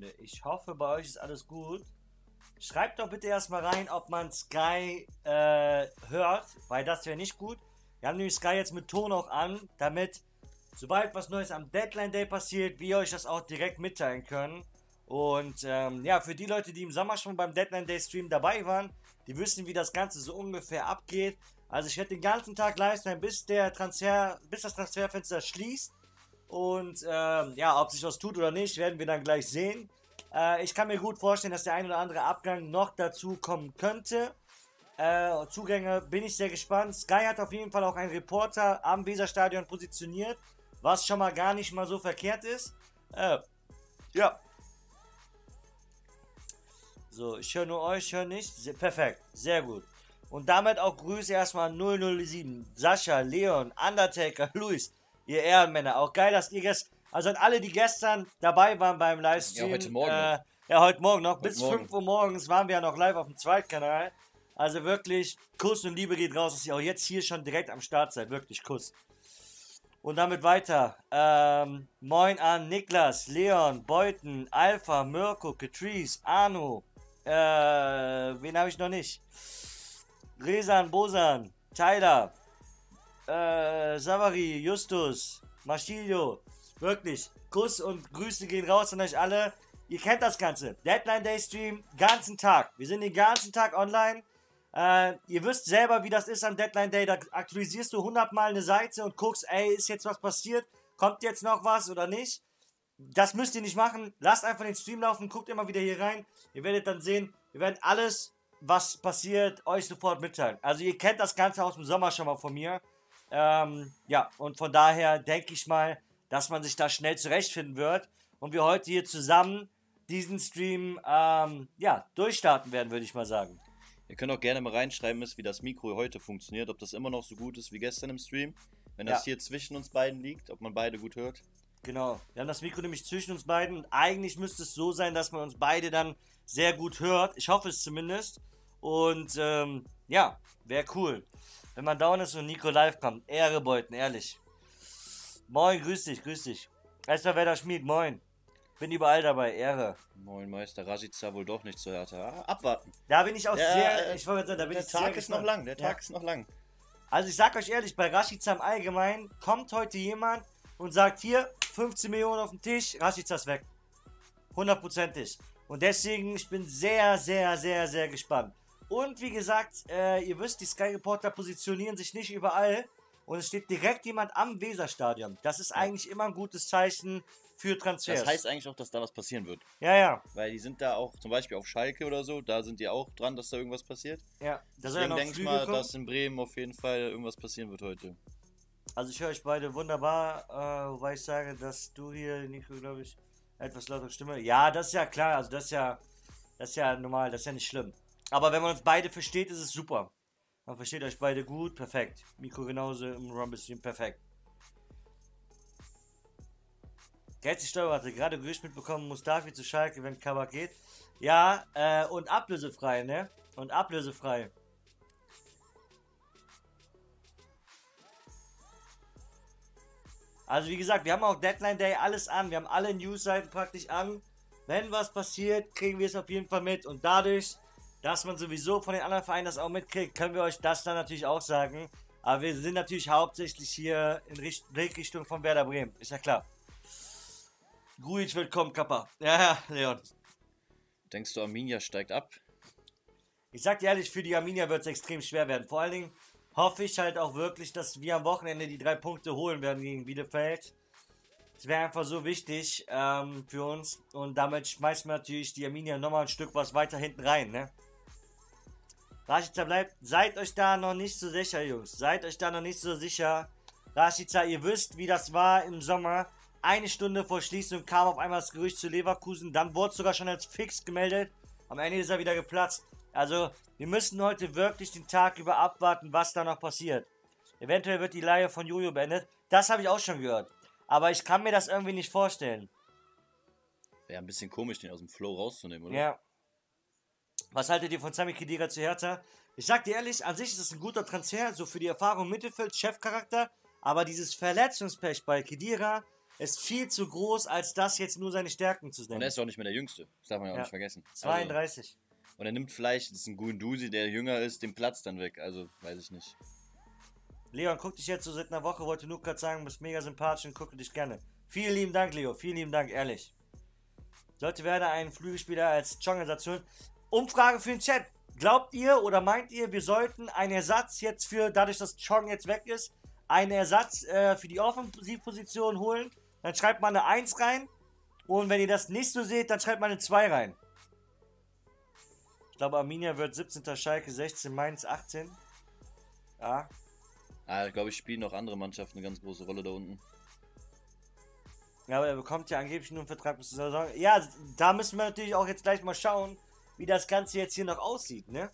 Freunde, ich hoffe, bei euch ist alles gut. Schreibt doch bitte erstmal rein, ob man Sky äh, hört, weil das wäre nicht gut. Wir haben nämlich Sky jetzt mit Ton auch an, damit, sobald was Neues am Deadline Day passiert, wir euch das auch direkt mitteilen können. Und ähm, ja, für die Leute, die im Sommer schon beim Deadline Day Stream dabei waren, die wissen, wie das Ganze so ungefähr abgeht. Also ich werde den ganzen Tag live sein, bis der Transfer, bis das Transferfenster schließt. Und ähm, ja, ob sich was tut oder nicht, werden wir dann gleich sehen. Äh, ich kann mir gut vorstellen, dass der ein oder andere Abgang noch dazu kommen könnte. Äh, Zugänge bin ich sehr gespannt. Sky hat auf jeden Fall auch einen Reporter am Weserstadion positioniert, was schon mal gar nicht mal so verkehrt ist. Äh, ja. So, ich höre nur euch, höre nicht. Sehr, perfekt, sehr gut. Und damit auch Grüße erstmal 007, Sascha, Leon, Undertaker, Luis, ihr Ehrenmänner. Auch geil, dass ihr gestern, also an alle, die gestern dabei waren beim Livestream. Ja, heute Morgen Äh, ja, heute Morgen noch. Heute Bis Morgen. 5 Uhr morgens waren wir ja noch live auf dem Zweitkanal. Also wirklich, Kuss und Liebe geht raus, dass ihr auch jetzt hier schon direkt am Start seid. Wirklich, Kuss. Und damit weiter. Ähm, moin an Niklas, Leon, Beuten, Alpha, Mirko, Catrice, Arno. Äh, wen habe ich noch nicht? Resan, Bosan, Tyler, äh, Savary, Justus, Maschilio. Wirklich, Kuss und Grüße gehen raus an euch alle. Ihr kennt das Ganze. Deadline Day Stream, ganzen Tag. Wir sind den ganzen Tag online. Äh, ihr wisst selber, wie das ist am Deadline Day. Da aktualisierst du 100 Mal eine Seite und guckst, ey, ist jetzt was passiert? Kommt jetzt noch was oder nicht? Das müsst ihr nicht machen. Lasst einfach den Stream laufen, guckt immer wieder hier rein. Ihr werdet dann sehen, wir werden alles, was passiert, euch sofort mitteilen. Also ihr kennt das Ganze aus dem Sommer schon mal von mir. Ähm, ja, und von daher denke ich mal, dass man sich da schnell zurechtfinden wird. Und wir heute hier zusammen diesen Stream, ähm, ja, durchstarten werden, würde ich mal sagen. Ihr könnt auch gerne mal reinschreiben, wie das Mikro heute funktioniert, ob das immer noch so gut ist wie gestern im Stream. Wenn das Ja. hier zwischen uns beiden liegt, ob man beide gut hört. Genau. Wir haben das Mikro nämlich zwischen uns beiden. Und eigentlich müsste es so sein, dass man uns beide dann sehr gut hört. Ich hoffe es zumindest. Und ähm, ja, wäre cool. Wenn man down ist und Nico live kommt. Ehre beuten, ehrlich. Moin, grüß dich, grüß dich. Erster Werder Schmied, moin. Bin überall dabei, Ehre. Moin Meister, Rajica wohl doch nicht so härter. Ah, abwarten. Da bin ich auch Ja, sehr, äh, ich wollte sagen, da bin der ich sehr Tag ist noch gespannt. lang, der Ja. Tag ist noch lang. Also ich sag euch ehrlich, bei Rashica im Allgemeinen kommt heute jemand und sagt hier 15 Millionen auf den Tisch, Rashica ist weg. Hundertprozentig. Und deswegen, ich bin sehr, sehr, sehr, sehr gespannt. Und wie gesagt, äh, ihr wisst, die Sky Reporter positionieren sich nicht überall. Und es steht direkt jemand am Weserstadion. Das ist eigentlich immer ein gutes Zeichen für Transfers. Das heißt eigentlich auch, dass da was passieren wird. ja, ja, Weil die sind da auch, zum Beispiel auf Schalke oder so, da sind die auch dran, dass da irgendwas passiert. ja. Da soll ja Deswegen denke ich mal, kommen. dass in Bremen auf jeden Fall irgendwas passieren wird heute. Also ich höre euch beide wunderbar, äh, wobei ich sage, dass du hier, Nico, glaube ich, etwas lautere Stimme. Ja, das ist ja klar, also das ist ja, das ist ja normal, das ist ja nicht schlimm. Aber wenn man uns beide versteht, ist es super. Man versteht euch beide gut, perfekt. Mikro genauso im Rumble-Stream, perfekt. Geld Steuer hatte gerade Gerücht mitbekommen, Mustafi zu Schalke, wenn Kabak geht. Ja, äh, und ablösefrei, ne? Und ablösefrei. Also wie gesagt, wir haben auch Deadline Day alles an. Wir haben alle Newsseiten praktisch an. Wenn was passiert, kriegen wir es auf jeden Fall mit. Und dadurch, dass man sowieso von den anderen Vereinen das auch mitkriegt, können wir euch das dann natürlich auch sagen. Aber wir sind natürlich hauptsächlich hier in Richt Richtung von Werder Bremen. Ist ja klar. Grujic wird kommen, Kappa. Ja, ja, Leon. Denkst du, Arminia steigt ab? Ich sag dir ehrlich, für die Arminia wird es extrem schwer werden. Vor allen Dingen hoffe ich halt auch wirklich, dass wir am Wochenende die drei Punkte holen werden gegen Bielefeld. Das wäre einfach so wichtig ähm, für uns. Und damit schmeißen wir natürlich die Arminia nochmal ein Stück was weiter hinten rein, ne? Rashica bleibt. Seid euch da noch nicht so sicher, Jungs. Seid euch da noch nicht so sicher. Rashica, ihr wisst, wie das war im Sommer. Eine Stunde vor Schließung kam auf einmal das Gerücht zu Leverkusen. Dann wurde es sogar schon als fix gemeldet. Am Ende ist er wieder geplatzt. Also, wir müssen heute wirklich den Tag über abwarten, was da noch passiert. Eventuell wird die Leihe von Jojo beendet. Das habe ich auch schon gehört. Aber ich kann mir das irgendwie nicht vorstellen. Wäre ein bisschen komisch, den aus dem Flow rauszunehmen, oder? Ja. Was haltet ihr von Sami Khedira zu Hertha? Ich sag dir ehrlich, an sich ist es ein guter Transfer, so für die Erfahrung im Mittelfeld, Chefcharakter. Aber dieses Verletzungspech bei Khedira ist viel zu groß, als das jetzt nur seine Stärken zu Und nennen. er ist auch nicht mehr der Jüngste. Das darf man ja auch Ja. nicht vergessen. Also, 32. und er nimmt vielleicht, das ist ein Guendouzi, der jünger ist, den Platz dann weg. Also, weiß ich nicht. Leon, guck dich jetzt so seit einer Woche, wollte nur gerade sagen, bist mega sympathisch und gucke dich gerne. Vielen lieben Dank, Leo. Vielen lieben Dank, ehrlich. Sollte Werder einen Flügelspieler als Chong-Ersatz holen? Umfrage für den Chat. Glaubt ihr oder meint ihr, wir sollten einen Ersatz jetzt für, dadurch, dass Chong jetzt weg ist, einen Ersatz äh, für die Offensivposition holen? Dann schreibt mal eine 1 rein. Und wenn ihr das nicht so seht, dann schreibt mal eine 2 rein. Ich glaube, Arminia wird 17. Schalke, 16, Mainz, 18. Ja, Ah, glaube ich, spielen auch andere Mannschaften eine ganz große Rolle da unten. Ja, aber er bekommt ja angeblich nur einen Vertrag bis zur Saison. Ja, da müssen wir natürlich auch jetzt gleich mal schauen, wie das Ganze jetzt hier noch aussieht, ne?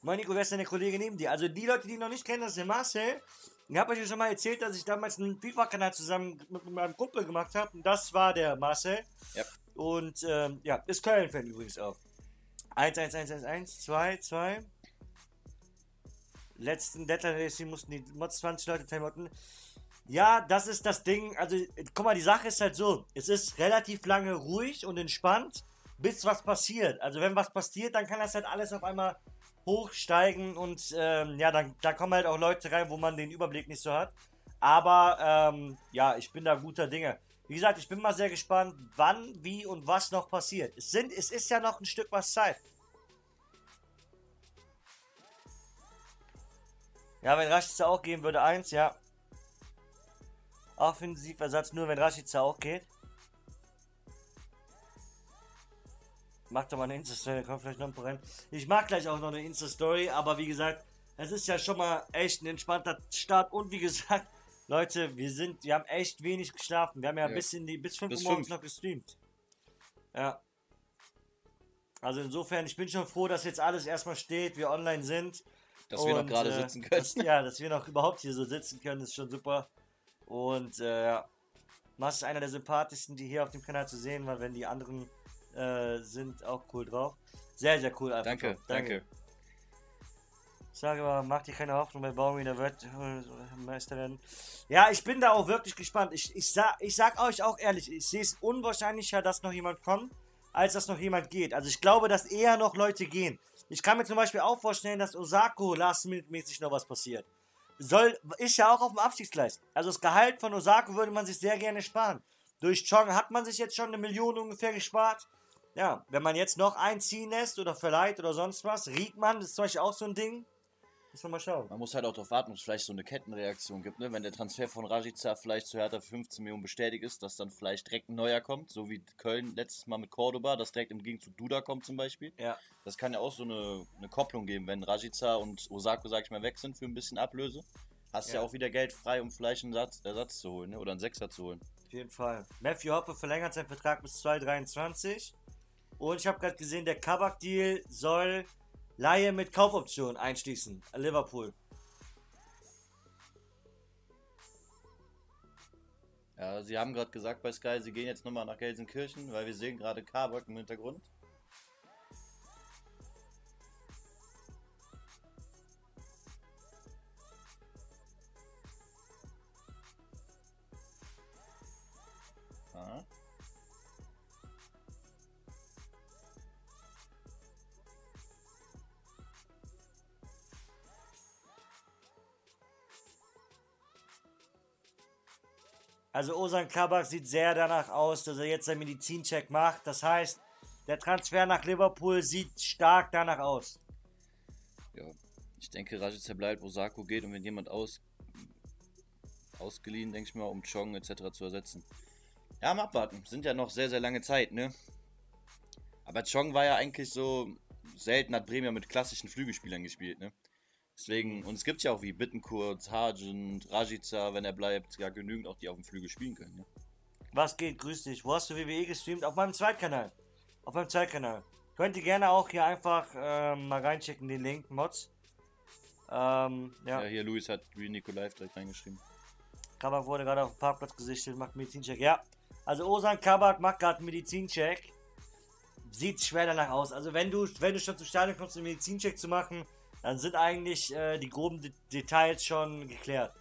Moin Nico, wer ist denn der Kollege neben dir? Also die Leute, die ihn noch nicht kennen, das ist der Marcel. Ich habe euch ja schon mal erzählt, dass ich damals einen FIFA-Kanal zusammen mit meinem Kumpel gemacht habe. Und das war der Marcel. Ja. Und ähm, ja, ist Köln-Fan übrigens auch. 1, 1, 1, 1, 1, 2, 2. Letzten Deadline Racing mussten die Mods 20 Leute timeouten. Ja, das ist das Ding. Also, guck mal, die Sache ist halt so. Es ist relativ lange ruhig und entspannt, bis was passiert. Also, wenn was passiert, dann kann das halt alles auf einmal hochsteigen und ähm, ja, dann da kommen halt auch Leute rein, wo man den Überblick nicht so hat. Aber ähm, ja, ich bin da guter Dinge. Wie gesagt, ich bin mal sehr gespannt, wann, wie und was noch passiert. Es, sind, es ist ja noch ein Stück was Zeit. Ja, wenn Rashica auch gehen würde, eins, ja. Offensiversatz nur, wenn Rashica auch geht. Mach doch mal eine Insta-Story, kommt vielleicht noch ein paar rein. Ich mag gleich auch noch eine Insta-Story, aber wie gesagt, es ist ja schon mal echt ein entspannter Start. Und wie gesagt, Leute, wir sind, wir haben echt wenig geschlafen. Wir haben ja, Ja. bis in die, bis 5 Bis Uhr morgens noch gestreamt. Ja. Also insofern, ich bin schon froh, dass jetzt alles erstmal steht, wir online sind. Dass wir noch Und, gerade äh, sitzen können. Dass, ja, dass wir noch überhaupt hier so sitzen können, ist schon super. Und äh, ja, Mars ist einer der sympathischsten, die hier auf dem Kanal zu sehen waren, wenn die anderen äh, sind auch cool drauf. Sehr, sehr cool einfach. Danke, danke. Ich sage aber, mach dir keine Hoffnung bei Baumi, der wird äh, Meister werden. Ja, ich bin da auch wirklich gespannt. Ich, ich, sag, ich sag euch auch ehrlich, ich sehe es unwahrscheinlicher, dass noch jemand kommt, als dass noch jemand geht. Also ich glaube, dass eher noch Leute gehen. Ich kann mir zum Beispiel auch vorstellen, dass Osako last-minute-mäßig noch was passiert. Soll, ist ja auch auf dem Abstiegsgleis. Also das Gehalt von Osako würde man sich sehr gerne sparen. Durch Chong hat man sich jetzt schon eine Million ungefähr gespart. Ja, wenn man jetzt noch einziehen lässt oder verleiht oder sonst was, Riedmann ist zum Beispiel auch so ein Ding. Müssen wir mal schauen. Man muss halt auch darauf warten, ob es vielleicht so eine Kettenreaktion gibt, ne? Wenn der Transfer von Rajica vielleicht zu Hertha für 15 Millionen bestätigt ist, dass dann vielleicht direkt ein neuer kommt, so wie Köln letztes Mal mit Cordoba, dass direkt im Gegenzug Duda kommt zum Beispiel. Ja. Das kann ja auch so eine, eine Kopplung geben, wenn Rajica und Osako, sag ich mal, weg sind für ein bisschen Ablöse. Hast ja, Ja. auch wieder Geld frei, um vielleicht einen Satz, Ersatz zu holen, ne? Oder einen Sechser zu holen. Auf jeden Fall. Matthew Hoppe verlängert seinen Vertrag bis 2023. Und ich habe gerade gesehen, der Kabak-Deal soll Laie mit Kaufoption einschließen. Liverpool. Ja, sie haben gerade gesagt bei Sky, sie gehen jetzt nochmal nach Gelsenkirchen, weil wir sehen gerade Kabak im Hintergrund. Also Osan Kabak sieht sehr danach aus, dass er jetzt seinen Medizincheck macht. Das heißt, der Transfer nach Liverpool sieht stark danach aus. Ja, ich denke, Rajica bleibt, Osako geht und wenn jemand aus, ausgeliehen, denke ich mal, um Chong etc. zu ersetzen. Ja, mal abwarten. Sind ja noch sehr, sehr lange Zeit, ne? Aber Chong war ja eigentlich so selten, hat Bremer mit klassischen Flügelspielern gespielt, ne? Deswegen, und es gibt ja auch wie Bittencourt, Sargent, Rajica, wenn er bleibt, ja genügend auch, die auf dem Flügel spielen können, ne? Was geht? Grüß dich. Wo hast du WWE gestreamt? Auf meinem Zweitkanal. Auf meinem Zweitkanal. Könnt ihr gerne auch hier einfach ähm, mal reinchecken, den Link, Mods. Ähm, ja. Ja, hier Luis hat Green Nikolai direkt reingeschrieben. Kabak wurde gerade auf dem Parkplatz gesichtet, macht Medizincheck. Ja, also Osan Kabak macht gerade Medizincheck. Sieht schwer danach aus. Also wenn du, wenn du schon zum Stadion kommst, einen Medizincheck zu machen, dann sind eigentlich äh, die groben De Details schon geklärt.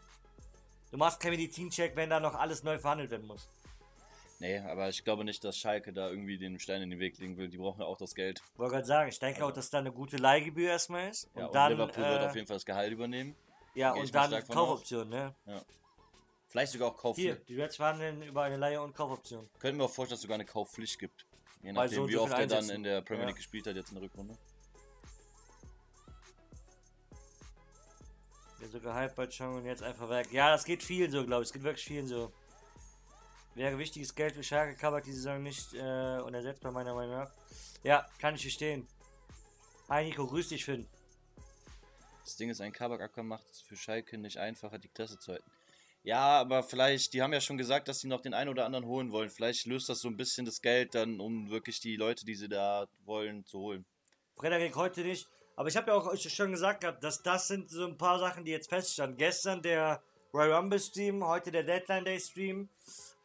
Du machst keinen Medizincheck, wenn da noch alles neu verhandelt werden muss. Nee, aber ich glaube nicht, dass Schalke da irgendwie den Stein in den Weg legen will. Die brauchen ja auch das Geld. Wollte gerade sagen, ich denke auch, dass da eine gute Leihgebühr erstmal ist. Ja, und und dann, Liverpool äh, wird auf jeden Fall das Gehalt übernehmen. ja, gehe und dann Kaufoption, ne? Vielleicht sogar auch Hier, Kaufpflicht. die Reds verhandeln über eine Leihe- und Kaufoption. Könnten wir auch vorstellen, dass es sogar eine Kaufpflicht gibt. Je nachdem, so und wie oft er dann in der Premier Ja. League gespielt hat, jetzt in der Rückrunde. Der so gehypt bei Chong und jetzt einfach weg. Ja, das geht vielen so, glaube ich. Es geht wirklich vielen so. Wäre wichtiges Geld für Schalke, Kabak die Saison nicht äh, unersetzbar, meiner Meinung nach. Ja, kann ich verstehen. Hi Nico, grüß dich, Finn. Das Ding ist, ein Kabak-Acker macht es für Schalke nicht einfacher, die Klasse zu halten. Ja, aber vielleicht, die haben ja schon gesagt, dass sie noch den einen oder anderen holen wollen. Vielleicht löst das so ein bisschen das Geld dann, um wirklich die Leute, die sie da wollen, zu holen. Frederik heute nicht. Aber ich habe ja auch euch schon gesagt gehabt, dass das sind so ein paar Sachen, die jetzt feststanden. Gestern der Royal Rumble Stream, heute der Deadline Day Stream,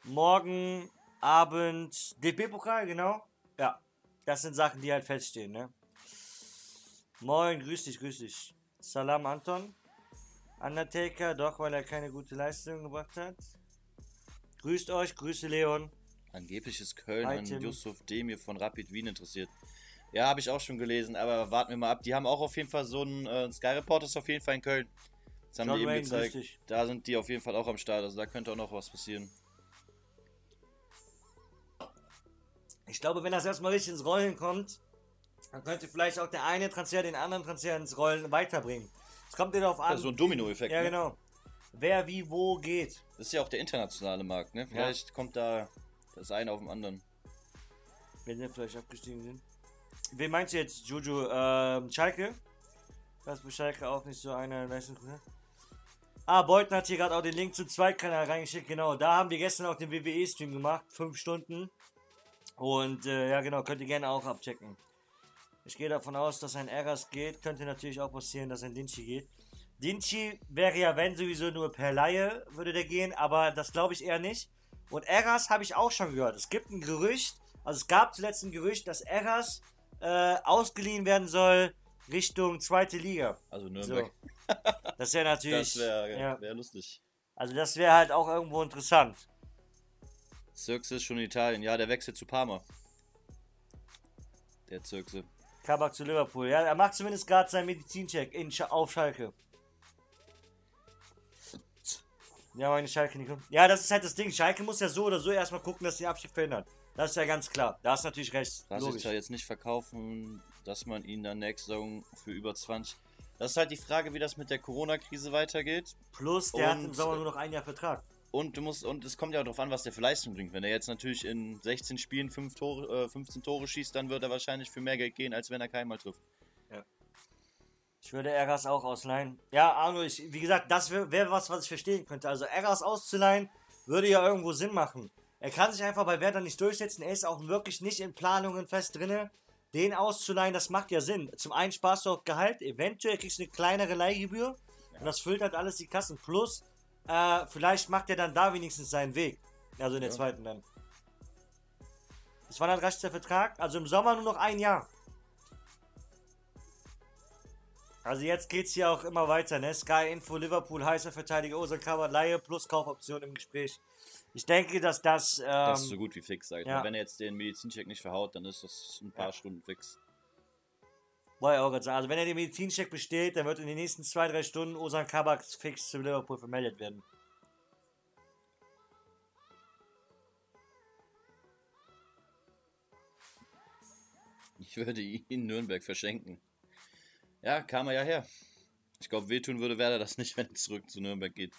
morgen Abend DP-Pokal, genau. Ja, das sind Sachen, die halt feststehen, ne? Moin, grüß dich, grüß dich. Salam Anton. Undertaker, doch, weil er keine gute Leistung gebracht hat. Grüßt euch, grüße Leon. Angeblich ist Köln Hi, an. Yusuf Demir von Rapid Wien interessiert. Ja, habe ich auch schon gelesen, aber warten wir mal ab. Die haben auch auf jeden Fall so einen äh, Sky Report ist auf jeden Fall in Köln. Das haben John die eben Wayne, gezeigt. dich. Da sind die auf jeden Fall auch am Start. Also da könnte auch noch was passieren. Ich glaube, wenn das erstmal richtig ins Rollen kommt, dann könnte vielleicht auch der eine Transfer den anderen Transfer ins Rollen weiterbringen. Es kommt dir darauf an. Ja, so ein Domino-Effekt. ja, ne? genau. Wer wie wo geht. Das ist ja auch der internationale Markt, ne? Vielleicht kommt da das eine auf dem anderen. Wenn sie vielleicht abgestiegen sind. Wen meinst du jetzt, Juju? Ähm, Schalke? Das bei Schalke auch nicht so eine Leistung. Ne? Ah, Beuthen hat hier gerade auch den Link zum Zweitkanal reingeschickt. Genau, da haben wir gestern auch den WWE-Stream gemacht. Fünf Stunden. Und äh, ja, genau, könnt ihr gerne auch abchecken. Ich gehe davon aus, dass ein Eras geht. Könnte natürlich auch passieren, dass ein Dinci geht. Dinci wäre ja, wenn sowieso nur per Laie würde der gehen, aber das glaube ich eher nicht. Und Eras habe ich auch schon gehört. Es gibt ein Gerücht, also es gab zuletzt ein Gerücht, dass Eras äh, ausgeliehen werden soll Richtung zweite Liga. Also So. Nürnberg. Das wäre natürlich. das wäre ja, wär lustig. also das wäre halt auch irgendwo interessant. Zirkse ist schon in Italien. Ja, der wechselt zu Parma. Der Zirkse. Kabak zu Liverpool. Ja, er macht zumindest gerade seinen Medizincheck in Sch auf Schalke. Ja, meine Schalke nicht. Ja, das ist halt das Ding. Schalke muss ja so oder so erstmal gucken, dass die Abstieg verhindern. Das ist ja ganz klar. Da hast du natürlich recht. Logisch. ich da jetzt nicht verkaufen, dass man ihn dann nächste Saison für über 20. Das ist halt die Frage, wie das mit der Corona-Krise weitergeht. Plus, der hat im Und- Sommer nur noch ein Jahr Vertrag. Und du musst, und es kommt ja auch darauf an, was der für Leistung bringt. Wenn er jetzt natürlich in 16 Spielen 5 Tore, äh, 15 Tore schießt, dann wird er wahrscheinlich für mehr Geld gehen, als wenn er keinmal trifft. Ich würde Eras auch ausleihen. Ja, Arno, ich, wie gesagt, das wäre wär was, was ich verstehen könnte. Also Eras auszuleihen, würde ja irgendwo Sinn machen. Er kann sich einfach bei Werder nicht durchsetzen. Er ist auch wirklich nicht in Planungen fest drinne. Den auszuleihen, das macht ja Sinn. Zum einen sparst du auch Gehalt, eventuell kriegst du eine kleinere Leihgebühr. Und das füllt halt alles die Kassen. Plus, äh, vielleicht macht er dann da wenigstens seinen Weg. Also in der Ja. zweiten dann. Das war dann rasch der Vertrag. Also im Sommer nur noch ein Jahr. Also jetzt geht's hier auch immer weiter, ne? Sky Info, Liverpool, heißer Verteidiger, Ozan Kabak, Laie plus Kaufoption im Gespräch. Ich denke, dass das, ähm, Das ist so gut wie fix, sag ich ja. mal. Wenn er jetzt den Medizincheck nicht verhaut, dann ist das ein paar Ja. Stunden fix. wollte ich auch gerade sagen. Also wenn er den Medizincheck besteht, dann wird in den nächsten zwei, drei Stunden Ozan Kabak fix zu Liverpool vermeldet werden. Ich würde ihn Nürnberg verschenken. Ja, kam er ja her. Ich glaube, wehtun würde Werder das nicht, wenn er zurück zu Nürnberg geht.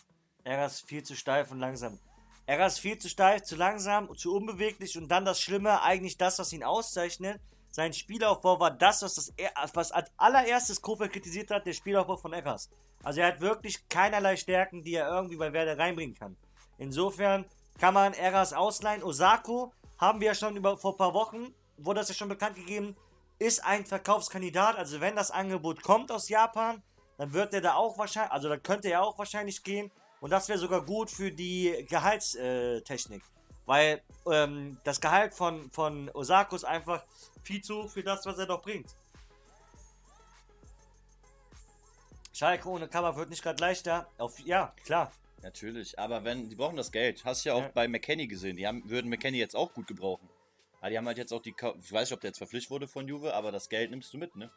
Er ist viel zu steif und langsam. Er ist viel zu steif, zu langsam, zu unbeweglich und dann das Schlimme, eigentlich das, was ihn auszeichnet. Sein Spielaufbau war das, was, das was als allererstes Kofeld kritisiert hat, der Spielaufbau von Eckers. Also er hat wirklich keinerlei Stärken, die er irgendwie bei Werder reinbringen kann. Insofern kann man Eras ausleihen. Osako haben wir ja schon über, vor ein paar Wochen, wurde das ja schon bekannt gegeben, ist ein Verkaufskandidat. Also wenn das Angebot kommt aus Japan, dann wird er da auch wahrscheinlich, also dann könnte er auch wahrscheinlich gehen. Und das wäre sogar gut für die Gehaltstechnik. Weil ähm, das Gehalt von, von Osako ist einfach viel zu hoch für das, was er doch bringt. Schalke ohne Kabak wird nicht gerade leichter. Auf, ja, klar. Natürlich, aber wenn, die brauchen das Geld. Hast du ja auch Ja. bei McKenny gesehen. Die haben, würden McKenny jetzt auch gut gebrauchen. Aber die haben halt jetzt auch die, ich weiß nicht, ob der jetzt verpflichtet wurde von Juve, aber das Geld nimmst du mit, ne?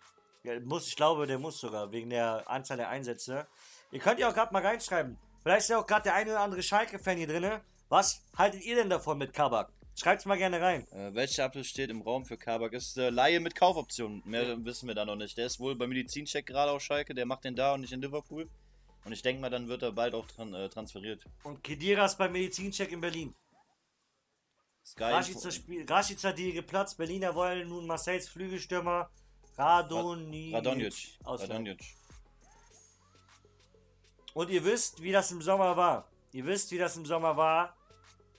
Ja, muss, ich glaube, der muss sogar, wegen der Anzahl der Einsätze. Ihr könnt ja auch gerade mal reinschreiben. Vielleicht ist ja auch gerade der eine oder andere Schalke-Fan hier drin. Was haltet ihr denn davon mit Kabak? Schreibt's mal gerne rein. Äh, welcher Abschluss steht im Raum für Kabak? Ist äh, Laie mit Kaufoption. Mehr wissen wir da noch nicht. Der ist wohl beim Medizincheck gerade auf Schalke. Der macht den da und nicht in Liverpool. Und ich denke mal, dann wird er bald auch tran äh, transferiert. Und Kediras beim Medizincheck in Berlin. Rashica, die geplatzt. Berliner wollen nun Marseilles Flügelstürmer Radonjic. ausleihen. Radonjic. Und ihr wisst, wie das im Sommer war. Ihr wisst, wie das im Sommer war.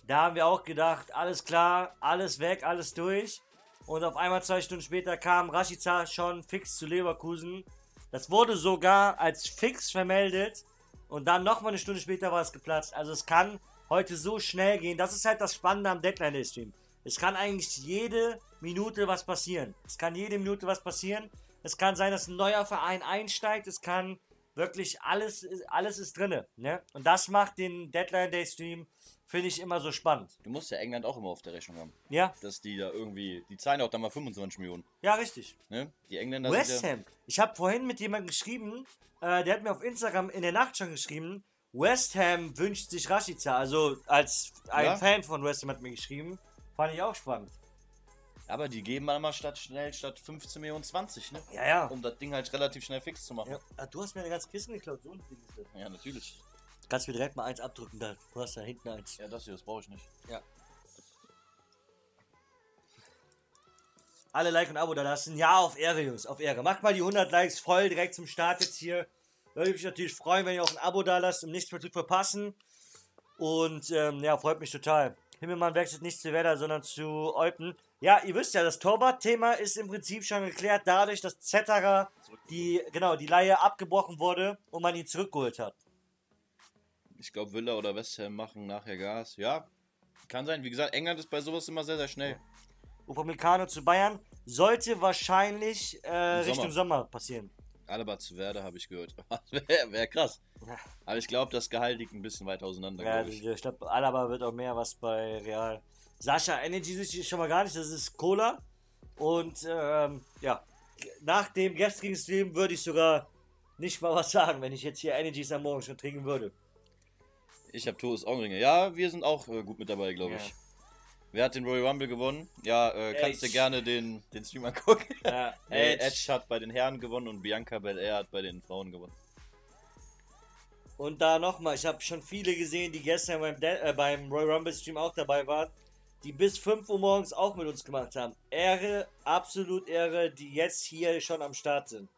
Da haben wir auch gedacht, alles klar, alles weg, alles durch. Und auf einmal zwei Stunden später kam Rashica schon fix zu Leverkusen. Das wurde sogar als fix vermeldet. Und dann nochmal eine Stunde später war es geplatzt. Also es kann heute so schnell gehen. Das ist halt das Spannende am Deadline Day Stream. Es kann eigentlich jede Minute was passieren. Es kann jede Minute was passieren. Es kann sein, dass ein neuer Verein einsteigt. Es kann wirklich alles, alles ist drinne. Ne? Und das macht den Deadline Day Stream, finde ich, immer so spannend. Du musst ja England auch immer auf der Rechnung haben. Ja, Dass die da irgendwie, die zahlen auch dann mal 25 Millionen. ja, richtig. Ne? Die Engländer West sind ja, Ham. Ich habe vorhin mit jemandem geschrieben, äh, der hat mir auf Instagram in der Nacht schon geschrieben, West Ham wünscht sich Rashica. Also als ein Ja? Fan von West Ham hat mir geschrieben. Fand ich auch spannend. Aber die geben dann mal statt schnell statt 15 Millionen 20, ne? Ja, ja. Um das Ding halt relativ schnell fix zu machen. ja. Ah, Du hast mir eine ganze Kissen geklaut. So ein Ding ist das. Ja, natürlich. Kannst mir direkt mal eins abdrücken da. Du hast da hinten eins. Ja, das hier, das brauche ich nicht. Ja. Alle Like und Abo da lassen. Ja, auf Ehre, Jungs, auf Ehre. Macht mal die 100 Likes voll direkt zum Start jetzt hier. Würde mich natürlich freuen, wenn ihr auch ein Abo da lasst, um nichts mehr zu verpassen. Und ähm, ja, freut mich total. Himmelmann wechselt nicht zu Werder, sondern zu Eupen. Ja, ihr wisst ja, das Torwart-Thema ist im Prinzip schon geklärt, dadurch, dass Zetterer die, genau, die Leihe abgebrochen wurde und man ihn zurückgeholt hat. Ich glaube, Villa oder West Ham machen nachher Gas. Ja, kann sein. Wie gesagt, England ist bei sowas immer sehr, sehr schnell. Upamecano zu Bayern sollte wahrscheinlich äh, Richtung Sommer passieren. Alaba zu Werder habe ich gehört. Wäre wär krass. Aber ich glaube, das Gehalt liegt ein bisschen weit auseinander, Ja, ich. ich glaube, Alaba wird auch mehr was bei Real. Sascha Energy sich schon mal gar nicht, das ist Cola. Und ähm, ja, nach dem gestrigen Stream würde ich sogar nicht mal was sagen, wenn ich jetzt hier Energies am Morgen schon trinken würde. Ich habe Todes Augenringe. Ja, wir sind auch äh, gut mit dabei, glaube ich. Ja. Wer hat den Royal Rumble gewonnen? Ja, äh, kannst du gerne den, den Stream angucken. Ja, Edge. Edge hat bei den Herren gewonnen und Bianca Belair hat bei den Frauen gewonnen. Und da nochmal, ich habe schon viele gesehen, die gestern beim, De äh, beim Royal Rumble Stream auch dabei waren, die bis 5 Uhr morgens auch mit uns gemacht haben. Ehre, absolut Ehre, die jetzt hier schon am Start sind.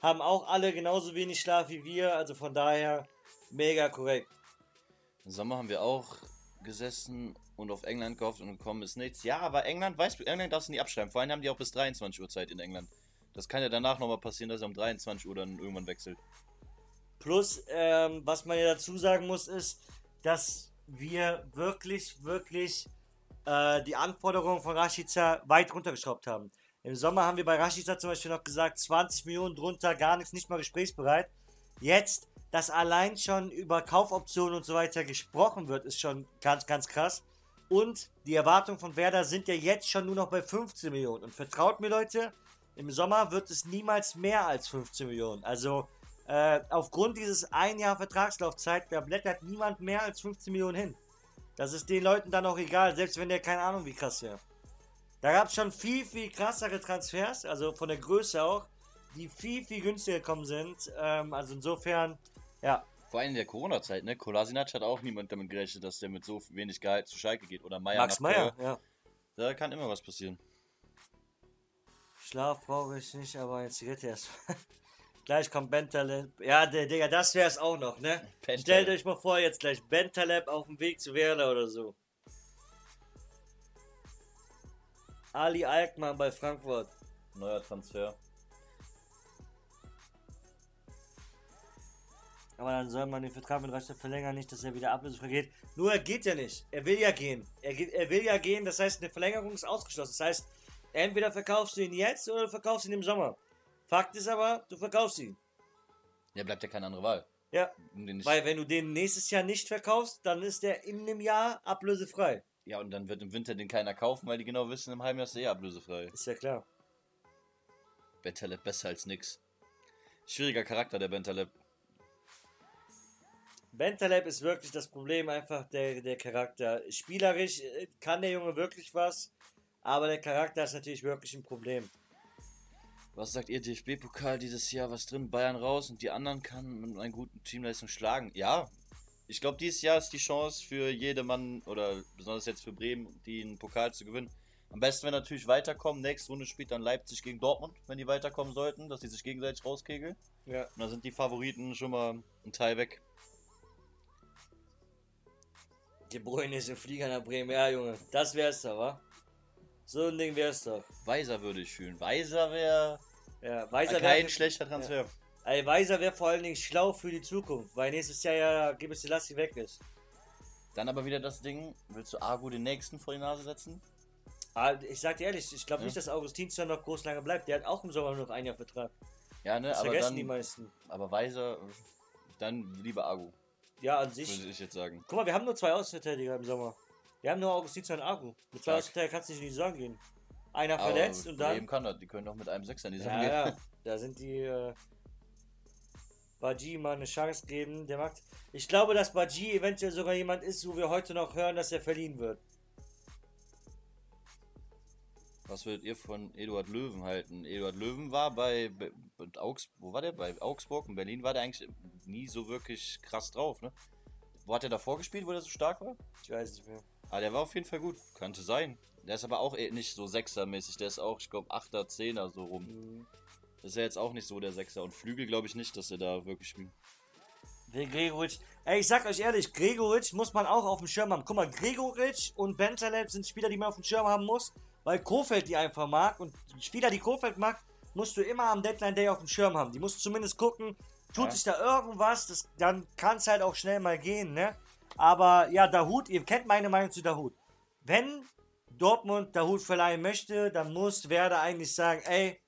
Haben auch alle genauso wenig Schlaf wie wir, also von daher mega korrekt. Im Sommer haben wir auch gesessen und auf England gehofft und gekommen ist nichts. Ja, aber England, weißt du, England darfst du nie abschreiben. Vor allem haben die auch bis 23 Uhr Zeit in England. Das kann ja danach nochmal passieren, dass er um 23 Uhr dann irgendwann wechselt. Plus, ähm, was man ja dazu sagen muss, ist, dass wir wirklich, wirklich äh, die Anforderungen von Rashica weit runtergeschraubt haben. Im Sommer haben wir bei Rashica zum Beispiel noch gesagt, 20 Millionen drunter, gar nichts, nicht mal gesprächsbereit. Jetzt, dass allein schon über Kaufoptionen und so weiter gesprochen wird, ist schon ganz, ganz krass. Und die Erwartungen von Werder sind ja jetzt schon nur noch bei 15 Millionen. Und vertraut mir, Leute, im Sommer wird es niemals mehr als 15 Millionen. Also äh, aufgrund dieses ein Jahr Vertragslaufzeit, da blättert niemand mehr als 15 Millionen hin. Das ist den Leuten dann auch egal, selbst wenn der keine Ahnung wie krass wäre. Da gab es schon viel, viel krassere Transfers, also von der Größe auch, die viel, viel günstiger gekommen sind. Ähm, also insofern, ja, Vor allem in der Corona-Zeit, ne? Kolasinac hat auch niemand damit gerechnet, dass der mit so wenig Gehalt zu Schalke geht. Oder Meier Max. Meyer, ja. Da kann immer was passieren. Schlaf brauche ich nicht, aber eine Zigarette erst. Gleich kommt Bentaleb. Ja, der, Digga, das wär's auch noch, ne? Bentaleb. Stellt euch mal vor, jetzt gleich Bentaleb auf dem Weg zu Werder oder so. Ali Alkmaar bei Frankfurt. Neuer Transfer. Aber dann soll man den Vertrag mit Rastatt verlängern, nicht, dass er wieder ablösefrei geht. Nur er geht ja nicht. Er will ja gehen. Er, geht, er will ja gehen, das heißt, eine Verlängerung ist ausgeschlossen. Das heißt, entweder verkaufst du ihn jetzt oder du verkaufst ihn im Sommer. Fakt ist aber, du verkaufst ihn. Ja, bleibt ja keine andere Wahl. Ja, Um weil wenn du den nächstes Jahr nicht verkaufst, dann ist der in einem Jahr ablösefrei. ja, und dann wird im Winter den keiner kaufen, weil die genau wissen, im halben Jahr ist er eh ablösefrei. Ist ja klar. Bentaleb besser als nix. Schwieriger Charakter, der Bentaleb. Bentaleb ist wirklich das Problem, einfach der, der Charakter. Spielerisch äh, kann der Junge wirklich was, aber der Charakter ist natürlich wirklich ein Problem. Was sagt ihr, DFB-Pokal dieses Jahr? Was drin? Bayern raus und die anderen kann mit einer guten Teamleistung schlagen. Ja, ich glaube, dieses Jahr ist die Chance für jedermann oder besonders jetzt für Bremen, den Pokal zu gewinnen. Am besten, wenn natürlich weiterkommen. Nächste Runde spielt dann Leipzig gegen Dortmund, wenn die weiterkommen sollten, dass die sich gegenseitig rauskegeln. Ja. Und dann sind die Favoriten schon mal ein Teil weg. Die Bruyne ist ein Flieger nach Bremen. Ja, Junge, das wär's doch, wa? So ein Ding wär's doch. Weiser würde ich fühlen. Weiser wäre Ja, Weiser kein wär, schlechter Transfer. Ey, Weiser wäre vor allen Dingen schlau für die Zukunft, weil nächstes Jahr ja Gibes Selassie weg ist. Dann aber wieder das Ding, willst du Argo den nächsten vor die Nase setzen? Ah, ich sag dir ehrlich, ich glaube Ja. nicht, dass Augustinsson noch groß lange bleibt. Der hat auch im Sommer nur noch ein Jahr Vertrag. Ja, ne, Das aber vergessen dann, die meisten. aber Weiser, dann lieber Argo, Ja, an sich. würde ich jetzt sagen. Guck mal, wir haben nur zwei Außenverteidiger im Sommer. Wir haben nur Augustinsson und Agu. Mit zwei. Außenverteidigern kannst du nicht in die Saison gehen. Einer Aber verletzt und dann. Bremen kann das, die können doch mit einem Sechser in die Saison Ja, gehen. ja, da sind die äh, Baji mal eine Chance geben. Der macht. Ich glaube, dass Baji eventuell sogar jemand ist, wo wir heute noch hören, dass er verliehen wird. Was würdet ihr von Eduard Löwen halten? Eduard Löwen war bei, bei, bei Augs, wo war der? Bei Augsburg in Berlin war der eigentlich nie so wirklich krass drauf, ne? Wo hat er davor gespielt, wo der so stark war? Ich weiß nicht mehr. Ah, der war auf jeden Fall gut. Könnte sein. Der ist aber auch eh nicht so Sechser-mäßig. Der ist auch, ich glaube, Achter, Zehner so rum. Mhm. Das ist ja jetzt auch nicht so der Sechser. Und Flügel glaube ich nicht, dass er da wirklich. Der Gregoritsch. Ey, ich sag euch ehrlich, Gregoritsch muss man auch auf dem Schirm haben. Guck mal, Gregoritsch und Bentaleb sind Spieler, die man auf dem Schirm haben muss, weil Kofeld die einfach mag. Und Spieler, die Kofeld mag, musst du immer am Deadline Day auf dem Schirm haben. Die musst du zumindest gucken, tut Ja. sich da irgendwas, das, dann kann es halt auch schnell mal gehen, ne? Aber ja, Dahut, ihr kennt meine Meinung zu Dahut. Wenn Dortmund Dahut verleihen möchte, dann muss Werder eigentlich sagen, ey,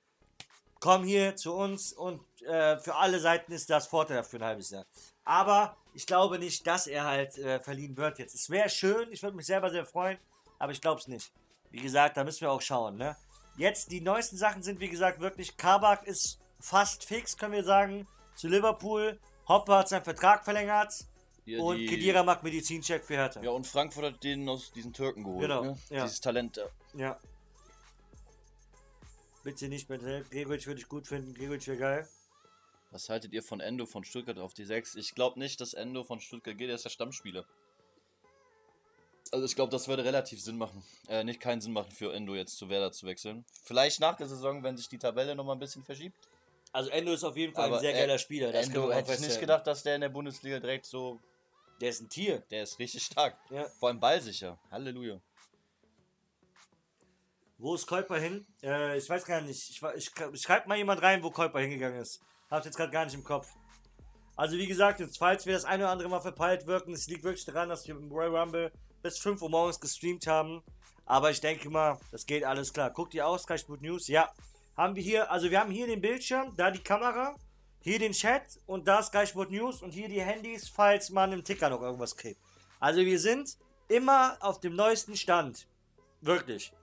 komm hier zu uns und äh, für alle Seiten ist das Vorteil für ein halbes Jahr. Aber ich glaube nicht, dass er halt äh, verliehen wird jetzt. Es wäre schön, ich würde mich selber sehr freuen, aber ich glaube es nicht. Wie gesagt, da müssen wir auch schauen. Ne? Jetzt die neuesten Sachen sind, wie gesagt, wirklich, Kabak ist fast fix, können wir sagen, zu Liverpool. Hopper hat seinen Vertrag verlängert Ja, und die- Kedira macht Medizincheck für Hertha. Ja, und Frankfurt hat den aus diesen Türken geholt. Genau, Ne? ja. Dieses Talent. äh, Ja. Bitte nicht mit Gregoritsch würde ich gut finden. Gregoritsch wäre geil. Was haltet ihr von Endo von Stuttgart auf die 6? Ich glaube nicht, dass Endo von Stuttgart geht, er ist der Stammspieler. Also ich glaube, das würde relativ Sinn machen. Äh, nicht keinen Sinn machen für Endo jetzt zu Werder zu wechseln. Vielleicht nach der Saison, wenn sich die Tabelle nochmal ein bisschen verschiebt. Also Endo ist auf jeden Fall Aber ein sehr geiler Spieler. Das Endo hätte ich nicht gedacht, dass der in der Bundesliga direkt so. Der ist ein Tier. Der ist richtig stark. Ja. Vor allem ballsicher. Halleluja. Wo ist Kolper hin? Äh, ich weiß gar nicht. Ich, ich, ich schreib mal jemand rein, wo Kolper hingegangen ist. Hab's jetzt gerade gar nicht im Kopf. Also wie gesagt, jetzt, falls wir das eine oder andere Mal verpeilt wirken, es liegt wirklich daran, dass wir im Royal Rumble bis 5 Uhr morgens gestreamt haben. Aber ich denke mal, das geht alles klar. Guckt ihr aus, Sky Sport News? Ja. Haben wir hier, also wir haben hier den Bildschirm, da die Kamera, hier den Chat und da Sky Sport News und hier die Handys, falls man im Ticker noch irgendwas kriegt. Also wir sind immer auf dem neuesten Stand. Wirklich.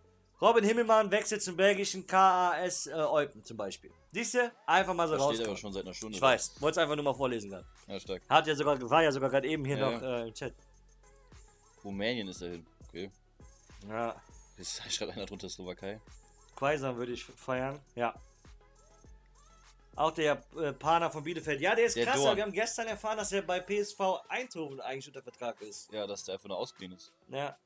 Robin Himmelmann wechselt zum belgischen KAS äh, Eupen zum Beispiel. Siehst du? Einfach mal so Das steht aber raus. schon seit einer Stunde. Ich weiß, wollte es einfach nur mal vorlesen gerade. Ja, stark. Hat ja sogar, war ja sogar gerade eben hier Ja, noch äh, im Chat. Rumänien ist er hin. Okay. Ja, Jetzt schreibt einer drunter Slowakei. Quaisern würde ich feiern. Ja. Auch der äh, Paner von Bielefeld. Ja, der ist Der krass, Dorn. wir haben gestern erfahren, dass er bei PSV Eindhoven eigentlich unter Vertrag ist. Ja, dass der einfach nur ausgeliehen ist. Ja.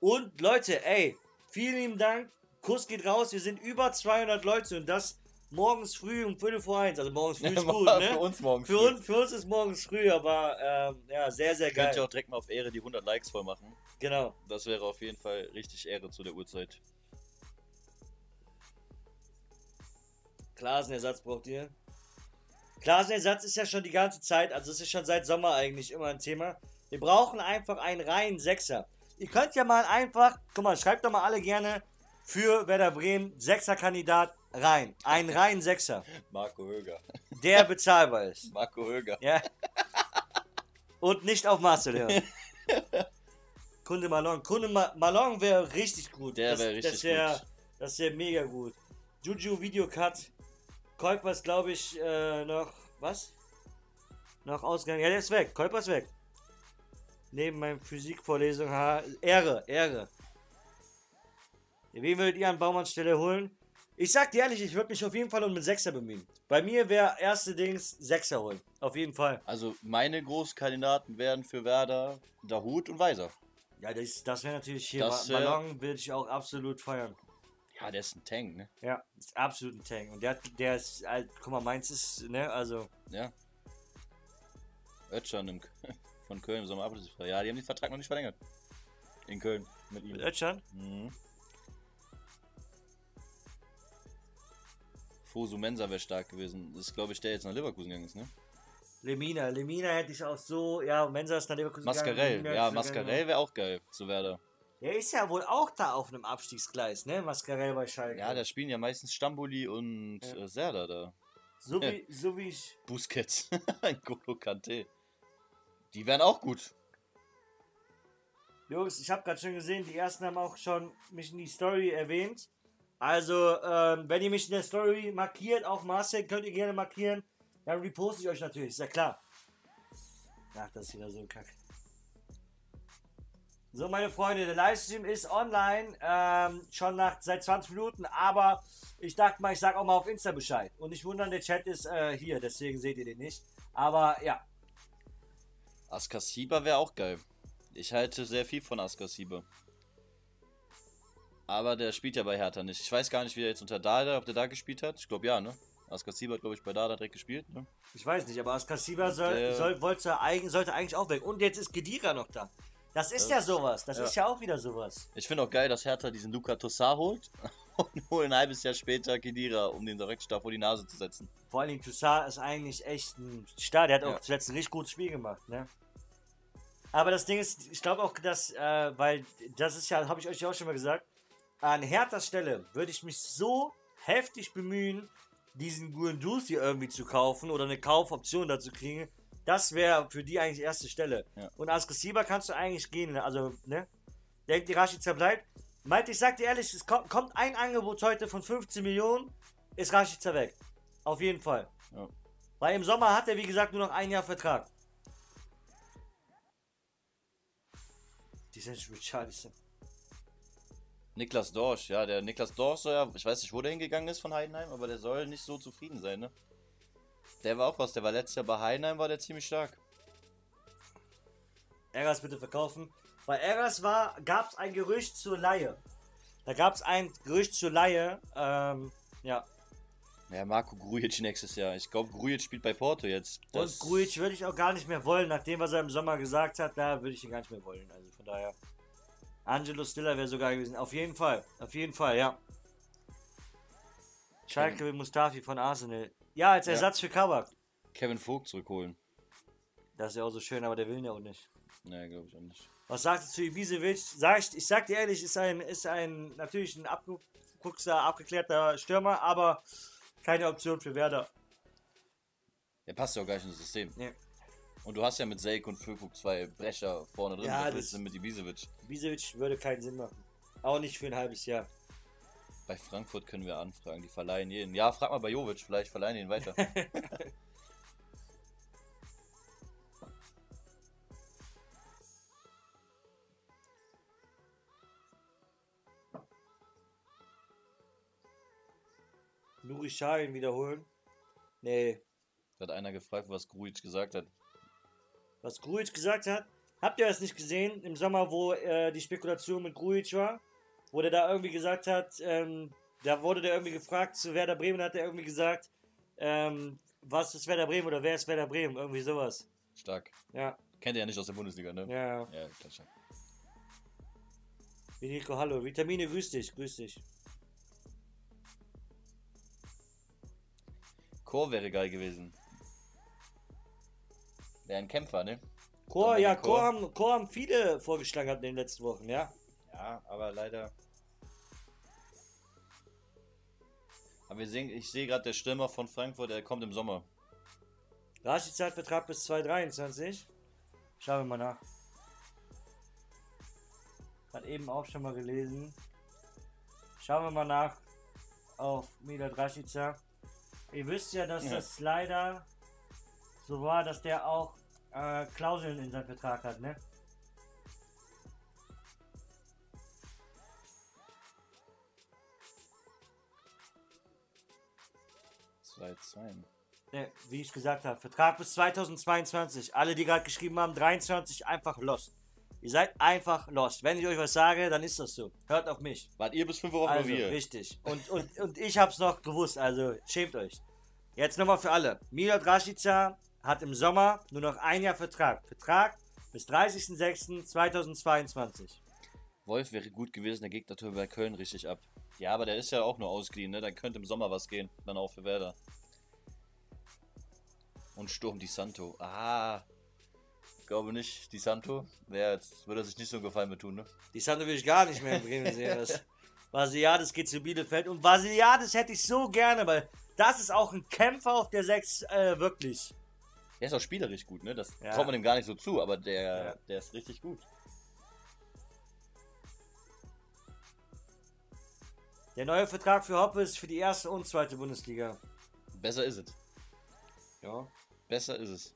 Und Leute, ey, vielen lieben Dank. Kuss geht raus. Wir sind über 200 Leute und das morgens früh um Viertel vor eins. Also morgens früh ist gut, Für ne? uns morgen. Für uns, für uns ist morgens früh, aber ähm, ja, sehr, sehr Könnt ihr geil. auch direkt mal auf Ehre die 100 Likes voll machen. Genau. Das wäre auf jeden Fall richtig Ehre zu der Uhrzeit. Klasenersatz braucht ihr. Klasenersatz ist ja schon die ganze Zeit, also es ist schon seit Sommer eigentlich immer ein Thema. Wir brauchen einfach einen reinen Sechser. Ihr könnt ja mal einfach, guck mal, schreibt doch mal alle gerne für Werder Bremen, Sechser-Kandidat, rein. Ein rein Sechser, Marco Höger. der bezahlbar ist. Marco Höger. Ja. Und nicht auf Marcel hören. Kunde Malone. Kunde Ma Malone wäre richtig gut. Der wäre richtig das wär, gut. Das wäre mega gut. Juju Videocut. Kolpers, glaube ich, äh, noch. Was? Noch ausgegangen. Ja, der ist weg. Kolpers weg. Neben meiner Physikvorlesung. Ha, Ehre, Ehre. Wen würdet ihr an Baumanns Stelle holen? Ich sag dir ehrlich, ich würde mich auf jeden Fall um einen Sechser bemühen. Bei mir wäre erste Dings Sechser holen. Auf jeden Fall. Also meine Großkandidaten wären für Werder Dahut und Weiser. Ja, das, das wäre natürlich hier. Das Ballon würde ich auch absolut feiern. Ja, der ist ein Tank, ne? Ja, ist absolut ein Tank. Und der, hat- der ist, halt, guck mal, meins ist, ne, also. Ja. Ötschern von Köln Sommer ablösefrei. Ja, die haben den Vertrag noch nicht verlängert. In Köln mit ihm. Ötchan? Mhm. Fosu Mensa wäre stark gewesen. Das ist, glaube ich, der jetzt nach Leverkusen gegangen ist, ne? Lemina. Lemina hätte ich auch so, ja, Mensa ist nach Leverkusen Mascarell. Lemina Ja, ist Mascarell wäre auch geil zu Werder. Der ist ja wohl auch da auf einem Abstiegsgleis, ne? Mascarell bei Schalke. Ja, da spielen ja meistens Stamboli und Ja. äh, Serda da. so, wie, so wie ich. Busquets. Golo Kante. Die wären auch gut. Jungs, ich habe gerade schon gesehen, die ersten haben auch schon mich in die Story erwähnt. Also, ähm, wenn ihr mich in der Story markiert, auch Marcel, könnt ihr gerne markieren. Dann reposte ich euch natürlich, ist ja klar. Ach, das ist wieder so ein Kack. So, meine Freunde, der Livestream ist online, ähm, schon nach seit 20 Minuten, aber ich dachte mal, ich sag auch mal auf Insta Bescheid. Und nicht wundern, der Chat ist äh, hier, deswegen seht ihr den nicht. Aber ja, Askasiba wäre auch geil. Ich halte sehr viel von Askasiba. Aber der spielt ja bei Hertha nicht. Ich weiß gar nicht, wie er jetzt unter Dada, ob der da gespielt hat. Ich glaube ja, ne? Askasiba hat, glaube ich, bei Dada direkt gespielt, ne? Ich weiß nicht, aber Askasiba soll, soll, wollte, sollte eigentlich auch weg. Und jetzt ist Gedira noch da. Das ist ja sowas. Das Ja. ist ja auch wieder sowas. Ich finde auch geil, dass Hertha diesen Luca Tossar holt und holen ein halbes Jahr später Kedira, um den direkt stark vor die Nase zu setzen. Vor allem Toussaint ist eigentlich echt ein Star. Der hat auch Ja. zuletzt ein richtig gutes Spiel gemacht. Ne? Aber das Ding ist, ich glaube auch, dass, äh, weil das ist ja, habe ich euch ja auch schon mal gesagt, an Herthas Stelle würde ich mich so heftig bemühen, diesen Guendouzi irgendwie zu kaufen oder eine Kaufoption dazu kriegen. Das wäre für die eigentlich erste Stelle. Ja. Und als Receiver kannst du eigentlich gehen. Also, ne? Denkt die Rashica bleibt. Meint, ich sag dir ehrlich, es kommt, kommt ein Angebot heute von 15 Millionen, ist Rashica weg. Auf jeden Fall. Ja. Weil im Sommer hat er, wie gesagt, nur noch ein Jahr Vertrag. Die sind Richarlison. Niklas Dorsch, ja, der Niklas Dorsch soll ja, ich weiß nicht, wo der hingegangen ist von Heidenheim, aber der soll nicht so zufrieden sein, ne? Der war auch was, der war letztes Jahr bei Heidenheim, war der ziemlich stark. Eras bitte verkaufen. Bei Eras war, gab es ein Gerücht zur Laie. Da gab es ein Gerücht zur Laie. Ähm, ja. Ja, Marco Grujic nächstes Jahr. Ich glaube, Grujic spielt bei Porto jetzt. Und Grujic würde ich auch gar nicht mehr wollen, nachdem was er im Sommer gesagt hat, da würde ich ihn gar nicht mehr wollen. Also von daher. Angelo Stiller wäre sogar gewesen. Auf jeden Fall. Auf jeden Fall, ja. Schalke will Mustafi von Arsenal. Ja, als Ja. Ersatz für Kabak. Kevin Vogt zurückholen. Das ist ja auch so schön, aber der will ihn ja auch nicht. Ne, glaube ich auch nicht. Was sagt ihr zu Ibisevic? Sag ich, ich sag dir ehrlich, ist ein, ist ein natürlich ein abgeguckter, abgeklärter Stürmer, aber keine Option für Werder. Der passt ja auch gar nicht ins System. Nee. Und du hast ja mit Seik und Füllkrug zwei Brecher vorne drin. Ja, das- du mit Ibisevic? Ibisevic würde keinen Sinn machen. Auch nicht für ein halbes Jahr. Bei Frankfurt können wir anfragen, die verleihen jeden. Ja, frag mal bei Jovic, vielleicht verleihen ihn weiter. Nuri Sahin wiederholen? Nee. Da hat einer gefragt, was Grujic gesagt hat. Was Grujic gesagt hat? Habt ihr das nicht gesehen im Sommer, wo äh, die Spekulation mit Grujic war? Wo der da irgendwie gesagt hat, ähm, da wurde der irgendwie gefragt zu Werder Bremen, hat er irgendwie gesagt, ähm, was ist Werder Bremen oder wer ist Werder Bremen? Irgendwie sowas. Stark. Ja, Kennt ihr ja nicht aus der Bundesliga, ne? ja. Ja, klar, stark. Nico, hallo. Vitamine, grüß dich, grüß dich. Chor wäre geil gewesen. Wäre ein Kämpfer, ne? Chor, ja, Chor. Chor haben, Chor haben viele vorgeschlagen in den letzten Wochen, ja. Ja, aber leider. Aber wir sehen, ich sehe gerade, der Stürmer von Frankfurt, der kommt im Sommer. Hat Vertrag bis 2023. Schauen wir mal nach. Hat eben auch schon mal gelesen. Schauen wir mal nach auf Milad Rashica. Ihr wisst ja, dass Ja. das leider so war, dass der auch äh, Klauseln in seinem Vertrag hat, ne? Zwei, zwei. Ne, wie ich gesagt habe, Vertrag bis 2022. Alle, die gerade geschrieben haben, 23 einfach lost. Ihr seid einfach lost. Wenn ich euch was sage, dann ist das so. Hört auf mich. Wart ihr bis fünf Wochen Also, nur wir? richtig. Und, und, und ich hab's noch gewusst, also schämt euch. Jetzt nochmal für alle. Milot Rashica hat im Sommer nur noch ein Jahr Vertrag. Vertrag bis 30.06.2022. Wolf wäre gut gewesen, der Gegner tut bei Köln richtig ab. Ja, aber der ist ja auch nur ausgeliehen, ne? Dann könnte im Sommer was gehen. Dann auch für Werder. Und Sturm Di Santo. Ah. Glaube nicht, Di Santo. Wer jetzt würde er sich nicht so einen Gefallen mit tun, ne? Die Sande will ich gar nicht mehr in Bremen sehen. Vasiliades geht zu Bielefeld. Und Vasiliades hätte ich so gerne, weil das ist auch ein Kämpfer auf der 6, äh, wirklich. Der ist auch spielerisch gut, ne? Das Ja. traut man ihm gar nicht so zu, aber der, Ja. der ist richtig gut. Der neue Vertrag für Hoppe ist für die erste und zweite Bundesliga. Besser ist es. Ja. Besser ist es.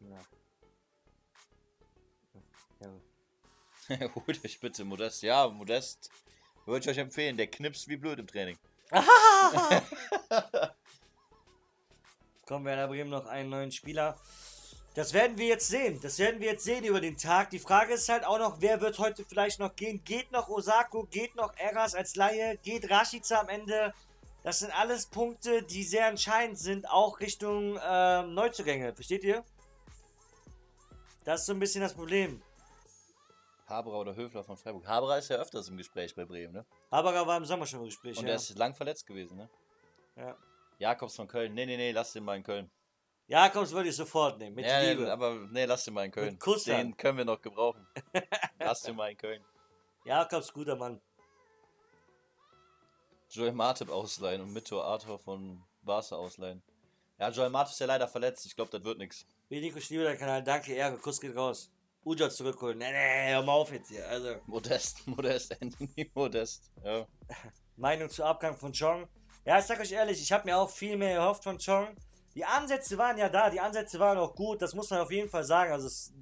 ja. ja. Holt euch bitte Modest. Ja, Modest. Würde ich euch empfehlen. Der knipst wie blöd im Training. Kommen Werder Bremen noch einen neuen Spieler. Das werden wir jetzt sehen. Das werden wir jetzt sehen über den Tag. Die Frage ist halt auch noch, wer wird heute vielleicht noch gehen? Geht noch Osako? Geht noch Eras als Laie? Geht Rashica am Ende? Das sind alles Punkte, die sehr entscheidend sind, auch Richtung ähm, Neuzugänge. Versteht ihr? Das ist so ein bisschen das Problem. Haberer oder Höfler von Freiburg. Haberer ist ja öfters im Gespräch bei Bremen, ne? Haberer war im Sommer schon im Gespräch. Und ja. er ist lang verletzt gewesen, ne? ja. Jakobs von Köln. Nee, nee, nee, lass den mal in Köln. Jakobs würde ich sofort nehmen, mit ja, Liebe. aber nee, lass den mal in Köln. Mit Kusshand. Den können wir noch gebrauchen. lass den mal in Köln. Jakobs, guter Mann. Joel Martip ausleihen und Mito Arthur von Barca ausleihen. Ja, Joel Martip ist ja leider verletzt. Ich glaube, das wird nichts. Wie Nico Stiebel, der Kanal, danke, Ehre, Kuss geht raus. Uja zurückholen. Nee, nee, hör mal auf jetzt hier. Also, Modest, Modest, Anthony Modest. Ja. Meinung zu Abgang von Chong. Ja, ich sag euch ehrlich, ich habe mir auch viel mehr erhofft von Chong. Die Ansätze waren ja da, die Ansätze waren auch gut, das muss man auf jeden Fall sagen. Also, es,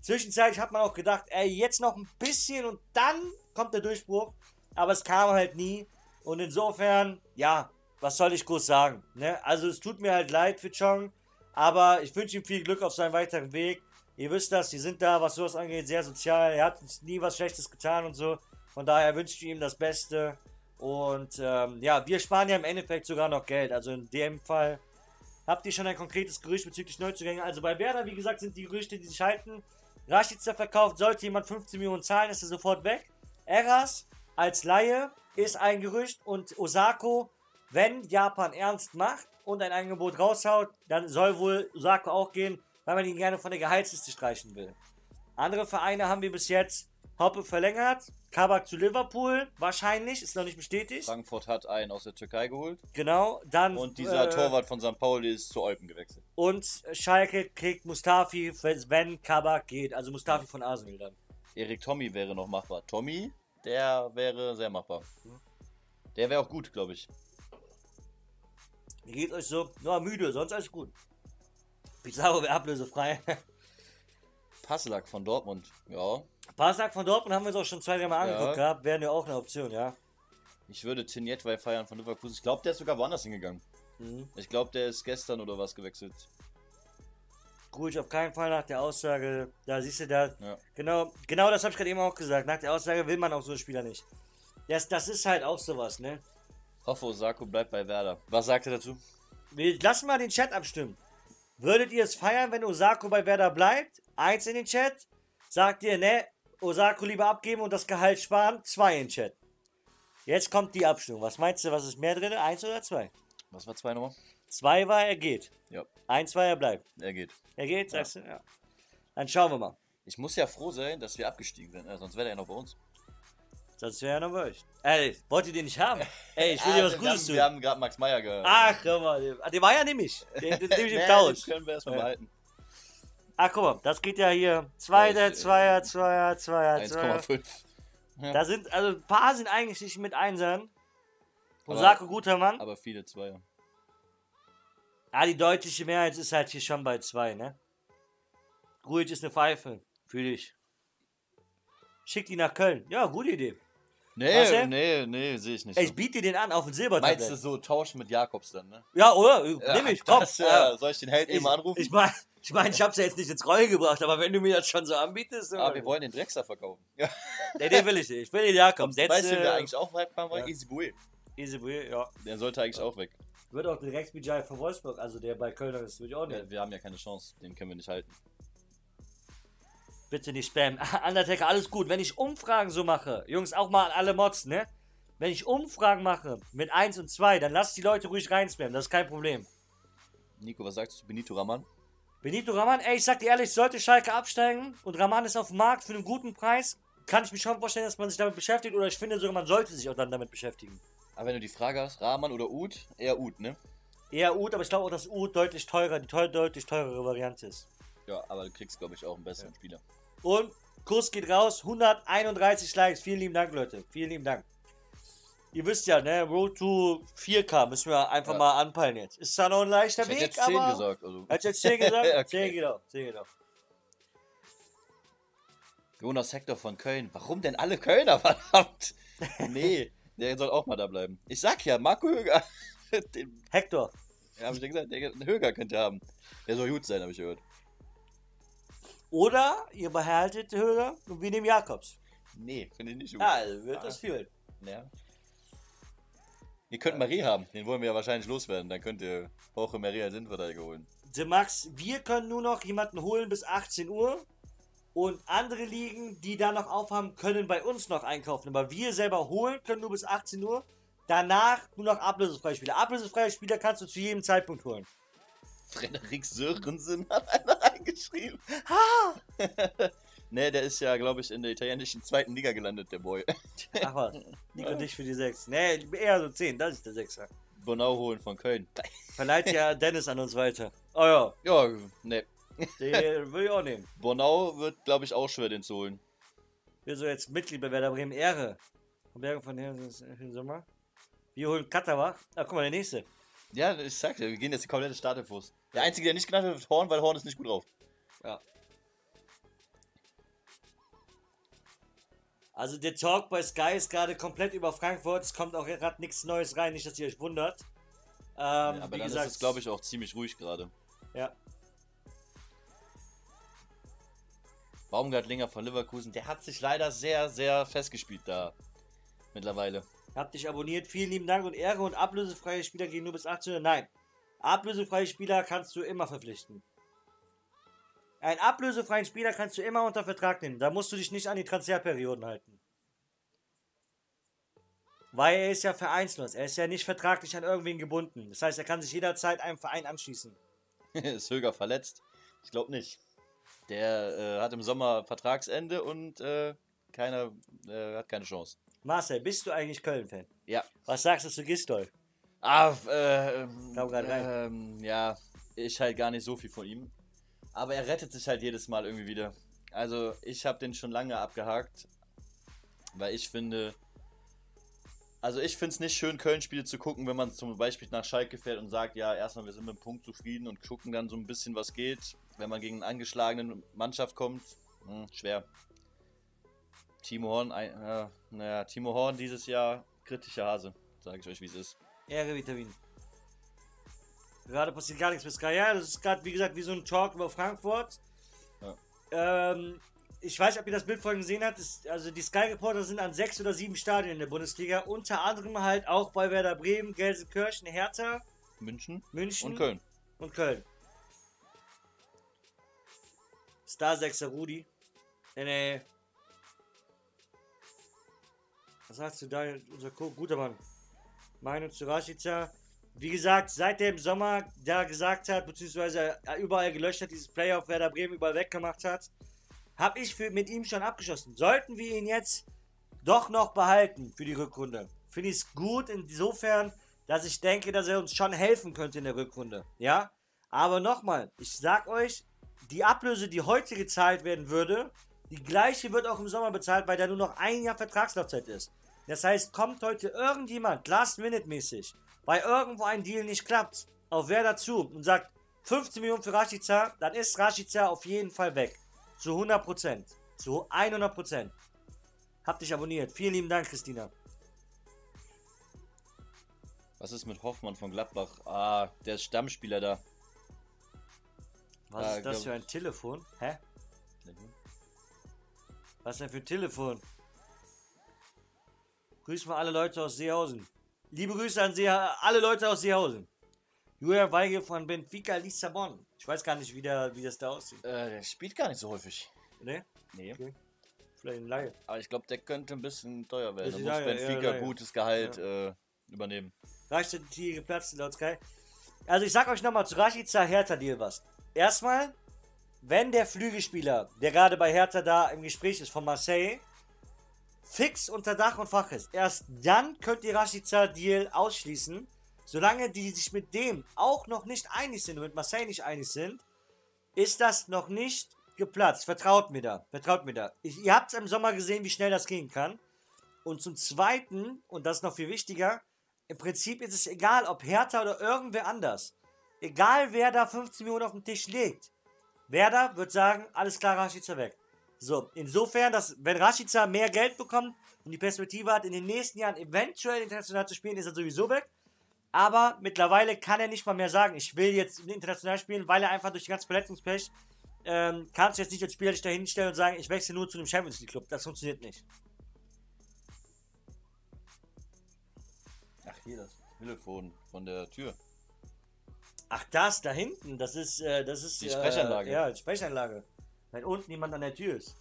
zwischenzeitlich hat man auch gedacht, ey, jetzt noch ein bisschen und dann kommt der Durchbruch. Aber es kam halt nie. Und insofern, ja, was soll ich groß sagen? Ne? Also, es tut mir halt leid für Chong, aber ich wünsche ihm viel Glück auf seinem weiteren Weg. Ihr wisst das, die sind da, was sowas angeht, sehr sozial. Er hat uns nie was Schlechtes getan und so. Von daher wünsche ich ihm das Beste. Und ähm, ja, wir sparen ja im Endeffekt sogar noch Geld. Also in dem Fall habt ihr schon ein konkretes Gerücht bezüglich Neuzugänge. Also bei Werder, wie gesagt, sind die Gerüchte, die sich halten. Rashica verkauft, sollte jemand 15 Millionen zahlen, ist er sofort weg. Eras als Laie ist ein Gerücht und Osako, wenn Japan ernst macht und ein Angebot raushaut, dann soll wohl Osako auch gehen, weil man ihn gerne von der Gehaltsliste streichen will. Andere Vereine haben wir bis jetzt Hoppe verlängert, Kabak zu Liverpool, wahrscheinlich, ist noch nicht bestätigt. Frankfurt hat einen aus der Türkei geholt. Genau, dann Und dieser äh, Torwart von St. Pauli ist zu Olpen gewechselt. und Schalke kriegt Mustafi, wenn Kabak geht, also Mustafi von Arsenal dann. Erik Tommy wäre noch machbar. Tommy, der wäre sehr machbar. Der wäre auch gut, glaube ich. Wie geht euch so? Nur müde, sonst alles gut. Pizarro wäre ablösefrei. Passlack von Dortmund. Ja. Parsak von Dortmund haben wir uns auch schon zwei, drei Mal Ja. angeguckt gehabt, wären ja auch eine Option, ja. Ich würde Tinjetwei feiern von Leverkusen. Ich glaube, der ist sogar woanders hingegangen. Mhm. Ich glaube, der ist gestern oder was gewechselt. Ruhig auf keinen Fall nach der Aussage, da siehst du da, Ja. genau, genau das habe ich gerade eben auch gesagt. Nach der Aussage will man auch so einen Spieler nicht. Das, das ist halt auch sowas, ne? Hoffe, Osako bleibt bei Werder. Was sagt er dazu? Wir lassen mal den Chat abstimmen. Würdet ihr es feiern, wenn Osako bei Werder bleibt? Eins in den Chat. Sagt ihr, ne, Osako lieber abgeben und das Gehalt sparen? Zwei in den Chat. Jetzt kommt die Abstimmung. Was meinst du, was ist mehr drin? Eins oder zwei? Was war zwei Nummer? Zwei war, er geht. Ja, Eins war, er bleibt. er geht. Er geht, sagst du? Ja. Dann schauen wir mal. Ich muss ja froh sein, dass wir abgestiegen sind. Ja, sonst wäre er ja noch bei uns. Das wäre ja noch wurscht. Ey, wollt ihr den nicht haben? Ey, ich will Ah, dir was wir Gutes tun. wir haben gerade Max Meyer gehört. Ach, guck mal. den- Den war ja nämlich. Den, den nehme ich im Tausch. den können wir erstmal Ja. behalten. Ach, guck mal, das geht ja hier. Zweiter, Das, äh, Zweier, Zweier, Zweier, Zweier. 1,5. Da sind, also ein paar sind eigentlich nicht mit Einsern. Aber- Osako, guter Mann. Aber viele Zweier. Ah, die deutliche Mehrheit ist halt hier schon bei zwei, ne? Ruhig ist eine Pfeife. Fühl ich. Schickt die nach Köln. Ja, gute Idee. Nee, Marcel? nee, nee, sehe ich nicht. Ey, ich biete dir den an auf ein Meinst du Silbertablett. so tauschen mit Jakobs dann, ne? Ja, oder? Nimm ich, komm. Das, ja, Ja. soll ich den Held eben anrufen? ich meine, ich, mein, ich hab's ja jetzt nicht ins Rollen gebracht, aber wenn du mir das schon so anbietest, ah, wir wollen den Drexler verkaufen. Ja. nee, den will ich nicht. Ich will den Jakobs. Weißt du, wer eigentlich auch wegfahren wollte? ja. Easy Bue. Easy Bue, ja. Der sollte eigentlich auch weg. Wird auch direkt Bijay von Wolfsburg, also der bei Kölner ist, würde ich auch. Ja, wir haben ja keine Chance. Den können wir nicht halten. Bitte nicht spammen. Undertaker, alles gut. Wenn ich Umfragen so mache, Jungs, auch mal an alle Mods, ne? Wenn ich Umfragen mache mit 1 und 2, dann lasst die Leute ruhig reinspammen, das ist kein Problem. Nico, was sagst du zu Benito Raman? Benito Raman, ey, ich sag dir ehrlich, sollte Schalke absteigen und Raman ist auf dem Markt für einen guten Preis, kann ich mir schon vorstellen, dass man sich damit beschäftigt oder ich finde sogar, man sollte sich auch dann damit beschäftigen. Aber wenn du die Frage hast, Rahman oder Uth, eher Uth, ne? Eher Ut, aber ich glaube auch, dass Ut deutlich teurer, die teuer, deutlich teurere Variante ist. Ja, aber du kriegst, glaube ich, auch einen besseren Spieler. Und Kuss geht raus, 131 Likes. Vielen lieben Dank, Leute. Vielen lieben Dank. Ihr wisst ja, ne, Road to 4K müssen wir einfach Ja. mal anpeilen jetzt. Ist zwar noch ein leichter Ich hätte Weg, jetzt 10 aber... gesagt. Also. Du jetzt 10 gesagt? Okay. 10 geht auch, 10 geht auch. Jonas Hector von Köln. Warum denn alle Kölner, verdammt? Nee, der soll auch mal da bleiben. Ich sag ja, Marco Höger. Den Hector. ja, hab ich ja gesagt, der Höger könnt ihr haben. Der soll gut sein, habe ich gehört. Oder ihr behaltet Höger und wir nehmen Jakobs. Nee, finde ich nicht gut. Ja, also wird das fühlen. Ja. Ihr könnt Marie haben, den wollen wir ja wahrscheinlich loswerden. Dann könnt ihr Woche Marie als Innenverteidiger holen. The Max, wir können nur noch jemanden holen bis 18 Uhr. Und andere Ligen, die da noch aufhaben, können bei uns noch einkaufen. Aber wir selber holen können nur bis 18 Uhr. Danach nur noch ablösefreie Spieler. Ablösefreie Spieler kannst du zu jedem Zeitpunkt holen. Frederik Sörensen hat einer reingeschrieben. Ha! nee, der ist ja, glaube ich, in der italienischen zweiten Liga gelandet, der Boy. Ach was, Nico dich für die 6. Nee, eher so 10, das ist der 6er. Bonau holen von Köln. Verleiht ja Dennis an uns weiter. Oh ja, Ja, ne. den will ich auch nehmen. Bonau wird, glaube ich, auch schwer, den zu holen. Wir so jetzt Mitglied bei Werder Bremen Ehre. Von Bergen von ist im Sommer. Wir holen Katterbach. Ah, guck mal, der nächste. Ja, ich sag dir, wir gehen jetzt die komplette Startelfuß. Der Einzige, der nicht genannt wird, ist Horn, weil Horn ist nicht gut drauf. Ja. Also der Talk bei Sky ist gerade komplett über Frankfurt. Es kommt auch gerade nichts Neues rein, nicht, dass ihr euch wundert. Ähm, Ja, aber wie dann gesagt, ist es, glaube ich, auch ziemlich ruhig gerade. Ja. Baumgartlinger von Leverkusen, der hat sich leider sehr, sehr festgespielt da. Mittlerweile. Habt dich abonniert. Vielen lieben Dank und Ehre. Und ablösefreie Spieler gehen nur bis 18 Uhr. Nein. Ablösefreie Spieler kannst du immer verpflichten. Einen ablösefreien Spieler kannst du immer unter Vertrag nehmen. Da musst du dich nicht an die Transferperioden halten. Weil er ist ja vereinslos. Er ist ja nicht vertraglich an irgendwen gebunden. Das heißt, er kann sich jederzeit einem Verein anschließen. ist Höger verletzt? Ich glaube nicht. Der äh, hat im Sommer Vertragsende und äh, keiner äh, hat keine Chance. Marcel, bist du eigentlich Köln-Fan? Ja. Was sagst du zu Gistol? Ah, äh, ähm, Komm grad rein. ähm, ja, ich halt gar nicht so viel von ihm. Aber er rettet sich halt jedes Mal irgendwie wieder. Also ich habe den schon lange abgehakt, weil ich finde, also ich finde es nicht schön, Köln-Spiele zu gucken, wenn man zum Beispiel nach Schalke fährt und sagt, ja, erstmal wir sind mit dem Punkt zufrieden und gucken dann so ein bisschen, was geht. Wenn man gegen eine angeschlagene Mannschaft kommt, hm, schwer. Timo Horn, äh, naja, Timo Horn dieses Jahr kritischer Hase, sage ich euch, wie es ist. Ehre Vitamin. Gerade passiert gar nichts mit Sky. Ja, das ist gerade, wie gesagt, wie so ein Talk über Frankfurt. Ähm, ich weiß ob ihr das Bild vorhin gesehen habt. Das, also die Sky Reporter sind an sechs oder sieben Stadien in der Bundesliga. Unter anderem halt auch bei Werder Bremen, Gelsenkirchen, Hertha, München München und Köln. Und Köln. Star 6er Rudi. Nee, nee. Was sagst du da, unser Ko- guter Mann? Meinung zu Rashica. Wie gesagt, seit der im Sommer da gesagt hat, beziehungsweise überall gelöscht hat, dieses Playoff Werder Bremen überall weggemacht hat, habe ich für, mit ihm schon abgeschossen. Sollten wir ihn jetzt doch noch behalten für die Rückrunde. Finde ich es gut insofern, dass ich denke, dass er uns schon helfen könnte in der Rückrunde. Ja? Aber nochmal, ich sag euch, die Ablöse, die heute gezahlt werden würde, die gleiche wird auch im Sommer bezahlt, weil da nur noch ein Jahr Vertragslaufzeit ist. Das heißt, kommt heute irgendjemand, Last-Minute-mäßig, weil irgendwo ein Deal nicht klappt, auf wer dazu und sagt 15 Millionen für Rashica, dann ist Rashica auf jeden Fall weg. Zu 100%. Zu 100%. Hab dich abonniert. Vielen lieben Dank, Christina. Was ist mit Hoffmann von Gladbach? Ah, der ist Stammspieler da. Was Ja, ist das für ein Telefon? Hä? Was denn für ein Telefon? Grüß mal alle Leute aus Seehausen. Liebe Grüße an Seeha alle Leute aus Seehausen. Julian Weige von Benfica Lissabon. Ich weiß gar nicht, wie, der, wie das da aussieht. Äh, der spielt gar nicht so häufig. Ne? Nee. Okay. Vielleicht ein Laie. Aber ich glaube, der könnte ein bisschen teuer werden. Da muss ja, Benfica ja, ja. gutes Gehalt äh, übernehmen. Reicht die Tiere geplatzt laut Sky. Also ich sag euch nochmal zu Rashica Hertha Deal was. Erstmal, wenn der Flügelspieler, der gerade bei Hertha da im Gespräch ist von Marseille, fix unter Dach und Fach ist, erst dann könnt ihr Rashica Deal ausschließen. Solange die sich mit dem auch noch nicht einig sind und mit Marseille nicht einig sind, ist das noch nicht geplatzt. Vertraut mir da. Vertraut mir da. Ich, ihr habt es im Sommer gesehen, wie schnell das gehen kann. Und zum Zweiten, und das ist noch viel wichtiger, im Prinzip ist es egal, ob Hertha oder irgendwer anders. Egal, wer da 15 Millionen auf den Tisch legt. Werder wird sagen, alles klar, Rashica weg. So, insofern, dass wenn Rashica mehr Geld bekommt und die Perspektive hat, in den nächsten Jahren eventuell international zu spielen, ist er sowieso weg. Aber mittlerweile kann er nicht mal mehr sagen, ich will jetzt international spielen, weil er einfach durch die ganze Verletzungspech ähm, kannst du jetzt nicht als Spieler dich dahin stellen und sagen, ich wechsle nur zu einem Champions League Club. Das funktioniert nicht. Ach, hier das Telefon von der Tür. Ach, das da hinten, das ist, äh, das ist Die äh, Sprechanlage. Ja, die Sprechanlage. Wenn unten jemand an der Tür ist.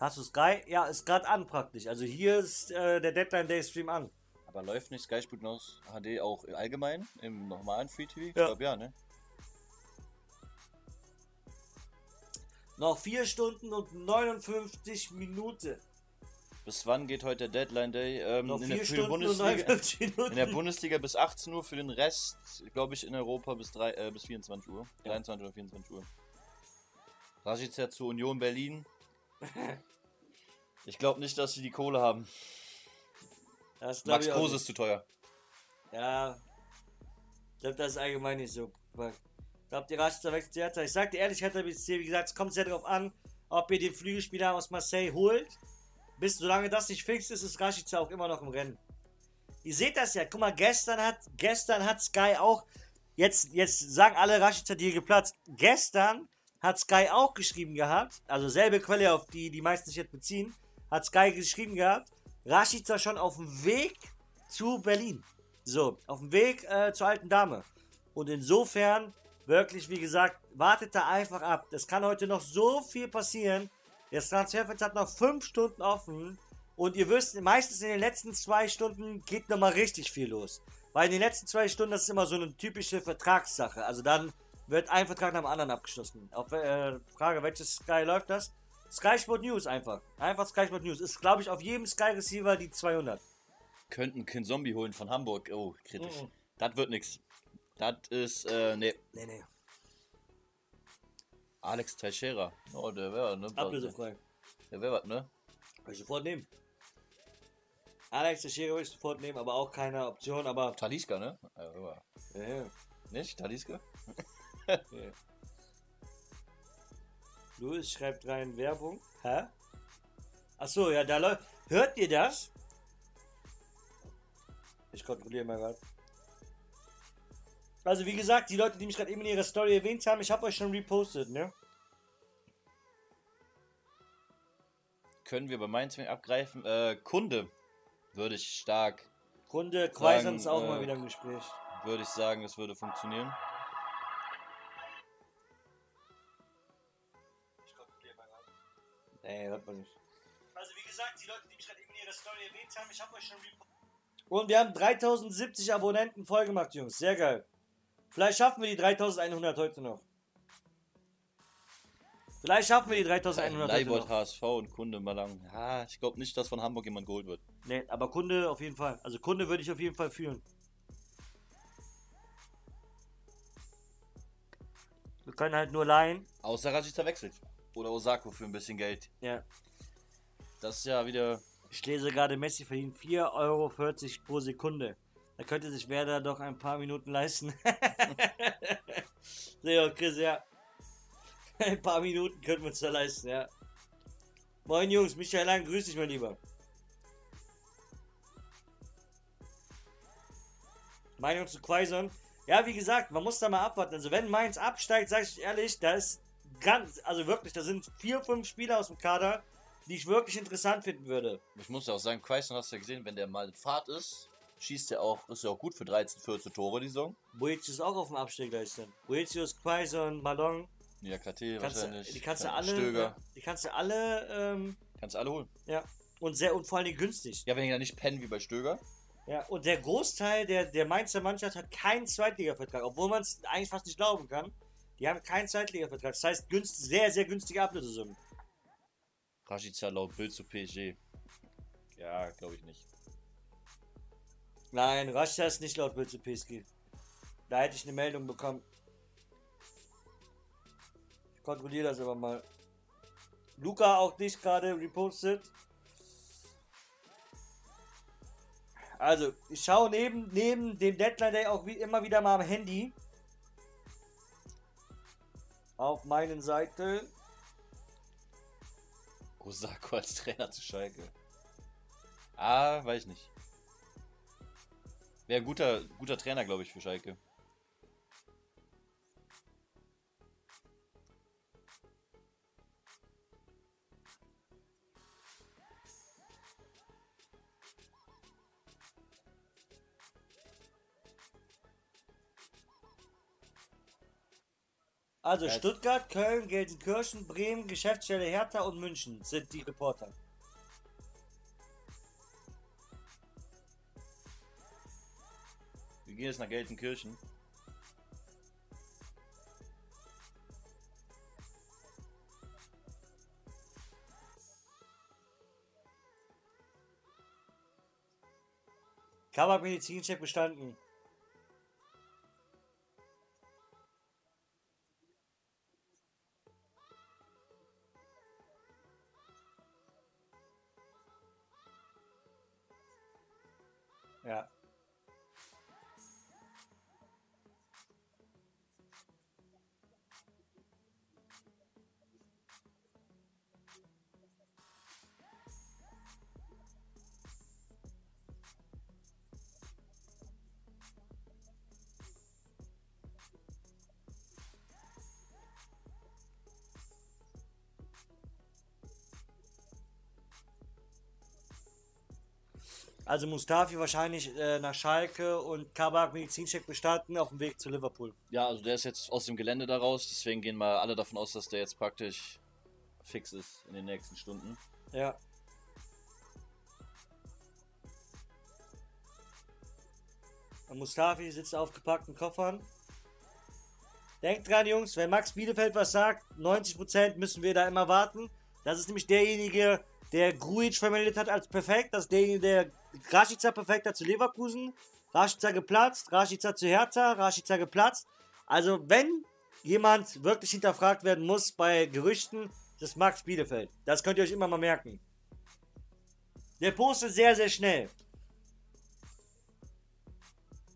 Hast du Sky? Ja, ist gerade an praktisch. Also hier ist äh, der Deadline Day Stream an. Aber läuft nicht Sky Sport News HD auch allgemein im normalen Free TV? Ich Ja. glaube ja, ne? Noch 4 Stunden und 59 Minuten. Bis wann geht heute der Deadline Day? Ähm, in, 4 der, für die Bundesliga, 59 Minuten. in der Bundesliga bis 18 Uhr, für den Rest, glaube ich, in Europa bis, drei, äh, bis 24 Uhr. 23 oder 24 Uhr. Rashica zu Union Berlin. Ich glaube nicht, dass sie die Kohle haben. das Max nicht. ist zu teuer. Ja. Ich glaube, das ist allgemein nicht so. Ich glaube, die Rashica wechselt Hertha. Ich sag dir ehrlich, Hertha BSC, wie gesagt, es kommt sehr darauf an, ob ihr den Flügelspieler aus Marseille holt. Bis solange das nicht fix ist, ist Rashica auch immer noch im Rennen. Ihr seht das ja. Guck mal, gestern hat, gestern hat Sky auch. Jetzt, jetzt sagen alle Rashica Deal geplatzt. Gestern hat Sky auch geschrieben gehabt. Also selbe Quelle, auf die die meisten sich jetzt beziehen. Hat Sky geschrieben gehabt. Rashica schon auf dem Weg zu Berlin. So, auf dem Weg äh, zur alten Dame. Und insofern, wirklich, wie gesagt, wartet da einfach ab. Es kann heute noch so viel passieren. Das Transferfenster hat noch 5 Stunden offen. Und ihr wisst, meistens in den letzten zwei Stunden geht nochmal richtig viel los. Weil in den letzten zwei Stunden, das ist immer so eine typische Vertragssache. Also dann wird ein Vertrag nach dem anderen abgeschlossen. Auf äh, Frage, welches Sky läuft das? Sky Sport News einfach. Einfach Sky Sport News. Ist, glaube ich, auf jedem Sky Receiver die 200. Könnten kein Zombie holen von Hamburg. Oh, kritisch. Mhm. Das wird nix. Das ist, äh, ne. Nee, nee. Alex Teixeira. Oh, der wäre, ne? Ablösefrei. Der wäre was, ne? Will ich sofort nehmen. Alex Teixeira will ich sofort nehmen, aber auch keine Option, aber. Taliska, ne? Ja, ja. Nicht? Taliska? ja. Louis schreibt rein Werbung. Hä? Achso, ja, da läuft. Hört ihr das? Ich kontrolliere mal gerade. Also, wie gesagt, die Leute, die mich gerade eben in ihrer Story erwähnt haben, ich habe euch schon repostet, ne? Können wir bei Mainz abgreifen? Äh, Kunde. Würde ich stark, Kunde, Quaisern Sagen, ist auch äh, mal wieder im Gespräch. würde ich sagen, es würde funktionieren. Nee, hört man nicht. Also wie gesagt, die Leute, die mich gerade eben in ihrer Story erwähnt haben, ich habe euch schon Und wir haben 3070 Abonnenten voll gemacht, Jungs. Sehr geil. Vielleicht schaffen wir die 3100 heute noch. Vielleicht schaffen wir die 3100 heute Leibold noch. HSV und Kunde Malang. Ja, ich glaube nicht, dass von Hamburg jemand geholt wird. Nee, aber Kunde auf jeden Fall. Also Kunde würde ich auf jeden Fall führen. Wir können halt nur leihen. Außer Rashica wechselt. Oder Osako für ein bisschen Geld. Ja. Das ist ja wieder. Ich lese gerade, Messi verdient 4,40 Euro pro Sekunde. Da könnte sich Werder doch ein paar Minuten leisten. Sehr, Chris, ja. Ein paar Minuten könnten wir uns da leisten, ja. Moin Jungs, Michael Lang, grüß dich, mein Lieber. Meinung zu Quaison. Ja, wie gesagt, man muss da mal abwarten. Also wenn Mainz absteigt, sage ich ehrlich, da ist ganz, also wirklich, da sind vier, fünf Spieler aus dem Kader, die ich wirklich interessant finden würde. Ich muss ja auch sagen, Quaison hast du ja gesehen, wenn der mal in Fahrt ist, schießt er auch, ist ja auch gut für 13, 14 Tore die Saison. Boetius ist auch auf dem Abstiegleis dann. Boetius, Quaison, Malon. Ja, KT Kannst du, wahrscheinlich. die kannst du Ja, alle, Stöger. die kannst du alle, ähm, Kannst du alle holen. ja, und sehr und vor allem günstig. Ja, wenn die da nicht pennen wie bei Stöger. Ja, und der Großteil der, der Mainzer Mannschaft hat keinen Zweitliga-Vertrag, obwohl man es eigentlich fast nicht glauben kann. Die haben keinen Zweitliga-Vertrag. Das heißt, günst, sehr, sehr günstige Ablösesummen. Rashica laut Bild zu PSG. Ja, glaube ich nicht. Nein, Rascha ist nicht laut Bild zu PSG. Da hätte ich eine Meldung bekommen. Ich kontrolliere das aber mal. Luca auch nicht gerade repostet. Also, ich schaue neben, neben dem Deadline Day auch wie immer wieder mal am Handy. Auf meinen Seite. Osako als Trainer zu Schalke. Ah, weiß ich nicht. Wäre ein guter, guter Trainer, glaube ich, für Schalke. Also Stuttgart, Köln, Gelsenkirchen, Bremen, Geschäftsstelle Hertha und München sind die Reporter. Wir gehen jetzt nach Gelsenkirchen. Kabak Medizincheck bestanden. Ja. Also Mustafi wahrscheinlich äh, nach Schalke und Kabak Medizincheck bestanden auf dem Weg zu Liverpool. Ja, also der ist jetzt aus dem Gelände da raus, deswegen gehen mal alle davon aus, dass der jetzt praktisch fix ist in den nächsten Stunden. Ja. Und Mustafi sitzt auf gepackten Koffern. Denkt dran, Jungs, wenn Max Bielefeld was sagt, 90% müssen wir da immer warten. Das ist nämlich derjenige, der Grujic vermeldet hat als perfekt. Das ist derjenige, der Rashica perfekt hat zu Leverkusen. Rashica geplatzt, Rashica zu Hertha, Rashica geplatzt. Also, wenn jemand wirklich hinterfragt werden muss bei Gerüchten, das ist Max Bielefeld. Das könnt ihr euch immer mal merken. Der postet sehr, sehr schnell.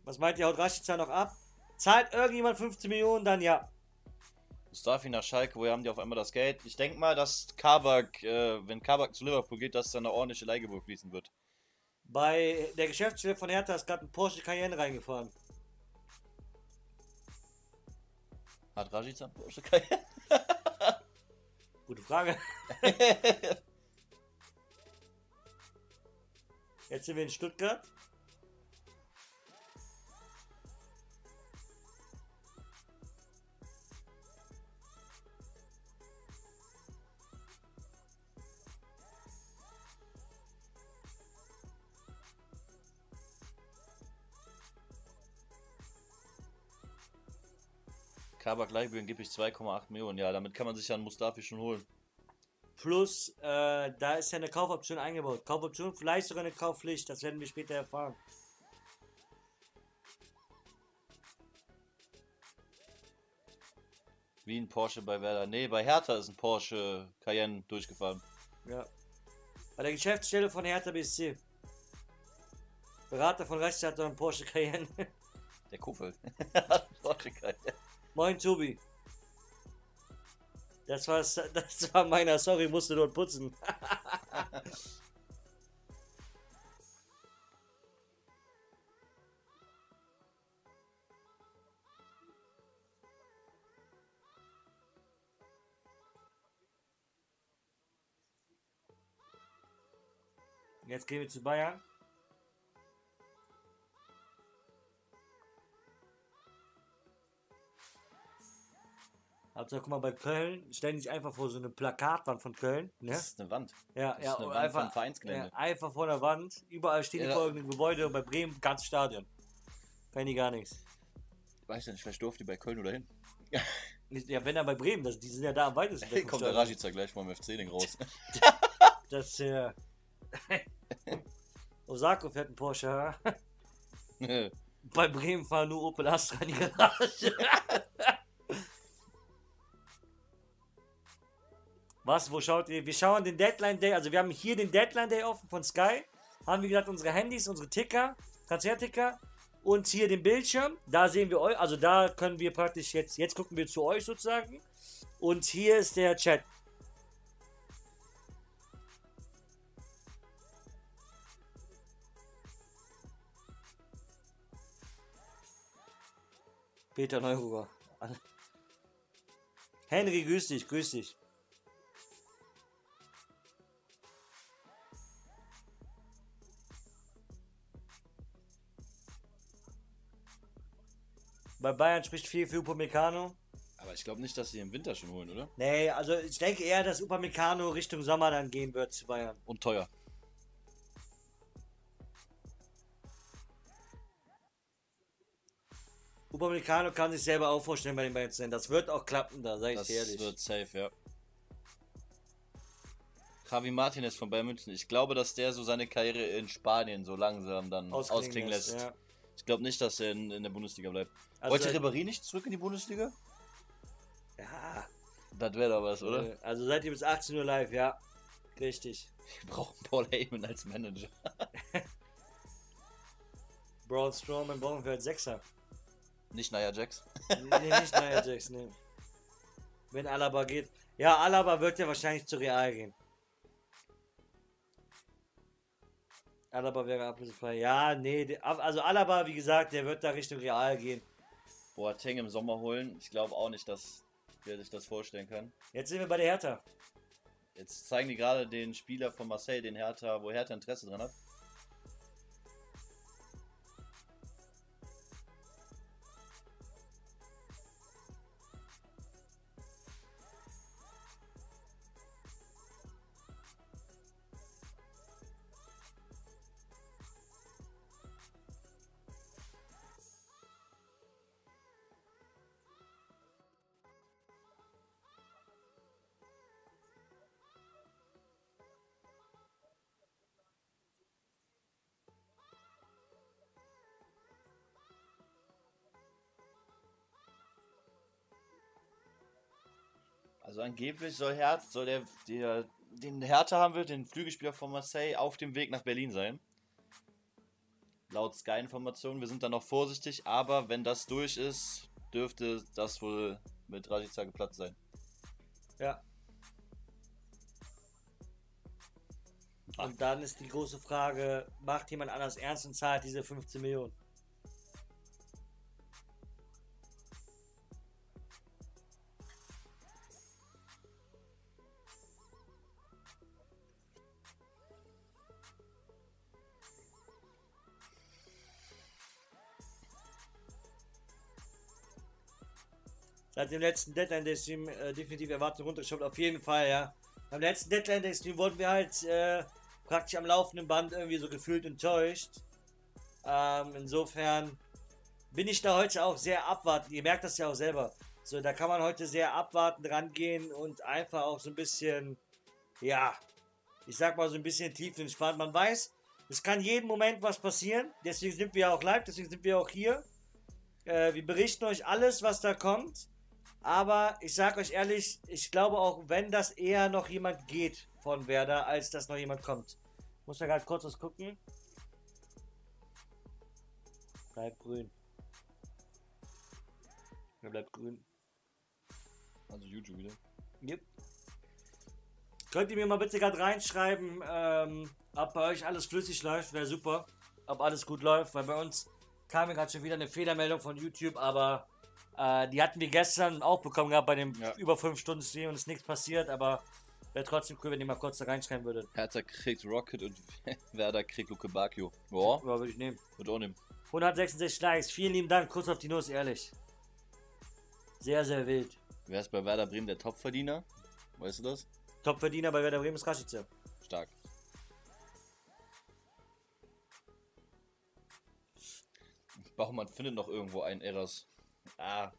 Was meint ihr, haut Rashica noch ab? Zahlt irgendjemand 15 Millionen, dann ja. Mustafi nach Schalke, woher haben die auf einmal das Geld? Ich denke mal, dass Kabak, äh, wenn Kabak zu Liverpool geht, dass da eine ordentliche Leihgeburt fließen wird. Bei der Geschäftsstelle von Hertha ist gerade ein Porsche Cayenne reingefahren. Hat Rashica einen Porsche Cayenne? Gute Frage. Jetzt sind wir in Stuttgart. Kabak Leihbüren gebe ich 2,8 Millionen. Ja, damit kann man sich ja einen Mustafi schon holen. Plus, äh, da ist ja eine Kaufoption eingebaut. Kaufoption, vielleicht sogar eine Kaufpflicht, das werden wir später erfahren. Wie ein Porsche bei Werder. Nee, bei Hertha ist ein Porsche Cayenne durchgefahren. Ja. Bei der Geschäftsstelle von Hertha BSC. Berater von Rechts hat einen Porsche Cayenne. Der Kofel. Porsche Cayenne. Moin Tobi. Das war, das war meiner, sorry, musste dort putzen. Jetzt gehen wir zu Bayern. Also guck mal, bei Köln stellen sich einfach vor so eine Plakatwand von Köln. Ne? Das ist eine Wand. Ja, Das ja, ist eine Wand einfach, vom Vereinsgelände. ja, einfach vor der Wand. Überall stehen die Ja. vor irgendeinem Gebäude und bei Bremen ganz Stadion. Kann die gar nichts. Weiß ja nicht, vielleicht durfte die bei Köln oder hin. Ja, wenn dann bei Bremen, das, die sind ja da am weitesten vom Kommt der. Rajica gleich vom FC-Ding raus. Das, äh. Osako fährt ein Porsche? Bei Bremen fahren nur Opel Astra in die Garage. Was, wo schaut ihr? Wir schauen den Deadline Day, also wir haben hier den Deadline Day offen von Sky. Haben wir gesagt, unsere Handys, unsere Ticker, Transferticker und hier den Bildschirm. Da sehen wir euch, also da können wir praktisch jetzt, jetzt gucken wir zu euch sozusagen. Und hier ist der Chat. Peter Neururer. Henry, grüß dich, grüß dich. Bei Bayern spricht viel für Upamecano. Aber ich glaube nicht, dass sie im Winter schon holen, oder? Nee, also ich denke eher, dass Upamecano Richtung Sommer dann gehen wird zu Bayern. Und teuer. Upamecano kann sich selber auch vorstellen, bei den Bayern zu sein. Das wird auch klappen, da sag ich Das dir ehrlich. wird safe, ja. Javi Martinez von Bayern München. Ich glaube, dass der so seine Karriere in Spanien so langsam dann ausklingen, lässt. Ja. Ich glaube nicht, dass er in, in der Bundesliga bleibt. Also, Wollte Ribéry nicht zurück in die Bundesliga? ja, Das wäre doch was, oder? also seid ihr bis 18 Uhr live, ja. Richtig. Wir brauchen Paul Heyman als Manager. Braun Strowman brauchen wir als Sechser. Nicht Nia Jax. nee, nicht Nia Jax, nee. Wenn Alaba geht. Ja, Alaba wird ja wahrscheinlich zu Real gehen. Alaba wäre ablösefrei. Ja, nee, also Alaba, wie gesagt, der wird da Richtung Real gehen. Boateng im Sommer holen. Ich glaube auch nicht, dass der sich das vorstellen kann. Jetzt sind wir bei der Hertha. Jetzt zeigen die gerade den Spieler von Marseille, den Hertha, wo Hertha Interesse dran hat. Also angeblich soll Hertha, soll der, der den Hertha haben will, den Flügelspieler von Marseille, auf dem Weg nach Berlin sein. Laut Sky-Informationen, wir sind da noch vorsichtig, aber wenn das durch ist, dürfte das wohl mit Rajica geplatzt sein. Ja. Und dann ist die große Frage, macht jemand anders ernst und zahlt diese 15 Millionen? Seit dem letzten Deadline Day Stream äh, definitiv Erwartung runtergeschaut, auf jeden Fall, ja. Beim letzten Deadline Day Stream wurden wir halt äh, praktisch am laufenden Band irgendwie so gefühlt enttäuscht. Ähm, insofern bin ich da heute auch sehr abwartend. Ihr merkt das ja auch selber. So, da kann man heute sehr abwartend rangehen und einfach auch so ein bisschen, ja, ich sag mal so ein bisschen tiefenentspannt. Man weiß, es kann jeden Moment was passieren. Deswegen sind wir auch live, deswegen sind wir auch hier. Äh, wir berichten euch alles, was da kommt. Aber ich sag euch ehrlich, ich glaube auch, wenn das eher noch jemand geht von Werder, als dass noch jemand kommt. Ich muss da gerade kurz was gucken. Bleibt grün. Er bleibt grün. Also YouTube wieder. Yep. Könnt ihr mir mal bitte gerade reinschreiben, ähm, ob bei euch alles flüssig läuft, wäre super. Ob alles gut läuft, weil bei uns kam mir gerade schon wieder eine Fehlermeldung von YouTube, aber äh, die hatten wir gestern auch bekommen gehabt bei dem Ja. über 5 Stunden Stream und es ist nichts passiert, aber wäre trotzdem cool, wenn ihr mal kurz da reinschreiben würdet. Hertha kriegt Rocket und Werder kriegt Luke Bacchio. Ja, Ja, würde ich nehmen. wird auch nehmen. 166 Likes, vielen lieben Dank, kurz auf die Nuss, ehrlich. Sehr, sehr wild. Wer ist bei Werder Bremen der Topverdiener? Weißt du das? Topverdiener bei Werder Bremen ist Rashica. Stark. Baumann findet noch irgendwo einen Eras. Ah.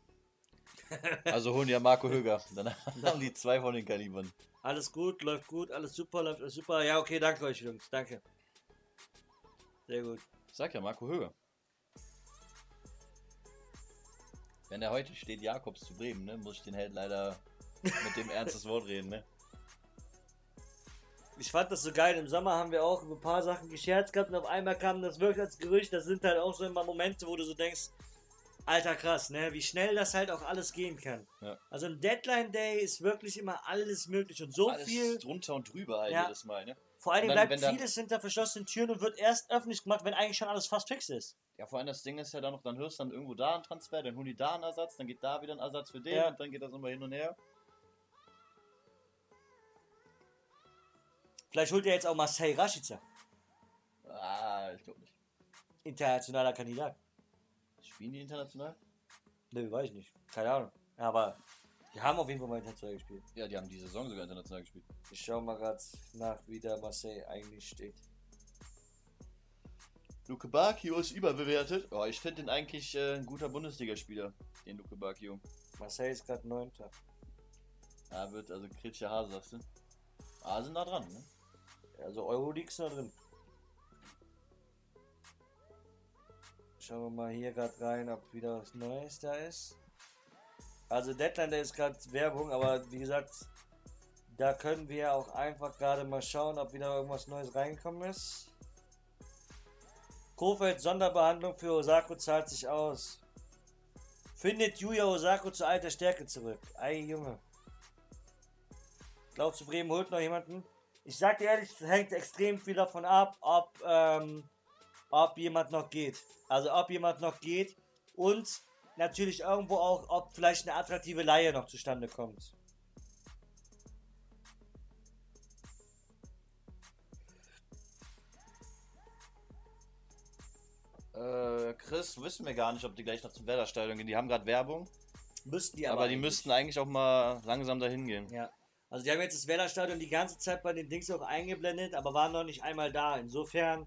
Also holen ja Marco Höger. Dann haben die zwei von den Kalibern. Alles gut, läuft gut, alles super, läuft alles super. Ja, okay, danke euch, Jungs. Danke. Sehr gut. Ich sag ja, Marco Höger. Wenn er heute steht, Jakobs zu Bremen, ne, muss ich den Held leider mit dem ernstes Wort reden, ne? Ich fand das so geil. Im Sommer haben wir auch über ein paar Sachen gescherzt gehabt und auf einmal kam das wirklich als Gerücht. Das sind halt auch so immer Momente, wo du so denkst, alter krass, ne? Wie schnell das halt auch alles gehen kann. Ja. Also im Deadline Day ist wirklich immer alles möglich und so Alles viel. drunter und drüber halt Ja. jedes Mal, ne? Vor allem Und dann, bleibt vieles hinter verschlossenen Türen und wird erst öffentlich gemacht, wenn eigentlich schon alles fast fix ist. Ja, vor allem das Ding ist ja dann noch, dann hörst du dann irgendwo da einen Transfer, dann holen die da einen Ersatz, dann geht da wieder ein Ersatz für den Ja. und dann geht das immer hin und her. Vielleicht holt er jetzt auch Marcel Rashica. Ah, ich glaube nicht. Internationaler Kandidat. Spielen die international? Ne, weiß ich nicht. Keine Ahnung. Aber die haben auf jeden Fall mal international gespielt. Ja, die haben die Saison sogar international gespielt. Ich schau mal gerade nach, wie der Marseille eigentlich steht. Luke Bacchio ist überbewertet. Oh, ich finde den eigentlich äh, ein guter Bundesligaspieler, den Luke Bacchio. Marseille ist gerade 9. Ja, wird also kritischer Hase, sagst du? Ah, sind da dran, ne? Also Euroleague ist da drin. Schauen wir mal hier gerade rein, ob wieder was Neues da ist. Also Deadline, der ist gerade Werbung, aber wie gesagt, da können wir auch einfach gerade mal schauen, ob wieder irgendwas Neues reingekommen ist. Kofeld Sonderbehandlung für Osako zahlt sich aus. Findet Yuya Osako zu alter Stärke zurück. Ei Junge. Glaubst du, Bremen holt noch jemanden? Ich sag dir ehrlich, es hängt extrem viel davon ab, ob, ähm, ob jemand noch geht. Also ob jemand noch geht und natürlich irgendwo auch, ob vielleicht eine attraktive Leihe noch zustande kommt. Äh, Chris, wissen wir gar nicht, ob die gleich noch zum Werderstadion gehen. Die haben gerade Werbung, Müssten die aber, aber. die eigentlich. müssten eigentlich auch mal langsam dahin gehen. Ja. Also die haben jetzt das Werder-Stadion die ganze Zeit bei den Dings auch eingeblendet, aber waren noch nicht einmal da. Insofern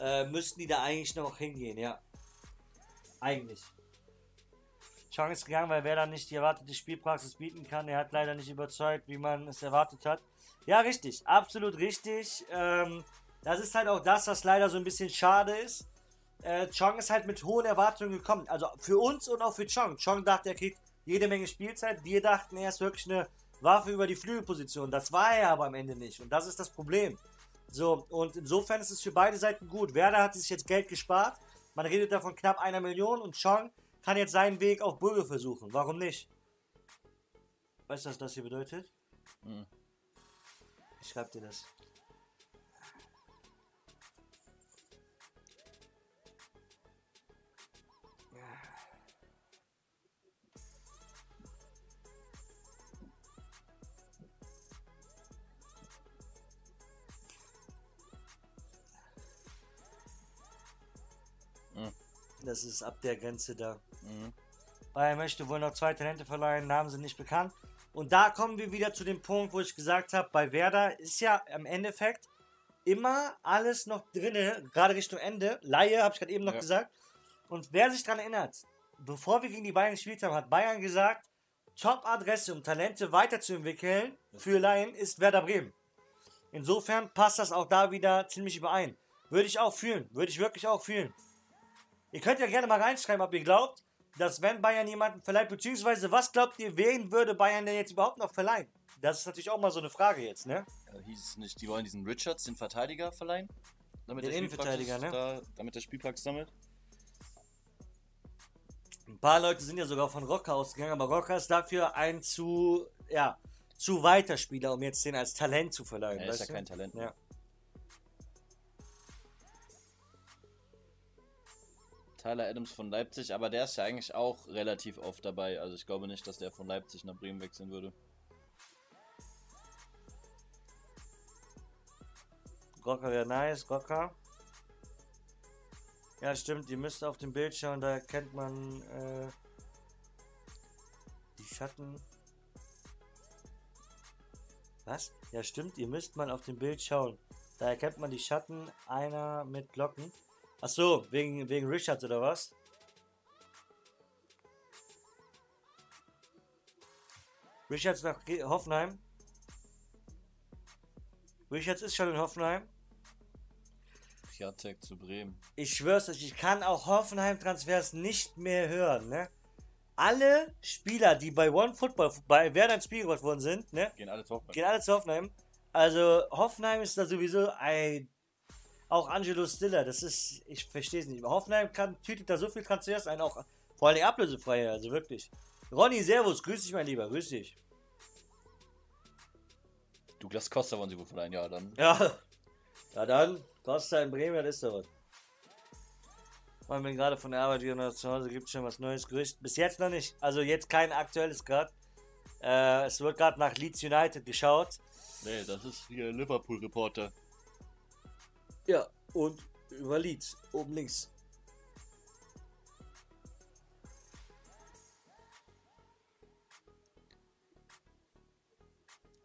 äh, müssten die da eigentlich noch hingehen, ja. Eigentlich. Chong ist gegangen, weil Werder nicht die erwartete Spielpraxis bieten kann. Er hat leider nicht überzeugt, wie man es erwartet hat. Ja, richtig. Absolut richtig. Ähm, das ist halt auch das, was leider so ein bisschen schade ist. Äh, Chong ist halt mit hohen Erwartungen gekommen. Also für uns und auch für Chong. Chong dachte, er kriegt jede Menge Spielzeit. Wir dachten, er ist wirklich eine Waffe über die Flügelposition. Das war er aber am Ende nicht. Und das ist das Problem. So, und insofern ist es für beide Seiten gut. Werder hat sich jetzt Geld gespart. Man redet da von knapp einer Million und Chong kann jetzt seinen Weg auf Brügge versuchen. Warum nicht? Weißt du, was das hier bedeutet? Hm. Ich schreib dir das. Das ist ab der Grenze da. Mhm. Bayern möchte wohl noch zwei Talente verleihen, Namen sind nicht bekannt. Und da kommen wir wieder zu dem Punkt, wo ich gesagt habe, bei Werder ist ja im Endeffekt immer alles noch drinne, gerade Richtung Ende. Laie, habe ich gerade eben noch Ja. gesagt. Und wer sich daran erinnert, bevor wir gegen die Bayern gespielt haben, hat Bayern gesagt, Top-Adresse, um Talente weiterzuentwickeln für Laien, ist Werder Bremen. Insofern passt das auch da wieder ziemlich überein. Würde ich auch fühlen. Würde ich wirklich auch fühlen. Ihr könnt ja gerne mal reinschreiben, ob ihr glaubt, dass wenn Bayern jemanden verleiht, beziehungsweise was glaubt ihr, wen würde Bayern denn jetzt überhaupt noch verleihen? Das ist natürlich auch mal so eine Frage jetzt, ne? Äh, hieß es nicht, die wollen diesen Richards, den Verteidiger, verleihen? Den Damit der Innenverteidiger, ne? Da, damit der Spielpraxis sammelt? Ein paar Leute sind ja sogar von Rocker ausgegangen, aber Rocker ist dafür ein zu, ja, zu weiter Spieler, um jetzt den als Talent zu verleihen. Er ist ja weißt du? kein Talent. Ja. Tyler Adams von Leipzig, aber der ist ja eigentlich auch relativ oft dabei. Also ich glaube nicht, dass der von Leipzig nach Bremen wechseln würde. Rocker wäre nice, Rocker. Ja, stimmt, ihr müsst auf dem Bild schauen, da erkennt man äh, die Schatten. Was? Ja, stimmt, ihr müsst mal auf dem Bild schauen. Da erkennt man die Schatten einer mit Glocken. Ach so, wegen, wegen Richards oder was? Richards nach Hoffenheim. Richards ist schon in Hoffenheim. Piatek zu Bremen. Ich schwör's euch, ich kann auch Hoffenheim-Transfers nicht mehr hören, ne? Alle Spieler, die bei One Football, bei Werder ins Spiel gebracht worden sind, ne? Gehen alle zu Hoffenheim. Gehen alle zu Hoffenheim. Also, Hoffenheim ist da sowieso ein. Auch Angelo Stiller, das ist. Ich verstehe es nicht. Hoffenheim kann, tütet da so viel Transfers ein, auch vor allem ablösefrei, also wirklich. Ronny, Servus, grüß dich, mein Lieber, grüß dich. Douglas Costa wollen sie wohl verleihen, ja dann. Ja, ja dann, Costa in Bremen, das ist doch was. Ich bin gerade von der Arbeit wieder nach zu Hause, gibt schon was Neues, Gerücht. Bis jetzt noch nicht, also jetzt kein aktuelles gerade. Äh, es wird gerade nach Leeds United geschaut. Nee, das ist hier Liverpool-Reporter. Ja, und über Leeds, oben links.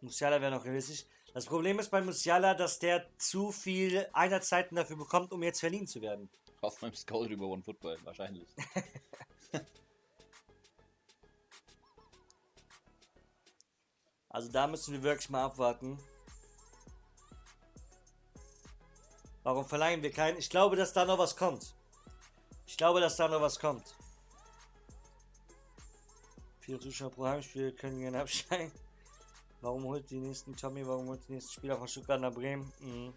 Musiala wäre noch realistisch. Das Problem ist bei Musiala, dass der zu viel Einsatzzeiten dafür bekommt, um jetzt verliehen zu werden. Hoffenheim Scout über One Football, wahrscheinlich. Also da müssen wir wirklich mal abwarten. Warum verleihen wir keinen? Ich glaube, dass da noch was kommt. Ich glaube, dass da noch was kommt. Vier Zuschauer pro Heimspiel können gerne absteigen. Warum holt die nächsten Tommy? Warum holt die nächsten Spieler von Stuttgart nach Bremen? Mhm.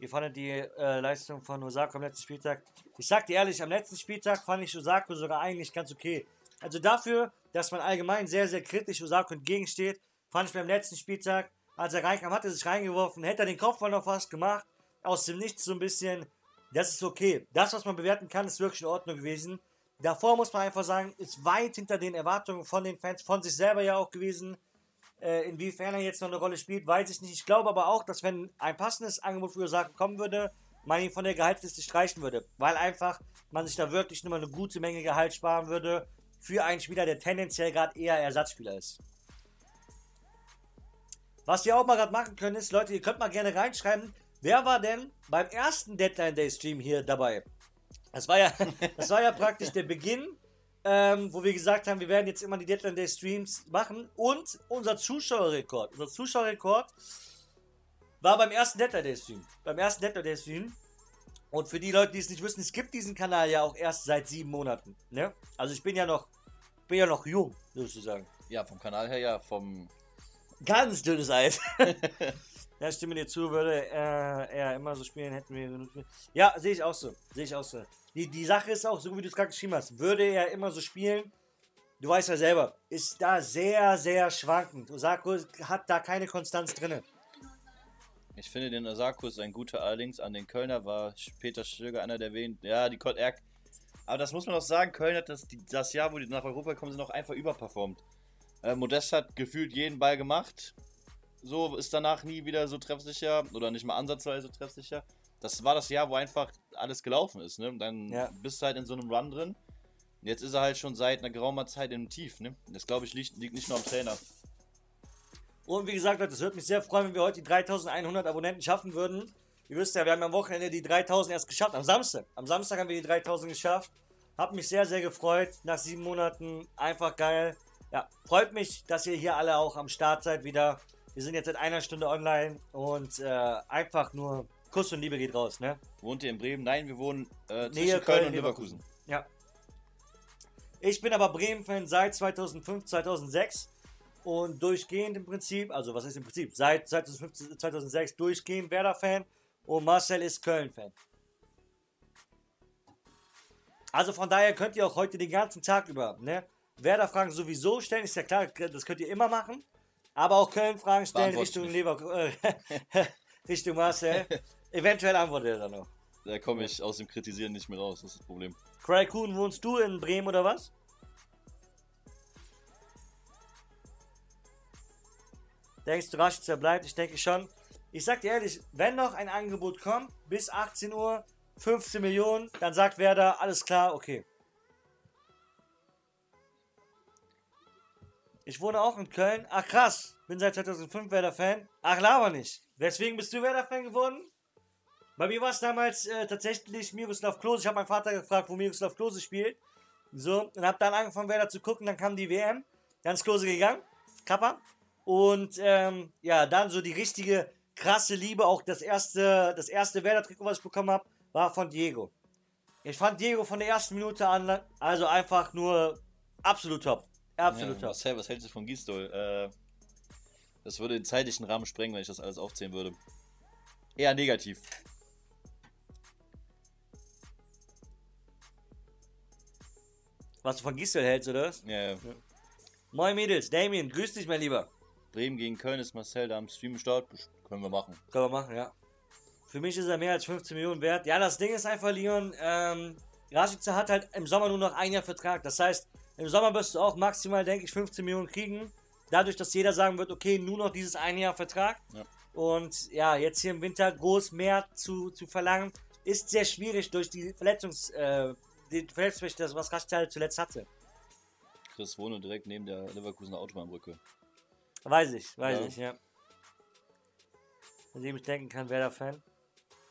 Wie fandet die äh, Leistung von Osako am letzten Spieltag? Ich sag dir ehrlich, am letzten Spieltag fand ich Osako sogar eigentlich ganz okay. Also dafür, dass man allgemein sehr, sehr kritisch Osako entgegensteht, fand ich beim letzten Spieltag, als er reinkam, hat er sich reingeworfen, hätte er den Kopfball noch fast gemacht, aus dem Nichts so ein bisschen, das ist okay. Das, was man bewerten kann, ist wirklich in Ordnung gewesen. Davor muss man einfach sagen, ist weit hinter den Erwartungen von den Fans, von sich selber ja auch gewesen. Äh, inwiefern er jetzt noch eine Rolle spielt, weiß ich nicht. Ich glaube aber auch, dass wenn ein passendes Angebot für Osaka kommen würde, man ihn von der Gehaltsliste streichen würde. Weil einfach man sich da wirklich nur mal eine gute Menge Gehalt sparen würde für einen Spieler, der tendenziell gerade eher Ersatzspieler ist. Was wir auch mal gerade machen können, ist, Leute, ihr könnt mal gerne reinschreiben, wer war denn beim ersten Deadline Day Stream hier dabei? Das war ja, das war ja praktisch der Beginn, ähm, wo wir gesagt haben, wir werden jetzt immer die Deadline Day Streams machen und unser Zuschauerrekord, unser Zuschauerrekord war beim ersten Deadline Day Stream. Beim ersten Deadline Day Stream. Und für die Leute, die es nicht wissen, es gibt diesen Kanal ja auch erst seit sieben Monaten. Ne? Also ich bin ja noch, bin ja noch jung, sozusagen. Ja, vom Kanal her ja, vom. Ganz dünnes Eis. ja, ich stimme dir zu, würde er, er immer so spielen, hätten wir genug. Ja, sehe ich auch so. Sehe ich auch so. Die, die Sache ist auch, so wie du es gerade geschrieben hast, würde er immer so spielen, du weißt ja selber, ist da sehr, sehr schwankend. Osako hat da keine Konstanz drin. Ich finde, den Osako ist ein guter, allerdings an den Kölner war Peter Stöger einer der wenigen. Ja, die Kurt Erk. Aber das muss man auch sagen, Köln hat das, das Jahr, wo die nach Europa gekommen sind, noch einfach überperformt. Äh, Modest hat gefühlt jeden Ball gemacht. So ist danach nie wieder so treffsicher oder nicht mal ansatzweise so treffsicher. Das war das Jahr, wo einfach alles gelaufen ist. Ne? Und dann Ja. bist du halt in so einem Run drin. Jetzt ist er halt schon seit einer geraumer Zeit im Tief. Ne? Das glaube ich liegt, liegt nicht nur am Trainer. Und wie gesagt, Leute, es würde mich sehr freuen, wenn wir heute die 3100 Abonnenten schaffen würden. Ihr wisst ja, wir haben am Wochenende die 3000 erst geschafft. Am Samstag. Am Samstag haben wir die 3000 geschafft. Hab mich sehr, sehr gefreut. Nach sieben Monaten einfach geil. ja, freut mich, dass ihr hier alle auch am Start seid wieder. Wir sind jetzt seit einer Stunde online und äh, einfach nur Kuss und Liebe geht raus, ne? Wohnt ihr in Bremen? Nein, wir wohnen äh, zwischen Nähe Köln, Köln, und Leverkusen. Ja. Ich bin aber Bremen-Fan seit 2005, 2006 und durchgehend im Prinzip, also was ist im Prinzip, seit 2005, 2006 durchgehend Werder-Fan und Marcel ist Köln-Fan. Also von daher könnt ihr auch heute den ganzen Tag über, ne? Werder-Fragen sowieso stellen, ist ja klar, das könnt ihr immer machen. Aber auch Köln-Fragen stellen Beantworte Richtung ich Lever äh, Richtung Marcel. Eventuell antwortet er dann noch. Da komme ich aus dem Kritisieren nicht mehr raus, das ist das Problem. Craig Kuhn, wohnst du in Bremen oder was? Denkst du, Rashica bleibt? Ich denke schon. Ich sag dir ehrlich, wenn noch ein Angebot kommt, bis 18 Uhr, 15 Millionen, dann sagt Werder, alles klar, okay. Ich wohne auch in Köln. Ach krass, bin seit 2005 Werder-Fan. Ach, laber nicht. Weswegen bist du Werder-Fan geworden? Bei mir war es damals äh, tatsächlich Miroslav Klose. Ich habe meinen Vater gefragt, wo Miroslav Klose spielt. So, und habe dann angefangen, Werder zu gucken. Dann kam die WM. Ist Klose gegangen. Kappa. Und ähm, ja, dann so die richtige krasse Liebe. Auch das erste, das erste Werder-Trikot, was ich bekommen habe, war von Diego. Ich fand Diego von der ersten Minute an, also einfach nur absolut top. Absolut ja. Marcel, was hältst du von Gistol? Äh, das würde den zeitlichen Rahmen sprengen, wenn ich das alles aufzählen würde. Eher negativ. Was du von Gistel hältst, oder was? Ja, ja. Moin Mädels, Damien, grüß dich, mein Lieber. Bremen gegen Köln ist Marcel da am Stream Start. Können wir machen. Können wir machen, ja. Für mich ist er mehr als 15 Millionen wert. Ja, das Ding ist einfach, Leon, ähm, Rashica hat halt im Sommer nur noch ein Jahr Vertrag. Das heißt, im Sommer wirst du auch maximal, denke ich, 15 Millionen kriegen. Dadurch, dass jeder sagen wird, okay, nur noch dieses ein Jahr Vertrag. Ja. Und ja, jetzt hier im Winter groß mehr zu, zu verlangen, ist sehr schwierig durch die Verletzungs, äh, die Verletzungsrechte, was halt zuletzt hatte. Chris wohne direkt neben der Leverkusener Autobahnbrücke. Weiß ich, weiß Ja. ich, ja. Von dem ich denken kann, wer der Fan.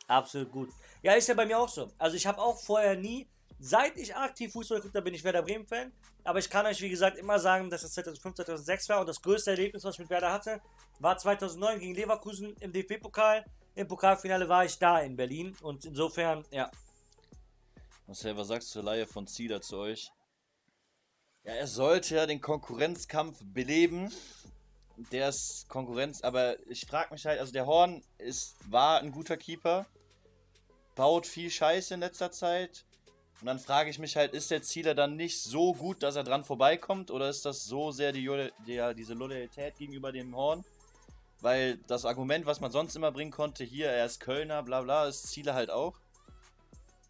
Absolut gut. Ja, ist ja bei mir auch so. Also ich habe auch vorher nie, seit ich aktiv Fußball habe, bin ich Werder Bremen Fan. Aber ich kann euch, wie gesagt, immer sagen, dass es 2005, 2006 war. Und das größte Erlebnis, was ich mit Werder hatte, war 2009 gegen Leverkusen im DFB-Pokal. Im Pokalfinale war ich da in Berlin. Und insofern, ja. Marcel, was sagst du zur Leihe von Zieler zu euch? Ja, er sollte ja den Konkurrenzkampf beleben. Der ist Konkurrenz, aber ich frage mich halt, also der Horn ist, war ein guter Keeper, baut viel Scheiße in letzter Zeit. Und dann frage ich mich halt, ist der Zieler dann nicht so gut, dass er dran vorbeikommt? Oder ist das so sehr die, der, diese Loyalität gegenüber dem Horn? Weil das Argument, was man sonst immer bringen konnte, hier, er ist Kölner, bla bla, ist Zieler halt auch.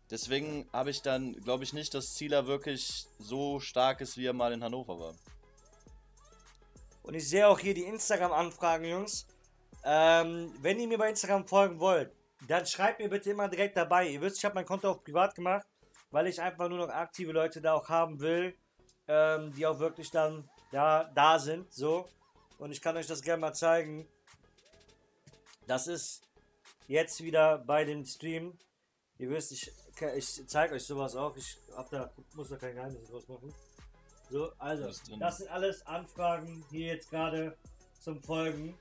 Deswegen habe ich dann, glaube ich nicht, dass Zieler wirklich so stark ist, wie er mal in Hannover war. Und ich sehe auch hier die Instagram-Anfragen, Jungs. Ähm, wenn ihr mir bei Instagram folgen wollt, dann schreibt mir bitte immer direkt dabei. Ihr wisst, ich habe mein Konto auf privat gemacht, weil ich einfach nur noch aktive Leute da auch haben will, ähm, die auch wirklich dann da, da sind. So. Und ich kann euch das gerne mal zeigen. Das ist jetzt wieder bei dem Stream. Ihr wisst, ich, ich zeige euch sowas auch. Ich hab da, muss da kein Geheimnis draus machen. So, also, das sind alles Anfragen hier jetzt gerade zum Folgen.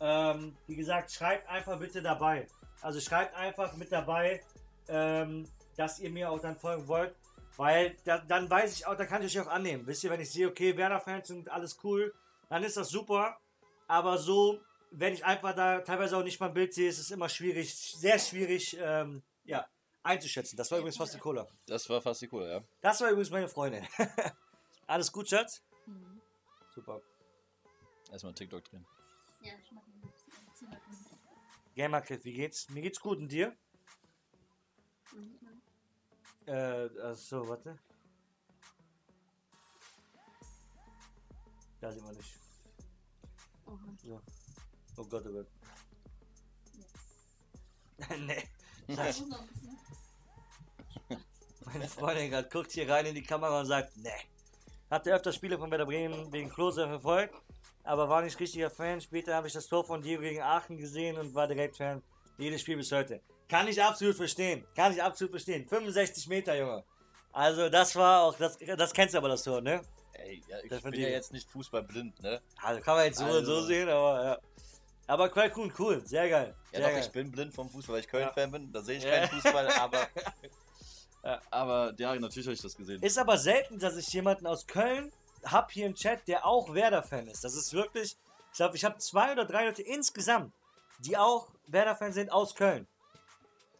Ähm, wie gesagt, schreibt einfach bitte dabei. Also schreibt einfach mit dabei, ähm, dass ihr mir auch dann folgen wollt. Weil da, dann weiß ich auch, da kann ich euch auch annehmen. Wisst ihr, wenn ich sehe, okay, Werder-Fans sind alles cool, dann ist das super. Aber so, wenn ich einfach da teilweise auch nicht mal ein Bild sehe, ist es immer schwierig, sehr schwierig, ähm, ja, einzuschätzen. Das war übrigens fast die Cola. Das war fast die Coole, ja. Das war übrigens meine Freundin. Alles gut, Schatz? Mhm. Super. Erstmal TikTok drin. Ja, ich mache ein bisschen. Gamercliff, wie geht's? Mir geht's gut und dir? Mhm. Äh, achso, warte. Da sieht man nicht. Oha. So. Oh Gott, oh Gott. nee. Noch ein bisschen. Meine Freundin gerade guckt hier rein in die Kamera und sagt, nee. Hatte öfter Spiele von Werder Bremen wegen Klose verfolgt, aber war nicht richtiger Fan. Später habe ich das Tor von Diego gegen Aachen gesehen und war direkt Fan. Jedes Spiel bis heute. Kann ich absolut verstehen. Kann ich absolut verstehen. 65 Meter, Junge. Also das war auch, das, das kennst du aber das Tor, ne? Ey, ja, ich Das bin ja jetzt nicht fußballblind, ne? Also kann man jetzt so und so Also. sehen, aber ja. Aber Quell cool, cool, sehr geil. Ja, sehr doch, geil. ich bin blind vom Fußball, weil ich Köln-Fan bin. Da sehe ich Ja. keinen Fußball, aber. Ja. Aber ja, natürlich habe ich das gesehen. Ist aber selten, dass ich jemanden aus Köln hab hier im Chat, der auch Werder-Fan ist. Das ist wirklich, ich glaube, ich habe zwei oder drei Leute insgesamt, die auch Werder-Fan sind aus Köln.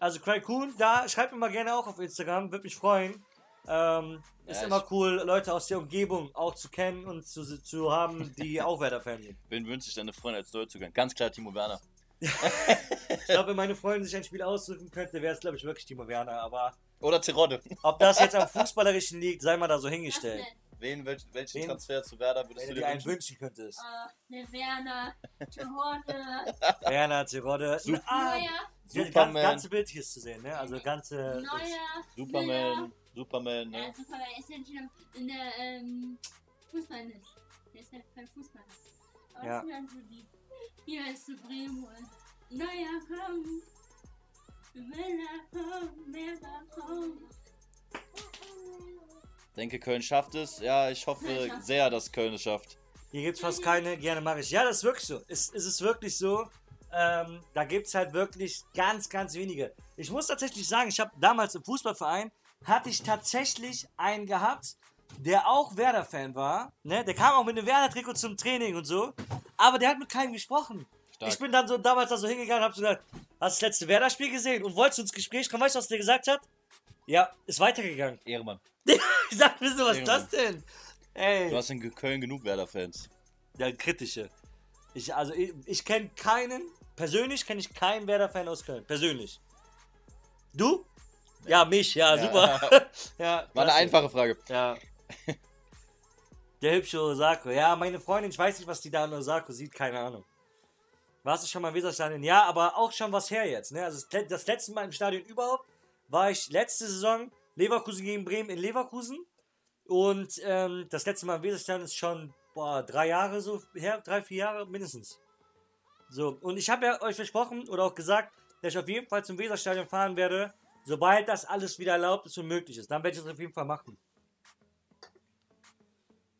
Also Craig Kuhn, da schreibt mir mal gerne auch auf Instagram, würde mich freuen. Ähm, ist Ja, immer cool, Leute aus der Umgebung auch zu kennen und zu, zu haben, die auch Werder-Fan sind. Wen wünscht sich deine Freundin als Neuzugang? Ganz klar Timo Werner. Ich glaube, wenn meine Freundin sich ein Spiel aussuchen könnte, wäre es, glaube ich, wirklich Timo Werner. Aber Oder Terodde. ob das jetzt am Fußballerischen liegt, sei mal da so hingestellt. Wen, welch, welchen Wen? Transfer zu Werder würdest Wenn du dir einen wünschen? wünschen könntest. Äh, der Werner, der Horde, Werner, Terodde. Super. Ah, Neuer, das ganze, Superman. Bild hier ist zu sehen, ne? Also ganze. Neuer, Superman, Superman, Ja, ne? Superman ist ja in der ähm, Fußball nicht. Der ist ja kein Fußball. Aber Ja. das sind so die. Hier ist Supremo. Neuer komm. Werner komm, Werner komm. Denke, Köln schafft es. Ja, ich hoffe sehr, dass Köln es schafft. Hier gibt es fast keine, gerne mache ich. Ja, das ist wirklich so. Ist, ist es wirklich so. Ähm, da gibt es halt wirklich ganz, ganz wenige. Ich muss tatsächlich sagen, ich habe damals im Fußballverein, hatte ich tatsächlich einen gehabt, der auch Werder-Fan war. Ne? Der kam auch mit einem Werder-Trikot zum Training und so. Aber der hat mit keinem gesprochen. Stark. Ich bin dann so damals da so hingegangen und hab so gesagt, hast du das letzte Werder-Spiel gesehen? Und wolltest du ins Gespräch kommen? Weißt du, was der gesagt hat? Ja, ist weitergegangen. Ehrenmann. Ich sag mir so, was ist das denn? Ey. Du hast in Köln genug Werder-Fans. Ja, kritische. Ich, also ich, ich kenne keinen, persönlich kenne ich keinen Werder-Fan aus Köln. Persönlich. Du? Ja, mich, ja, Ja. super. ja, War eine einfache Frage. Ja. Der hübsche Osako. Ja, meine Freundin, ich weiß nicht, was die da in Osako sieht, keine Ahnung. Warst du schon mal im Weserstadion? Ja, aber auch schon was her jetzt. Ne? Also das letzte Mal im Stadion überhaupt war ich letzte Saison Leverkusen gegen Bremen in Leverkusen. Und ähm, das letzte Mal im Weserstadion ist schon boah, drei Jahre so her, drei, vier Jahre mindestens. So, und ich habe ja euch versprochen oder auch gesagt, dass ich auf jeden Fall zum Weserstadion fahren werde, sobald das alles wieder erlaubt ist und möglich ist. Dann werde ich das auf jeden Fall machen.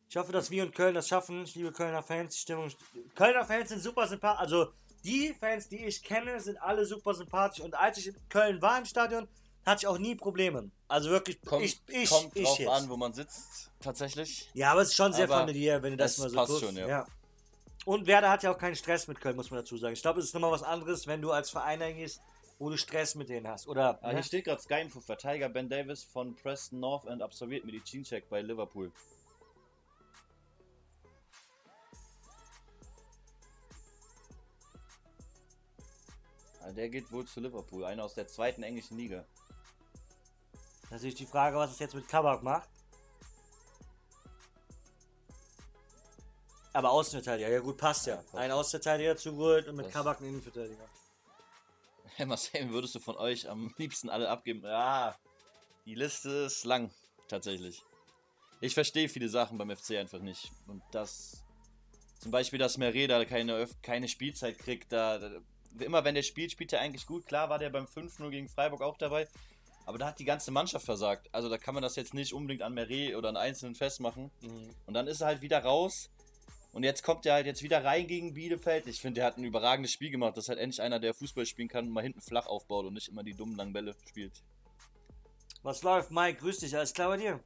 Ich hoffe, dass wir und Köln das schaffen. Ich liebe Kölner Fans. Die Stimmung. Kölner Fans sind super sympathisch. Also die Fans, die ich kenne, sind alle super sympathisch. Und als ich in Köln war im Stadion, hatte ich auch nie Probleme. Also wirklich, Kommt, ich, ich, kommt ich drauf jetzt. an, wo man sitzt. Tatsächlich. Ja, aber es ist schon sehr Aber familiär, wenn du das mal so passt guckst. schon, ja. Und Werder hat ja auch keinen Stress mit Köln, muss man dazu sagen. Ich glaube, es ist nochmal was anderes, wenn du als Verein eingehst, wo du Stress mit denen hast. Oder Ah, hier steht gerade Sky Info. Verteidiger Ben Davis von Preston North End absolviert Medizincheck bei Liverpool. Ah, der geht wohl zu Liverpool. Einer aus der zweiten englischen Liga. Natürlich die Frage, was es jetzt mit Kabak macht. Aber Außenverteidiger, ja gut, passt ja. Ein Außenverteidiger zugeholt und mit Das- Kabak einen Innenverteidiger. Hey Marcel, würdest du von euch am liebsten alle abgeben? Ja, die Liste ist lang, tatsächlich. Ich verstehe viele Sachen beim FC einfach nicht. Und das, zum Beispiel, dass Mereda keine, keine Spielzeit kriegt, da, da, immer wenn der spielt, spielt er eigentlich gut. Klar war der beim 5-0 gegen Freiburg auch dabei, aber da hat die ganze Mannschaft versagt. Also da kann man das jetzt nicht unbedingt an Meret oder an Einzelnen festmachen. Und dann ist er halt wieder raus. Und jetzt kommt er halt jetzt wieder rein gegen Bielefeld. Ich finde, der hat ein überragendes Spiel gemacht. Das ist halt endlich einer, der Fußball spielen kann und mal hinten flach aufbaut und nicht immer die dummen langen Bälle spielt. Was läuft, Mike? Grüß dich, alles klar bei dir?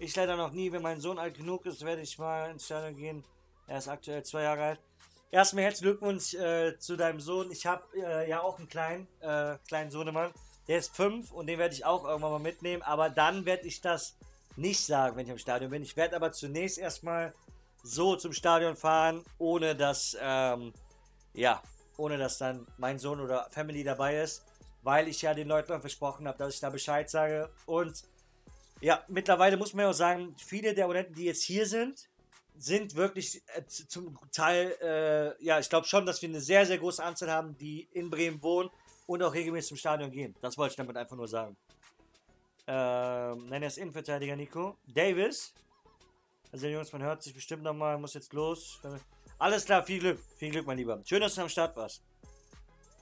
Ich leider noch nie, wenn mein Sohn alt genug ist, werde ich mal ins Stadion gehen. Er ist aktuell zwei Jahre alt. Erstmal herzlichen Glückwunsch äh, zu deinem Sohn. Ich habe äh, ja auch einen kleinen, äh, kleinen Sohnemann. Der ist fünf und den werde ich auch irgendwann mal mitnehmen. Aber dann werde ich das nicht sagen, wenn ich im Stadion bin. Ich werde aber zunächst erstmal so zum Stadion fahren, ohne dass, ähm, ja, ohne dass dann mein Sohn oder Family dabei ist, weil ich ja den Leuten versprochen habe, dass ich da Bescheid sage. Und ja, mittlerweile muss man ja auch sagen, viele der Abonnenten, die jetzt hier sind, sind wirklich äh, zum Teil, äh, ja, ich glaube schon, dass wir eine sehr, sehr große Anzahl haben, die in Bremen wohnen und auch regelmäßig zum Stadion gehen. Das wollte ich damit einfach nur sagen. Ähm, nenn es Innenverteidiger Nico. Davis. Also Jungs, man hört sich bestimmt nochmal, muss jetzt los. Alles klar, viel Glück, viel Glück, mein Lieber. Schön, dass du am Start warst.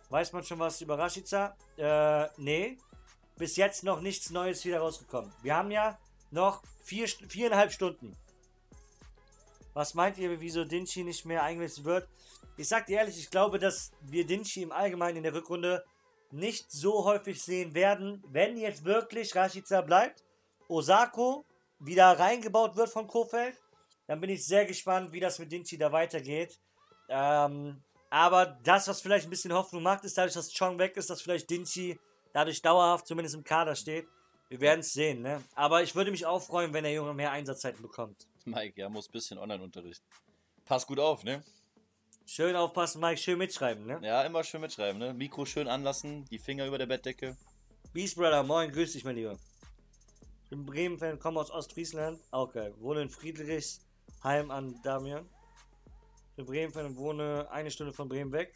Weiß man schon was über Rashica? Äh, nee. Bis jetzt noch nichts Neues wieder rausgekommen. Wir haben ja noch vier, viereinhalb Stunden. Was meint ihr, wieso Dinci nicht mehr eingewechselt wird? Ich sag dir ehrlich, ich glaube, dass wir Dinci im Allgemeinen in der Rückrunde nicht so häufig sehen werden, wenn jetzt wirklich Rashica bleibt, Osako wieder reingebaut wird von Kofeld. Dann bin ich sehr gespannt, wie das mit Dinci da weitergeht. Ähm, aber das, was vielleicht ein bisschen Hoffnung macht, ist dadurch, dass Chong weg ist, dass vielleicht Dinci dadurch dauerhaft zumindest im Kader steht. Wir werden es sehen, ne? Aber ich würde mich auch freuen, wenn der Junge mehr Einsatzzeiten bekommt. Mike, ja, muss ein bisschen online unterrichten. Pass gut auf, ne? Schön aufpassen, Mike, schön mitschreiben, ne? Ja, immer schön mitschreiben, ne? Mikro schön anlassen, die Finger über der Bettdecke. Beast Brother, moin, grüß dich, mein Lieber. Ich bin Bremen-Fan, komme aus Ostfriesland. Auch geil. Wohne in Friedrichsheim an Damian. Ich bin Bremen-Fan und wohne eine Stunde von Bremen weg.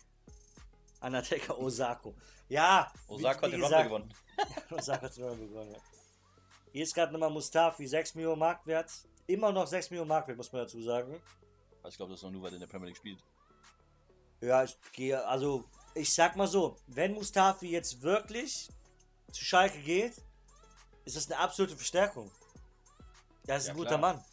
An der Decke Osako. Ja, Osako hat den Rumble gewonnen. Osako hat den Rumble gewonnen, ja. Hier ist gerade nochmal Mustafi, 6 Millionen Marktwert. Immer noch 6 Millionen Marktwert, muss man dazu sagen. Ich glaube, das ist noch nur, weil er in der Premier League spielt. Ja, ich gehe, also, ich sag mal so, wenn Mustafi jetzt wirklich zu Schalke geht, ist das eine absolute Verstärkung. Das ist Ja, ein guter klar. Mann.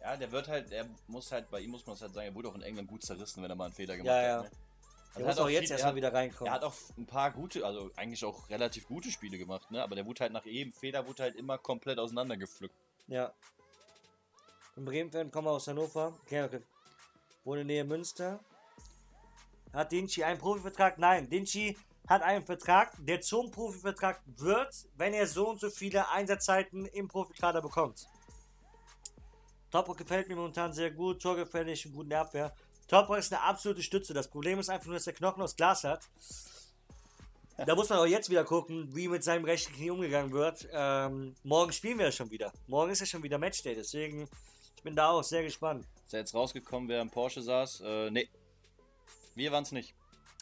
Ja, der wird halt, er muss halt, bei ihm muss man es halt sagen, er wurde auch in England gut zerrissen, wenn er mal einen Fehler gemacht Ja, ja. hat. Ne? Der er muss hat auch jetzt viel- erstmal er, wieder reinkommen. Er hat auch ein paar gute, also eigentlich auch relativ gute Spiele gemacht, ne? Aber der wurde halt nach jedem Fehler wurde halt immer komplett auseinandergepflückt. Ja. In Bremen-Fan, komme aus Hannover. Okay, okay. Wohne in Nähe Münster. Hat Dinci einen Profivertrag? Nein, Dinci hat einen Vertrag, der zum Profivertrag wird, wenn er so und so viele Einsatzzeiten im Profikader bekommt. Topro gefällt mir momentan sehr gut, torgefällig und gut Abwehr. Topro ist eine absolute Stütze. Das Problem ist einfach nur, dass der Knochen aus Glas hat. Da muss man auch jetzt wieder gucken, wie mit seinem rechten Knie umgegangen wird. Ähm, morgen spielen wir ja schon wieder. Morgen ist ja schon wieder Matchday, deswegen ich bin da auch sehr gespannt. Ist er jetzt rausgekommen, wer im Porsche saß? Äh, nee. Wir waren es nicht.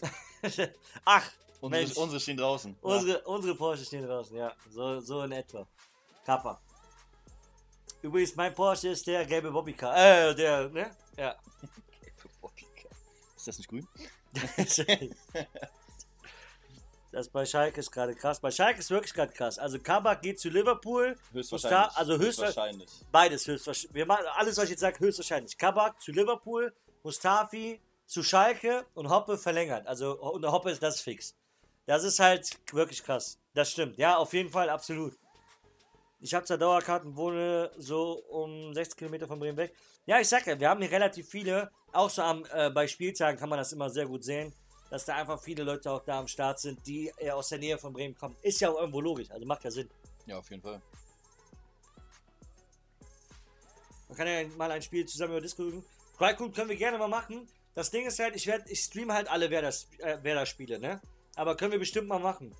Ach, Unsere, Mensch. unsere stehen draußen. unsere, unsere Porsche stehen draußen, ja. So, so in etwa. Kappa. Übrigens, mein Porsche ist der gelbe Bobbycar. Äh, der, ne? Ja. Ist das nicht grün? das bei Schalke ist gerade krass. Bei Schalke ist wirklich gerade krass. Also Kabak geht zu Liverpool. Höchstwahrscheinlich. Musta- also höchstwa- höchstwahrscheinlich. Beides höchstwahrscheinlich. Wir machen alles, was ich jetzt sage, höchstwahrscheinlich. Kabak zu Liverpool, Mustafi zu Schalke und Hoppe verlängert. Also und Hoppe ist das fix. Das ist halt wirklich krass. Das stimmt. Ja, auf jeden Fall, absolut. Ich habe zwar Dauerkarten, wohne so um 60 Kilometer von Bremen weg. Ja, ich sag ja, wir haben hier relativ viele. Auch so am, äh, bei Spieltagen kann man das immer sehr gut sehen, dass da einfach viele Leute auch da am Start sind, die eher aus der Nähe von Bremen kommen. Ist ja auch irgendwo logisch, also macht ja Sinn. Ja, auf jeden Fall. Man kann ja mal ein Spiel zusammen über Disco üben. Raikun können wir gerne mal machen. Das Ding ist halt, ich werde, ich streame halt alle Werder, äh, Werder ne? Aber können wir bestimmt mal machen.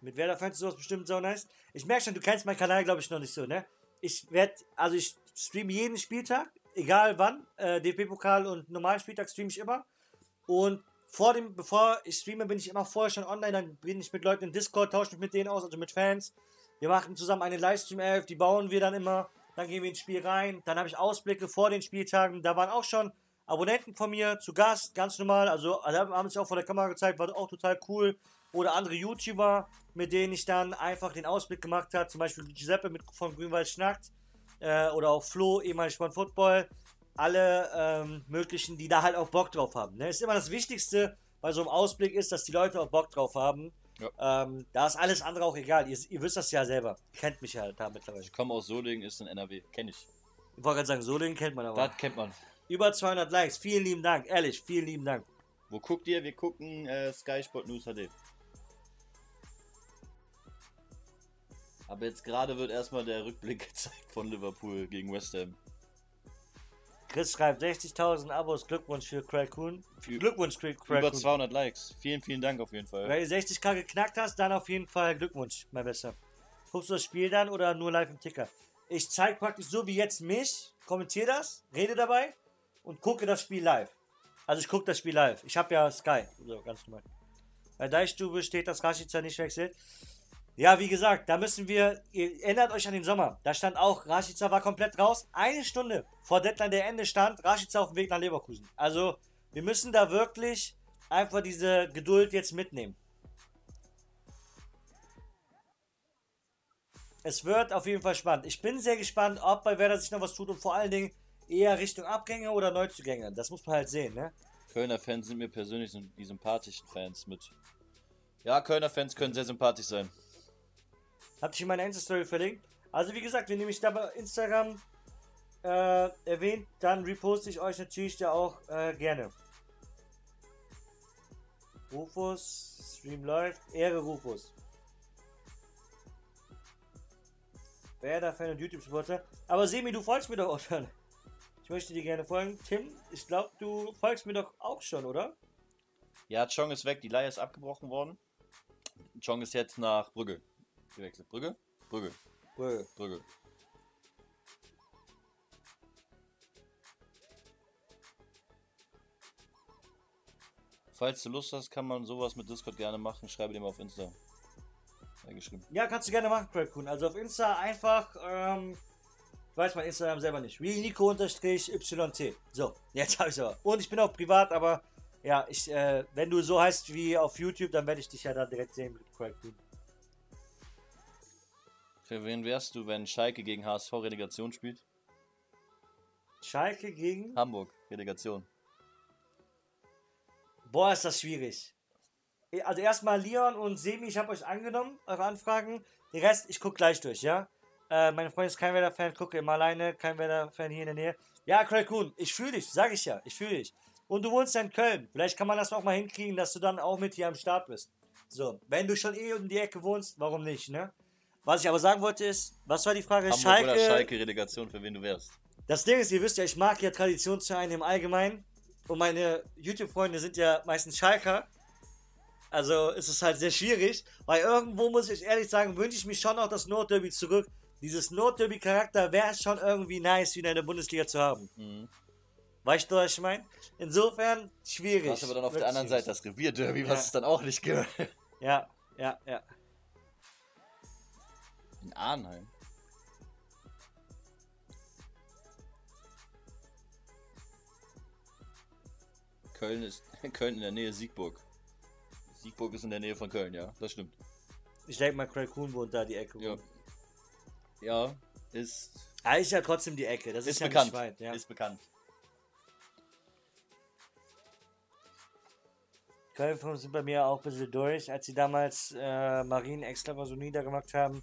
Mit Werder fandest du das bestimmt so nice. Ich merke schon, du kennst meinen Kanal, glaube ich, noch nicht so, ne? Ich werde, also ich streame jeden Spieltag, egal wann. Äh, DP-Pokal und normalen Spieltag streame ich immer. Und vor dem, bevor ich streame, bin ich immer vorher schon online, dann bin ich mit Leuten in Discord, tausche mich mit denen aus, also mit Fans. Wir machen zusammen eine Livestream-Elf, die bauen wir dann immer. Dann gehen wir ins Spiel rein. Dann habe ich Ausblicke vor den Spieltagen. Da waren auch schon Abonnenten von mir zu Gast, ganz normal. Also, haben sich auch vor der Kamera gezeigt, war auch total cool. Oder andere YouTuber, mit denen ich dann einfach den Ausblick gemacht habe. Zum Beispiel Giuseppe mit, von Grünwald Schnackt. Äh, oder auch Flo, ehemalig von Football. Alle ähm, möglichen, die da halt auch Bock drauf haben. Ne? Ist immer das Wichtigste bei so einem Ausblick ist, dass die Leute auch Bock drauf haben. Ähm, da ist alles andere auch egal. Ihr, ihr wisst das ja selber. Ihr kennt mich ja da mittlerweile. Ich komme aus Solingen, ist in NRW. Kenn ich. Ich wollte gerade sagen, Solingen kennt man aber. Das kennt man. Über 200 Likes. Vielen lieben Dank. Ehrlich, vielen lieben Dank. Wo guckt ihr? Wir gucken äh, Sky Sport News HD. Aber jetzt gerade wird erstmal der Rückblick gezeigt von Liverpool gegen West Ham. Chris schreibt 60.000 Abos. Glückwunsch für. Ü- Glückwunsch, Craig Craig Über Kuhn. 200 Likes. Vielen, vielen Dank auf jeden Fall. Wenn du 60k geknackt hast, dann auf jeden Fall Glückwunsch, mein Bester. Guckst du das Spiel dann oder nur live im Ticker? Ich zeige praktisch so wie jetzt mich, kommentiere das, rede dabei und gucke das Spiel live. Also ich gucke das Spiel live. Ich habe ja Sky, so ganz normal. Bei Deichstube steht, dass Rashica nicht wechselt. Ja, wie gesagt, da müssen wir, ihr erinnert euch an den Sommer. Da stand auch, Rashica war komplett raus. Eine Stunde vor Deadline der Ende stand Rashica auf dem Weg nach Leverkusen. Also, wir müssen da wirklich einfach diese Geduld jetzt mitnehmen. es wird auf jeden Fall spannend. Ich bin sehr gespannt, ob bei Werder sich noch was tut und vor allen Dingen eher Richtung Abgänge oder Neuzugänge. Das muss man halt sehen, ne? Kölner Fans sind mir persönlich die sympathischen Fans mit. Ja, Kölner Fans können sehr sympathisch sein. Hab ich in meiner Insta-Story verlinkt. Also wie gesagt, wenn ihr mich da bei Instagram äh, erwähnt, dann reposte ich euch natürlich da auch äh, gerne. Rufus, Stream läuft, Ehre Rufus. Werder-Fan und YouTube-Supporter. Aber Semi, du folgst mir doch auch schon. Ich möchte dir gerne folgen. Tim, ich glaube, du folgst mir doch auch schon, oder? Ja, Chong ist weg, die Leihe ist abgebrochen worden. Chong ist jetzt nach Brügge gewechselt. Brügge? Brügge. Brügge. Brügge. Falls du Lust hast, kann man sowas mit Discord gerne machen. Schreibe dem auf Insta. Ja, geschrieben. Ja, kannst du gerne machen, Craig Kuhn. Also auf Insta einfach, ähm, ich weiß mein Instagram selber nicht. Wie Nico-YT. So, jetzt habe ich aber. Und ich bin auch privat, aber ja, ich, äh, wenn du so heißt wie auf YouTube, dann werde ich dich ja da direkt sehen mit Craig Kuhn. Für wen wärst du, wenn Schalke gegen HSV Relegation spielt? Schalke gegen. Hamburg Relegation. Boah, ist das schwierig. Also erstmal Leon und Semi, ich habe euch angenommen, eure Anfragen. Den Rest, ich gucke gleich durch, ja? Äh, meine Freundin ist kein Werder-Fan, gucke immer alleine, kein Werder-Fan hier in der Nähe. Ja, Craig Kuhn, ich fühle dich, sag ich ja, ich fühle dich. Und du wohnst ja in Köln. Vielleicht kann man das auch mal hinkriegen, dass du dann auch mit hier am Start bist. So, wenn du schon eh um die Ecke wohnst, warum nicht, ne? Was ich aber sagen wollte ist, was war die Frage? Hamburg Schalke, oder Schalke Relegation, für wen du wärst. Das Ding ist, ihr wisst ja, ich mag ja Traditionsvereine im Allgemeinen. Und meine YouTube-Freunde sind ja meistens Schalker. Also ist es halt sehr schwierig. Weil irgendwo muss ich ehrlich sagen, wünsche ich mich schon auch das Nordderby zurück. Dieses Nordderby-Charakter wäre schon irgendwie nice, wieder in der Bundesliga zu haben. Mhm. Weißt du, was ich meine? Insofern schwierig. Du hast aber dann auf der anderen Seite das Revierderby, was Ja. es dann auch nicht gehört. Ja, ja, ja. In Arnheim. Köln ist Köln in der Nähe Siegburg. Siegburg ist in der Nähe von Köln, ja, das stimmt. Ich denke mal, Kuhn wohnt da die Ecke. Ja. Ja, ist, Ah, ist ja trotzdem die Ecke. Das ist, ist ja bekannt. weit. Ja. Ist bekannt. Köln sind bei mir auch ein bisschen durch. Als sie damals äh, Marien extra so niedergemacht haben,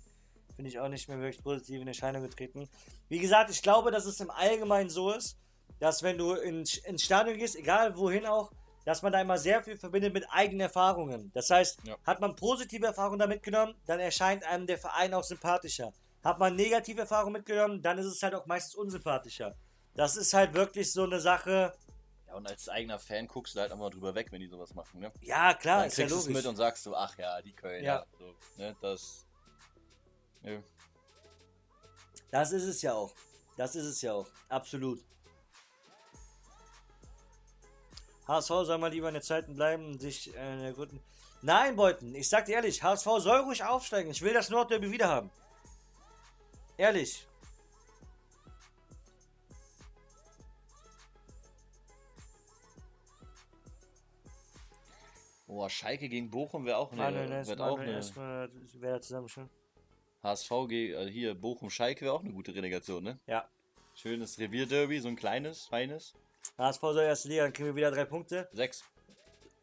finde ich auch nicht mehr wirklich positiv in Erscheinung getreten. Wie gesagt, ich glaube, dass es im Allgemeinen so ist, dass wenn du in, ins Stadion gehst, egal wohin auch, dass man da immer sehr viel verbindet mit eigenen Erfahrungen. Das heißt, Ja. hat man positive Erfahrungen da mitgenommen, dann erscheint einem der Verein auch sympathischer. Hat man negative Erfahrungen mitgenommen, dann ist es halt auch meistens unsympathischer. Das ist halt wirklich so eine Sache. Ja, und als eigener Fan guckst du halt einfach drüber weg, wenn die sowas machen, ne? Ja, klar, Dann ist ja kriegst du es logisch. mit und sagst du, ach ja, die Kölner. Ja. So, ne, das. Ja. Das ist es ja auch. Das ist es ja auch. Absolut. HSV soll mal lieber in der Zweiten bleiben und sich äh, in der guten. Nein, Beuten, ich sag dir ehrlich, HSV soll ruhig aufsteigen. Ich will das Nordderby wieder haben. Ehrlich. Boah, Schalke gegen Bochum wäre auch eine. Manuel wär Ness, auch Manuel eine erstmal, wer da zusammen schon? HSV äh, hier, Bochum-Schalke wäre auch eine gute Relegation, ne? Ja. Schönes Revierderby, so ein kleines, feines. HSV soll erste Liga, dann kriegen wir wieder drei Punkte. Sechs.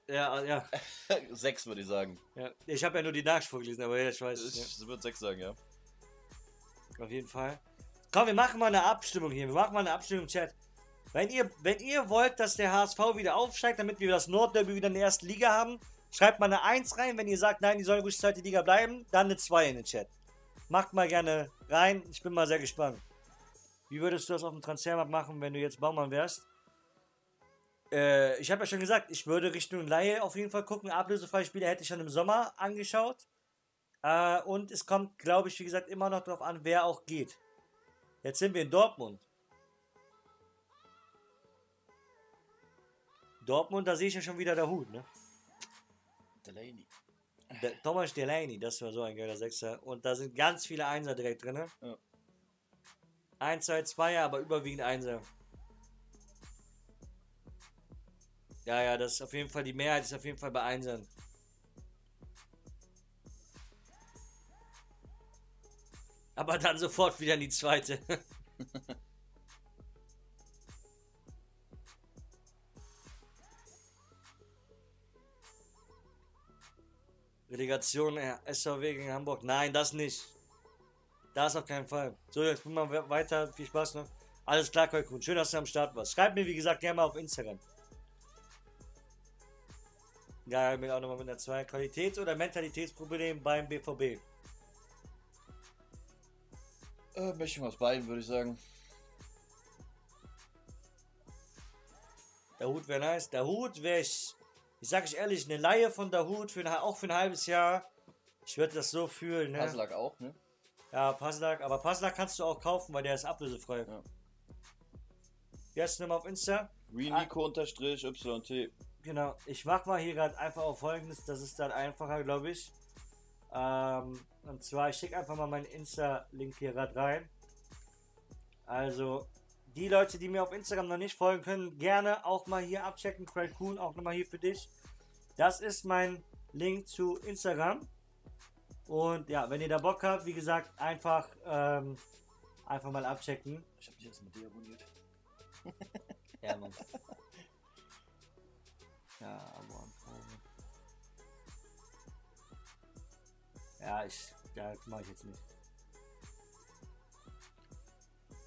Ja, ja. sechs würde ich sagen. ja. Ich habe ja nur die Nachspur gelesen, aber ja, ich weiß. Ja. Ich würde sechs sagen, ja. Auf jeden Fall. Komm, wir machen mal eine Abstimmung hier. Wir machen mal eine Abstimmung im Chat. Wenn ihr, wenn ihr wollt, dass der HSV wieder aufsteigt, damit wir das Nordderby wieder in der ersten Liga haben, schreibt mal eine 1 rein. Wenn ihr sagt, nein, die sollen ruhig zweite Liga bleiben, dann eine 2 in den Chat. Macht mal gerne rein. Ich bin mal sehr gespannt. Wie würdest du das auf dem Transfermarkt machen, wenn du jetzt Baumann wärst? Äh, ich habe ja schon gesagt, ich würde Richtung Laie auf jeden Fall gucken. Ablösefreie Spieler hätte ich schon im Sommer angeschaut. Äh, und es kommt, glaube ich, wie gesagt, immer noch darauf an, wer auch geht. Jetzt sind wir in Dortmund. Dortmund, da sehe ich ja schon wieder der Hut, ne? Delaney. Der Thomas Delaney, das war so ein geiler Sechser. Und da sind ganz viele Einser direkt drin. Ne? Ja. 1, 2, 2, aber überwiegend Einser. Ja, ja, das ist auf jeden Fall, die Mehrheit ist auf jeden Fall bei Einsern. Aber dann sofort wieder in die zweite. Relegation äh, SVW gegen Hamburg. Nein, das nicht. Das auf keinen Fall. So, jetzt machen wir weiter. Viel Spaß noch. Alles klar, Kolkun. Schön, dass du am Start warst. Schreib mir, wie gesagt, gerne mal auf Instagram. Ja, mir auch nochmal mit einer 2. Qualitäts- oder Mentalitätsproblem beim BVB. Äh, Mischung aus beiden, würde ich sagen. Der Hut wäre nice. Der Hut wäre ich. Ich sag euch ehrlich, eine Laie von der Hut für ein, auch für ein halbes Jahr. Ich würde das so fühlen, ne? Haslak auch, ne? Ja, Passlack. Aber Passlack kannst du auch kaufen, weil der ist ablösefrei. Ja. Jetzt nimm auf Insta. Renico unterstrich YT. Genau. Ich mach mal hier gerade einfach auf folgendes. Das ist dann einfacher, glaube ich. Ähm, und zwar, ich schicke einfach mal meinen Insta-Link hier gerade rein. Also, die Leute, die mir auf Instagram noch nicht folgen können, gerne auch mal hier abchecken. Craig Kuhn, auch nochmal hier für dich. Das ist mein Link zu Instagram. Und ja, wenn ihr da Bock habt, wie gesagt, einfach, ähm, einfach mal abchecken. Ich hab dich jetzt mit dir abonniert. Ja, Mann. ja, aber. Ja, ich. Ja, das mache ich jetzt nicht.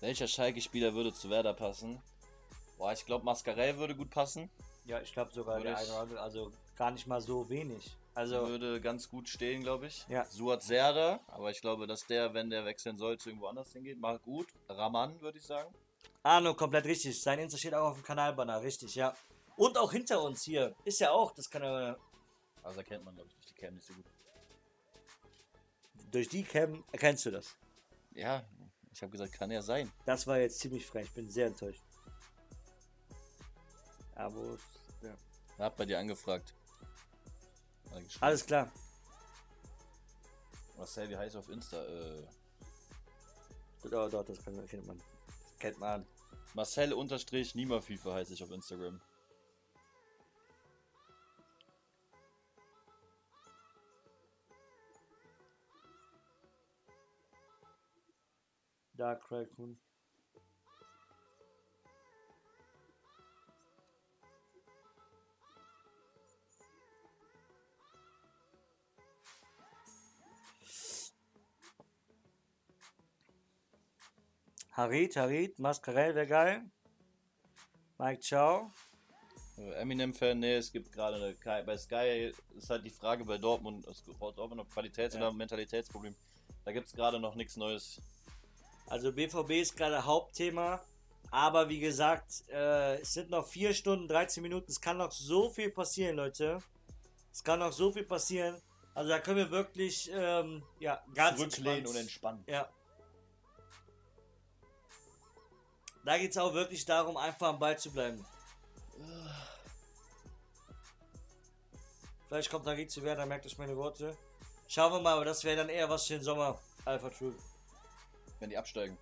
Welcher Schalke-Spieler würde zu Werder passen? Boah, ich glaube Mascarell würde gut passen. Ja, ich glaube sogar Würde der eine oder andere, also gar nicht mal so wenig. Also, Würde ganz gut stehen, glaube ich. Ja. Suat Serda, aber ich glaube, dass der, wenn der wechseln sollte, irgendwo anders hingeht, macht gut. Raman, würde ich sagen. Arno, komplett richtig. Sein Insta steht auch auf dem Kanalbanner, richtig, ja. Und auch hinter uns hier. Ist ja auch das Kanal. Also erkennt man, glaube ich, durch die Cam nicht so gut. Durch die Cam erkennst du das. Ja, ich habe gesagt, kann er sein. Das war jetzt ziemlich frech. Ich bin sehr enttäuscht. Aber. Ja. Er hat bei dir angefragt. Alles klar. Marcel, wie heißt auf Insta? Äh, Ja, doch, das kann, kennt man. Das kennt man. Marcel unterstrich Nima FIFA heiße ich auf Instagram. Dark Raccoon. Harit, Harit, Mascarell wäre geil. Mike. Äh, Eminem-Fan, nee, es gibt gerade eine, bei Sky ist halt die Frage bei Dortmund, Dortmund noch Qualitäts- Ja. oder Mentalitätsproblem. Da gibt es gerade noch nichts Neues. Also BVB ist gerade Hauptthema. Aber wie gesagt, äh, es sind noch 4 Stunden, 13 Minuten. Es kann noch so viel passieren, Leute. Es kann noch so viel passieren. Also da können wir wirklich, ähm, ja, ganz Zurücklehnen entspannt- und entspannen. Ja. Da geht es auch wirklich darum, einfach am Ball zu bleiben. Vielleicht kommt Nagit zu Werder, merkt euch meine Worte. Schauen wir mal, aber das wäre dann eher was für den Sommer. Alpha True. Wenn die absteigen.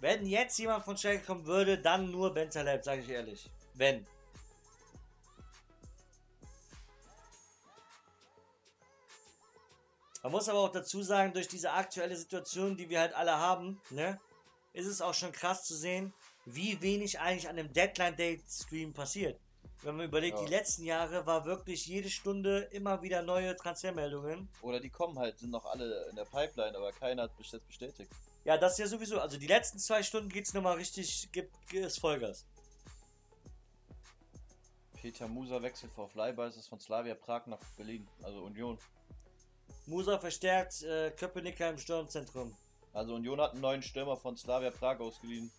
Wenn jetzt jemand von Schalke kommen würde, dann nur Bentaleb, sage ich ehrlich. Wenn. Man muss aber auch dazu sagen, durch diese aktuelle Situation, die wir halt alle haben, ne, ist es auch schon krass zu sehen, wie wenig eigentlich an dem Deadline-Day-Stream passiert. Wenn man überlegt, Ja. die letzten Jahre war wirklich jede Stunde immer wieder neue Transfermeldungen. Oder die kommen halt, sind noch alle in der Pipeline, aber keiner hat bis jetzt bestätigt. Ja, das ist ja sowieso. Also die letzten zwei Stunden geht's nochmal richtig, gibt es Vollgas. Peter Musa wechselt auf Leihbasis von Slavia Prag nach Berlin, also Union. Musa verstärkt äh, Köpenicker im Sturmzentrum. Also Union hat einen neuen Stürmer von Slavia Prag ausgeliehen.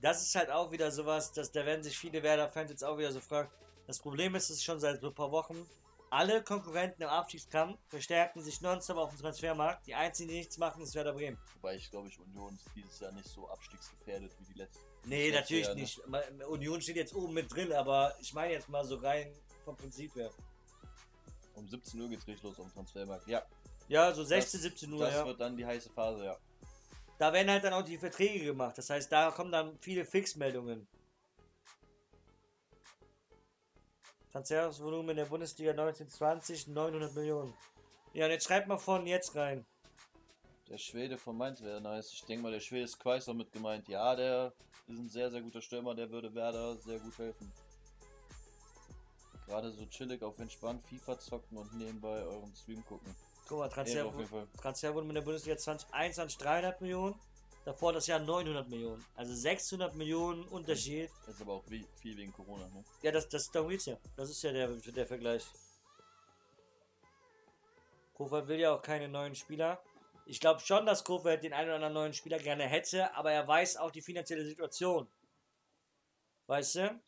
Das ist halt auch wieder sowas, dass da werden sich viele Werder-Fans jetzt auch wieder so fragen. Das Problem ist, es ist schon seit so ein paar Wochen. Alle Konkurrenten im Abstiegskampf verstärken sich nonstop auf dem Transfermarkt. Die einzigen, die nichts machen, ist Werder Bremen. Wobei ich glaube, ich Union ist dieses Jahr nicht so abstiegsgefährdet wie die letzten. Nee, Das natürlich Jahr, ne? nicht. Union steht jetzt oben mit drin, aber ich meine jetzt mal so rein vom Prinzip her. Um 17 Uhr geht's richtig los auf dem Transfermarkt. Ja, Ja, so 16, 17 Uhr, das ja. wird dann die heiße Phase, ja. Da werden halt dann auch die Verträge gemacht. Das heißt, da kommen dann viele Fixmeldungen. Transfervolumen in der Bundesliga 1920, 900 Millionen. Ja, und jetzt schreibt mal von jetzt rein. Der Schwede von Mainz wäre nice. Ich denke mal, der Schwede ist Quaiser mit gemeint. Ja, der ist ein sehr, sehr guter Stürmer. Der würde Werder sehr gut helfen. Gerade so chillig auf entspannt FIFA zocken und nebenbei euren Stream gucken. Guck mal, Transfer, auf jeden Fall. Transfer wurde mit der Bundesliga 2021 300 Millionen. Davor das Jahr 900 Millionen. Also 600 Millionen Unterschied. Das ist aber auch viel wegen Corona, ne? Ja, das, das darum geht's ja. Das ist ja der, der Vergleich. Kofeld will ja auch keine neuen Spieler. Ich glaube schon, dass Kofeld den einen oder anderen neuen Spieler gerne hätte, aber er weiß auch die finanzielle Situation. Weißt du?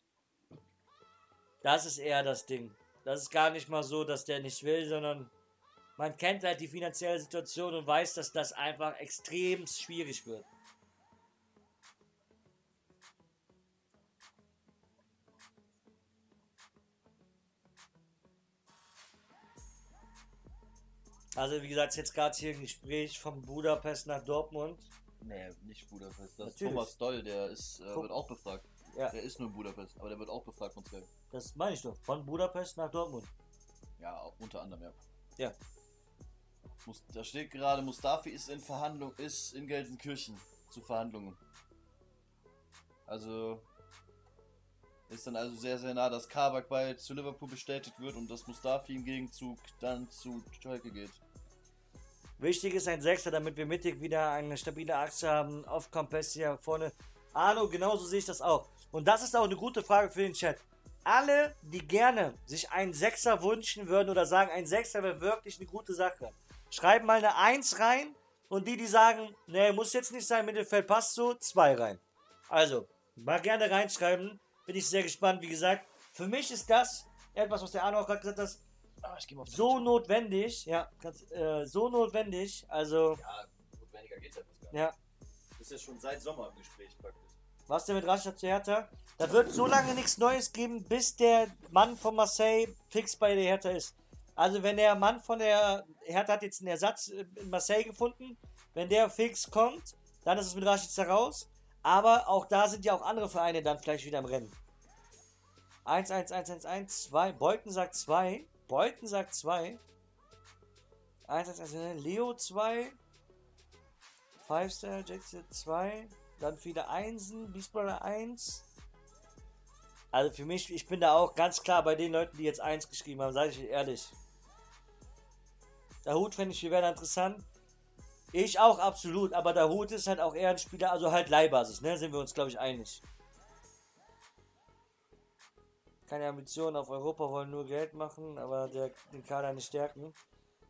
Das ist eher das Ding. Das ist gar nicht mal so, dass der nicht will, sondern man kennt halt die finanzielle Situation und weiß, dass das einfach extrem schwierig wird. Also wie gesagt, jetzt gerade hier ein Gespräch von Budapest nach Dortmund. Nee, nicht Budapest. Das ist Natürlich. Thomas Doll, der ist, äh, wird auch befragt. Ja. Der ist nur in Budapest, aber der wird auch befragt von Sky. Das meine ich doch. Von Budapest nach Dortmund. Ja, unter anderem, ja. Ja. Da steht gerade, Mustafi ist in Verhandlung, ist in Gelsenkirchen zu Verhandlungen. Also ist dann also sehr, sehr nah, dass Kabak bald zu Liverpool bestätigt wird und dass Mustafi im Gegenzug dann zu Schalke geht. Wichtig ist ein Sechser, damit wir mittig wieder eine stabile Achse haben. Auf Campessia vorne. Arno, genauso sehe ich das auch. Und das ist auch eine gute Frage für den Chat. Alle, die gerne sich einen Sechser wünschen würden oder sagen, ein Sechser wäre wirklich eine gute Sache, schreiben mal eine 1 rein. Und die, die sagen, nee, muss jetzt nicht sein, Mittelfeld passt so, 2 rein. Also, mal gerne reinschreiben. Bin ich sehr gespannt. Wie gesagt, für mich ist das etwas, was der Arno auch gerade gesagt hat, auf so notwendig. Ja, ganz, äh, so notwendig. Also, Ja, notwendiger geht's gar nicht. ja. Das ist ja schon seit Sommer im Gespräch praktisch. Was denn mit Rashad zu Hertha? Da wird so lange nichts Neues geben, bis der Mann von Marseille fix bei der Hertha ist. Also wenn der Mann von der Hertha hat jetzt einen Ersatz äh, in Marseille gefunden, wenn der fix kommt, dann ist es mit Rashica raus. Aber auch da sind ja auch andere Vereine dann vielleicht wieder im Rennen. 1, 1, 1, 1, 1, 2. Beuthen sagt 2. Beuthen sagt 2. 1, 1, 1, 1, Leo 2. Five Star, Jackson 2. Dann viele Einsen, Beastbrother 1. Also für mich, ich bin da auch ganz klar bei den Leuten, die jetzt 1 geschrieben haben, sage ich ehrlich. Der Hut fände ich für Werder interessant. Ich auch absolut, aber der Hut ist halt auch eher ein Spieler, also halt Leihbasis, ne? Sind wir uns, glaube ich, einig. Keine Ambitionen auf Europa, wollen nur Geld machen, aber der, den Kader nicht stärken.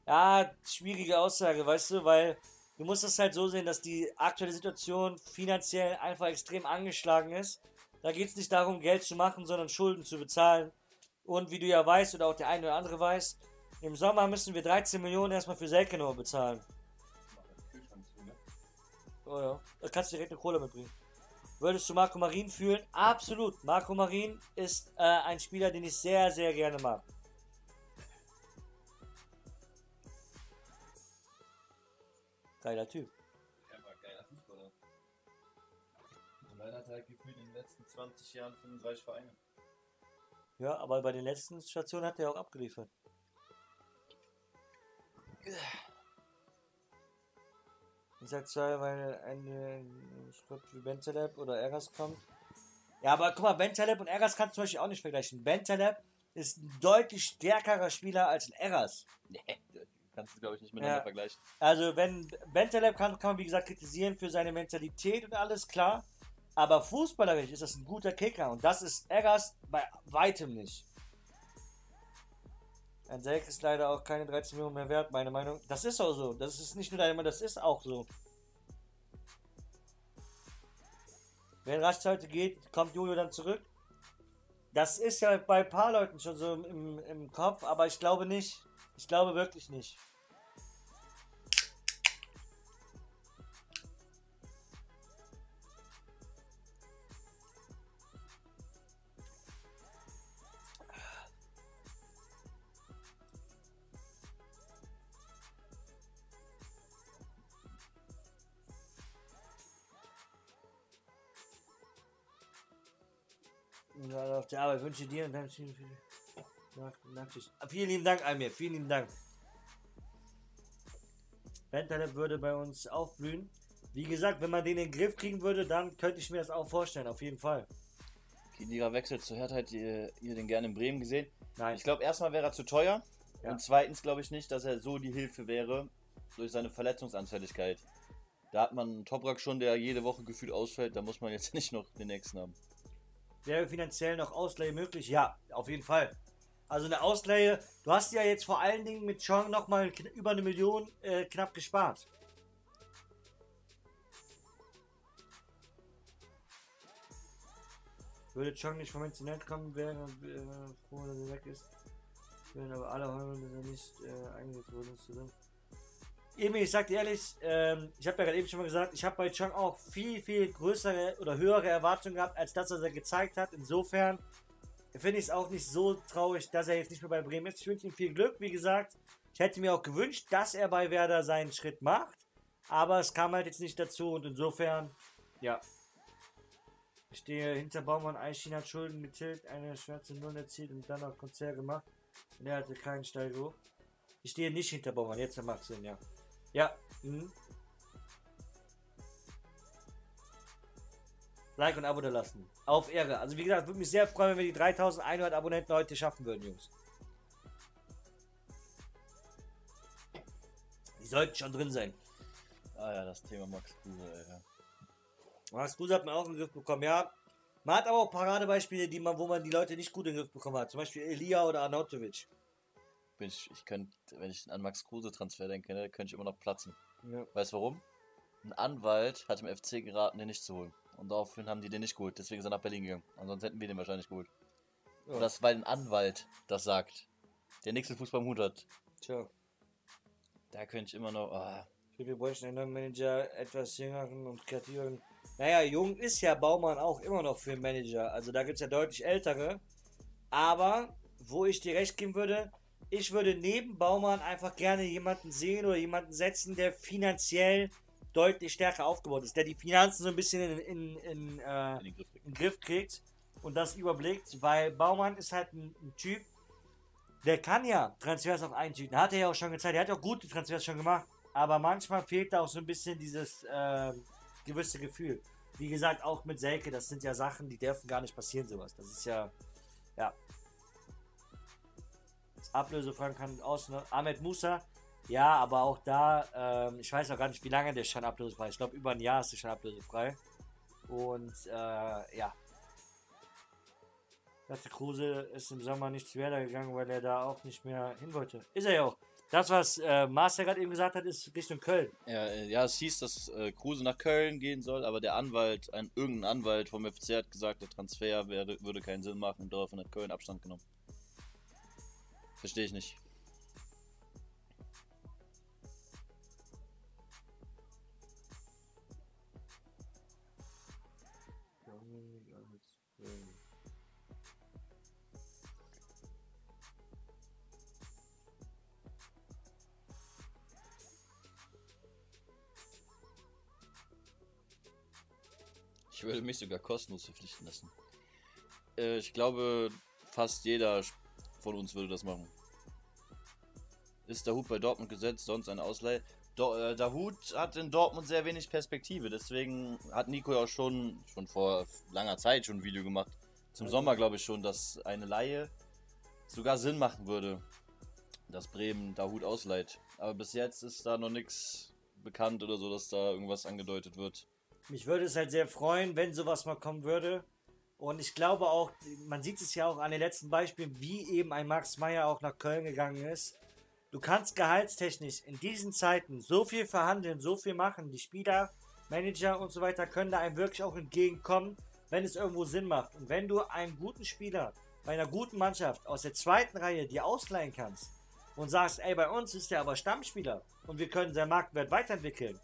Ja, schwierige Aussage, weißt du, weil du musst es halt so sehen, dass die aktuelle Situation finanziell einfach extrem angeschlagen ist. Da geht es nicht darum, Geld zu machen, sondern Schulden zu bezahlen. Und wie du ja weißt, oder auch der eine oder andere weiß, im Sommer müssen wir 13 Millionen erstmal für Selkenor bezahlen. Oh ja, da kannst du direkt eine Kohle mitbringen. Würdest du Marco Marin fühlen? Absolut. Marco Marin ist äh, ein Spieler, den ich sehr, sehr gerne mag. Geiler Typ. Er war geiler Fußballer. Und leider hat er halt gefühlt in den letzten 20 Jahren 35 Vereine. Ja, aber bei den letzten Stationen hat er auch abgeliefert. Ich sag zwei, weil ich glaube, wie Bentaleb oder Eras kommt. Ja, aber guck mal, Bentaleb und Eras kannst du zum Beispiel auch nicht vergleichen. Bentaleb ist ein deutlich stärkerer Spieler als ein Eras. Nee, kannst du glaube ich nicht miteinander Ja. vergleichen. Also, wenn Bentaleb kann, kann man wie gesagt kritisieren für seine Mentalität und alles klar. Aber fußballerisch ist das ein guter Kicker und das ist Eras bei weitem nicht. Ein Selk ist leider auch keine 13 Millionen mehr wert, meine Meinung. Das ist auch so. Das ist nicht nur deine Meinung, das ist auch so. Wenn Rasch heute geht, kommt Julio dann zurück. Das ist ja bei ein paar Leuten schon so im, im Kopf, aber ich glaube nicht. Ich glaube wirklich nicht. Ja, Arbeit wünsche dir und deinem Team viel. Ah, Vielen lieben Dank, Almir. Vielen lieben Dank. Bentaleb würde bei uns aufblühen. Wie gesagt, wenn man den in den Griff kriegen würde, dann könnte ich mir das auch vorstellen, auf jeden Fall. Kedira wechselt zu Hertha, hättet ihr, ihr den gerne in Bremen gesehen? Nein, Ich glaube, erstmal wäre er zu teuer. Ja. Und zweitens glaube ich nicht, dass er so die Hilfe wäre durch seine Verletzungsanfälligkeit. Da hat man einen Toprak schon, der jede Woche gefühlt ausfällt. Da muss man jetzt nicht noch den nächsten haben. Wäre finanziell noch Ausleihe möglich? Ja, auf jeden Fall. Also eine Ausleihe, du hast ja jetzt vor allen Dingen mit Chong nochmal über eine Million äh, knapp gespart. Würde Chong nicht vom Inzident kommen, wäre äh, froh, dass er weg ist. Würden aber alle heulen, dass er nicht äh, eingesetzt wurde. ist. Emil, ich sag dir ehrlich, ähm, ich habe ja gerade eben schon mal gesagt, ich habe bei Chong auch viel, viel größere oder höhere Erwartungen gehabt, als das, was er gezeigt hat. Insofern finde ich es auch nicht so traurig, dass er jetzt nicht mehr bei Bremen ist. Ich wünsche ihm viel Glück, wie gesagt. Ich hätte mir auch gewünscht, dass er bei Werder seinen Schritt macht. Aber es kam halt jetzt nicht dazu und insofern, ja. Ich stehe hinter Baumann. Eichin hat Schulden getilgt, eine schwarze Null erzielt und dann noch Konzert gemacht. Und er hatte keinen hoch. Ich stehe nicht hinter Baumann, jetzt macht Sinn, ja. Ja. Mhm. Like und Abo da lassen. Auf Ehre. Also wie gesagt, würde mich sehr freuen, wenn wir die 3100 Abonnenten heute schaffen würden, Jungs. Die sollten schon drin sein. Ah ja, das Thema Max Kruse, ey. Max Kruse hat man auch in den Griff bekommen, ja. Man hat aber auch Paradebeispiele, die man, wo man die Leute nicht gut in den Griff bekommen hat. Zum Beispiel Elia oder Arnautovic. Bin ich, könnte, wenn ich an Max Kruse Transfer denke, ne, könnte ich immer noch platzen. Ja. Weißt du warum? Ein Anwalt hat dem FC geraten, den nicht zu holen. Und daraufhin haben die den nicht geholt. Deswegen ist er nach Berlin gegangen. Ansonsten hätten wir den wahrscheinlich geholt. Ja. Und das, weil ein Anwalt das sagt. Der nächste Fußball im Hut hat. Tja. Da könnte ich immer noch. ah, Wir bräuchten einen neuen Manager, etwas jüngeren und kreativeren. Naja, jung ist ja Baumann auch immer noch für einen Manager. Also da gibt es ja deutlich ältere. Aber, wo ich dir recht geben würde, ich würde neben Baumann einfach gerne jemanden sehen oder jemanden setzen, der finanziell deutlich stärker aufgebaut ist, der die Finanzen so ein bisschen in, in, in, äh, in den Griff kriegt. und das überblickt, weil Baumann ist halt ein, ein Typ, der kann ja Transfers auch eintüten. Hat er ja auch schon gezeigt. Er hat ja auch gute Transfers schon gemacht. Aber manchmal fehlt da auch so ein bisschen dieses äh, gewisse Gefühl. Wie gesagt, auch mit Selke, das sind ja Sachen, die dürfen gar nicht passieren, sowas. Das ist ja, ja. Das Ablösefragen kann außen. Ahmed Musa, ja, aber auch da, ähm, ich weiß auch gar nicht, wie lange der schon ablösefrei ist. Ich glaube, über ein Jahr ist der schon ablösefrei. Und äh, ja. Dachte Kruse ist im Sommer nicht zu Werder gegangen, weil er da auch nicht mehr hin wollte. Ist er ja auch. Das, was äh, Marcel gerade eben gesagt hat, ist Richtung Köln. Ja, äh, ja, es hieß, dass äh, Kruse nach Köln gehen soll, aber der Anwalt, ein, irgendein Anwalt vom FC hat gesagt, der Transfer wäre, würde keinen Sinn machen und daraufhin hat Köln Abstand genommen. Verstehe ich nicht. Ich würde mich sogar kostenlos verpflichten lassen. Äh, ich glaube, fast jeder von uns würde das machen. Ist der Hut bei Dortmund gesetzt, sonst eine Ausleihe? Do äh, der Hut hat in Dortmund sehr wenig Perspektive, deswegen hat Nico ja auch schon, schon vor langer Zeit schon ein Video gemacht. Zum Sommer glaube ich schon, dass eine Laie sogar Sinn machen würde, dass Bremen da Hut ausleiht. Aber bis jetzt ist da noch nichts bekannt oder so, dass da irgendwas angedeutet wird. Mich würde es halt sehr freuen, wenn sowas mal kommen würde. Und ich glaube auch, man sieht es ja auch an den letzten Beispielen, wie eben ein Max Meyer auch nach Köln gegangen ist. Du kannst gehaltstechnisch in diesen Zeiten so viel verhandeln, so viel machen. Die Spieler, Manager und so weiter können da einem wirklich auch entgegenkommen, wenn es irgendwo Sinn macht. Und wenn du einen guten Spieler bei einer guten Mannschaft aus der zweiten Reihe dir ausleihen kannst und sagst, ey, bei uns ist der aber Stammspieler und wir können seinen Marktwert weiterentwickeln,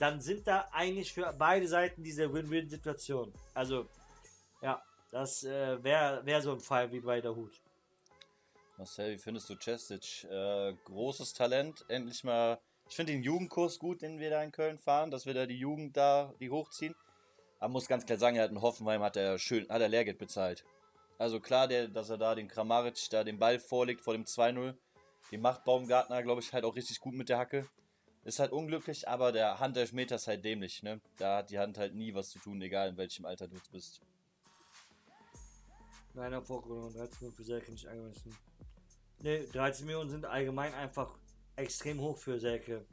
dann sind da eigentlich für beide Seiten diese Win-Win-Situation. Also, ja, das äh, wäre wär so ein Fall wie bei der Hut. Marcel, wie findest du Cestic? Äh, großes Talent, endlich mal. Ich finde den Jugendkurs gut, den wir da in Köln fahren, dass wir da die Jugend da, die hochziehen. Aber muss ganz klar sagen, er hat in Hoffenheim hat er schön, hat er Lehrgeld bezahlt. Also klar, der, dass er da den Kramaric da den Ball vorlegt vor dem 2-0. Den macht Baumgartner, glaube ich, halt auch richtig gut mit der Hacke. Ist halt unglücklich, aber der Handelfmeter ist halt dämlich, ne? Da hat die Hand halt nie was zu tun, egal in welchem Alter du bist. Nein, auf Vorgrund 13 Millionen für Selke nicht angemessen. Ne, 13 Millionen sind allgemein einfach extrem hoch für Selke.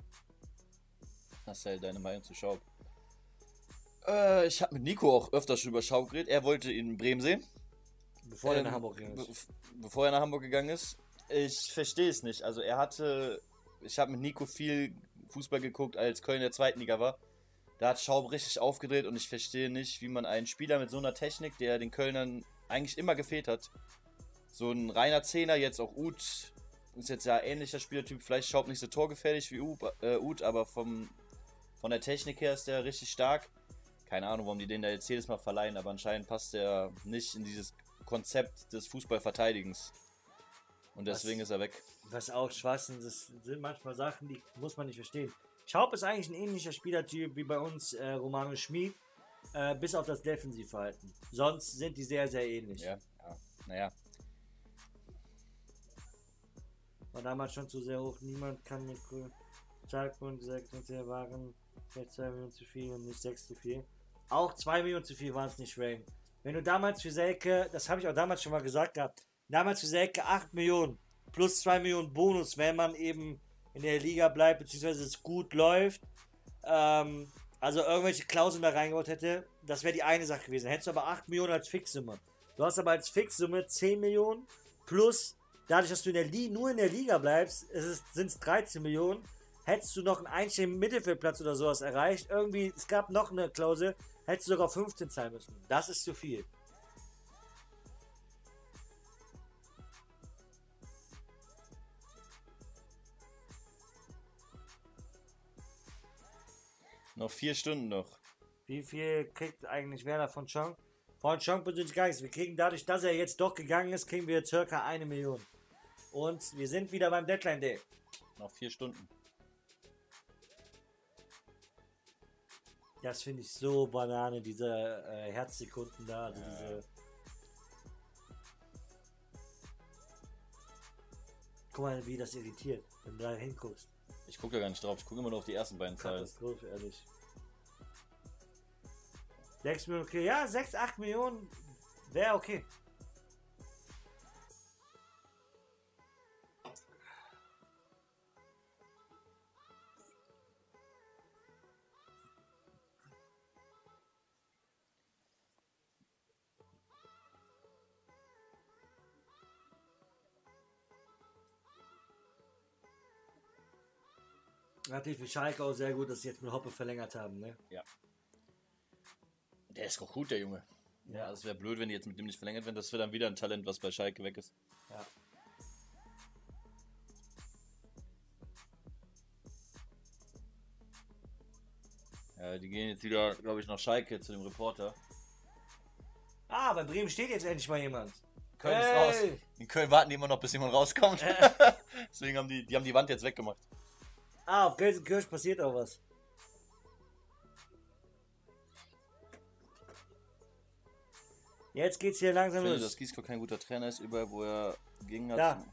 Marcel, deine Meinung zu Schaub? Äh, ich habe mit Nico auch öfter schon über Schaub geredet. Er wollte ihn in Bremen sehen. Bevor er Ähm, nach Hamburg ging. be bevor er nach Hamburg gegangen ist. Ich verstehe es nicht. Also er hatte, ich habe mit Nico viel Fußball geguckt, als Köln in der zweiten Liga war. Da hat Schaub richtig aufgedreht und ich verstehe nicht, wie man einen Spieler mit so einer Technik, der den Kölnern eigentlich immer gefehlt hat, so ein reiner Zehner, jetzt auch Uth, ist jetzt ja ähnlicher Spielertyp, vielleicht Schaub nicht so torgefährlich wie Uth, äh, Uth aber vom, von der Technik her ist der richtig stark. Keine Ahnung, warum die den da jetzt jedes Mal verleihen, aber anscheinend passt der nicht in dieses Konzept des Fußballverteidigens. Und deswegen Was? ist er weg. Was auch Schwachsinn, das sind manchmal Sachen, die muss man nicht verstehen. Schaub ist eigentlich ein ähnlicher Spielertyp wie bei uns äh, Romano Schmid, äh, bis auf das Defensivverhalten. Sonst sind die sehr, sehr ähnlich. Ja, ja. Naja, War damals schon zu sehr hoch. Niemand kann mit Zeitpunkt gesagt, dass wir waren vielleicht 2 Millionen zu viel und nicht 6 zu viel. Auch 2 Millionen zu viel waren es nicht, Rain. Wenn du damals für Selke, das habe ich auch damals schon mal gesagt gehabt, damals für Selke 8 Millionen plus 2 Millionen Bonus, wenn man eben in der Liga bleibt, beziehungsweise es gut läuft, ähm, also irgendwelche Klauseln da reingebaut hätte, das wäre die eine Sache gewesen. Hättest du aber 8 Millionen als Fixsumme. Du hast aber als Fixsumme 10 Millionen plus, dadurch, dass du in der nur in der Liga bleibst, sind es 13 Millionen. Hättest du noch einen einstelligen Mittelfeldplatz oder sowas erreicht, irgendwie, es gab noch eine Klausel, hättest du sogar 15 zahlen müssen. Das ist zu viel. Noch vier Stunden noch. Wie viel kriegt eigentlich Werner von Chong? Von Chong persönlich gar nichts. Wir kriegen dadurch, dass er jetzt doch gegangen ist, kriegen wir circa eine Million. Und wir sind wieder beim Deadline Day. Noch vier Stunden. Das finde ich so Banane, diese äh, Herzsekunden da, also Ja. diese. Guck mal, wie das irritiert, wenn du da hinguckst. Ich gucke da gar nicht drauf. Ich gucke immer nur auf die ersten beiden Zahlen. Katastrophe, ehrlich. 6 Millionen, okay. Ja, 6, 8 Millionen wäre okay. Natürlich für Schalke auch sehr gut, dass sie jetzt mit Hoppe verlängert haben, ne? Der ist doch gut, der Junge. Ja, es wäre blöd, wenn die jetzt mit dem nicht verlängert werden. Das wäre dann wieder ein Talent, was bei Schalke weg ist. Ja. Ja, die gehen jetzt wieder, glaube ich, nach Schalke zu dem Reporter. Ah, bei Bremen steht jetzt endlich mal jemand. Köln ist Hey! raus. In Köln warten die immer noch, bis jemand rauskommt. Deswegen haben die, die haben die Wand jetzt weggemacht. Ah, auf Gelsenkirchen passiert auch was. Jetzt geht's hier Ich langsam finde, los. dass Giesko kein guter Trainer ist, überall wo er ging hat. Ja.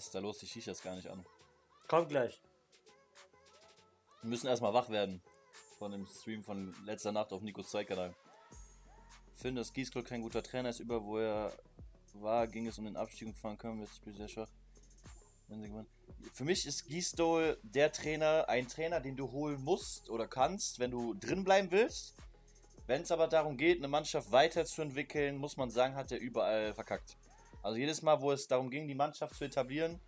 Was ist da los? Ich schieße das gar nicht an. Kommt gleich. Wir müssen erstmal wach werden. Von dem Stream von letzter Nacht auf Nikos Zweitkanal. Ich finde, dass Giesko kein guter Trainer ist. Über wo er war, ging es um den Abstieg und fahren können. Jetzt spielt sehr schwach. Für mich ist Gisdol der Trainer, ein Trainer, den du holen musst oder kannst, wenn du drin bleiben willst. Wenn es aber darum geht, eine Mannschaft weiterzuentwickeln, muss man sagen, hat er überall verkackt. Also jedes Mal, wo es darum ging, die Mannschaft zu etablieren,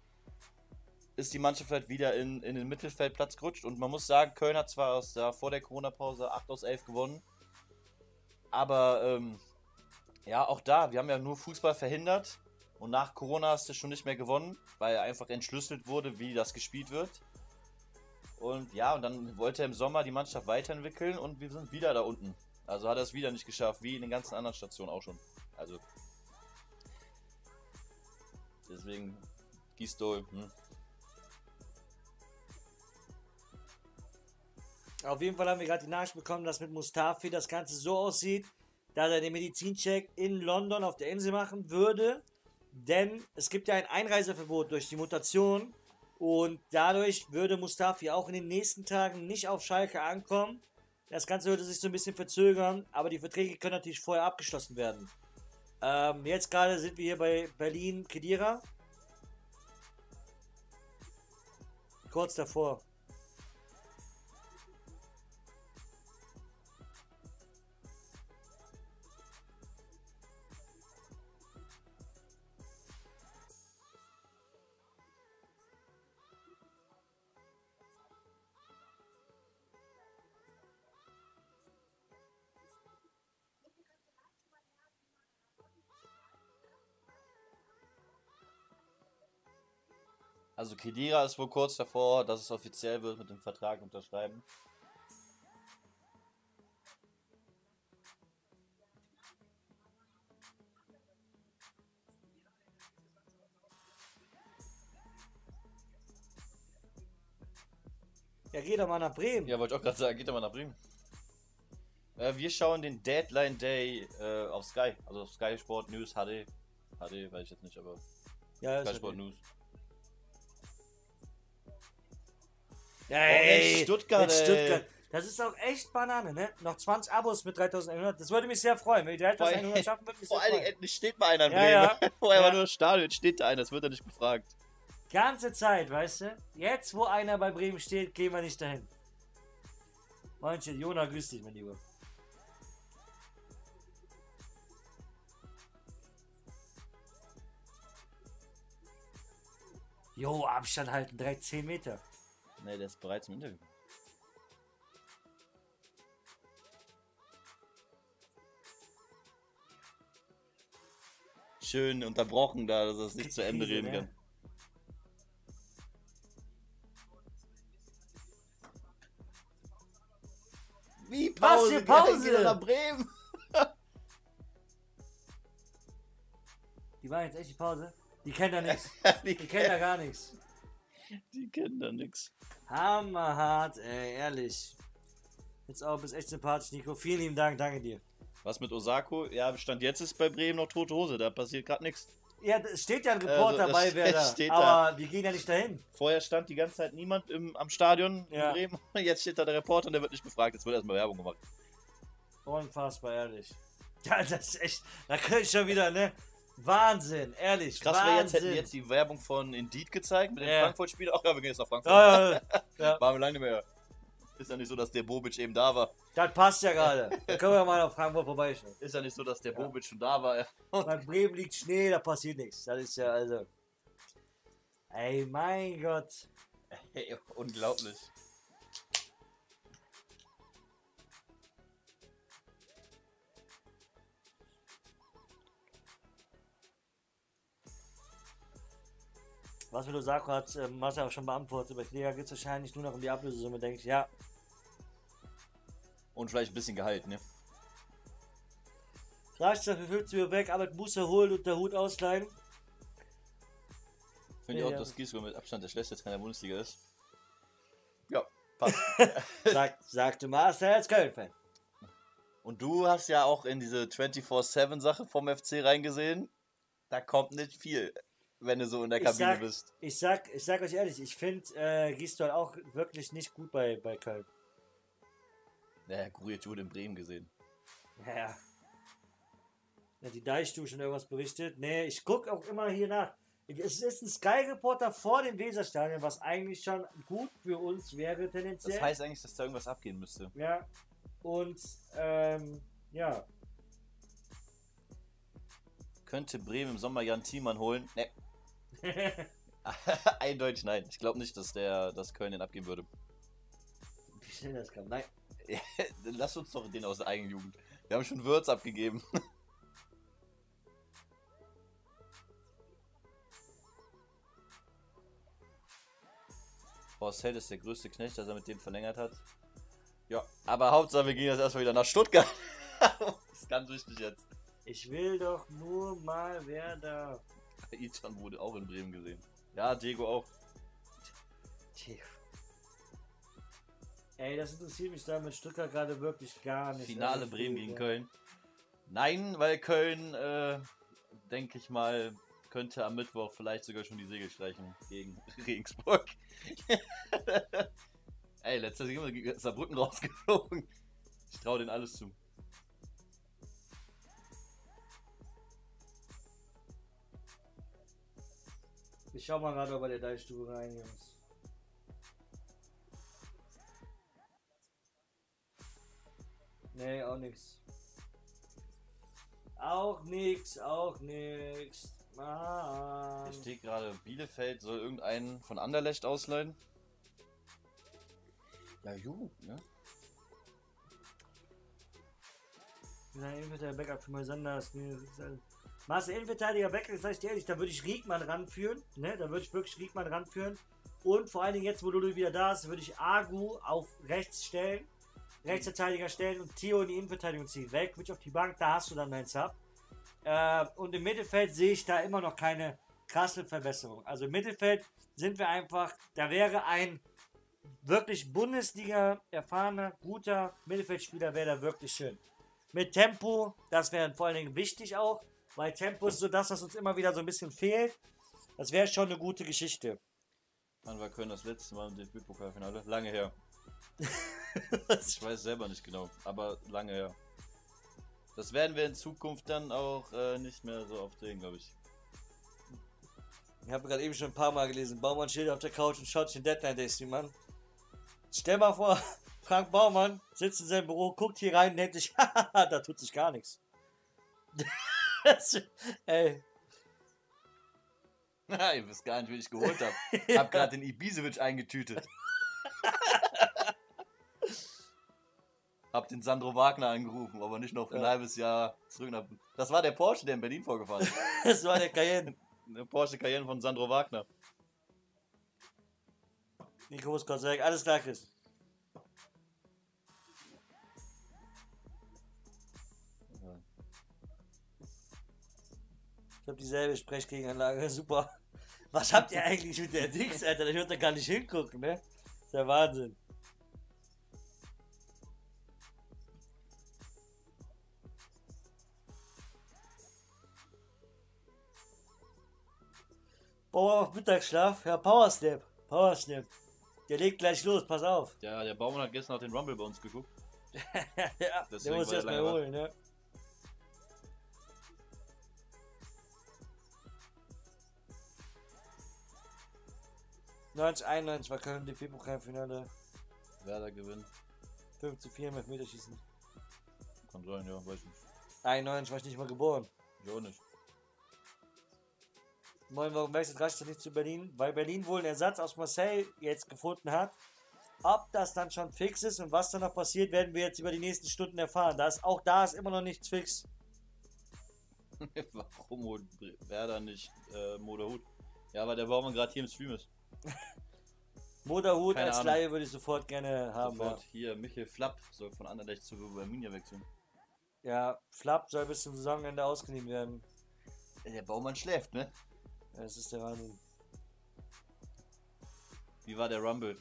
ist die Mannschaft halt wieder in, in den Mittelfeldplatz gerutscht. Und man muss sagen, Köln hat zwar aus der, vor der Corona-Pause 8 aus 11 gewonnen, aber ähm, ja, auch da, wir haben ja nur Fußball verhindert. Und nach Corona hast du schon nicht mehr gewonnen, weil einfach entschlüsselt wurde, wie das gespielt wird. Und ja, und dann wollte er im Sommer die Mannschaft weiterentwickeln und wir sind wieder da unten. Also hat er es wieder nicht geschafft, wie in den ganzen anderen Stationen auch schon. Also. Deswegen Gistol. Hm. Auf jeden Fall haben wir gerade die Nachricht bekommen, dass mit Mustafi das Ganze so aussieht, dass er den Medizincheck in London auf der Insel machen würde. Denn es gibt ja ein Einreiseverbot durch die Mutation. Und dadurch würde Mustafi auch in den nächsten Tagen nicht auf Schalke ankommen. Das Ganze würde sich so ein bisschen verzögern, aber die Verträge können natürlich vorher abgeschlossen werden. Ähm, jetzt gerade sind wir hier bei Berlin Kedira. Kurz davor. Also Kedira ist wohl kurz davor, dass es offiziell wird mit dem Vertrag unterschreiben. Ja, geh doch mal nach Bremen. Ja, wollte ich auch gerade sagen, geht doch mal nach Bremen. Äh, wir schauen den Deadline Day äh, auf Sky, also auf Sky Sport News HD. HD weiß ich jetzt nicht, aber Ja, Sky Sport okay. News. Ja, Oh, ey, jetzt Stuttgart, ey. Stuttgart. Das ist auch echt Banane, ne? Noch 20 Abos mit 3100. Das würde mich sehr freuen. Wenn die 3100 schaffen, würde mich Vor allen Dingen endlich steht mal einer in Ja, Bremen. ja. Vorher Ja. war nur das Stadion, steht da einer, das wird er nicht befragt. Ganze Zeit, weißt du? Jetzt, wo einer bei Bremen steht, gehen wir nicht dahin. Manche, Jona, grüß dich, mein Lieber. Jo, Abstand halten, direkt 10 Meter. Ne, der ist bereits im Interview. Schön unterbrochen da, dass er es nicht zu Ende reden ne? kann. Wie Was Pause? für Pause? Nach Bremen. Die waren jetzt echt die Pause. Die kennen da nichts. die, Die kennen da gar nichts. Die kennen da nix. Hammerhart, ey, ehrlich. Jetzt auch, bist echt sympathisch, Nico. Vielen lieben Dank, danke dir. Was mit Osako? Ja, Stand jetzt ist bei Bremen noch tote Hose, da passiert gerade nichts. Ja, es steht ja ein Reporter Also, das bei Werder, steht da. aber wir gehen ja nicht dahin. Vorher stand die ganze Zeit niemand im, am Stadion Ja. in Bremen. Jetzt steht da der Reporter und der wird nicht befragt. Jetzt wird erstmal Werbung gemacht. Unfassbar, ehrlich. Ja, das ist echt, da könnte ich schon wieder, ne? Wahnsinn, ehrlich, Krass wäre jetzt, hätten jetzt die Werbung von Indeed gezeigt mit dem Ja. Frankfurt-Spiel. Ach ja, wir gehen jetzt nach Frankfurt. ja, ja. Waren wir lange nicht mehr. Ist ja nicht so, dass der Bobic eben da war. Das passt ja gerade. Da können wir mal auf Frankfurt vorbeischauen. Ist ja nicht so, dass der Bobic schon da war. Bei Bremen liegt Schnee, da passiert nichts. Das ist ja also. Ey, mein Gott. Hey, unglaublich. Was mit Osako hat, ähm, Marcel auch schon beantwortet. Bei Kläger geht es wahrscheinlich nur noch um die Ablösesumme, denke ich. Ja, Und vielleicht ein bisschen Gehalt, ne? reicht dafür 50 Uhr weg, aber muss er holen und der Hut ausleihen. Finde ich Ja, auch, ja. dass Giesgo mit Abstand der schlechteste Trainer der Bundesliga ist. Ja, passt. Sagt, sagte Marcel als Köln-Fan. Und du hast ja auch in diese 24-7-Sache vom FC reingesehen. Da kommt nicht viel, wenn du so in der Ich Kabine sag- bist. Ich sag, ich sag euch ehrlich, ich finde äh, Gisdol auch wirklich nicht gut bei, bei Köln. Naja, Kuriert wurde in Bremen gesehen. Ja. ja die Deichstu schon irgendwas berichtet. Nee, ich guck auch immer hier nach. Es ist ein Sky-Reporter vor dem Weserstadion, was eigentlich schon gut für uns wäre tendenziell. Das heißt eigentlich, dass da irgendwas abgehen müsste. Ja. Und, ähm, ja. Könnte Bremen im Sommer Jan Thiemann holen? Ne. Eindeutig nein. Ich glaube nicht, dass der dass Köln den abgeben würde. Wie schnell das kam. Nein. Lass uns doch den aus der eigenen Jugend. Wir haben schon Würz abgegeben. Held ist der größte Knecht, dass er mit dem verlängert hat. Ja, aber Hauptsache wir gehen jetzt erstmal wieder nach Stuttgart. das ist ganz wichtig jetzt. Ich will doch nur mal wer da. Itan wurde auch in Bremen gesehen. Ja, Diego auch. Tja. Ey, das interessiert mich da mit Stuttgart gerade wirklich gar nicht. Finale Also, Bremen gegen Köln. Nein, weil Köln, äh, denke ich mal, könnte am Mittwoch vielleicht sogar schon die Segel streichen gegen Regensburg. Ey, letzter Sieg immer gegen Saarbrücken rausgeflogen. Ich traue denen alles zu. Ich schau mal gerade bei der Deichstube rein, Jungs. Nee, auch nix. Auch nix, auch nix. Mann. Hier steht gerade, Bielefeld soll irgendeinen von Anderlecht ausleihen. Ja, gut, ne? Nein, Innenverteidiger Backup für mal Sanders. Nee, das ist halt- Marcel Innenverteidiger Backup, das heißt ehrlich, da würde ich Riegmann ranführen. Ne? Da würde ich wirklich Riegmann ranführen. Und vor allen Dingen jetzt, wo Lulu wieder da ist, würde ich Agu auf rechts stellen. Rechtsverteidiger stellen und Theo in die Innenverteidigung ziehen. Weg, ich auf die Bank, da hast du dann deinen Sub. Äh, und im Mittelfeld sehe ich da immer noch keine krasse Verbesserung. Also im Mittelfeld sind wir einfach, da wäre ein wirklich Bundesliga erfahrener, guter Mittelfeldspieler, wäre da wirklich schön. Mit Tempo, das wäre vor allen Dingen wichtig auch, weil Tempo ist so das, was uns immer wieder so ein bisschen fehlt. Das wäre schon eine gute Geschichte. Wann war Köln das letzte Mal im DFB-Pokalfinale? Lange her. Ich weiß selber nicht genau, aber lange her. Das werden wir in Zukunft dann auch äh, nicht mehr so oft sehen, glaube ich. Ich habe gerade eben schon ein paar Mal gelesen. Baumann steht auf der Couch und schaut sich den Deadline Day Stream an. Stell mal vor, Frank Baumann sitzt in seinem Büro, guckt hier rein und denkt sich, haha, da tut sich gar nichts. Das- Ey, Ihr wisst gar nicht, wen ich geholt habe. Hab gerade den Ibisevic eingetütet. Hab den Sandro Wagner angerufen, aber nicht noch für ein Ja. halbes Jahr zurück nach. Das war der Porsche, der in Berlin vorgefahren ist. das war der Cayenne. Der Porsche Cayenne von Sandro Wagner. Nico muss kurz weg. Alles klar, Chris. Ich habe dieselbe Sprechgegenanlage. Super. Was habt ihr eigentlich mit der Dings, Alter? Ich würde da gar nicht hingucken, ne? Das ist der Wahnsinn. Bauer auf Mittagsschlaf. Ja, Powersnap. Powersnap. Der legt gleich los, pass auf. Ja, der Baumann hat gestern auf den Rumble bei uns geguckt. ja, der Deswegen muss war erst er mal lange holen, ne? ...1991 war Köln DFB-Pokalfinale. Werder gewinnt. 5 zu 4 mit Meterschießen. Kann sein, ja, weiß nicht. 91 war ich nicht mal geboren. Ich auch nicht. Moin, warum wechselt Raschel nicht zu Berlin? Weil Berlin wohl einen Ersatz aus Marseille jetzt gefunden hat. Ob das dann schon fix ist und was dann noch passiert, werden wir jetzt über die nächsten Stunden erfahren. Da ist, auch da ist immer noch nichts fix. Warum Werder nicht äh, Moderhut? Ja, weil der Baumann gerade hier im Stream ist. Moderhut Keine als. Laie würde ich sofort gerne haben. Ja. Sofort hier, Michael Flapp soll von Anderlecht zu Arminia wechseln. ja, Flapp soll bis zum Saisonende ausgeliehen werden. Der Baumann schläft, ne? Ja, Das ist der Wahnsinn. Wie war der Rumble?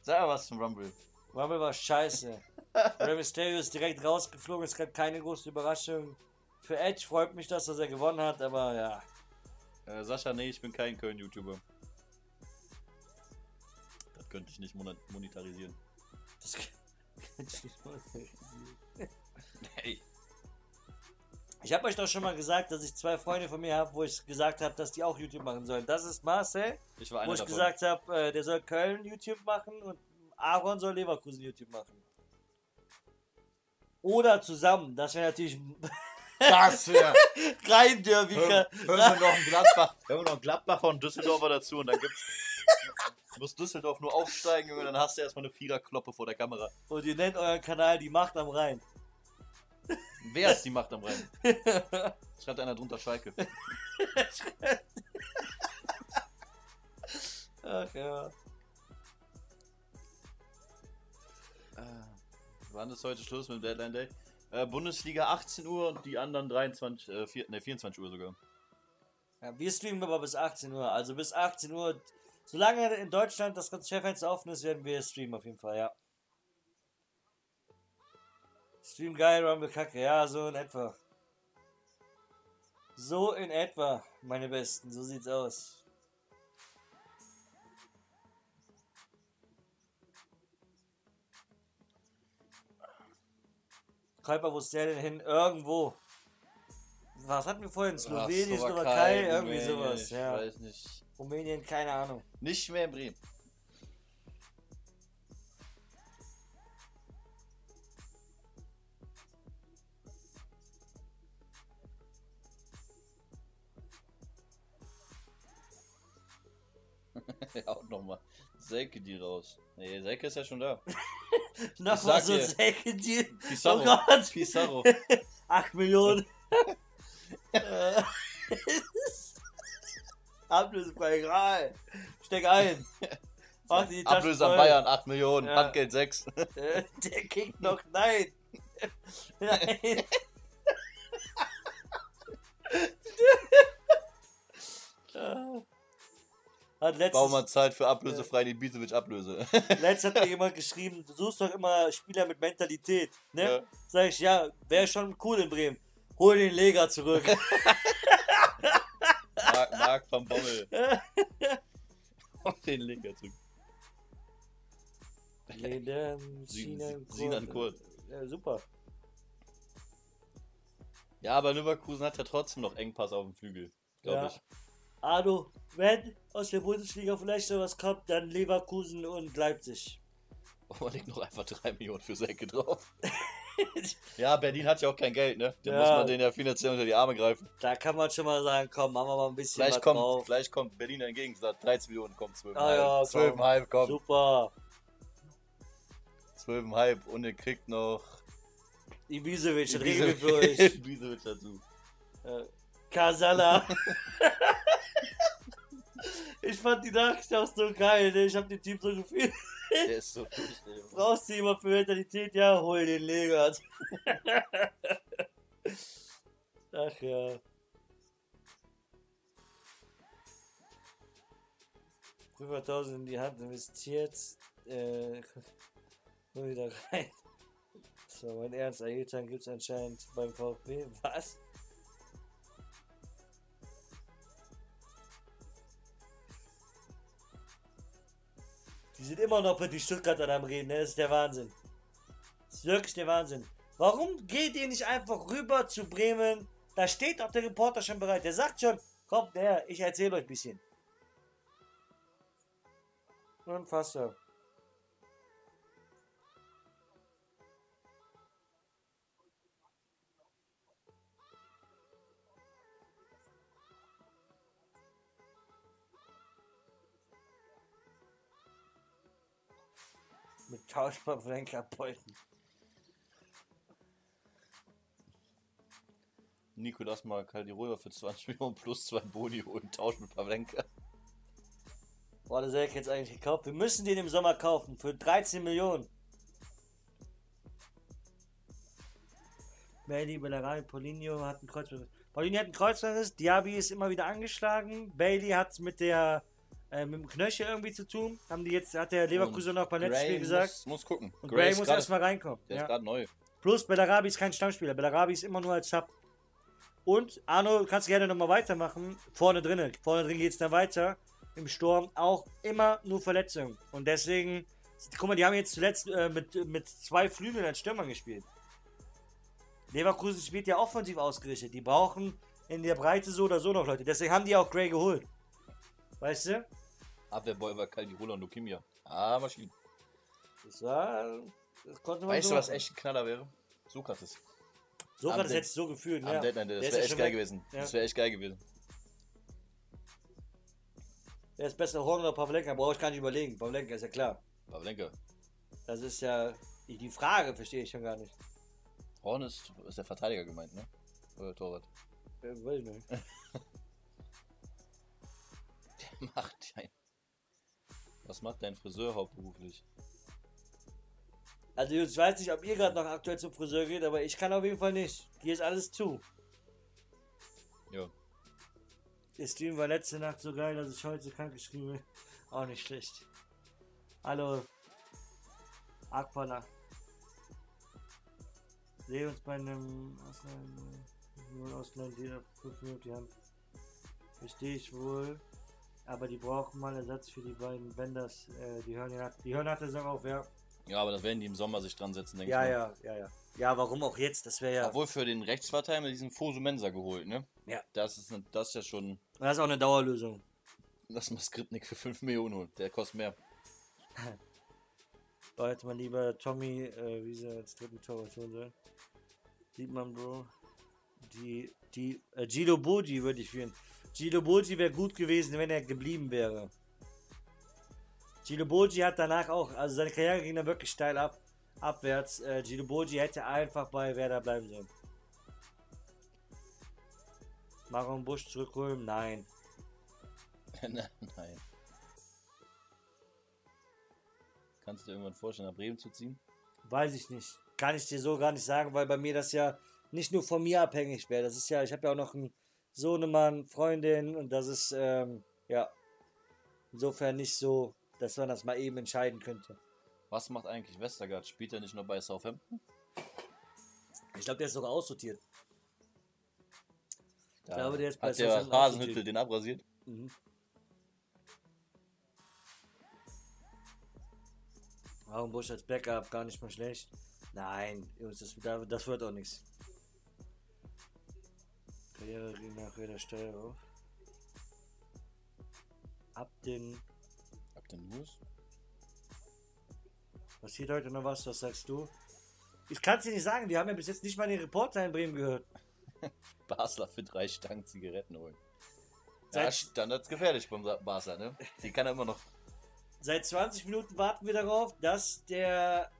Sag mal was zum Rumble. Rumble war scheiße. Rey Mysterio ist direkt rausgeflogen. Es gab keine große Überraschung. Für Edge freut mich, das, dass er gewonnen hat, aber ja. Äh, Sascha, nee, ich bin kein Köln-YouTuber. Das könnte ich nicht monet- monetarisieren. Das kann ich nicht mal realisieren. Hey. Ich habe euch doch schon mal gesagt, dass ich zwei Freunde von mir habe, wo ich gesagt habe, dass die auch YouTube machen sollen. Das ist Marcel, Ich war wo ich davon. gesagt habe, äh, der soll Köln YouTube machen und Aaron soll Leverkusen YouTube machen. Oder zusammen. Das wäre natürlich das wäre. rein Derby. Hören hören wir noch einen Gladbach, hören wir noch einen Gladbacher und Düsseldorfer dazu und dann gibt's. Muss Düsseldorf nur aufsteigen und dann hast du erstmal eine Viererkloppe vor der Kamera. Und ihr nennt euren Kanal die Macht am Rhein. Wer ist die Macht am Rhein? Schreibt einer drunter Schalke. Ach ja. Äh, wann ist heute Schluss mit dem Deadline Day? Äh, Bundesliga 18 Uhr und die anderen 23, äh, 4, ne, 24 Uhr sogar. ja. Wir streamen aber bis 18 Uhr. Also bis 18 Uhr. Solange in Deutschland das Transferfenster offen ist, werden wir streamen auf jeden Fall, ja. Stream geil, Rumble kacke. Ja, so in etwa. So in etwa, meine Besten. So sieht's aus. Kuiper, wo ist der denn hin? Irgendwo. Was hatten wir vorhin? Slowenien, Slowakei, irgendwie sowas. Ich Ja. weiß nicht. Rumänien, keine Ahnung. Nicht mehr in Bremen. ja, und nochmal. Selke die raus. Nee, Selke ist ja schon da. Nochmal so ein dir. Säcke-Deal. Oh Pizarro. Gott. Pizarro. 8 Millionen. Ablösefrei, egal. Steck ein. Mach die Taschen Ablöse an. Bayern, 8 Millionen, Ja. Handgeld 6. Äh, Der kickt noch, nein. Nein. Hat letztens, Baumann zahlt für ablösefrei die Ibisevic Ablöse. letztens hat mir jemand geschrieben, du suchst doch immer Spieler mit Mentalität. Ne? Ja. Sag ich, ja, wäre schon cool in Bremen. Hol den Lega zurück. Marc, Marc van Bommel. Und den Linker zurück. Sinan- Kurt. Ja, super. Ja, aber Leverkusen hat ja trotzdem noch Engpass auf dem Flügel. Glaube Ja. ich. Arno, wenn aus der Bundesliga vielleicht noch was kommt, dann Leverkusen und Leipzig. Man legt noch einfach 3 Millionen für Säcke drauf. ja, Berlin hat ja auch kein Geld, ne? Da Ja. muss man denen ja finanziell unter die Arme greifen. Da kann man schon mal sagen, komm, machen wir mal ein bisschen Vielleicht was kommt, drauf. vielleicht kommt Berlin entgegen, sagt 13 Millionen, kommt 12,5. Ah ja, komm. 12,5 kommt. Super. 12,5 und ihr kriegt noch. Ibisevic, wir für euch. Ibisevic dazu. Äh, Kasala. ich fand die Nachricht auch so geil, ne? Ich hab den Typ so gefühlt. Der ist so gut. ey. Brauchst du jemand für Mentalität? Ja, hol den Legert. Ach ja. Fünfhunderttausend in die Hand investiert. Äh, nur wieder rein. So, mein Ernst, Ailton gibt's anscheinend beim VfB. Was? Die sind immer noch mit die Stuttgarter am Reden, ne? Das ist der Wahnsinn. Das ist wirklich der Wahnsinn. Warum geht ihr nicht einfach rüber zu Bremen? Da steht doch der Reporter schon bereit. Der sagt schon, kommt her, ich erzähle euch ein bisschen. Unfassbar. Mit Tauschbeflenkerbeuten. Nico, lass mal Caldirola für 20 Millionen plus 2 Boni holen. Tausch mit Pavlenka. Boah, das hätte ich jetzt eigentlich gekauft. Wir müssen den im Sommer kaufen. Für 13 Millionen. Bailey, Bellerai, Paulinho hat einen Kreuzbandriss. Paulinho hat einen Kreuzbandriss. Diaby ist immer wieder angeschlagen. Bailey hat mit der äh, mit dem Knöchel irgendwie zu tun. Haben die jetzt, hat der Leverkusen noch beim letzten Spiel gesagt. Muss, muss gucken. Und Gray Gray muss erstmal reinkommen. Der Ja. ist gerade neu. Plus Bellarabi ist kein Stammspieler. Bellarabi ist immer nur als Sub. Und Arno, du kannst gerne nochmal weitermachen. Vorne drinnen. Vorne drin geht es dann weiter. Im Sturm auch immer nur Verletzungen. Und deswegen, guck mal, die haben jetzt zuletzt äh, mit, mit zwei Flügeln als Stürmern gespielt. Leverkusen spielt ja offensiv ausgerichtet. Die brauchen in der Breite so oder so noch Leute. Deswegen haben die auch Gray geholt. Weißt du? Abwehrboy war Caldirola und Lukimia. Ah, Maschinen. Das war. Das konnte man Weißt so du, was echt ein Knaller wäre? Sokrates. So am hat es so gefühlt. Am Ja. Das wäre echt geil weg. gewesen. Ja. Das wäre echt geil gewesen. Wer ist besser, Horn oder Pavlenka? Brauche ich gar nicht überlegen. Pavlenka ist ja klar. Pavlenka. Das ist ja die Frage, verstehe ich schon gar nicht. Horn ist, ist der Verteidiger gemeint, ne? Oder Torwart. Äh, weiß ich nicht. Macht ein. Was macht dein Friseur hauptberuflich? Also ich weiß nicht, ob ihr gerade noch aktuell zum Friseur geht, aber ich kann auf jeden Fall nicht. Hier ist alles zu. Ja. Der Stream war letzte Nacht so geil, dass ich heute krank geschrieben bin. Auch nicht schlecht. Hallo. Aquana. Sehe uns bei einem Ausland, Ausland, die auf 5 Minuten die Hand. Verstehe ich wohl. Aber die brauchen mal Ersatz für die beiden Benders. Äh, die hören ja die hören nach der Saison auf, ja. Ja, aber das werden die im Sommer sich dran setzen, denke Ja, ich. mal. ja, ja, ja. Ja, warum auch jetzt? Das wäre ja. Obwohl für den Rechtsverteidiger diesen Fosu Mensa geholt, ne? Ja. Das ist, ne- das ist ja schon, Das ist auch eine Dauerlösung. dass man Skripnik für 5 Millionen holt. Der kostet mehr. Da hätte man lieber Tommy, äh, wie sie als dritten Torwart holen sollen. Sieht man, Bro. Die, die, äh, Gilo Boji würde ich führen. Gilo Boji wäre gut gewesen, wenn er geblieben wäre. Gilo Boji hat danach auch, also seine Karriere ging dann wirklich steil ab, abwärts. Äh, Gilo Boji hätte einfach bei Werder bleiben sollen. Maron Busch zurückholen? Nein. Nein. Kannst du dir irgendwann vorstellen, nach Bremen zu ziehen? Weiß ich nicht. Kann ich dir so gar nicht sagen, weil bei mir das ja nicht nur von mir abhängig wäre. Das ist ja, ich habe ja auch noch einen Sohnemann, Freundin und das ist, ähm, ja, insofern nicht so, dass man das mal eben entscheiden könnte. Was macht eigentlich Westergaard? Spielt er nicht nur bei Southampton? Ich glaube, der ist sogar aussortiert. Da glaube, der ist bei hat der Southampton Hasenhüttel aussortiert. den abrasiert. Mhm. Warum Busch als Backup gar nicht mal schlecht? Nein, Jungs, das, da- das wird auch nichts. Karriere ging nach der Steuer auf. Ab den. Ab den News? Passiert heute noch was? Was sagst du? Ich kann es dir nicht sagen, wir haben ja bis jetzt nicht mal den Reporter in Bremen gehört. Basler für drei Stangen Zigaretten holen. Seit- Ja, standardsgefährlich beim Basler, ne? Die kann er immer noch. Seit 20 Minuten warten wir darauf, dass der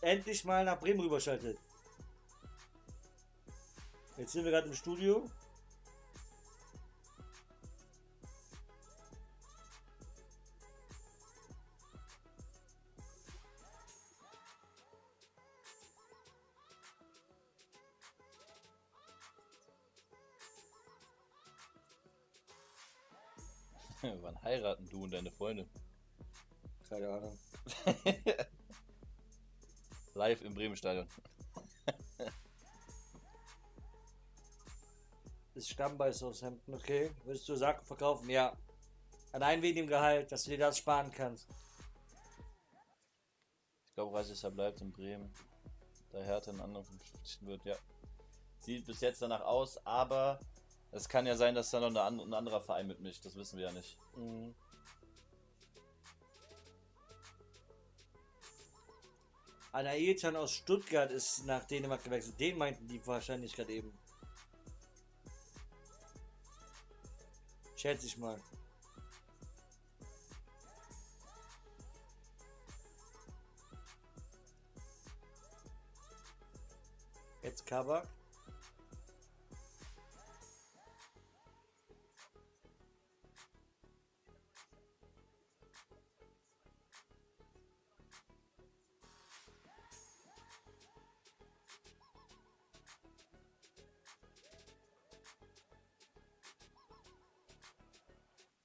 endlich mal nach Bremen rüberschaltet. Jetzt sind wir gerade im Studio. Wann heiraten du und deine Freunde? Keine Ahnung. Live im Bremen-Stadion. Ist Stamm bei Southampton, okay. Würdest du Sachen verkaufen? Ja. Allein wegen dem Gehalt, dass du dir das sparen kannst. Ich glaube, Reisesser bleibt in Bremen. Da Hertha einen anderen verpflichten wird, ja. Sieht bis jetzt danach aus, aber es kann ja sein, dass da noch eine an- ein anderer Verein mitmischt. Das wissen wir ja nicht. Mhm. Ein Ailton aus Stuttgart ist nach Dänemark gewechselt. Den meinten die wahrscheinlich gerade eben. Schätze ich mal. Jetzt Kabak.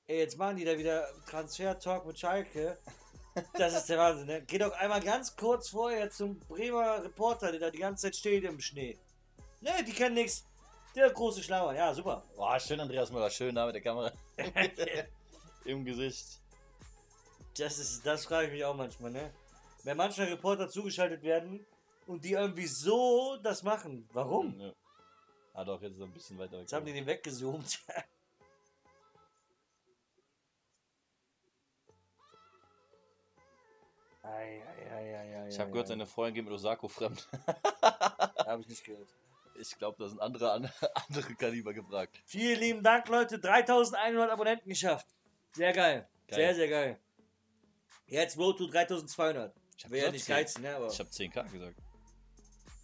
Ey, jetzt machen die da wieder Transfer-Talk mit Schalke. Das ist der Wahnsinn, ne? Geh doch einmal ganz kurz vorher zum Bremer Reporter, der da die ganze Zeit steht im Schnee. Ne, die kennen nix. Der große Schlauer, ja, super. Boah, schön Andreas Müller, schön da mit der Kamera im Gesicht. Das ist, das frage ich mich auch manchmal, ne? Wenn manchmal Reporter zugeschaltet werden und die irgendwie so das machen. Warum? Ja. Ah doch, jetzt ist er ein bisschen weiter weg. Jetzt haben die den weggezoomt. Ei, ei, ei, ich habe gehört, ei. seine Freundin geht mit Osako fremd. Habe ich nicht gehört. Ich glaube, da sind andere, an- andere Kaliber gefragt. Vielen lieben Dank, Leute. 3100 Abonnenten geschafft. Sehr geil. Geil. Sehr, sehr geil. Jetzt Road to 3200. Ich Wäre ja nicht 10. geizen, ne? Aber Ich habe 10k gesagt.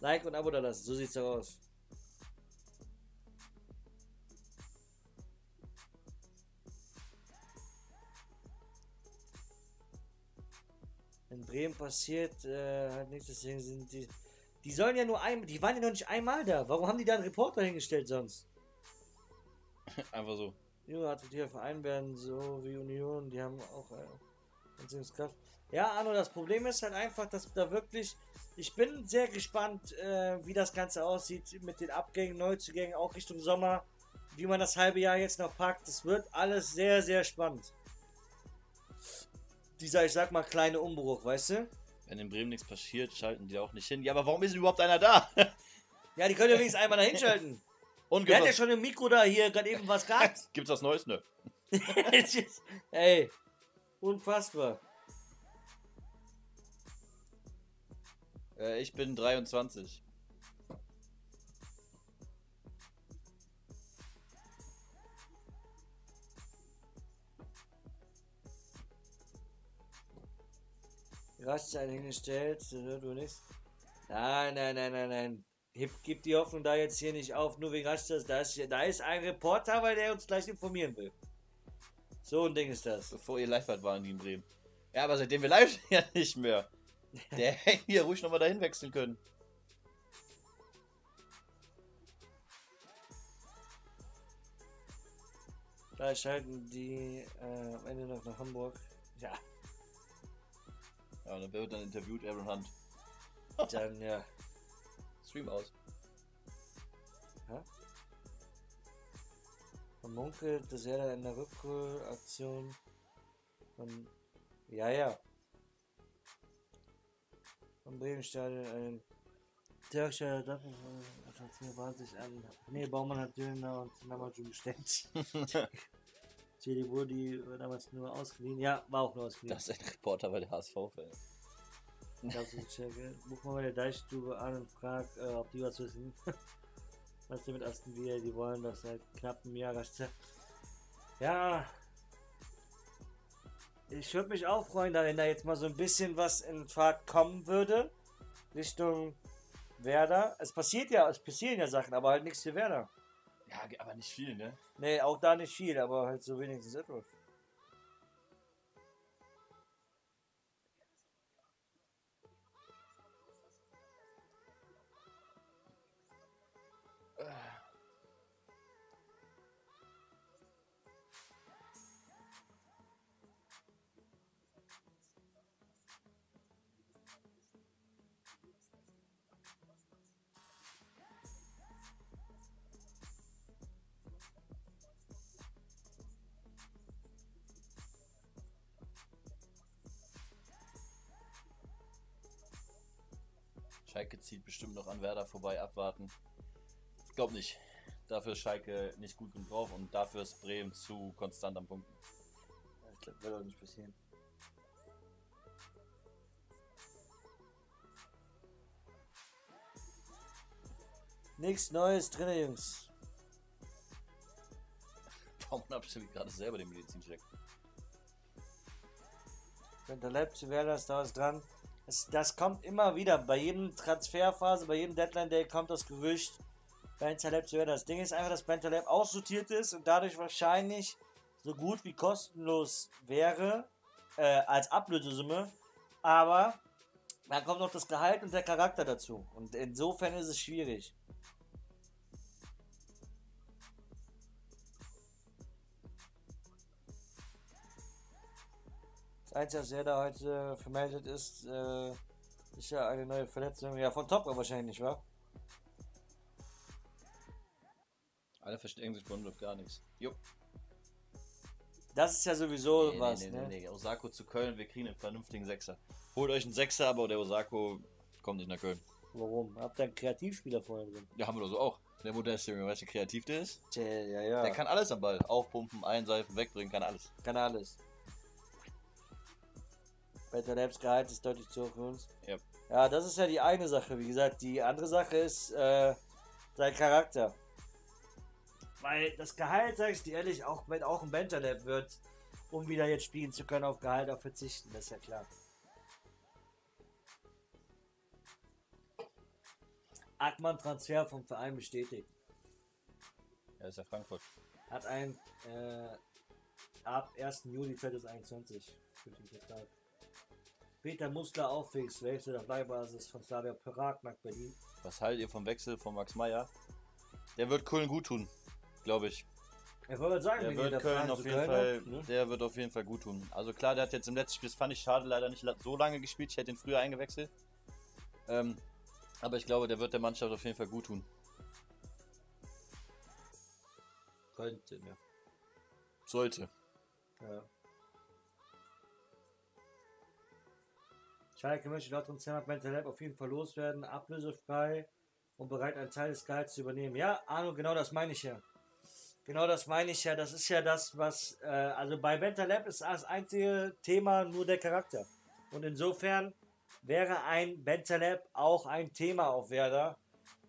Like und Abo da lassen. So sieht's aus. In Bremen passiert äh, halt nichts, deswegen sind die. Die sollen ja nur ein, die waren ja noch nicht einmal da. Warum haben die da einen Reporter hingestellt sonst? Einfach so. Junge attraktiver Verein werden, so wie Union, die haben auch äh, Anziehungskraft. Ja, Arno, das Problem ist halt einfach, dass da wirklich Ich bin sehr gespannt, äh, wie das Ganze aussieht mit den Abgängen, Neuzugängen, auch Richtung Sommer. Wie man das halbe Jahr jetzt noch packt. Es wird alles sehr, sehr spannend. Dieser, ich sag mal, kleine Umbruch, weißt du? Wenn in Bremen nichts passiert, schalten die auch nicht hin. Ja, aber warum ist überhaupt einer da? Ja, die können ja wenigstens einmal da hinschalten. Und Der hat ja schon im Mikro da hier gerade eben was gehabt. Gibt's was Neues? Ne? Ey, unfassbar. Äh, ich bin 23. Rastschein hingestellt, ne, du nicht? Nein, nein, nein, nein, nein. Gib die Hoffnung da jetzt hier nicht auf, nur wegen Rastas. Da ist, da ist ein Reporter, weil der uns gleich informieren will. So ein Ding ist das. Bevor ihr live wart, waren die in Bremen. Ja, aber seitdem wir live sind, ja nicht mehr. Der hätte hier ruhig nochmal dahin wechseln können. Da schalten die äh, am Ende noch nach Hamburg. Ja, Ja, dann wird dann interviewt Aaron Hunt. dann ja. Stream aus. Vermunkelt, dass er da in der Rückholaktion von. Ja, ja. Vom Bremenstadion einen türkischer Doppelattraktion bahnt sich an. Nee, Baumann hat Döner und Namaju bestellt. Chili Budi war damals nur ausgeliehen. Ja, war auch nur ausgeliehen. Das ist ein Reporter bei der HSV-Fan. Das ist Checker. Ruf mal bei der Deichstube an und frag, äh, ob die was wissen. was die mit Aston Villa, die wollen das seit knapp einem Jahr. Ja. Ich würde mich auch freuen, wenn da jetzt mal so ein bisschen was in Fahrt kommen würde. Richtung Werder. Es passiert ja, es passieren ja Sachen, aber halt nichts für Werder. Ja, aber nicht viel, ne? Nee, auch da nicht viel, aber halt so wenigstens etwas. Zieht bestimmt noch an Werder vorbei, abwarten. Glaub nicht. Dafür ist Schalke nicht gut genug drauf und dafür ist Bremen zu konstant am Punkten. Ich glaube, wird auch nicht passieren. Nichts Neues drin, Jungs. Warum absolviert gerade selber den Medizincheck? Wenn der Leipzig wäre das, da ist dran. Das, das kommt immer wieder. Bei jedem Transferphase, bei jedem Deadline Day kommt das Gerücht. Benzer Lab zu werden. Das Ding ist einfach, dass Benzer Lab aussortiert ist und dadurch wahrscheinlich so gut wie kostenlos wäre äh, als Ablösesumme. Aber dann kommt noch das Gehalt und der Charakter dazu. Und insofern ist es schwierig. Einzige, er da heute vermeldet ist, äh, ist ja eine neue Verletzung. Ja, von Topra wahrscheinlich, wa? Alle verstehen sich von auf gar nichts. Jo. Das ist ja sowieso Nee, was, nee, ne? nee, nee, nee. Osako zu Köln, wir kriegen einen vernünftigen Sechser. Holt euch einen Sechser, aber der Osako kommt nicht nach Köln. Warum? Habt ihr einen Kreativspieler vorher drin? Ja, haben wir doch so auch. Der Modeste, weißt du, wie kreativ der ist? Tja, ja, ja. Der kann alles am Ball. Aufpumpen, einseifen, wegbringen, kann alles. Kann alles. Better Labs Gehalt ist deutlich zu hoch für uns. Ja. Ja, das ist ja die eine Sache. Wie gesagt, die andere Sache ist äh, sein Charakter. Weil das Gehalt, sag ich dir ehrlich, auch wenn auch ein Bentalab wird, um wieder jetzt spielen zu können, auf Gehalt auch verzichten, das ist ja klar. Ackmann Transfer vom Verein bestätigt. Er ist ja Frankfurt. Hat ein äh, ab 1. Juli 2021 für den Vertrag. Peter Musler aufwegs, Wechsel der Bleibasis von Slavia Prag nach Berlin. Was haltet ihr vom Wechsel von Max Meyer? Der wird Köln gut tun, glaube ich. Ich wollte sagen, Der wird Köln auf jeden Kölner, Fall, ne? der wird auf jeden Fall gut tun. Also klar, der hat jetzt im letzten Spiel, das fand ich schade, leider nicht so lange gespielt. Ich hätte ihn früher eingewechselt. Ähm, aber ich glaube, der wird der Mannschaft auf jeden Fall gut tun. Könnte, ne? Sollte. Ja. Schalke möchte laut Transfermarkt Mental Lab auf jeden Fall loswerden, ablösefrei und bereit, einen Teil des Gehalts zu übernehmen. Ja, Arno, genau das meine ich ja. Genau das meine ich ja. Das ist ja das, was. Äh, also bei Mental Lab ist das einzige Thema nur der Charakter. Und insofern wäre ein Mental Lab auch ein Thema auf Werder.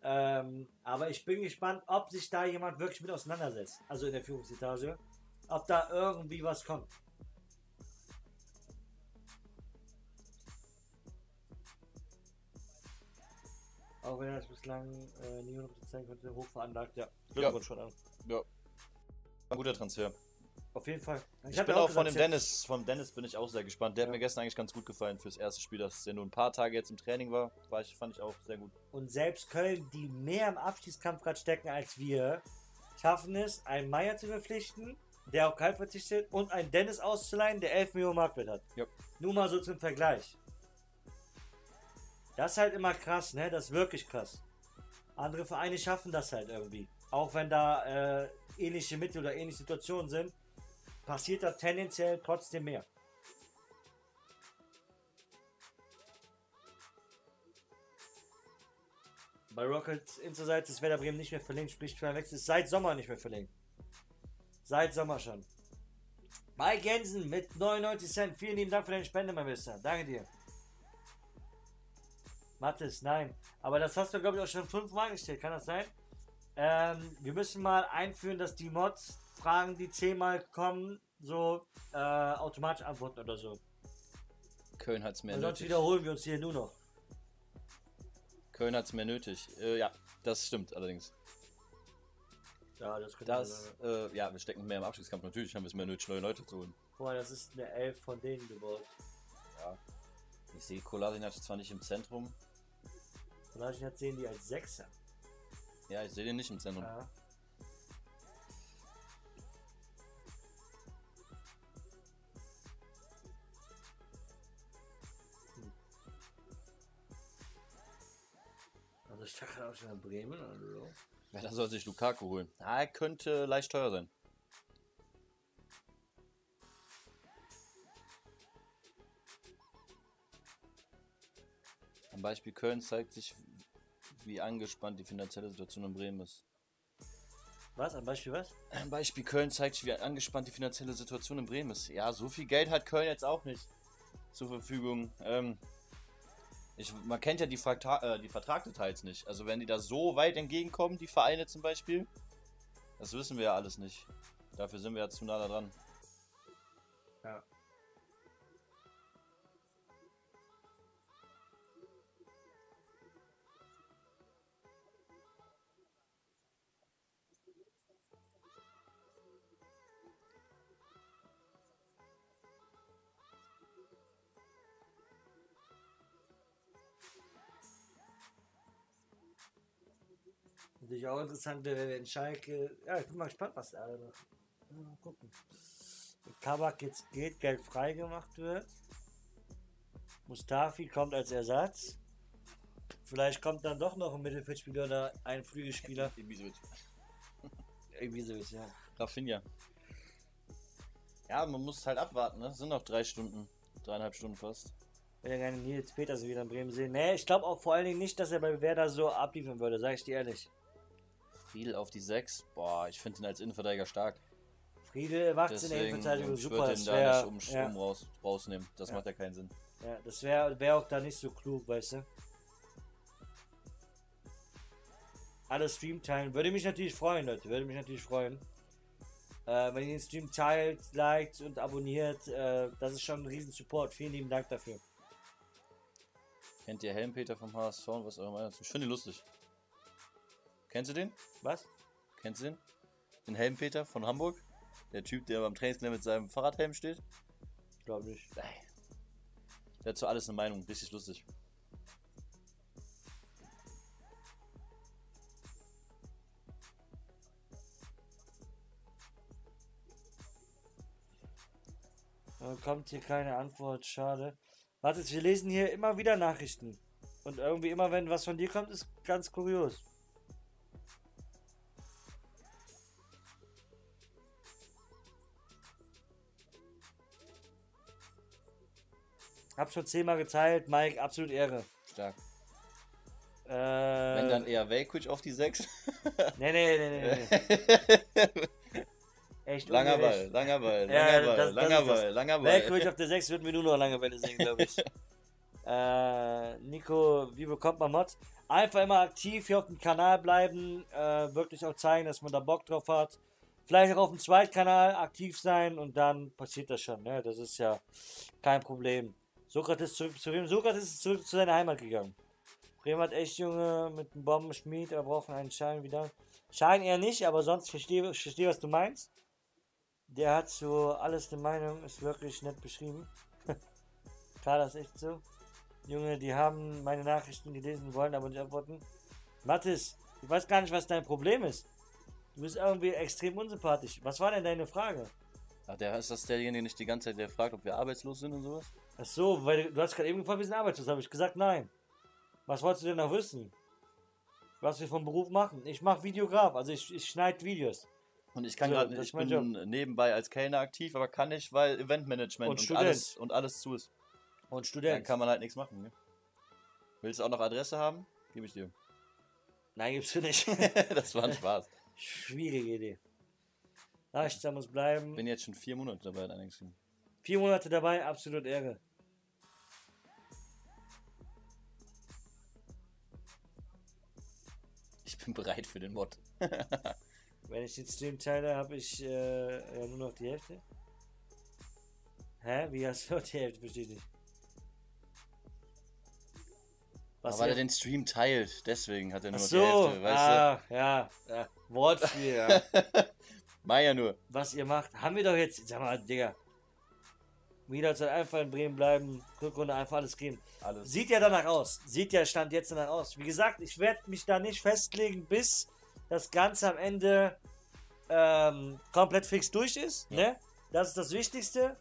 Ähm, aber ich bin gespannt, ob sich da jemand wirklich mit auseinandersetzt. Also in der Führungsetage. Ob da irgendwie was kommt. Auch wenn er das bislang äh, nie 100% zeigen konnte, hoch veranlagt, ja. Glückwunsch schon an. Ja. Ein guter Transfer. Auf jeden Fall. Ich, hab bin ja auch von dem Dennis, vom Dennis bin ich auch sehr gespannt. Der Ja. hat mir gestern eigentlich ganz gut gefallen fürs erste Spiel, dass er nur ein paar Tage jetzt im Training war. war ich, fand ich auch sehr gut. Und selbst Köln, die mehr im Abstiegskampf gerade stecken als wir, schaffen es, einen Meier zu verpflichten, der auf Kalb verzichtet, und einen Dennis auszuleihen, der 11 Millionen Marktwert hat. Ja. Nur mal so zum Vergleich. Das ist halt immer krass, ne? Das ist wirklich krass. Andere Vereine schaffen das halt irgendwie. Auch wenn da äh, ähnliche Mittel oder ähnliche Situationen sind, passiert da tendenziell trotzdem mehr. Bei Rockets Insights ist Werder Bremen nicht mehr verlinkt, sprich für einen Wechsel ist seit Sommer nicht mehr verlinkt. Seit Sommer schon. Mike Jensen mit 99 Cent. Vielen lieben Dank für deine Spende, mein Bester. Danke dir. Mathis, nein. Aber das hast du, glaube ich, auch schon fünfmal gestellt. Kann das sein? Ähm, wir müssen mal einführen, dass die Mods Fragen, die zehnmal kommen, so äh, automatisch antworten oder so. Köln hat es mehr Sonst nötig. wiederholen wir uns hier nur noch. Köln hat es mehr nötig. Äh, ja, das stimmt allerdings. Ja, das könnte Das, äh, ja, wir stecken mehr im Abstiegskampf. Natürlich haben wir es mehr nötig, neue Leute zu holen. Boah, das ist eine Elf von denen gebaut. Ja. Ich sehe Kolasinac zwar nicht im Zentrum. Vielleicht hat sehen die als Sechser. Ja, ich sehe den nicht im Zentrum. Ja. Hm. Also ich dachte auch schon in Bremen oder so. Ja, da soll sich Lukaku holen. Ah, er könnte leicht teuer sein. Am Beispiel Köln zeigt sich, wie angespannt die finanzielle Situation in Bremen ist. Was? Am Beispiel was? Am Beispiel Köln zeigt sich, wie angespannt die finanzielle Situation in Bremen ist. Ja, so viel Geld hat Köln jetzt auch nicht zur Verfügung. Ähm, ich, man kennt ja die, Vertra äh, die Vertragdetails nicht. Also wenn die da so weit entgegenkommen, die Vereine zum Beispiel, das wissen wir ja alles nicht. Dafür sind wir ja zu nah da dran. Ja. Natürlich auch interessant wäre, wenn Schalke. Ja, ich bin mal gespannt, was da noch. Ja, Mal gucken. Wenn Kabak jetzt geht, Geld frei gemacht wird. Mustafi kommt als Ersatz. Vielleicht kommt dann doch noch ein Mittelfeldspieler oder ein Flügelspieler. Ibisevic. Irgendwie so ist, ja. Rafinha. Ja, man muss halt abwarten, ne? Sind noch drei Stunden, dreieinhalb Stunden fast. Wenn er gerne Nils Petersen wieder in Bremen sehen. Nee, ich glaube auch vor allen Dingen nicht, dass er bei Werder so abliefern würde, sag ich dir ehrlich. Friedel auf die 6. Boah, ich finde ihn als Innenverteidiger stark. Friedel macht in der Innenverteidigung ich super. würde Das ihn da wäre nicht um, ja, um raus, rausnehmen. Das Ja. macht ja keinen Sinn. ja, das wär, wär auch da nicht so klug, weißt du. Alle Stream teilen. Würde mich natürlich freuen, Leute. Würde mich natürlich freuen. Äh, wenn ihr den Stream teilt, liked und abonniert, äh, das ist schon ein riesen Support. Vielen lieben Dank dafür. Kennt ihr Helmpeter vom HSV und was ist eure Meinung dazu? Ich finde ihn lustig. Kennst du den? Was? Kennst du den? Den Helmpeter von Hamburg? Der Typ, der beim Trainingsgelände mit seinem Fahrradhelm steht? Glaube nicht. Ey. Der hat zu alles eine Meinung. Richtig lustig. Äh, kommt hier keine Antwort, schade. Wartet, wir lesen hier immer wieder Nachrichten. Und irgendwie immer, wenn was von dir kommt, ist ganz kurios. Hab schon zehnmal geteilt, Mike, absolut Ehre. Stark. Äh, Wenn dann eher Velkuc auf die 6. Nee, nee, nee, nee, nee. Echt langer. Ball, langer Ball, langer Ball, das langer das. Ball, langer Ball. auf der 6 wird mir nur noch Langeweile sehen, glaube ich. äh, Nico, wie bekommt man Mods? Einfach immer aktiv hier auf dem Kanal bleiben, äh, wirklich auch zeigen, dass man da Bock drauf hat. Vielleicht auch auf dem Zweitkanal aktiv sein und dann passiert das schon. Ne? Das ist ja kein Problem. Sokrates zurück zu Bremen. Sokrates ist zurück zu seiner Heimat gegangen. Bremen hat echt Junge mit einem Bombenschmied, er braucht einen Schein wieder. Schein eher nicht, aber sonst verstehe ich verstehe, was du meinst. Der hat so alles eine Meinung, ist wirklich nett beschrieben. Klar, das ist echt so. Junge, die haben meine Nachrichten gelesen, wollen aber nicht antworten. Mathis, ich weiß gar nicht, was dein Problem ist. Du bist irgendwie extrem unsympathisch. Was war denn deine Frage? Ach, der ist das derjenige, der nicht die ganze Zeit der fragt, ob wir arbeitslos sind und sowas? Ach so, weil du- hast gerade eben gefragt, wir sind arbeitslos. Habe ich gesagt, nein. Was wolltest du denn noch wissen? Was wir vom Beruf machen? Ich mache Videograf, also ich, ich schneide Videos. Und ich kann So, gerade ich bin nebenbei als Kellner aktiv, aber kann nicht, weil Eventmanagement Und und, alles, und alles zu ist. Und Dann Student. kann man halt nichts machen. Ne? Willst du auch noch Adresse haben? Gebe ich dir. Nein, gibst du nicht. das war ein Spaß. Schwierige Idee. Leichter muss bleiben. Bin jetzt schon vier Monate dabei in Annexing. Vier Monate dabei, absolut Ehre. Ich bin bereit für den Mod. Wenn ich den Stream teile, habe ich äh, ja, nur noch die Hälfte. Hä? Wie hast du die Hälfte bestätigt? Was Aber weil er den Stream teilt, deswegen hat er nur noch so, die Hälfte, weißt ah, ja, ja, Wortspiel, ja. du? Ja nur. Was ihr macht, haben wir doch jetzt, sag mal, Digga. Wieder soll einfach in Bremen bleiben, Rückrunde einfach alles geben. Alles. Sieht ja danach aus. Sieht ja Stand jetzt danach aus. Wie gesagt, ich werde mich da nicht festlegen, bis das Ganze am Ende ähm, komplett fix durch ist. Ne? Das ist das Wichtigste.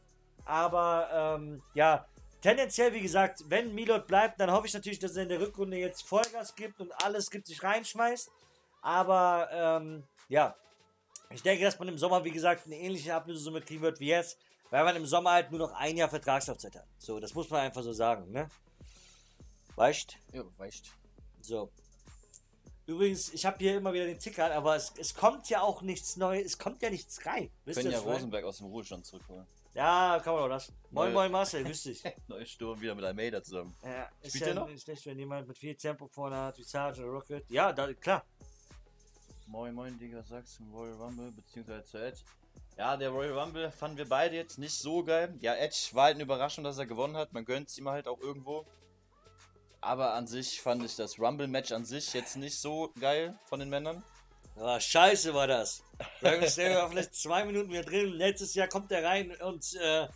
Aber ähm, ja, tendenziell, wie gesagt, wenn Milot bleibt, dann hoffe ich natürlich, dass er in der Rückrunde jetzt Vollgas gibt und alles gibt, sich reinschmeißt. Aber ähm, ja, ich denke, dass man im Sommer, wie gesagt, eine ähnliche Ablösesumme kriegen wird wie jetzt, weil man im Sommer halt nur noch ein Jahr Vertragslaufzeit hat. So, das muss man einfach so sagen, ne? Weißt? Ja, weißt. So. Übrigens, ich habe hier immer wieder den Ticker, aber es, es kommt ja auch nichts Neues, es kommt ja nichts rein. Wisst Können ja ich meine? Rosenberg aus dem Ruhestand zurückholen. Ja, kann man auch lassen. Moin, Neue- moin, Marcel, grüß dich. Neuer Sturm wieder mit Almeida zusammen. Ja, ist Spielt ja der noch? nicht schlecht, wenn jemand mit viel Tempo vorne hat, wie Sarge oder Rocket. Ja, da, klar. Moin Moin, Digga, sagst zum Royal Rumble, beziehungsweise zu Edge. Ja, der Royal Rumble fanden wir beide jetzt nicht so geil. Ja, Edge war halt eine Überraschung, dass er gewonnen hat. Man gönnt es ihm halt auch irgendwo. Aber an sich fand ich das Rumble-Match an sich jetzt nicht so geil von den Männern. Ah, scheiße war das. Sagen wir, der war vielleicht zwei Minuten wieder drin. Letztes Jahr kommt er rein und äh,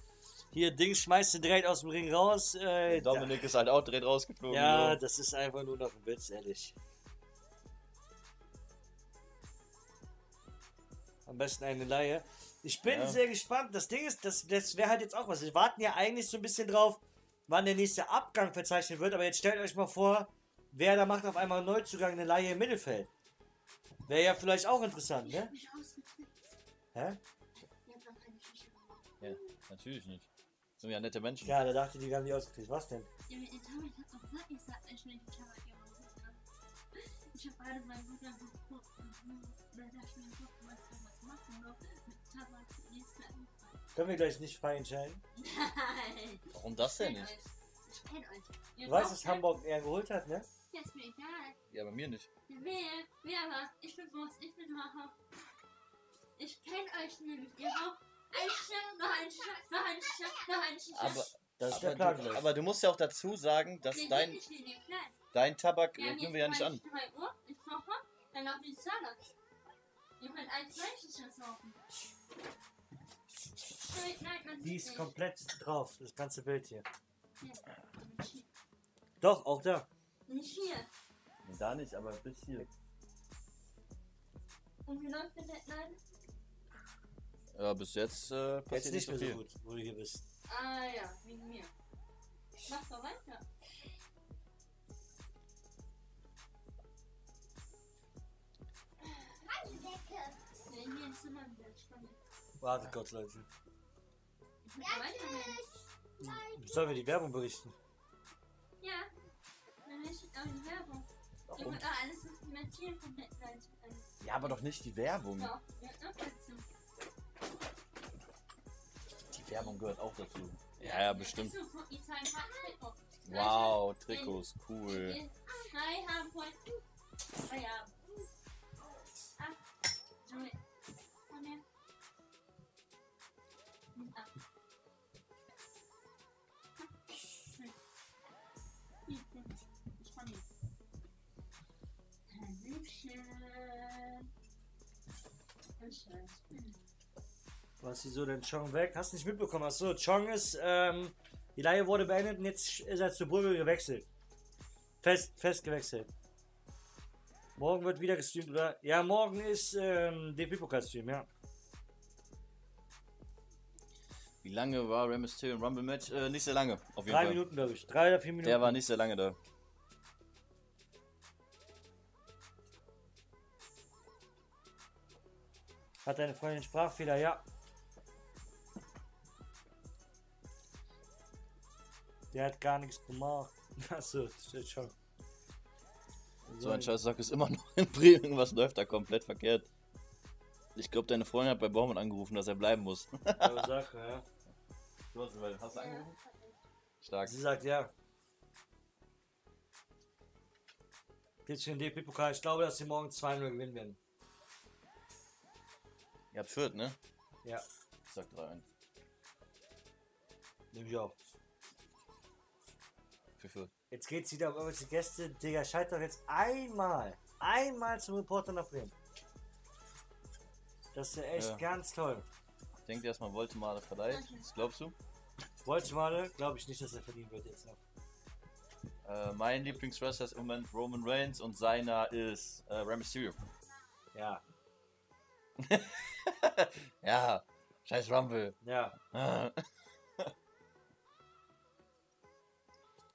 hier Dings schmeißt ihn direkt aus dem Ring raus. Äh, Dominik ist halt auch direkt rausgeflogen. Ja, so. das ist einfach nur noch ein Witz, ehrlich. Am besten eine Laie. Ich bin Ja. sehr gespannt. Das Ding ist, das, das wäre halt jetzt auch was. Wir warten ja eigentlich so ein bisschen drauf, wann der nächste Abgang verzeichnet wird. Aber jetzt stellt euch mal vor, wer da macht auf einmal einen Neuzugang eine Laie im Mittelfeld. Wäre ja vielleicht auch interessant, Ich ne? hab mich ausgeknipst. Hä? Ja, natürlich nicht. Sind ja nette Menschen. Ja, da dachte die gar nicht ausgekriegt. Was denn? Ja, mit den Tabak hat auch gesagt, ich sag nicht, wenn ich Tabak gemacht habe. Ich hab gerade meinen Bruder geguckt und da dachte ich mir, guck, was machen noch Können wir gleich nicht frei entscheiden? Nein! Warum das denn nicht? Ich kenn euch. Ihr Du weißt, dass Hamburg eher geholt hat, ne? Ja, ist mir egal. Ja, bei mir nicht. Wer? Wer was? Ich bin Boss, ich bin Haha. Ich kenn euch nämlich. Ihr braucht ein Stück, noch ein Stück, noch ein Stück, noch ein Stück. Aber, Das ist der aber, Plan du, gleich. aber du musst ja auch dazu sagen, dass dein, nicht dein Tabak Wir äh, nehmen wir ja nicht an. 3 Uhr, ich koche, dann noch die Salat. Ihr könnt ein Fleischchen saufen. Die ist komplett drauf, das ganze Bild hier. Doch, auch da. Nicht hier. Da nicht, aber bis hier. Und wie läuft mit Nein? Ja, bis jetzt äh, passiert Jetzt nicht mehr so, so gut, wo du hier bist. Ah ja, wegen mir. Mach doch weiter. Decke. Nee, hier ist immer ein Warte kurz, Leute. Sollen wir die Werbung berichten? Ja. Dann ist auch die Werbung. Auch alles von. Ja, aber doch nicht die Werbung. Doch, dazu. Die Werbung gehört auch dazu. Ja, ja, bestimmt. Wow, Trikots, cool. Drei haben heute. Oh ja. Was wieso denn Chong weg? Hast du nicht mitbekommen? Achso, Chong ist, ähm, die Leihe wurde beendet und jetzt ist er zu Brügge gewechselt. Fest, fest gewechselt. Morgen wird wieder gestreamt, oder? Ja, morgen ist, ähm, DP-Pokal-Stream, ja. Wie lange war Rey Mysterio im Rumble Match? Äh, nicht sehr lange, auf jeden Drei Fall. Minuten, glaube ich. Drei oder vier Minuten. Der war nicht sehr lange da. Hat deine Freundin Sprachfehler? Ja. Der hat gar nichts gemacht. Achso, das steht schon. So ein Scheißsack ist immer noch in Bremen. Irgendwas läuft da komplett verkehrt. Ich glaube, deine Freundin hat bei Baumann angerufen, dass er bleiben muss. Aber Sache, ja. Du hast, hast du angerufen? Stark. Sie sagt ja. Jetzt für den DP-Pokal. Ich glaube, dass sie morgen 2-0 gewinnen werden. Ihr habt Fürth, ne? Ja, Ich sag 3-1. nehme ich auch. Für Fürth. Jetzt geht's wieder um irgendwelche Gäste. Digga, schalt doch jetzt einmal, einmal zum Reporter nach Bremen. Das ist ja echt Ja. ganz toll. Denkt ihr erstmal, wollte mal verleiht? Was glaubst du? Wollte mal, glaube ich nicht, dass er verdienen wird jetzt noch. Äh, mein Lieblingswrestler ist im Moment Roman Reigns und seiner ist äh, Rey Mysterio. Ja, Ja, scheiß Rumble. ja. Ah.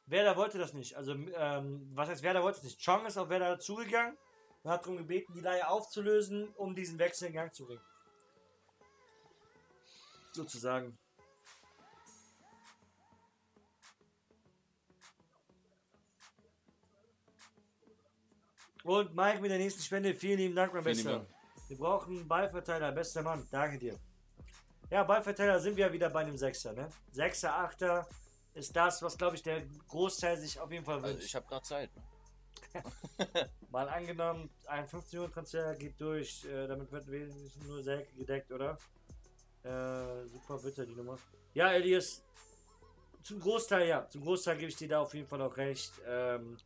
Werder wollte das nicht. Also, ähm, was heißt Werder wollte es nicht? Chong ist auf Werder zugegangen und hat darum gebeten, die Leihe aufzulösen, um diesen Wechsel in Gang zu bringen. Sozusagen. Und Mike mit der nächsten Spende. Vielen lieben Dank, mein Vielen Bester. lieben Wir brauchen einen Ballverteiler, bester Mann. Danke dir. Ja, Ballverteiler sind wir wieder bei einem Sechser, ne? Sechser, Achter ist das, was, glaube ich, der Großteil sich auf jeden Fall Also wünscht. ich habe gerade Zeit. Ne? Mal angenommen, ein 15 Uhr Transfer geht durch, äh, damit wird wenigstens nur Selke gedeckt, oder? Äh, super bitter die Nummer. Ja, Elias, zum Großteil ja, zum Großteil gebe ich dir da auf jeden Fall auch recht. Ähm,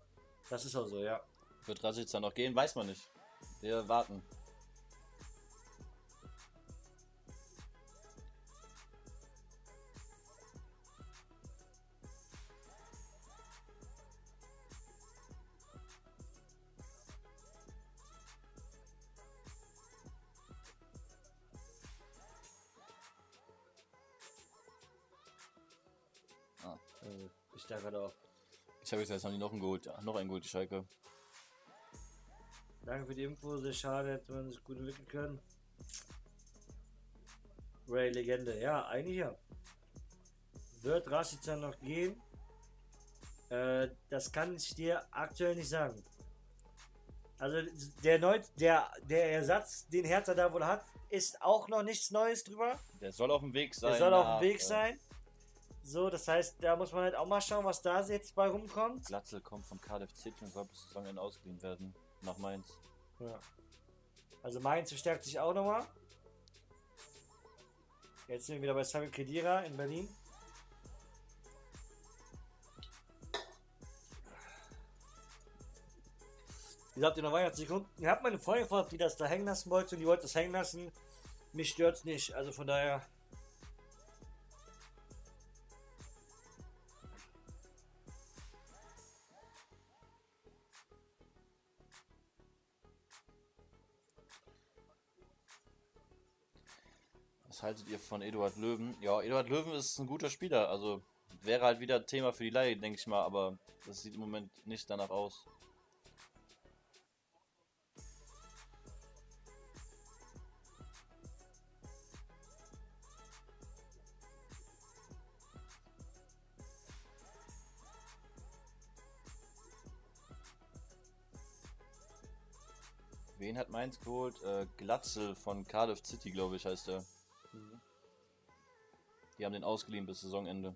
das ist auch so, ja. Wird Rasitza noch gehen? Weiß man nicht. Wir warten. Gerade auch. Ich habe jetzt noch noch einen geholt. Noch einen geholt, die Schalke. Danke für die Info, sehr schade, hätte man sich gut entwickeln können. Ray Legende, ja, eigentlich ja. Wird Rashica noch gehen? Äh, das kann ich dir aktuell nicht sagen. Also der, Neu der, der Ersatz, den Hertha da wohl hat, ist auch noch nichts Neues drüber. Der soll auf dem Weg sein. Der soll auf dem Weg äh, sein. So, das heißt, da muss man halt auch mal schauen, was da jetzt bei rumkommt. Glatzel kommt von Cardiff City und soll bis Saisonende ausgeliehen werden. Nach Mainz. Ja. Also Mainz verstärkt sich auch nochmal. Jetzt sind wir wieder bei Sami Khedira in Berlin. Wie habt ihr noch Weihnachtsdeko? Ihr habt meine Freundin gefragt, die das da hängen lassen wollte und die wollte das hängen lassen. Mich stört's nicht, also von daher. was haltet ihr von Eduard Löwen? Ja, Eduard Löwen ist ein guter Spieler. Also wäre halt wieder Thema für die Laie, denke ich mal. Aber das sieht im Moment nicht danach aus. Wen hat Mainz geholt? Äh, Glatzel von Cardiff City, glaube ich, heißt er. Die haben den ausgeliehen bis Saisonende.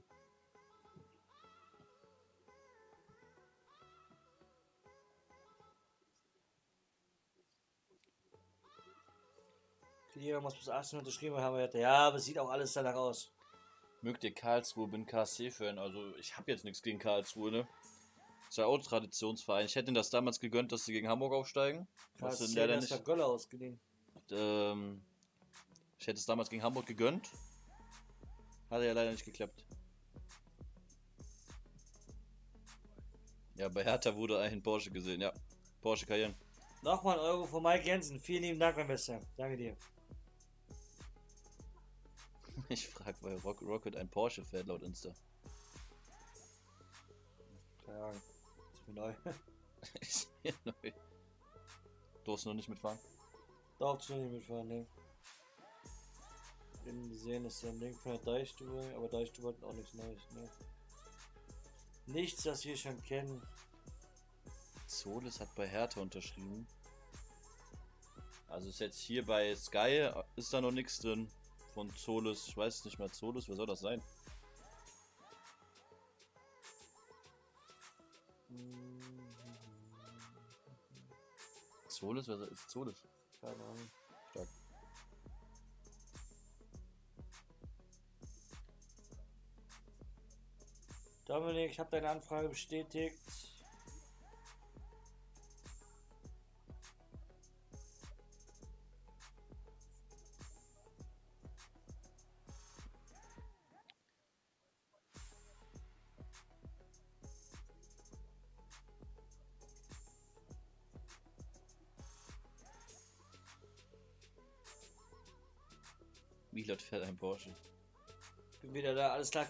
Klier muss bis 18 unterschrieben haben. wir. Ja, aber sieht auch alles danach aus. Mögt ihr Karlsruhe? Bin KSC-Fan. Also, ich habe jetzt nichts gegen Karlsruhe, ne? Ist ja auch ein Traditionsverein. Ich hätte ihnen das damals gegönnt, dass sie gegen Hamburg aufsteigen. Was KSC, leider nicht. Göller ausgeliehen. Ähm, ich hätte es damals gegen Hamburg gegönnt. Hat ja leider nicht geklappt. Ja, bei Hertha wurde ein Porsche gesehen, ja. Porsche Cayenne. Nochmal ein Euro von Mike Jensen. Vielen lieben Dank, mein Bester. Danke dir. Ich frage, weil Rock Rocket ein Porsche fährt laut Insta. Keine Ahnung. Ist mir neu. Ist hier neu. Durfst du noch nicht mitfahren? Darf schon nicht mitfahren, ne? Eben gesehen, ist ja ein Ding von der Deichstube, aber Deichstube hat auch nichts Neues, ne? Nichts, das wir schon kennen. Solis hat bei Hertha unterschrieben. Also ist jetzt hier bei Sky, ist da noch nichts drin. Von Solis, ich weiß nicht mehr, Solis, wer soll das sein? Solis, wer ist Solis? Keine Ahnung. Dominik, ich habe deine Anfrage bestätigt. Milot fährt ein Porsche. Bin wieder da, alles klar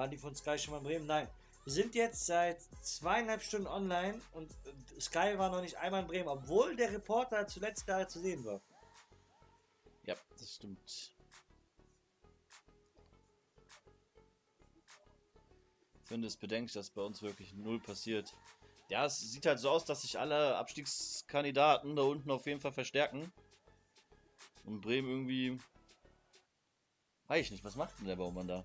Waren die von Sky schon mal in Bremen? Nein. Wir sind jetzt seit zweieinhalb Stunden online und Sky war noch nicht einmal in Bremen, obwohl der Reporter zuletzt da zu sehen war. Ja, das stimmt. Ich finde es bedenklich, dass bei uns wirklich null passiert. Ja, es sieht halt so aus, dass sich alle Abstiegskandidaten da unten auf jeden Fall verstärken. Und Bremen irgendwie. Weiß ich nicht, was macht denn der Baumann da?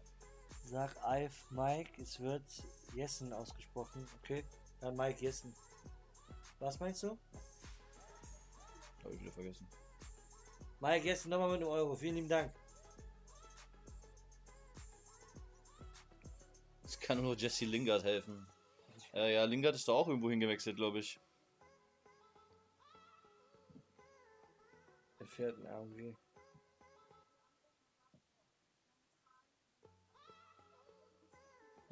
Sag Alf Mike, es wird Jessen ausgesprochen. Okay, dann Mike Jessen. Was meinst du? Hab ich wieder vergessen. Mike Jessen nochmal mit einem Euro. Vielen lieben Dank. Es kann nur Jesse Lingard helfen. Äh, ja, Lingard ist da auch irgendwo hingewechselt, glaube ich. Er fährt ein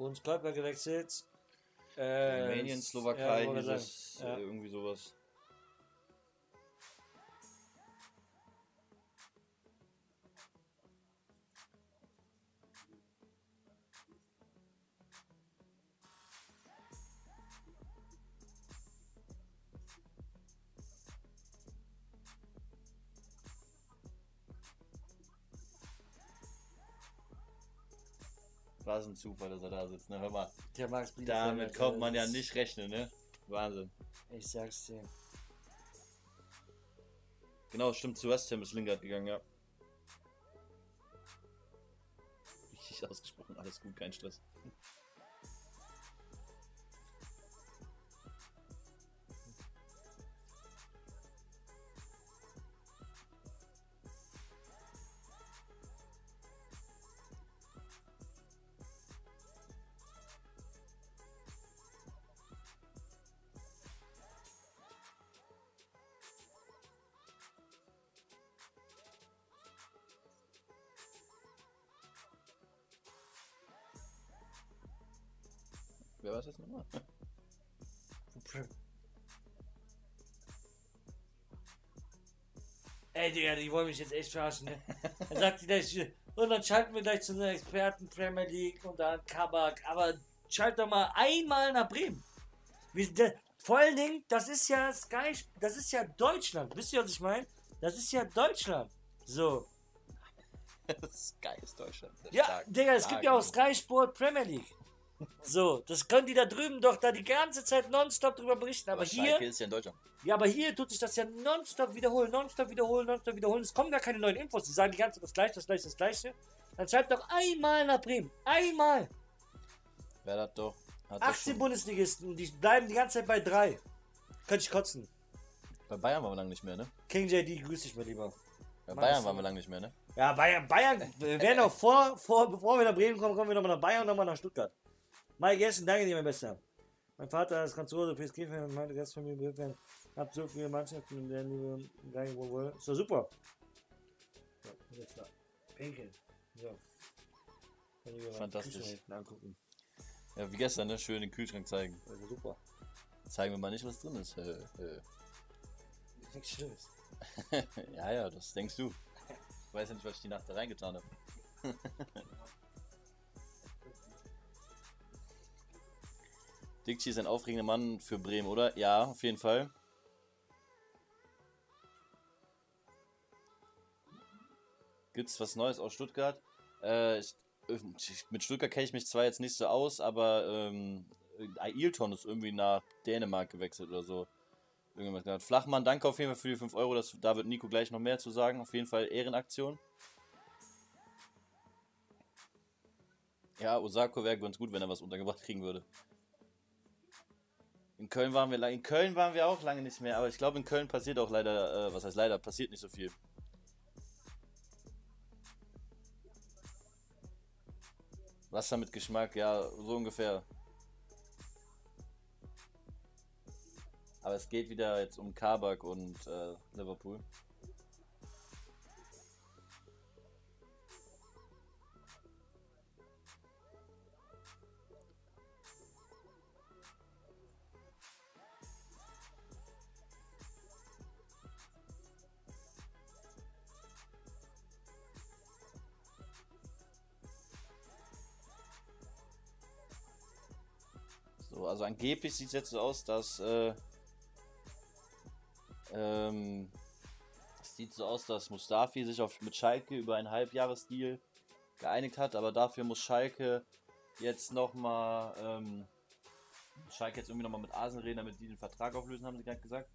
Bruns Körper gewechselt. Äh, Rumänien, Slowakei, ja, dieses, Ja. äh, irgendwie sowas. Ein Zufall, dass er da sitzt, ne? Hör mal. Der Max Bielefeld, Damit also, kommt man ja nicht rechnen, ne? Wahnsinn. Ich sag's dir. Genau, stimmt, zu West Ham ist Lingard gegangen, ja. Richtig ausgesprochen, alles gut, kein Stress. Digga, die wollen mich jetzt echt verarschen, ne? Dann sagt die gleich, und dann schalten wir gleich zu einer Experten Premier League und dann Kabak. Aber schalt doch mal einmal nach Bremen. Wie, der, vor allen Dingen, das ist ja Sky, das ist ja Deutschland. Wisst ihr, was ich meine? Das ist ja Deutschland. So. Sky ist Deutschland. Ja, stark. Digga, es gibt ja auch. Sky Sport Premier League. So, das können die da drüben doch da die ganze Zeit nonstop drüber berichten. Aber, Aber hier, ist ja in Deutschland. ja, aber hier tut sich das ja nonstop wiederholen, nonstop wiederholen, nonstop wiederholen. Es kommen gar keine neuen Infos. Die sagen die ganze Zeit das gleiche, das gleiche, das gleiche. Dann schreibt doch einmal nach Bremen. Einmal. Wer hat doch. Hat doch 18 schon- Bundesligisten, die bleiben die ganze Zeit bei drei. Könnte ich kotzen. Bei Bayern waren wir lange nicht mehr, ne? King JD, grüß dich mal lieber. Bei Mann, Bayern waren wir lange nicht mehr, ne? Ja, Bayern, Bayern, wir werden auch vor, vor, bevor wir nach Bremen kommen, kommen wir nochmal nach Bayern und nochmal nach Stuttgart. Mike Gessen, danke dir, mein Bester. Mein Vater ist Franzose, PSG-Fan und meine Gastfamilie Fan. Hab so viele Mannschaften in der Liebe, wo wohl. Ist doch super. So, und jetzt da. Pinkeln. So. Kann ich mir mal Fantastisch. angucken. Ja, wie gestern, ne? Schön den Kühlschrank zeigen. Also super. Zeigen wir mal nicht, was drin ist. Äh, äh. Ist nichts Schlimmes. ja, ja, das denkst du. Ich weiß ja nicht, was ich die Nacht da reingetan habe. Dickie ist ein aufregender Mann für Bremen, oder? Ja, auf jeden Fall. Gibt's was Neues aus Stuttgart? Äh, ich, mit Stuttgart kenne ich mich zwar jetzt nicht so aus, aber ähm, Ailton ist irgendwie nach Dänemark gewechselt oder so. Irgendwas gesagt. Flachmann, danke auf jeden Fall für die 5 Euro. Das, da wird Nico gleich noch mehr zu sagen. Auf jeden Fall Ehrenaktion. Ja, Osako wäre ganz gut, wenn er was untergebracht kriegen würde. In Köln waren wir lang- in Köln waren wir auch lange nicht mehr, aber ich glaube in Köln passiert auch leider, äh, was heißt leider, passiert nicht so viel. Wasser mit Geschmack, ja, so ungefähr. Aber es geht wieder jetzt um Kabak und äh, Liverpool. Also angeblich sieht es jetzt so aus, dass äh, ähm, sieht so aus, dass Mustafi sich auf, mit Schalke über einen Halbjahresdeal geeinigt hat, aber dafür muss Schalke jetzt nochmal ähm, Schalke jetzt irgendwie nochmal mit Arsenal reden, damit die den Vertrag auflösen, haben sie gerade gesagt.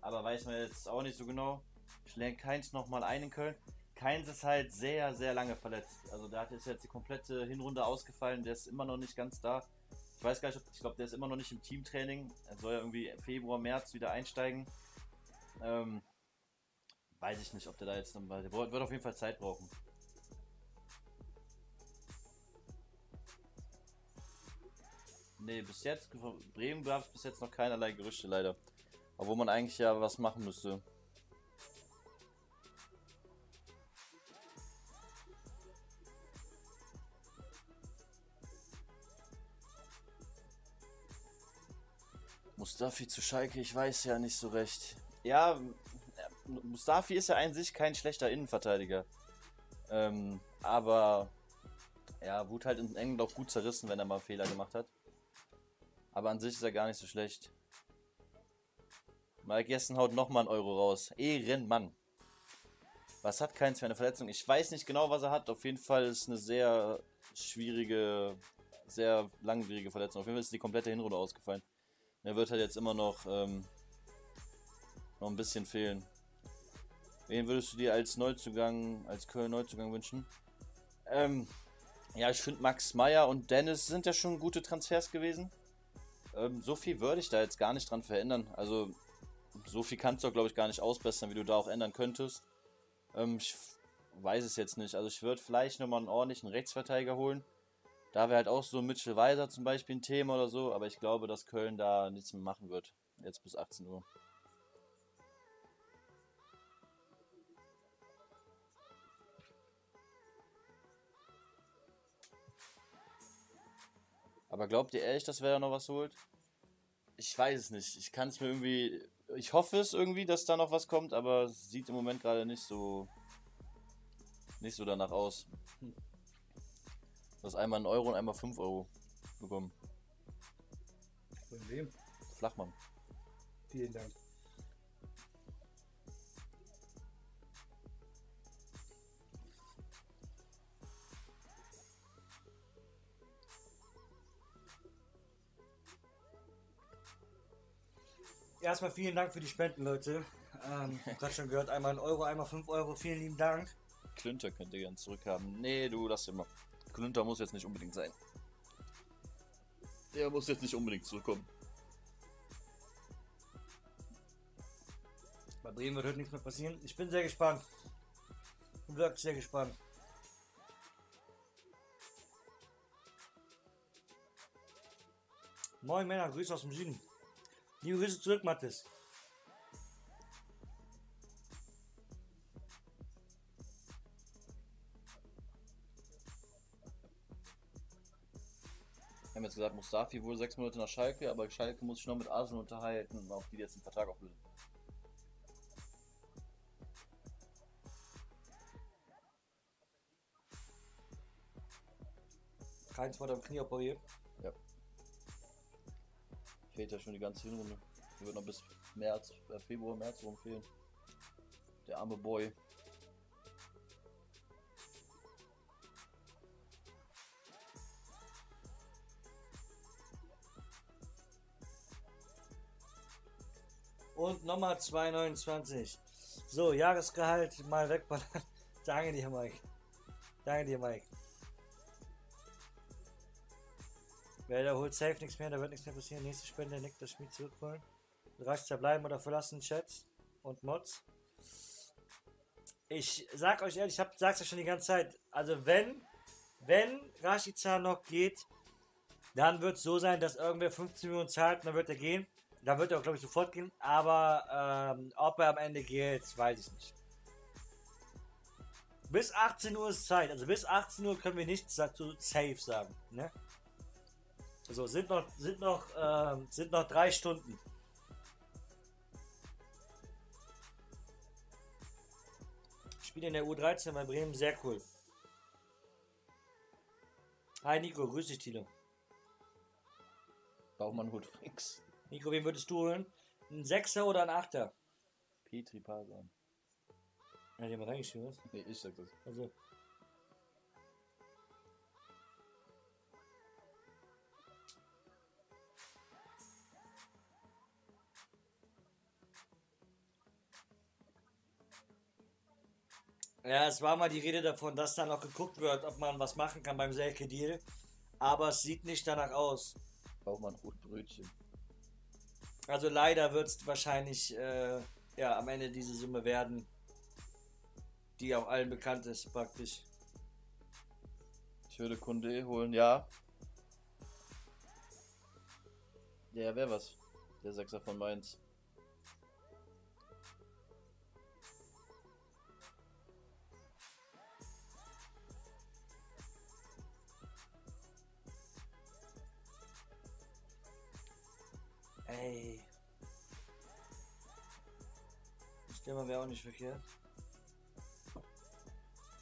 Aber weiß man jetzt auch nicht so genau. Schlägt Keins nochmal ein in Köln. Keins ist halt sehr, sehr lange verletzt. Also da hat jetzt jetzt die komplette Hinrunde ausgefallen. Der ist immer noch nicht ganz da. Ich weiß gar nicht, ich glaube, der ist immer noch nicht im Teamtraining. Er soll ja irgendwie Februar, März wieder einsteigen. Ähm, weiß ich nicht, ob der da jetzt dann, der wird auf jeden Fall Zeit brauchen. Nee, bis jetzt, von Bremen gab es bis jetzt noch keinerlei Gerüchte leider. Obwohl man eigentlich ja was machen müsste. Mustafi zu Schalke, ich weiß ja nicht so recht. Ja, Mustafi ist ja an sich kein schlechter Innenverteidiger. Ähm, aber ja, wurde halt in England auch gut zerrissen, wenn er mal Fehler gemacht hat. Aber an sich ist er gar nicht so schlecht. Mike Jessen haut nochmal einen Euro raus. Ehrenmann. Was hat keins für eine Verletzung? Ich weiß nicht genau, was er hat. Auf jeden Fall ist eine sehr schwierige, sehr langwierige Verletzung. Auf jeden Fall ist die komplette Hinrunde ausgefallen. Er wird halt jetzt immer noch, ähm, noch ein bisschen fehlen. Wen würdest du dir als Neuzugang, als Köln-Neuzugang wünschen? Ähm, ja, ich finde Max Meyer und Dennis sind ja schon gute Transfers gewesen. Ähm, so viel würde ich da jetzt gar nicht dran verändern. Also, so viel kannst du, glaube ich, gar nicht ausbessern, wie du da auch ändern könntest. Ähm, ich weiß es jetzt nicht. Also, ich würde vielleicht nochmal einen ordentlichen Rechtsverteidiger holen. Da wäre halt auch so Mitchell Weiser zum Beispiel ein Thema oder so, aber ich glaube, dass Köln da nichts mehr machen wird. Jetzt bis 18 Uhr. Aber glaubt ihr ehrlich, dass wer da noch was holt? Ich weiß es nicht. Ich kann es mir irgendwie. Ich hoffe es irgendwie, dass da noch was kommt, aber es sieht im Moment gerade nicht so. Nicht so danach aus. Du hast einmal einen Euro und einmal 5 Euro bekommen. Von wem? Flachmann. Vielen Dank. Erstmal vielen Dank für die Spenden, Leute. Ähm, Gerade schon gehört, einmal ein Euro, einmal 5 Euro. Vielen lieben Dank. Klünter könnt ihr gern zurückhaben. Nee, du, lass den mal. Klünter muss jetzt nicht unbedingt sein. Der muss jetzt nicht unbedingt zurückkommen. Bei Bremen wird heute nichts mehr passieren. Ich bin sehr gespannt. Bin wirklich sehr gespannt. Moin Männer, Grüße aus dem Süden. Liebe Grüße zurück, Mathis. Jetzt gesagt, Mustafi wohl sechs Monate nach Schalke, aber Schalke muss sich noch mit Arsenal unterhalten, auf die jetzt den Vertrag auflösen. Keins vor dem Knie operiert. Fehlt ja schon die ganze Hinrunde. Die wird noch bis März, äh, Februar, März rum fehlen. Der arme Boy. Und nochmal 2,29. So, Jahresgehalt mal wegballern. Danke dir, Mike. Danke dir, Mike. Wer da holt safe nichts mehr, da wird nichts mehr passieren. Nächste Spende, Nick das Schmied zurückholen. Reicht bleiben oder verlassen, Chats und Mods. Ich sag euch ehrlich, ich hab, sag's ja schon die ganze Zeit. Also wenn, wenn Rashica noch geht, dann wird es so sein, dass irgendwer 15 Millionen zahlt, dann wird er gehen. Dann wird er glaube ich, sofort gehen. Aber ähm, ob er am Ende geht, weiß ich nicht. Bis 18 Uhr ist Zeit. Also bis 18 Uhr können wir nichts dazu safe sagen. Ne? Also sind noch, sind noch, ähm, sind noch drei Stunden. Spiel in der U13 bei Bremen, sehr cool. Hi Nico, grüß dich Tilo. Baumann holt Fricks. Nico, wen würdest du holen? Ein Sechser oder ein Achter? Petri Pasan. Haben wir reingeschrieben, was? Nee, ich sag das. Also. Ja, es war mal die Rede davon, dass da noch geguckt wird, ob man was machen kann beim Selke Deal. Aber es sieht nicht danach aus. Baumann holt Brötchen. Also leider wird es wahrscheinlich äh, ja, am Ende diese Summe werden, die auch allen bekannt ist, praktisch. Ich würde Kunde holen, ja. Ja, wer was? Der Sechser von Mainz. Ey. Stürmer wäre auch nicht verkehrt.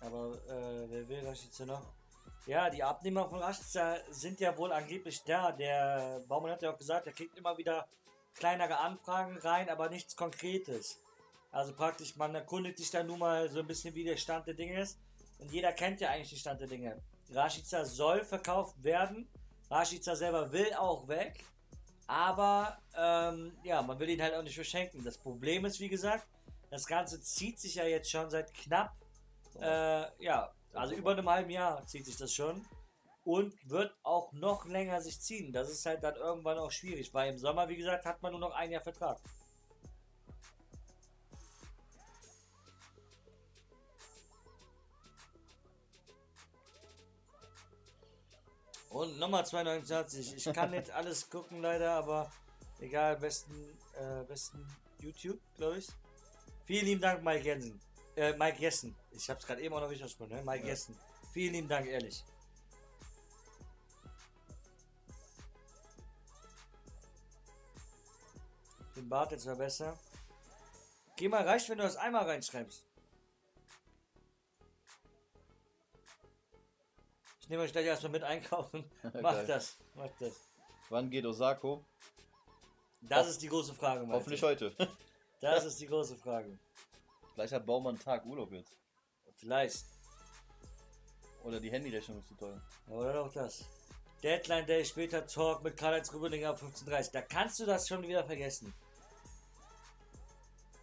Aber äh, wer will Rashica noch? Ja, die Abnehmer von Rashica sind ja wohl angeblich da. Der Baumann hat ja auch gesagt, er kriegt immer wieder kleinere Anfragen rein, aber nichts Konkretes. Also praktisch, man erkundigt sich dann nun mal so ein bisschen, wie der Stand der Dinge ist. Und jeder kennt ja eigentlich den Stand der Dinge. Rashica soll verkauft werden. Rashica selber will auch weg. Aber ähm, ja, man will ihn halt auch nicht verschenken. Das Problem ist, wie gesagt, das Ganze zieht sich ja jetzt schon seit knapp, äh, ja, also über einem halben Jahr zieht sich das schon. Und wird auch noch länger sich ziehen. Das ist halt dann irgendwann auch schwierig, weil im Sommer, wie gesagt, hat man nur noch ein Jahr Vertrag. Und nochmal 2,29. Ich kann nicht alles gucken leider, aber egal, besten, äh, besten YouTube, glaube ich. Vielen lieben Dank, Mike Jensen. Äh, Mike Jessen. Ich habe es gerade eben auch noch richtig ausgesprochen, ne? Mike Ja. Jessen. Vielen lieben Dank, ehrlich. Den Bart jetzt war besser. Geh mal, reicht, wenn du das einmal reinschreibst. Nehme euch gleich erstmal mit einkaufen. Mach Geil. das, mach das. Wann geht Osako? Das Ho- ist die große Frage, Malte. Hoffentlich heute. Das ist die große Frage. Vielleicht hat Baumann einen Tag Urlaub jetzt. Vielleicht. Oder die Handyrechnung ist zu teuer. Oder doch das. Deadline Day später Talk mit Karl-Heinz Rübelinger ab 15.30 Da kannst du das schon wieder vergessen.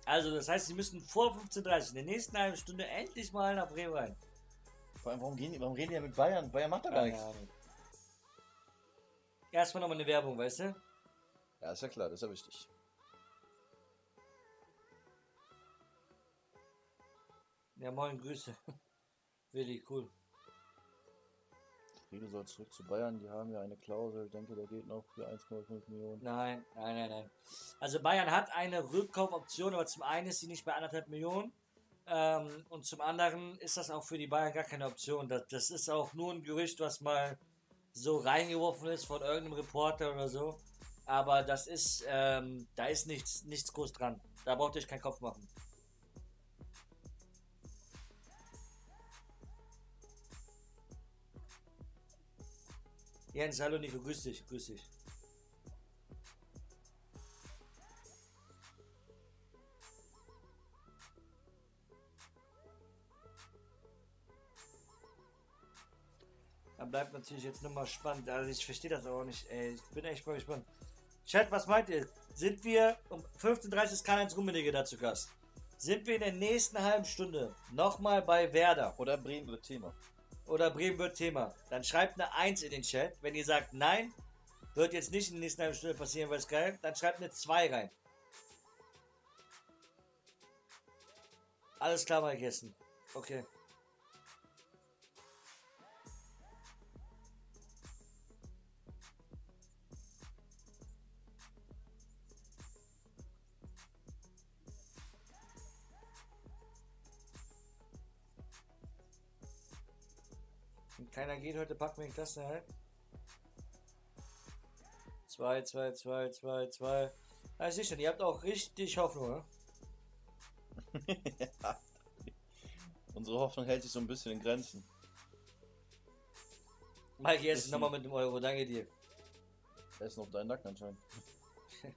Also, das heißt, sie müssen vor 15.30 Uhr in der nächsten halben Stunde endlich mal nach Bremen rein. Vor allem, warum, gehen warum reden die ja mit Bayern? Bayern macht doch gar nichts. Erstmal nochmal eine Werbung, weißt du? Ja, ist ja klar, das ist ja wichtig. Ja, moin, Grüße. Willi, cool. Friede soll zurück zu Bayern, die haben ja eine Klausel, ich denke, der geht noch für 1,5 Millionen. Nein, nein, nein, nein. Also Bayern hat eine Rückkaufoption, aber zum einen ist sie nicht bei anderthalb Millionen. Ähm, und zum anderen ist das auch für die Bayern gar keine Option. Das, das ist auch nur ein Gerücht, was mal so reingeworfen ist von irgendeinem Reporter oder so. Aber das ist, ähm, da ist nichts, nichts groß dran. Da braucht ihr euch keinen Kopf machen. Jens, hallo Nico, grüß dich, grüß dich. Dann bleibt natürlich jetzt nochmal spannend. Also ich verstehe das auch nicht. Ey. Ich bin echt mal gespannt. Chat, was meint ihr? Sind wir um 15.30 Uhr ist Karl-Heinz Rummenigge dazu Gast? Sind wir in der nächsten halben Stunde nochmal bei Werder Oder Bremen wird Thema. oder Bremen wird Thema? Dann schreibt eine 1 in den Chat. Wenn ihr sagt nein, wird jetzt nicht in der nächsten halben Stunde passieren, weil es geil, dann schreibt eine 2 rein. Alles klar, Mike Hessen. Okay. Keiner geht heute, packen wir den Klassenerhalt. 2, 2, 2, 2, 2. Ja, sicher, ihr habt auch richtig Hoffnung, ne? Unsere Hoffnung hält sich so ein bisschen in Grenzen. Mike, jetzt Ist nochmal mit dem Euro, danke dir. Essen auf deinen Nacken anscheinend.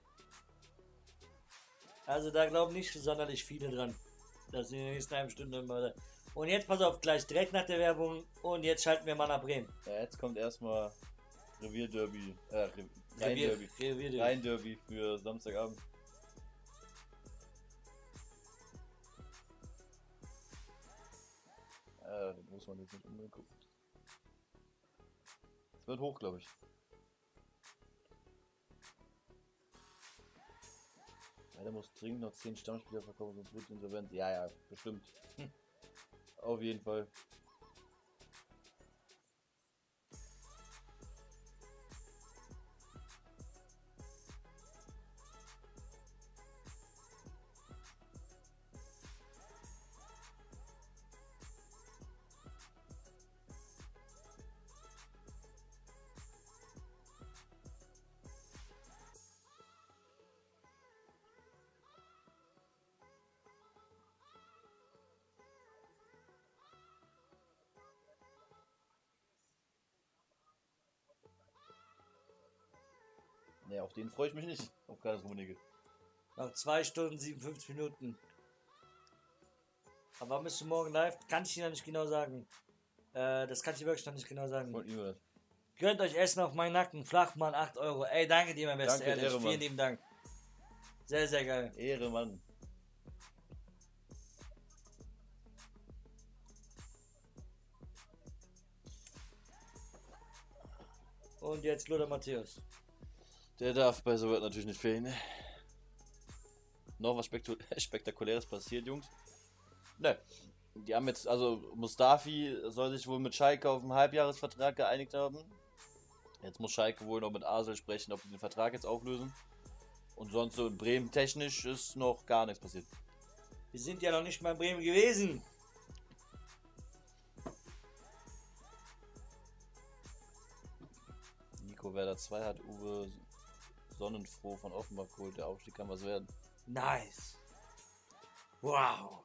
Also da glauben nicht sonderlich viele dran. dass in der nächsten halben Stunde immer. Und jetzt pass auf, gleich direkt nach der Werbung und jetzt schalten wir mal nach Bremen. Ja, jetzt kommt erstmal Revierderby. Äh, Re Revier, Rhein-Derby. Revier, Rhein-Derby für Samstagabend. Äh, den muss man jetzt nicht unbedingt gucken. Es wird hoch, glaube ich. Ja, der muss dringend noch 10 Stammspieler verkaufen, sonst wird Insolvenz. Ja, ja, bestimmt. Hm. Auf jeden Fall. Auf den freue ich mich nicht. Auf Karls Rummenigge. Noch 2 Stunden 57 Minuten. Aber wann bist du morgen live? Kann ich dir noch nicht genau sagen. Äh, das kann ich dir wirklich noch nicht genau sagen. Von das. Gönnt euch Essen auf meinen Nacken. Flachmann, 8 Euro. Ey, danke dir, mein Bester. Danke, Ehrlich. Ehrenmann. Vielen lieben Dank. Sehr, sehr geil. Ehre, Mann. Und jetzt Lothar Matthäus. Der darf bei so wird natürlich nicht fehlen. ne? Noch was Spektu Spektakuläres passiert, Jungs? Ne. Die haben jetzt, also Mustafi soll sich wohl mit Schalke auf einen Halbjahresvertrag geeinigt haben. Jetzt muss Schalke wohl noch mit Asel sprechen, ob die den Vertrag jetzt auflösen. Und sonst so in Bremen technisch ist noch gar nichts passiert. Wir sind ja noch nicht mal in Bremen gewesen. Nico Werder 2 hat Uwe Sonnenfroh von Offenbach geholt. Der Aufstieg kann was werden. Nice. Wow.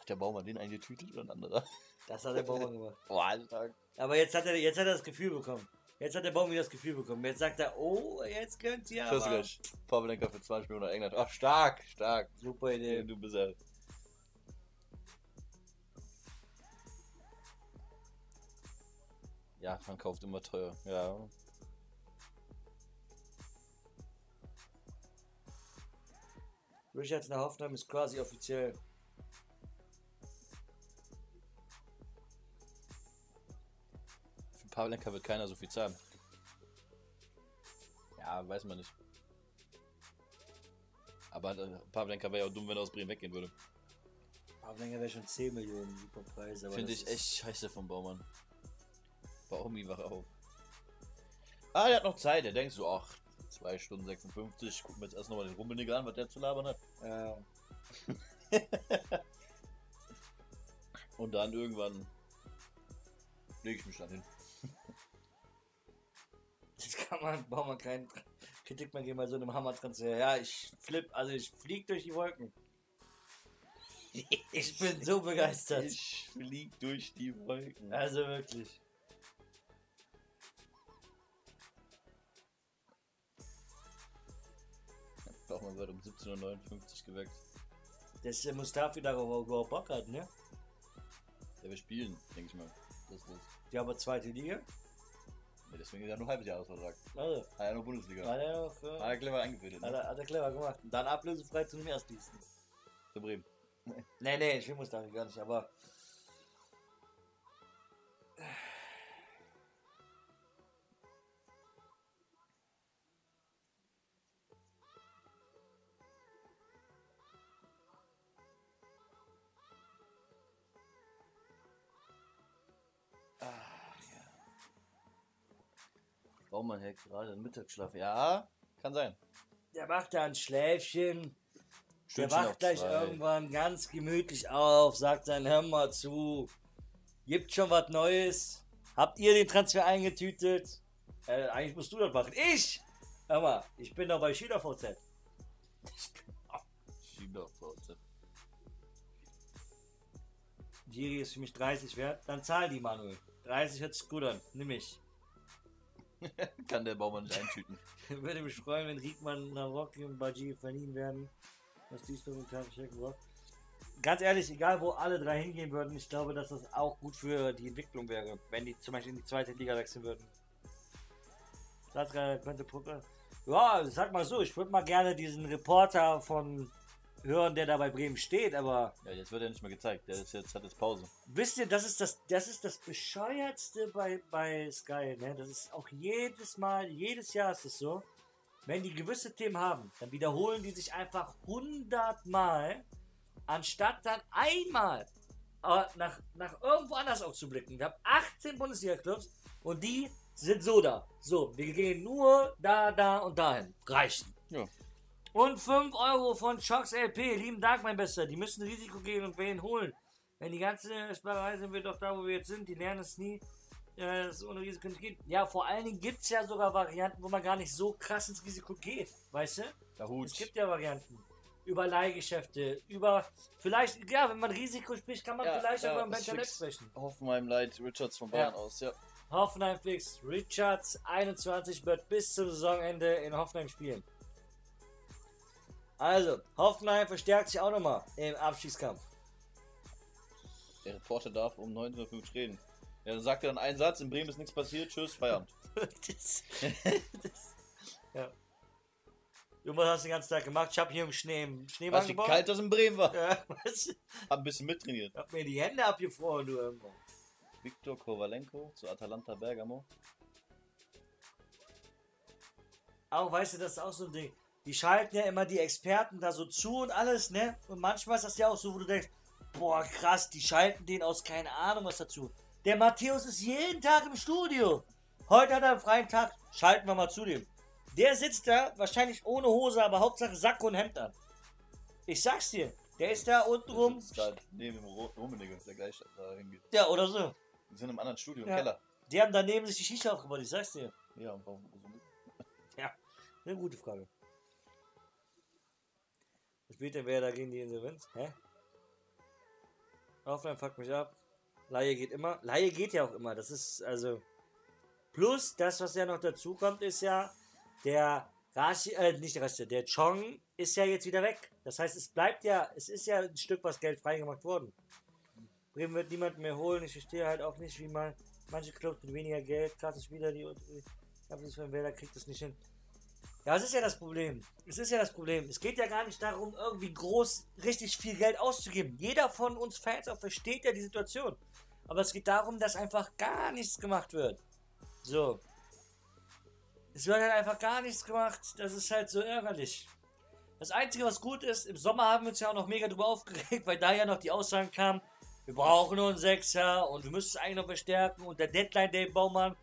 Hat der Baumann den eingetütet oder ein anderer? Das hat der Baumann gemacht. Boah, Alter. Aber jetzt hat er, jetzt hat er das Gefühl bekommen. Jetzt hat der Baum wieder das Gefühl bekommen. Jetzt sagt er, oh, jetzt könnt ihr aber. Schüsselig. Pavlenka für 20 Millionen England. Ach, stark, stark. Super Idee. Du bist ja. Ja, man kauft immer teuer. Ja. Richards nach Hoffenheim ist quasi offiziell. Für Pavlenka wird keiner so viel zahlen. Ja, weiß man nicht. Aber äh, Pavlenka wäre ja auch dumm, wenn er aus Bremen weggehen würde. Pavlenka wäre schon 10 Millionen, super Preis. Finde ich echt scheiße vom Baumann. Baumi wach auf. Ah, der hat noch Zeit. Der denkt so, ach, 2 Stunden 56. Gucken wir jetzt erst nochmal den Rummeniger an, was der zu labern hat. Ja. Und dann irgendwann lege ich mich dann hin. Jetzt kann man, braucht man keinen Kritik mehr geben bei so einem Hammer-Transfer. Ja, ich flip, also ich flieg durch die Wolken. Ich bin so begeistert. Ich flieg durch die Wolken. Also wirklich. Baumann wird um 17.59 Uhr geweckt. Dass der Mustafi darauf auch überhaupt Bock hat, ne? Der will spielen, denke ich mal. Das ist das. Ja, aber zweite Liga. Nee, deswegen ist er nur Halbjahresvertrag. Also, Hat er nur Bundesliga. hat er noch, äh, Hat er clever eingefädelt. hat, Ne? er, hat er clever gemacht. Und dann ablösefrei zu dem Erstliegsten. Für Bremen. Nee, nee, ich will Mustafi gar nicht, aber. Baumann hält gerade einen Mittagsschlaf. Ja, kann sein. Der macht da ein Schläfchen. Der Stündchen auf wacht gleich irgendwann ganz gemütlich auf, sagt sein Hör mal zu. Gibt schon was Neues. Habt ihr den Transfer eingetütet? Äh, eigentlich musst du das machen. Ich! Hör mal, ich bin doch bei Schüler VZ. Schieberfrauze. Giri ist für mich 30 wert. Dann zahl die, Manuel. 30 hört sich gut an. Nimm ich. Kann der Baumann nicht eintüten. Würde mich freuen, wenn Riekmann, Narocki und Baji verliehen werden. Was dies für ein war. Ganz ehrlich, egal wo alle drei hingehen würden, ich glaube, dass das auch gut für die Entwicklung wäre, wenn die zum Beispiel in die zweite Liga wechseln würden. Salzgitter könnte Puppe. Ja, sag mal so, ich würde mal gerne diesen Reporter von hören, der da bei Bremen steht, aber Ja, jetzt wird er nicht mehr gezeigt. Der ist jetzt hat jetzt Pause. Wisst ihr, das ist das, das ist das bescheuertste bei, bei Sky, ne? Das ist auch jedes Mal, jedes Jahr ist es so. Wenn die gewisse Themen haben, dann wiederholen die sich einfach hundertmal, anstatt dann einmal äh, nach, nach irgendwo anders auch zu blicken. Wir haben 18 Bundesliga-Clubs und die sind so da. So, wir gehen nur da, da und dahin. Reichen. Ja. Und 5 Euro von Shocks LP. Lieben Dank, mein Bester. Die müssen Risiko gehen und wen holen. Wenn die ganze Sparerei sind wir doch da, wo wir jetzt sind. Die lernen es nie. Äh, dass es ohne Risiko nicht geht. Ja, vor allen Dingen gibt es ja sogar Varianten, wo man gar nicht so krass ins Risiko geht. Weißt du? Der Hut. Es gibt ja Varianten. Über Leihgeschäfte, über vielleicht, ja, wenn man Risiko spricht, kann man Ja, vielleicht ja, auch über Benjamin fix. sprechen. Hoffenheim Light Richards von Bayern Ja. aus, ja. Hoffenheim fix. Richards 21 wird bis zum Saisonende in Hoffenheim spielen. Also, Hoffenheim verstärkt sich auch nochmal im Abstiegskampf. Der Reporter darf um 19.05 Uhr reden. Ja, dann sagt er dann einen Satz, in Bremen ist nichts passiert, tschüss, Feierabend. das, das, ja. Du, was hast du den ganzen Tag gemacht? Ich habe hier im Schnee, im Schneemann gebaut. kalt das in Bremen war. Ja, was? Hab ein bisschen mittrainiert. Hab mir die Hände abgefroren, du irgendwo. Viktor Kovalenko zu Atalanta Bergamo. Auch, weißt du, das ist auch so ein Ding. Die schalten ja immer die Experten da so zu und alles, ne? Und manchmal ist das ja auch so, wo du denkst, boah, krass, die schalten den aus keine Ahnung was dazu. Der Matthäus ist jeden Tag im Studio. Heute hat er einen freien Tag, schalten wir mal zu dem. Der sitzt da, wahrscheinlich ohne Hose, aber Hauptsache Sack und Hemd an. Ich sag's dir, der ist da unten rum. Das ist da neben dem Rummenigge, der gleich da hingeht. Ja, oder so. Die sind im anderen Studio, im Ja. Keller. Die haben daneben sich die Shisha aufgebaut, ich sag's dir. Ja, und warum? Eine gute Frage. Spielt denn wer da gegen die Insolvenz? Hä? Offline fuckt mich ab. Laie geht immer. Laie geht ja auch immer. Das ist also. Plus, das, was ja noch dazu kommt, ist ja, der Rashi, äh, nicht der Rashi, der Chong ist ja jetzt wieder weg. Das heißt, es bleibt ja, es ist ja ein Stück was Geld freigemacht worden. Bremen wird niemand mehr holen. Ich verstehe halt auch nicht, wie man manche Clubs mit weniger Geld, krasse Spieler, die. Ich habe das von Werder kriegt das nicht hin. Ja, das ist ja das Problem. Es ist ja das Problem. Es geht ja gar nicht darum, irgendwie groß richtig viel Geld auszugeben. Jeder von uns Fans auch versteht ja die Situation. Aber es geht darum, dass einfach gar nichts gemacht wird. So. Es wird halt einfach gar nichts gemacht. Das ist halt so ärgerlich. Das Einzige, was gut ist, im Sommer haben wir uns ja auch noch mega drüber aufgeregt, weil da ja noch die Aussagen kamen, wir brauchen nur einen Sechser und wir müssen es eigentlich noch verstärken und der Deadline Day Baumann,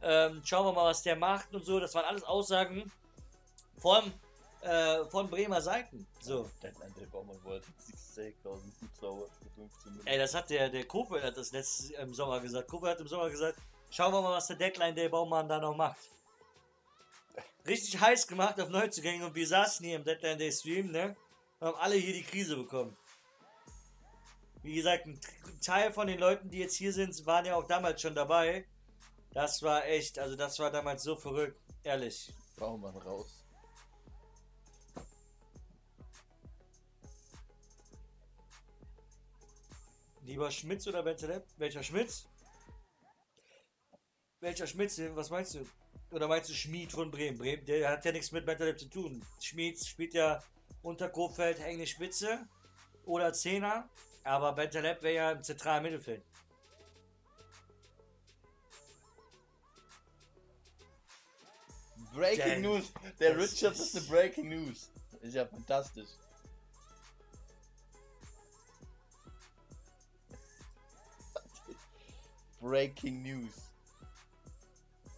ähm, schauen wir mal, was der macht und so. Das waren alles Aussagen von, äh, von Bremer Seiten. So. Deadline Day Baumann wollte 60.000 Zuschauer für 15 Minuten. Ey, das hat der, der Kofeld hat das letztes im Sommer gesagt. Kofeld hat im Sommer gesagt, schauen wir mal, was der Deadline Day Baumann da noch macht. Richtig heiß gemacht auf Neuzugänge und wir saßen hier im Deadline Day Stream, ne? Und haben alle hier die Krise bekommen. Wie gesagt, ein Teil von den Leuten, die jetzt hier sind, waren ja auch damals schon dabei. Das war echt, also das war damals so verrückt, ehrlich. Baumann raus. Lieber Schmitz oder Benzeleb? Welcher Schmitz? Welcher Schmitz? Was meinst du? Oder meinst du Schmied von Bremen? Bremen, der hat ja nichts mit Benzeleb zu tun. Schmied spielt ja unter Kofeld enge Spitze oder Zehner, aber Bentaleb wäre ja im zentralen Mittelfeld. Breaking Denn- News. Der Richards ist- ist eine Breaking News. Ist ja fantastisch. Breaking News.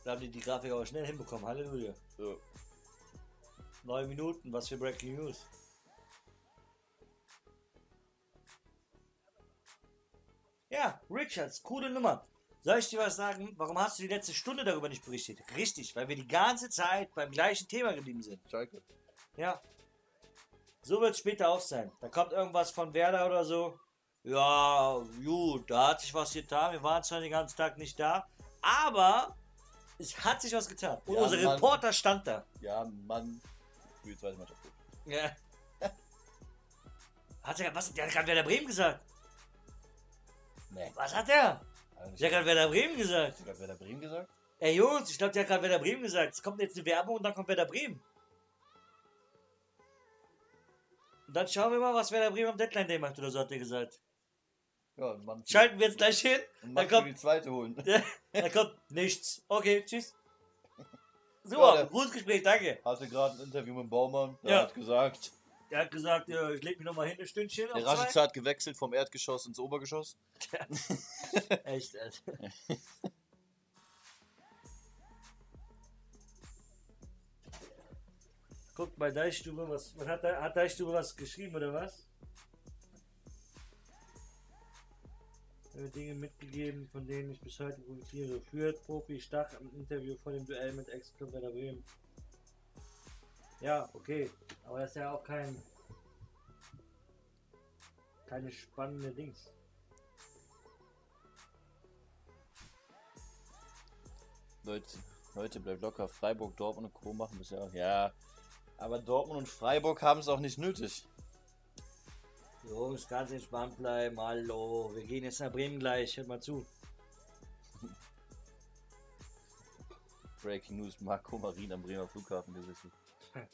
Da haben die die Grafik aber schnell hinbekommen. Halleluja. So. Neun Minuten, was für Breaking News. Ja, Richards, coole Nummer. Soll ich dir was sagen? Warum hast du die letzte Stunde darüber nicht berichtet? Richtig, weil wir die ganze Zeit beim gleichen Thema geblieben sind. Schalke. Ja. So wird es später auch sein. Da kommt irgendwas von Werder oder so. Ja, gut, da hat sich was getan. Wir waren zwar den ganzen Tag nicht da, aber es hat sich was getan. Und Ja, unser Mann. Reporter stand da. Ja, Mann. Für die zweite Mannschaft. Ja. Hat er, was, der hat gerade Werder Bremen gesagt. Nee. Was hat der? Hat Der hat gerade Werder Bremen gesagt. Hat Werder Bremen gesagt? Ey Jungs, ich glaube, der hat gerade Werder Bremen gesagt. Es kommt jetzt eine Werbung und dann kommt Werder Bremen. Und dann schauen wir mal, was Werder Bremen am Deadline Day macht oder so, hat er gesagt. Ja, Schalten wir jetzt gleich hin. ein Dann kommt, die zweite holen. dann kommt nichts. Okay, tschüss. Ja, Super, der- gutes Gespräch, danke. Hatte gerade ein Interview mit Baumann. Der Ja. hat gesagt, Der hat gesagt, ja, ich leg mich nochmal hin, ein Stündchen. der. Rashica hat gewechselt vom Erdgeschoss ins Obergeschoss. Echt, Alter. Guck bei Deichstube, was, da, hat Deichstube was geschrieben oder was? Äh, Dinge mitgegeben, von denen ich bis heute profitiere. Führt Profi Stach im Interview vor dem Duell mit Ex-Club Werder Bremen. Ja, okay. Aber das ist ja auch kein. keine spannende Dings. Leute, Leute, bleibt locker. Freiburg, Dortmund und Co. machen auch. Ja. Aber Dortmund und Freiburg haben es auch nicht nötig. Jungs, ganz entspannt bleiben. Hallo, wir gehen jetzt nach Bremen gleich. Hört mal zu. Breaking News: Marco Marin am Bremer Flughafen gesessen.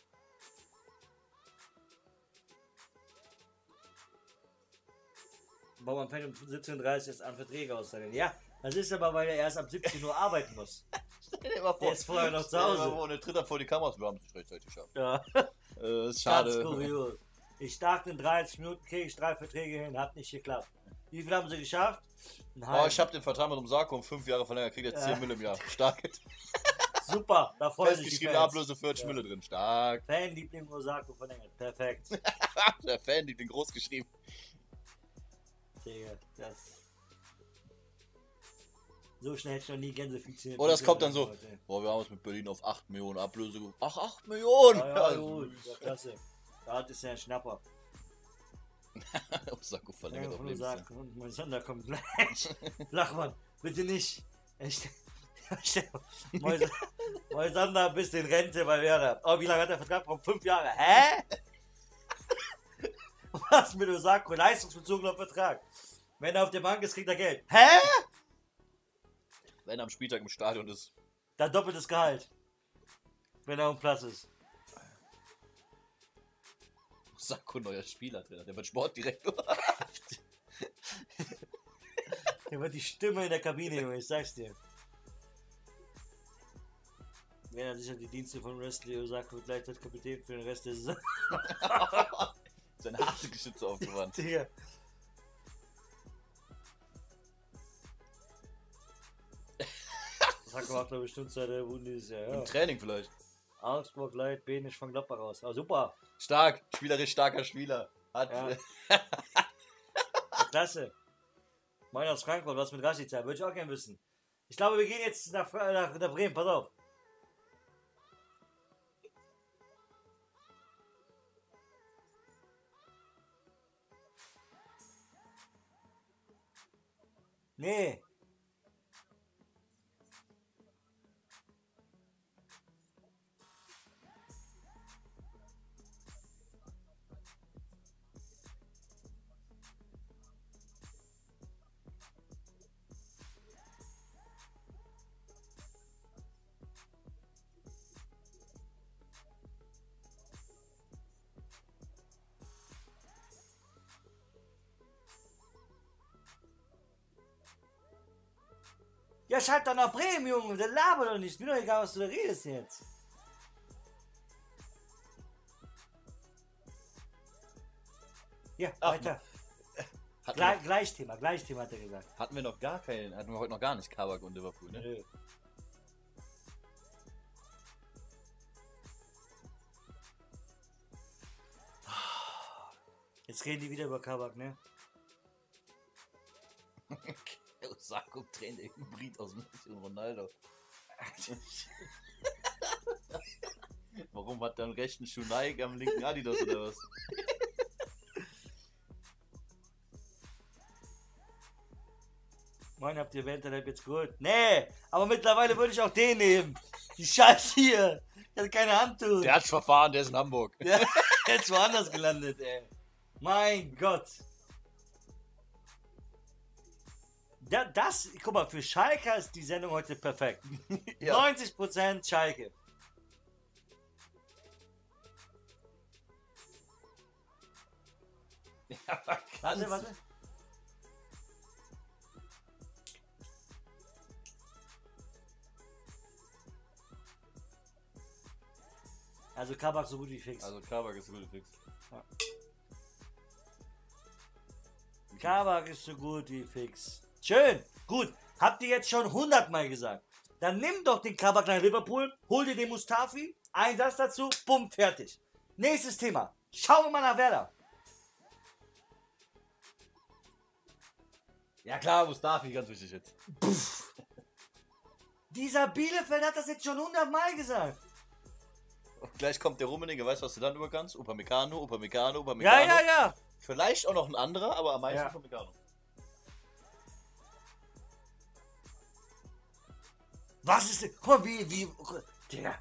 Baumann fängt um 17.30 Uhr jetzt an, Verträge auszuhandeln. Ja, das ist aber, weil er erst ab 17 Uhr arbeiten muss. Stell dir mal Der ist vorher noch zu Hause. vor, Und der tritt dann vor die Kameras. Wir haben es nicht rechtzeitig geschafft. Ja, Äh, ist ganz schade. kurios. Ich dachte, in 30 Minuten kriege ich drei Verträge hin, hat nicht geklappt. Wie viel haben sie geschafft? Oh, ich habe den Vertrag mit dem Sarko um 5 Jahre verlängert, kriegt er 10 Ja. Mille im Jahr. Stark. Super, da freuen sich die Fans. Ablöse 40 Ja. Mille drin. Stark. Fanliebling Osako verlängert. Perfekt. Der Fan, die den groß geschrieben. Digga, das... So schnell hätte ich noch nie Gänsefüßchen. Oh, das kommt dann so. Leute. Boah, wir haben es mit Berlin auf 8 Millionen Ablöse. Ach, 8 Millionen! Ja, ja, gut, ja, klasse. Da ist ja ein Schnapper. Ja, verlängert auf Lebensjahr. mein Sonder kommt gleich. Flachmann, bitte nicht. Echt. Mois- Moisander bis in Rente bei Werder. Oh, wie lange hat der Vertrag? Braucht fünf Jahre. Hä? Was mit Osako? Leistungsbezogener Vertrag. Wenn er auf der Bank ist, kriegt er Geld. Hä? Wenn er am Spieltag im Stadion ist. Dann doppeltes Gehalt. Wenn er am Platz ist. Osako neuer Spielertrainer, der wird Sportdirektor. Der wird die Stimme in der Kabine, Junge, ich sag's dir. Wenn er sicher die Dienste von Wesley Osako gleich als Kapitän für den Rest der Saison. Sein harte Geschütze aufgewandt. Digga. Osako macht doch bestimmt seine Bundesliga. Ja. Im Training vielleicht. Augsburg, Leit, Benisch von Gladbach aus. Ah, super. Stark, spielerisch starker Spieler. Hat, Ja. Klasse. Meiner aus Frankfurt, was mit Rashica? Würde ich auch gerne wissen. Ich glaube, wir gehen jetzt nach, nach, nach Bremen, pass auf. Nee. Ja, schalt doch nach Bremen, Junge. Der labert doch nicht. Mir doch egal, was du da redest jetzt. Ja, Ach, weiter. hatten, Gle wir, Gleichthema, Gleichthema hat er gesagt. hatten wir noch gar keinen, hatten wir heute noch gar nicht Kabak und Liverpool, ne? Nö. Jetzt reden die wieder über Kabak, ne? Osako trennt den Hybrid aus Messi und Ronaldo. Warum hat der am rechten Schuh Nike, am linken Adidas oder was? Moin, habt ihr Welterlab jetzt geholt? Nee, aber mittlerweile würde ich auch den nehmen. Die Scheiße hier. Der hat keine Hand tun. Der hat verfahren, der ist in Hamburg. Ja, der ist woanders gelandet, ey. Mein Gott. Da, das, guck mal, für Schalke ist die Sendung heute perfekt. Ja. 90% Schalke. Warte, warte. Also Kabak so gut wie fix. Also Kabak ist gut fix. Kabak ist so gut wie fix. Schön, gut. Habt ihr jetzt schon 100 Mal gesagt. Dann nimm doch den Kabak nach Liverpool, hol dir den Mustafi, ein Satz dazu, bumm, fertig. Nächstes Thema. Schauen wir mal nach Werder. Ja klar, Mustafi, ganz wichtig jetzt. Dieser Bielefeld hat das jetzt schon 100 Mal gesagt. Und gleich kommt der Rummenigge, weißt du, was du dann über kannst? Upamecano, Upamecano, Ja, Upamecano. ja, ja. Vielleicht auch noch ein anderer, aber am meisten Ja. Upamecano. Was ist denn? Guck mal, wie, wie. Der.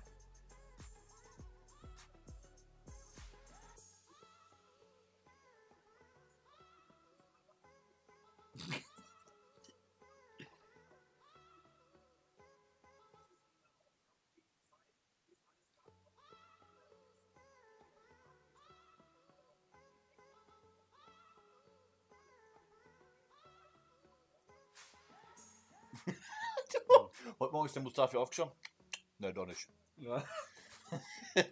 Heute Morgen ist der Mustafi aufgeschaut. Ne, doch nicht. Ja.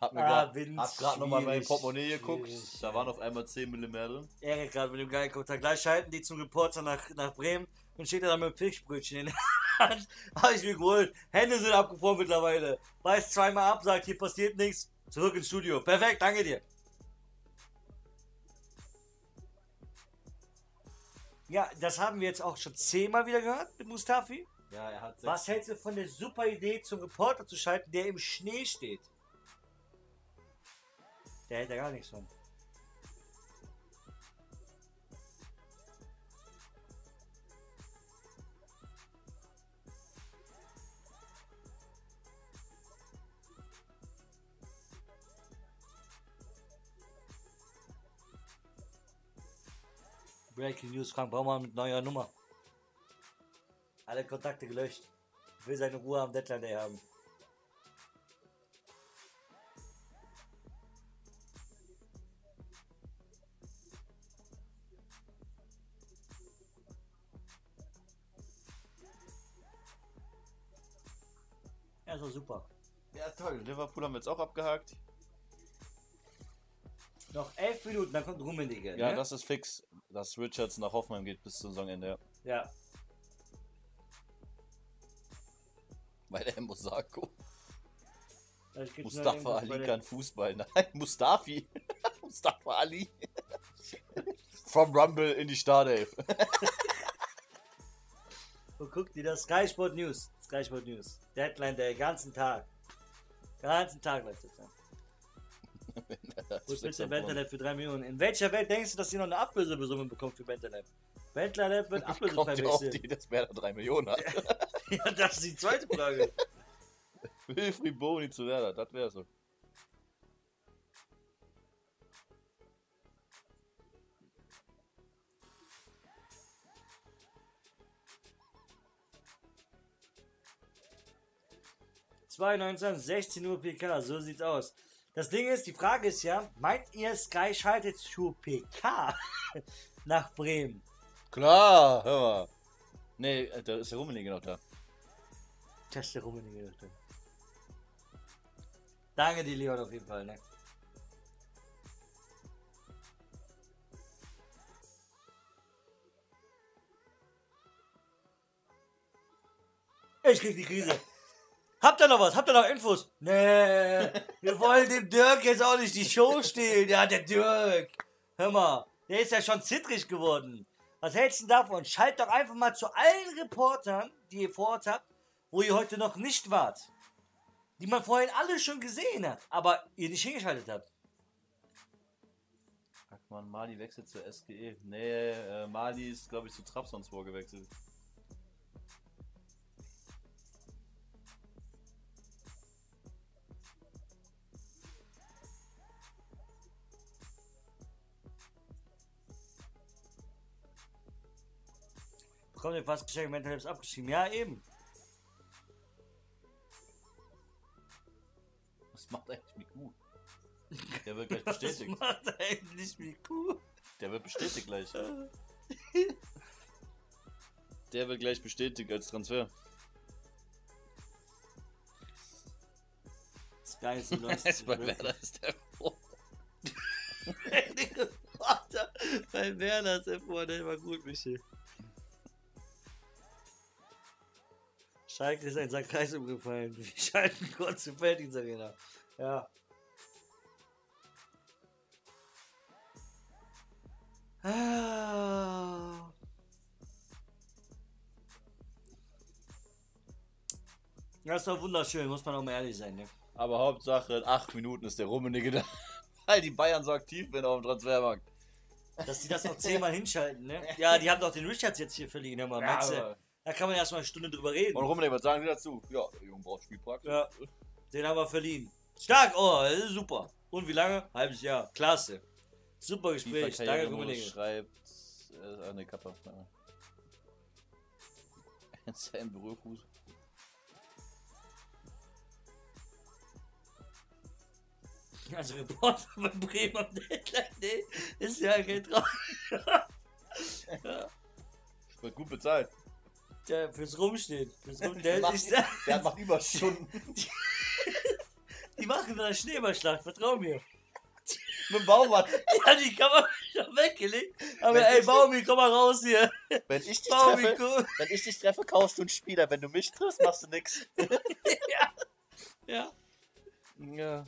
Hab mir Ah, grad nochmal mein Portemonnaie geguckt. Da waren auf einmal 10 mm drin. Erik gerade mit dem geilen Kontakt. Gleich schalten die zum Reporter nach, nach Bremen und steht er da mit dem Fischbrötchen in der Hand. Hab ich mir geholt. Hände sind abgefroren mittlerweile. Beißt zweimal ab, sagt, hier passiert nichts. Zurück ins Studio. Perfekt, danke dir. Ja, das haben wir jetzt auch schon zehnmal wieder gehört mit Mustafi. Ja, er hat Was hältst du von der super Idee, zum Reporter zu schalten, der im Schnee steht? Der hält da gar nichts von. Breaking News, Frank Baumann mit neuer Nummer. Alle Kontakte gelöscht. Ich will seine Ruhe am Deadline Day haben. Ja, so super. Ja, toll. Liverpool haben wir jetzt auch abgehakt. Noch elf Minuten, dann kommt Rummenigge. Ja, ne? das ist fix, dass Richards nach Hoffmann geht bis zum Saisonende. Ja. Weil der Mosako. Mustafa bei Ali der- kann Fußball. Nein, Mustafi. Mustafa Ali. From Rumble in die Startelf. Wo guckt ihr das? Sky Sport News. Sky Sport News. Deadline der ganzen Tag. ganzen Tag läuft das dann. Wo ist bitte Bentaleb für 3 Millionen? In welcher Welt denkst du, dass ihr noch eine Ablösesumme bekommt für Bentaleb? Wird ablösefrei ja auf wechseln. die, dass Werder 3 Millionen hat. Ja, das ist die zweite Frage. Wilfried Boni zu Werder, das wäre so. Zwei 19, 16 Uhr PK, so sieht's aus. Das Ding ist, die Frage ist ja, meint ihr Sky schaltet zu PK nach Bremen? Klar, hör mal. Nee, äh, da ist der Rummenigge noch da. Das ist der Rummenigge gedacht. hat. Danke dir, Leon, auf jeden Fall, ne? Ich krieg die Krise. Habt ihr noch was? Habt ihr noch Infos? Nee, wir wollen dem Dirk jetzt auch nicht die Show stehlen. Ja, der Dirk. Hör mal, der ist ja schon zittrig geworden. Was hältst du davon? Schalt doch einfach mal zu allen Reportern, die ihr vor Ort habt, wo ihr heute noch nicht wart. Die man vorhin alle schon gesehen hat, aber ihr nicht hingeschaltet habt. Akman Mali wechselt zur SGE. Nee, äh, Mali ist, glaube ich, zu Trabzonspor gewechselt. Bekommt ihr fast geschenkt, Mental Labs abgeschrieben? Ja, eben. Was macht eigentlich Miku? Der wird gleich Was bestätigt. macht eigentlich Miku? Der wird bestätigt gleich. Der wird gleich bestätigt als Transfer. Läuft. Ist bei Werder ist der froh. Vater, bei Werner ist der vor, der war gut, Michel. Schalke ist ein Kreis umgefallen. Wir schalten kurz zu Felddienstarena. Ja. Ah. Das ist doch wunderschön, muss man auch mal ehrlich sein, ne? Aber Hauptsache, in 8 Minuten ist der Rummenigge da. Weil die Bayern so aktiv werden auf dem Transfermarkt. Dass die das noch zehnmal hinschalten, ne? Ja, die haben doch den Richards jetzt hier verliehen, hör mal. du? Da kann man erst mal eine Stunde drüber reden. Und Rummenigge, was sagen Sie dazu? Ja, der Junge braucht Spielpraxis. Ja, den haben wir verliehen. Stark, oh, das ist super. Und wie lange? Halbes Jahr. Klasse. Super Gespräch. Danke, Rummenigge. schreibt. Äh, ne, Kappa. Sein Berührfuß. Also Reporter bei Bremen am Deadline, nee, ist ja kein Traum. Wird gut bezahlt. Der fürs Rumstehen. Fürs Rum, der, macht- ist, Der macht Überstunden. die machen da Schneeballschlacht, vertrau mir. Mit dem Baumann. Ja, die kann man schon weggelegt. Aber Wenn ey, Baumi, komm mal raus hier. Wenn ich dich Baumi, treffe, komm. wenn ich dich treffe, kaufst du einen Spieler. Wenn du mich triffst, machst du nix. Ja. Ja.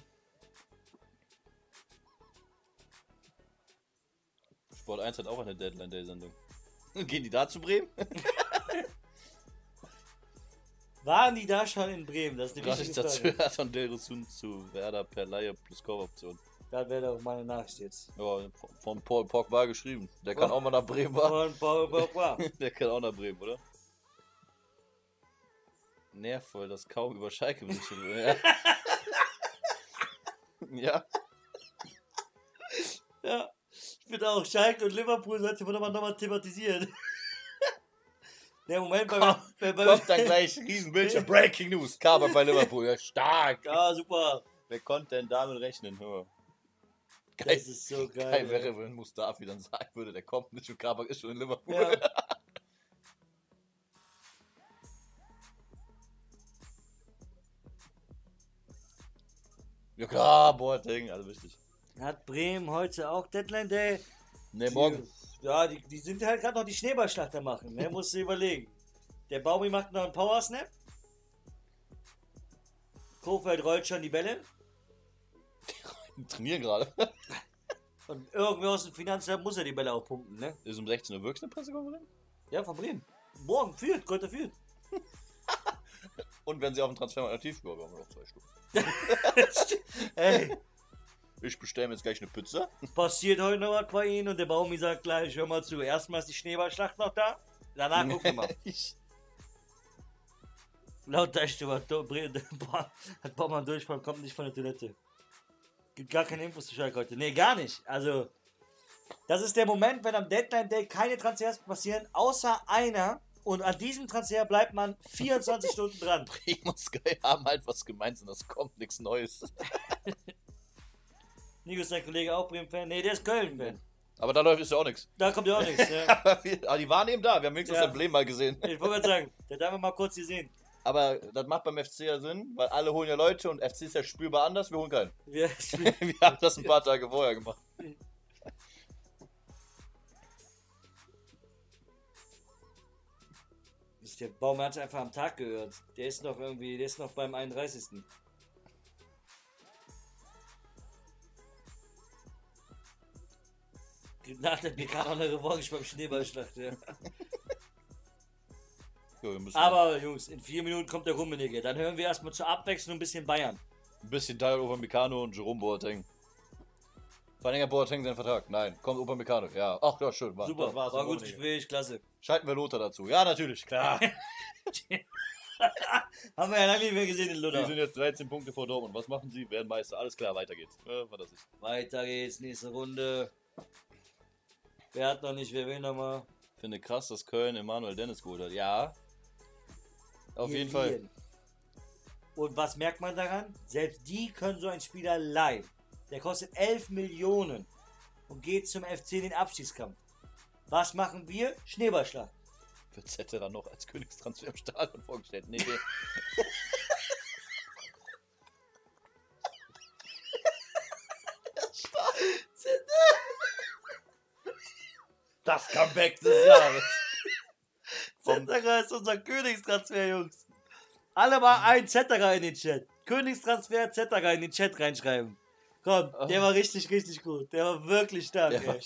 Sport 1 hat auch eine Deadline Day Sendung. Gehen die da zu Bremen? Waren die da schon in Bremen? Das ist eine Gratis wichtige dazu Frage. hat von Del Resun zu Werder per Laie plus Kaufoption. Da wäre doch meine Nachricht jetzt. Ja, von Paul Pogba geschrieben. Der kann auch mal nach Bremen. Und Paul Pogba. Der kann auch nach Bremen, oder? Nervvoll, dass kaum über Schalke berichtet wird. Ja. ja. Ja, ich finde auch, Schalke und Liverpool sollte man nochmal thematisieren. Der Moment bei, Komm, bei, bei, Kommt dann gleich Riesenbildschirm. Breaking News. Kaber bei Liverpool. Ja, stark. Ja, super. Wer konnte denn damit rechnen? Hör. Das Geil. ist so geil. Geil wäre, wenn Mustafi dann sagen würde, der kommt nicht und Kabak ist schon in Liverpool. Ja. Ja klar, Boateng, alles wichtig. Hat Bremen heute auch Deadline Day? Ne, morgen. Ja, die, die sind halt gerade noch die Schneeballschlachter machen. Ne? Musst du überlegen. Der Baumi macht noch einen Power Snap. Kofeld rollt schon die Bälle. Die trainieren gerade. Und irgendwer aus dem Finanzamt muss er die Bälle auch pumpen, ne? Ist um 16 Uhr wirklich eine Pressekonferenz? Ja, von Bremen. Morgen, führt, Kräuter führt. Und wenn sie auf dem Transfer aktiv wir haben noch zwei Stunden. Ey, Ich bestelle mir jetzt gleich eine Pizza. passiert heute noch was bei Ihnen und der Baumi sagt gleich, hör mal zu, erstmal ist die Schneeballschlacht noch da, danach gucken wir mal. Laut Deichstüber hat Baumann Durchfall, kommt nicht von der Toilette. Gibt gar keine Infos zu Schalke heute. Nee, gar nicht. Also, das ist der Moment, wenn am Deadline Day keine Transfers passieren, außer einer. Und an diesem Transfer bleibt man 24 Stunden dran. Primo Sky haben halt was gemeinsam, das kommt nichts Neues. Nico ist dein Kollege auch Bremen-Fan. Nee, der ist Köln-Fan. Aber da läuft ist ja auch nichts. Da kommt ja auch nichts. Ne? Aber die waren eben da, wir haben wenigstens Ja. das Emblem mal gesehen. Ich wollte gerade sagen, der darf man mal kurz hier sehen. Aber das macht beim FC ja Sinn, weil alle holen ja Leute und FC ist ja spürbar anders, wir holen keinen. Wir wir haben das ein paar Tage vorher gemacht. Der Baum hat einfach am Tag gehört. Der ist noch irgendwie, der ist noch beim 31. Nach der PK noch eine Revanche beim Schneeballschlacht, ja. Ja, wir müssen Aber Jungs, in vier Minuten kommt der Rummenigge. Dann hören wir erstmal zur Abwechslung ein bisschen Bayern. ein bisschen Teil Upamecano und Jerome Boateng. Verlängert Boateng seinen Vertrag? Nein. Kommt Upamecano? Ja. Ach ja, schön. War, Super, war ein gutes Gespräch, klasse. Schalten wir Lothar dazu. Ja, natürlich, klar. Haben wir ja lange nicht mehr gesehen in Wir Lutter. sind jetzt 13 Punkte vor Dortmund. Was machen sie? Werden Meister. Alles klar, weiter geht's. Ja, war das nicht. Weiter geht's, nächste Runde. Wer hat noch nicht, wer will noch mal? Finde krass, dass Köln Emanuel Dennis geholt hat. Ja. Auf jeden Fall. Und was merkt man daran? Selbst die können so einen Spieler leihen. Der kostet 11 Millionen und geht zum FC in den Abstiegskampf. Was machen wir? Schneeballschlag. Wird Zetterer noch als Königstransfer im Stadion vorgestellt? Nee, Das Comeback des Jahres. Zetterer ist unser Königstransfer, Jungs. Alle mal ein Zetterer in den Chat. Königstransfer, Zetterer in den Chat reinschreiben. Komm, der war richtig, richtig gut. Der war wirklich stark, Der war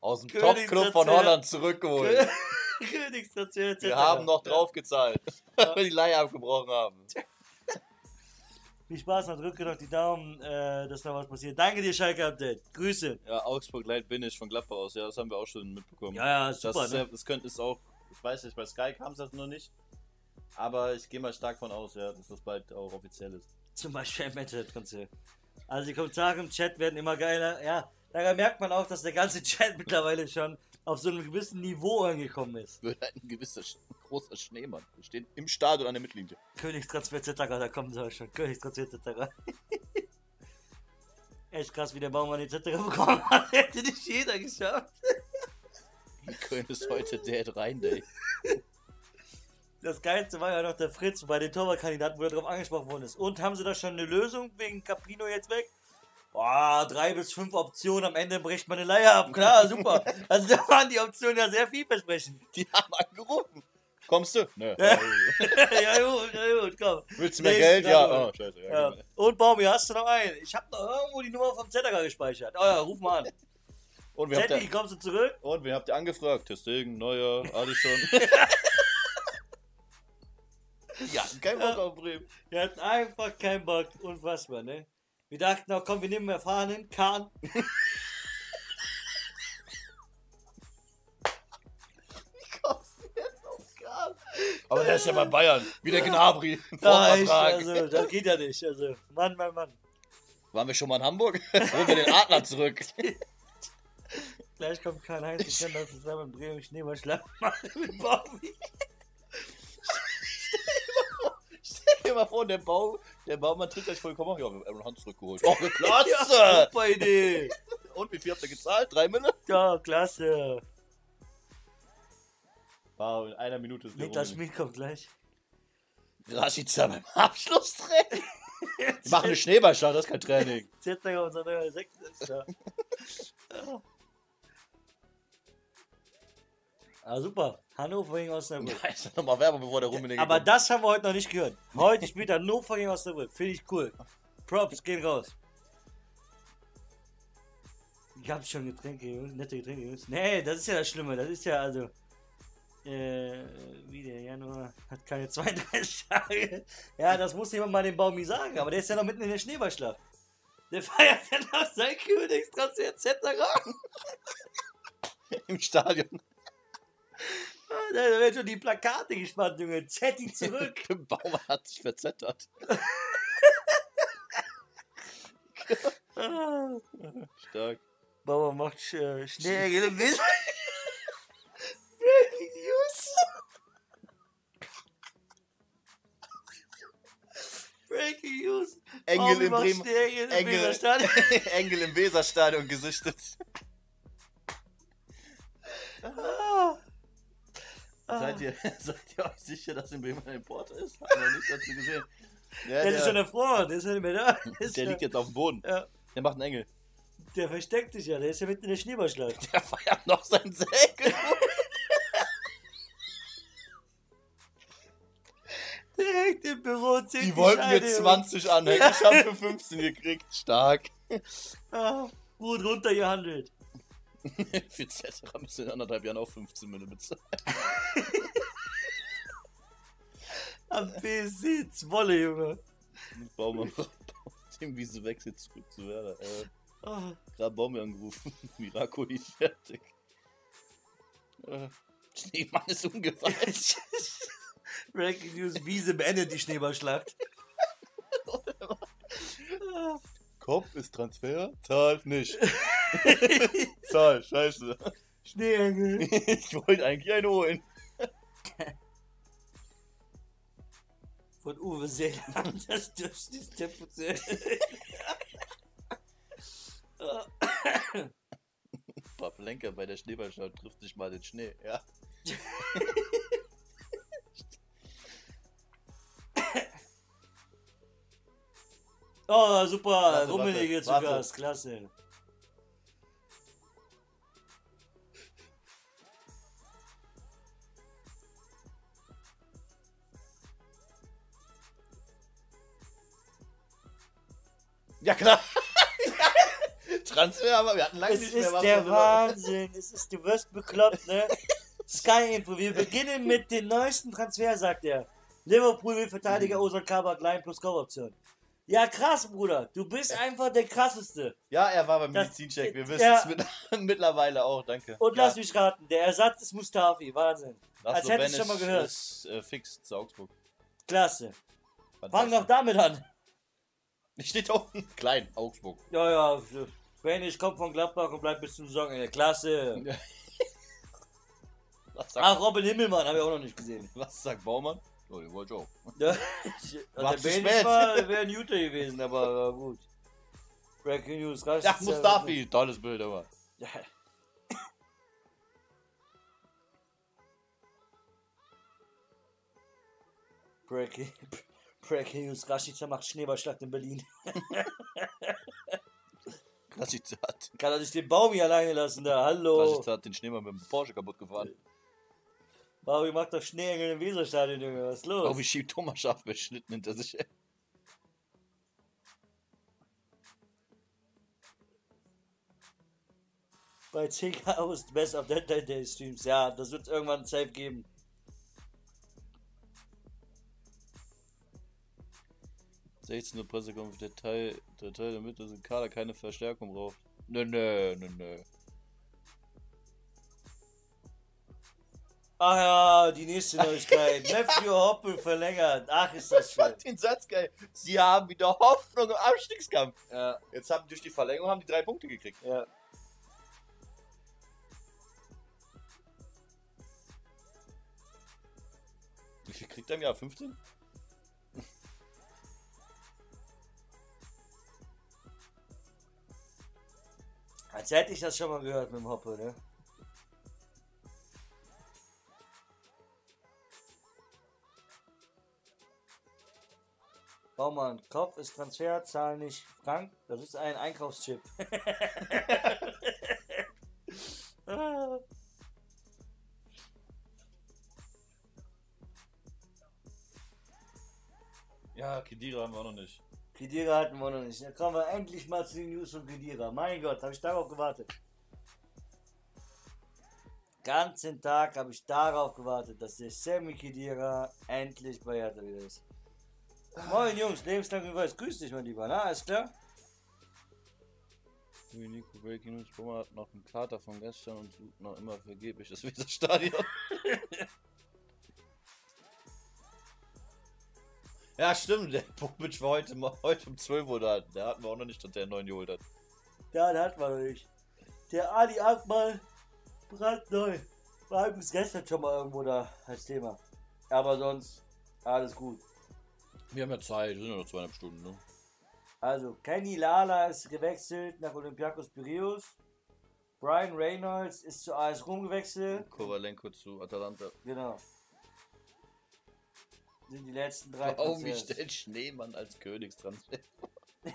aus dem. Top-Club von Holland zurückgeholt. Königstransfer, Zetterer. Wir haben noch draufgezahlt, weil wir die Leihe abgebrochen haben. Viel Spaß noch, drücke noch die Daumen, äh, dass da was passiert. Danke dir, Schalke Update. Grüße. Ja, Augsburg leiht Binnisch von Gladbach aus. Ja, das haben wir auch schon mitbekommen. Ja, ja, Das, super, ist, ne? das könnte es auch, ich weiß nicht, bei Sky kam es das noch nicht. Aber ich gehe mal stark von aus, ja, dass das bald auch offiziell ist. Zum Beispiel ein Match-Transfer. Also die Kommentare im Chat werden immer geiler. Ja, daran merkt man auch, dass der ganze Chat mittlerweile schon auf so einem gewissen Niveau angekommen ist. Wird halt ein gewisser, großer Schneemann. Wir stehen im Stadion an der Mittellinie. Königstransfer Zetterer, da kommen sie auch schon. Königstransfer Zetterer. Echt krass, wie der Baumann die Zetterer bekommen hat. Hätte nicht jeder geschafft. In Köln ist heute Dead Rein Day. Das Geilste war ja noch der Fritz bei den Torwartkandidaten, wo er darauf angesprochen worden ist. Und haben sie da schon eine Lösung wegen Caprino jetzt weg? Boah, drei bis fünf Optionen, am Ende bricht man eine Leihe ab. Klar, super. Also da waren die Optionen ja sehr vielversprechend. Die haben angerufen. Kommst du? Nö. Ja. ja gut, ja gut, komm. Willst du mehr Nächste Geld? Ja. Oh, scheiße. Ja, Ja. genau. Und Baumi, hast du noch einen? Ich habe noch irgendwo die Nummer vom Zetterer gespeichert. Oh ja, ruf mal an. Und wir ihr, kommst du zurück? und wir habt ihr angefragt? Testegen, Neuer. Die hatten keinen Bock auf Bremen. Wir hatten einfach keinen Bock. Unfassbar, ne? Wir dachten auch, komm, wir nehmen erfahrenen Kahn. Aber der ist ja bei Bayern. Wie der Gnabry. Ich, Vorvertrag. also, das geht ja nicht. Also, Mann, Mann, Mann. Waren wir schon mal in Hamburg? Holen wir den Adler zurück. Gleich kommt Karl-Heinz, ich kann das zusammen in Bremen Schneeballschlag machen mit Baumi. Stell dir mal vor, der, Bau, der Baumann tritt gleich vollkommen auf. Ja, wir haben Aaron Hunt zurückgeholt. Oh, Ja, klasse! super Idee. Und wie viel habt ihr gezahlt? Drei Mille? Ja, klasse. Wow, in einer Minute ist Niklas Schmid kommt gleich. Rashica beim Abschlusstraining. Wir machen eine Schneeballschlacht, das ist kein Training. Zetterer, unser neuer Sektenster. ja. Ah, super. Hannover gegen Osnabrück. Ja, ist nochmal Werbung, bevor der Rummenigge Aber kommt. das haben wir heute noch nicht gehört. Heute spielt Hannover gegen Osnabrück. Finde ich cool. Props gehen raus. Ich hab schon Getränke, Jungs. Nette Getränke, Jungs. Nee, das ist ja das Schlimme. Das ist ja also. Äh, wie der Januar hat keine 32 Tage. Ja, das muss jemand mal dem Baumi sagen. Aber der ist ja noch mitten in der Schneeballschlacht. Der feiert ja noch sein Königstransfer etc. Im Stadion. Da werden schon die Plakate gespannt, Junge. Zetti zurück. Baumann hat sich verzettert. Ah. Stark. Bauer macht äh, Schneeengel im Wind. Breaking News. Breaking News. Engel Bauer im Bremen. Schneeengel im Engel, Weserstadion. Engel im Weserstadion gesichtet. Ah. Ah. Seid ihr, seid ihr euch sicher, dass in Bremen ein Importer ist? Haben wir nicht dazu gesehen. Ja, Der ist schon davor, der ist ja nicht mehr da. Der, der liegt jetzt auf dem Boden. ja, Der macht einen Engel. der versteckt sich ja, der ist ja mitten in der Schneeballschlacht. Der feiert noch sein Säge. Der hängt im Büro, zieht Die wollten mir Scheide, 20 anhängen. Ich habe für 15 gekriegt. Stark. Ah, gut runtergehandelt. Für Zetterer müssen in anderthalb Jahren auch 15 Mille bezahlen. Am BSC Zwolle, Junge. Baumann dem Wiese wechselt zurück zu Werder. Äh, Ah. gerade Baum angerufen. Miracoli ist fertig. Äh, Schneemann ist umgefallen. Breaking News, Wiese beendet die Schneeballschlacht. Kopf ist Transfer, zahlt nicht. Zahl, scheiße. Schneeengel. Ich wollte eigentlich einen holen. Von Uwe Seeland, das zu erhöhen. Pavlenka bei der Schneeballschlacht trifft sich mal den Schnee. Ja. Oh, super. Warte, Rummenigge warte, zu warte. Gast, klasse. Ja, klar. Transfer, aber wir hatten lange Es nicht mehr ist was der Wahnsinn. Es ist, du wirst bekloppt, ne? Sky Info. Wir beginnen mit dem neuesten Transfer, sagt er. Liverpool will Verteidiger Mhm. Ozan Kabak leihen plus Kaufoption. Ja, krass, Bruder. Du bist einfach der krasseste. Ja, er war beim Medizincheck. Wir wissen es mit, mittlerweile auch, danke. Und ja, lass mich raten, der Ersatz ist Mustafi. Wahnsinn. Laszlo als hätte ich schon mal gehört. Ist, äh, fix zu Augsburg. Klasse. Fang doch damit an. Steht da unten. Klein, Augsburg. Ja, ja. Wenn ich komme von Gladbach und bleib bis zum Saisonende. Klasse. Ach, Robin Himmelmann habe ich auch noch nicht gesehen. was sagt Baumann? Den wollte ich auch. Ja, War der spät. wäre ein Jute gewesen, aber äh, gut. Breaking News, reicht Ja, Mustafi, tolles Bild, aber. Ja. Breaking, Breaking News, Rashica macht Schneeballschlacht in Berlin. Rashica hat, Kann er sich den Baum hier alleine lassen da? Hallo. Rashica hat den Schneemann mit dem Porsche kaputt gefahren. Baumi macht doch Schneeengel im Weserstadion, Junge. Was ist los? Oh, wie schiebt Thomas Schaaf beschnitten hinter sich. Bei CK aus Best of Dead Day Streams. Ja, das wird irgendwann safe geben. Uhr Pressekonferenz, der Teil, der Teil der Mitte, dass Kader keine Verstärkung braucht. Nö, nö, nö, nö. Ach ja, die nächste Neuigkeit. Matthew Hoppe verlängert. Ach, ist das Ich schön. fand den Satz geil. Sie haben wieder Hoffnung im Abstiegskampf. Ja, Jetzt haben durch die Verlängerung haben die drei Punkte gekriegt. ja. Wie viel kriegt er im Jahr? 15? Als hätte ich das schon mal gehört mit dem Hoppe, ne? Baumann, Kopf ist Transfer, Zahl nicht Frank. Das ist ein Einkaufschip. Ja, Kedira haben wir noch nicht. Kedira hatten wir noch nicht. Dann kommen wir endlich mal zu den News von Kedira. Mein Gott, habe ich darauf gewartet. Ganzen Tag habe ich darauf gewartet, dass der Sammy Kedira endlich bei Hertha wieder ist. Moin Jungs, lebenslang Beweis. Grüß dich, mein Lieber. Na, alles klar? Nico Breaking News, Bummer hat noch einen Kater von gestern und sucht noch immer vergeblich das Weserstadion. ja, stimmt, der Bobic war heute, mal- heute um 12 Uhr da. Der hatten wir auch noch nicht, dass der einen neuen geholt hat. Ja, das hat man noch nicht. Der Ali Akmal, brandneu. War übrigens gestern schon mal irgendwo da als Thema. Aber sonst, alles gut. Wir haben ja Zeit, sind ja noch zweieinhalb Stunden, ne? Also, Kenny Lala ist gewechselt nach Olympiakos Piraeus. Brian Reynolds ist zu AS Rom gewechselt. Kovalenko zu Atalanta. Genau. Sind die letzten drei Warum ich Transfers. stell Schneemann als Königstransfer?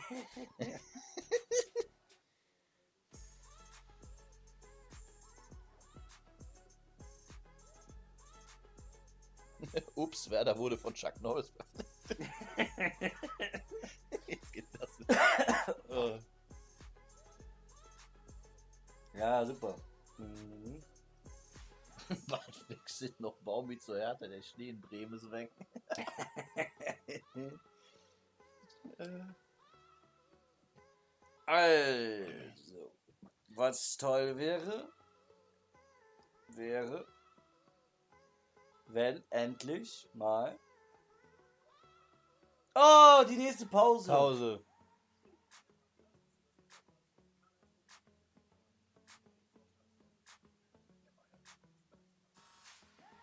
Ups, Werder wurde von Chuck Norris. Jetzt geht das. Oh. Ja, super. Mhm. Bald wechselt noch Baumi zu Hertha, der Schnee in Bremen ist weg. Also, was toll wäre, wäre, wenn endlich mal. Oh, die nächste Pause. Pause.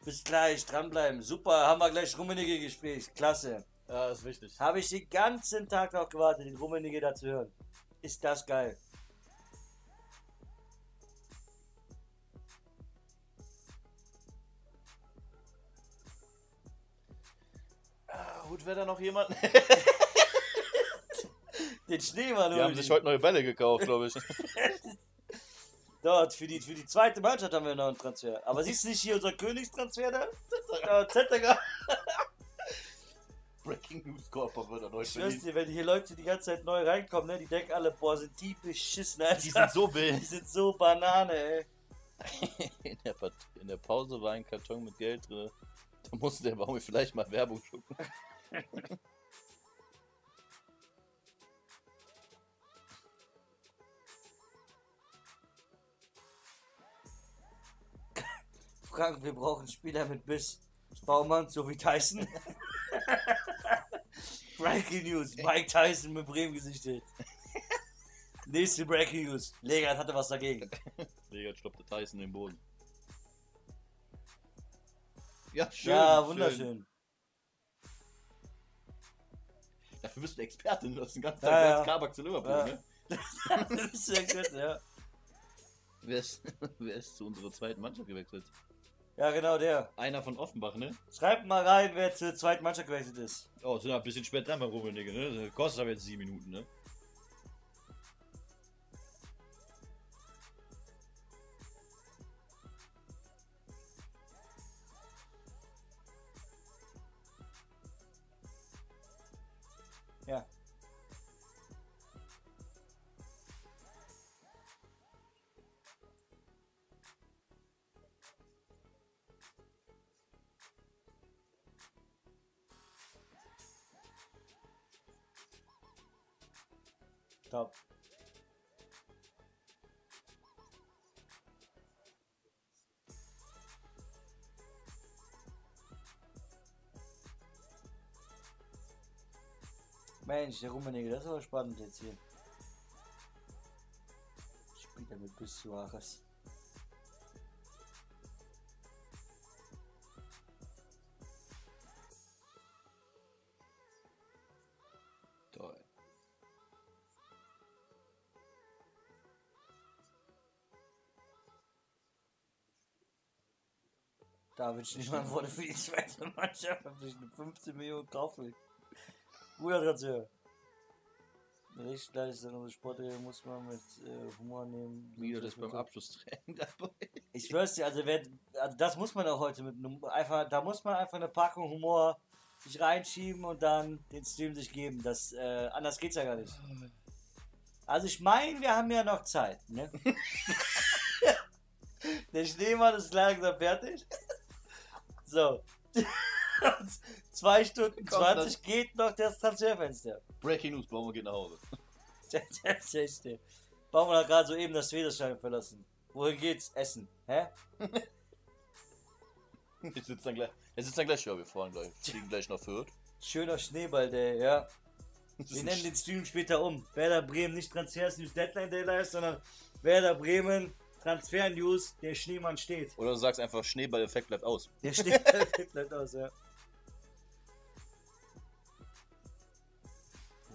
Bis gleich, dranbleiben. Super, haben wir gleich Rummenigge Gespräch. Klasse. Ja, ist wichtig. Habe ich den ganzen Tag noch gewartet, den Rummenigge da zu hören. Ist das geil. Gut, wäre da noch jemand? Den Schneemann Die haben sich die. heute neue Bälle gekauft, glaube ich. Dort, für die, für die zweite Mannschaft haben wir noch einen Transfer. Aber siehst du nicht hier unser Königstransfer da? Zetterer. Breaking News Körper wird er neu Ich schwör's dir, wenn hier Leute die ganze Zeit neu reinkommen, ne, die denken alle, boah, sind die beschissen, Alter. Die sind so Die wild. sind so Banane, ey. In der, in der Pause war ein Karton mit Geld drin. Da musste der Baum vielleicht mal Werbung schuppen. Frank, wir brauchen Spieler mit Biss. Baumann, so wie Tyson. Breaking News, Mike Tyson mit Bremen gesichtet. Nächste Breaking News. Legat hatte was dagegen. Digga, stoppte Tyson den Boden. Ja, schön. ja, schön. Dafür bist du Expertin, du hast den ganzen Ja, Tag ja. ja, Kabak zu Liverpool, Ja. ne? das ist sehr gut, ja. Wer ist, wer ist zu unserer zweiten Mannschaft gewechselt? Ja, genau der. Einer von Offenbach, ne? Schreibt mal rein, wer zur zweiten Mannschaft gewechselt ist. Oh, sind ein bisschen spät dran bei Rummenigge, ne? Das kostet aber jetzt sieben Minuten, ne? Top. Mensch, der Rummenigge, das aber spannend jetzt hier. Spielt er mit bis Suarez. David Schneemann wurde für die zweite Mannschaft eine 15 Millionen kaufen. Guter Transfer. Richtleistung und Sportler muss man mit äh, Humor nehmen. Wieder das beim Abschlusstraining dabei. Ich schwör's dir, also, wer, also das muss man auch heute mit einfach, da muss man einfach eine Packung Humor sich reinschieben und dann den Stream sich geben. Das, äh, anders geht's ja gar nicht. Also ich meine, wir haben ja noch Zeit, ne? Der Schneemann ist langsam fertig. So. Zwei Stunden Kommt 20 geht noch das Transferfenster. Breaking News, Baumer geht nach Hause. Baumann hat gerade soeben das Schwedestein verlassen. Wohin geht's? Essen. Hä? Ich sitze dann gleich. Er sitzt dann gleich, ja, wir fahren gleich. Fliegen gleich nach Fürth. Schöner Schneeball, der, ja. Das Wir nennen den Stream später um. Werder Bremen nicht Transfers News Deadline Day live, sondern Werder Bremen Transfer News, der Schneemann steht. Oder du sagst einfach, Schneeball-Effekt bleibt aus. Der Schneemann bleibt aus, ja.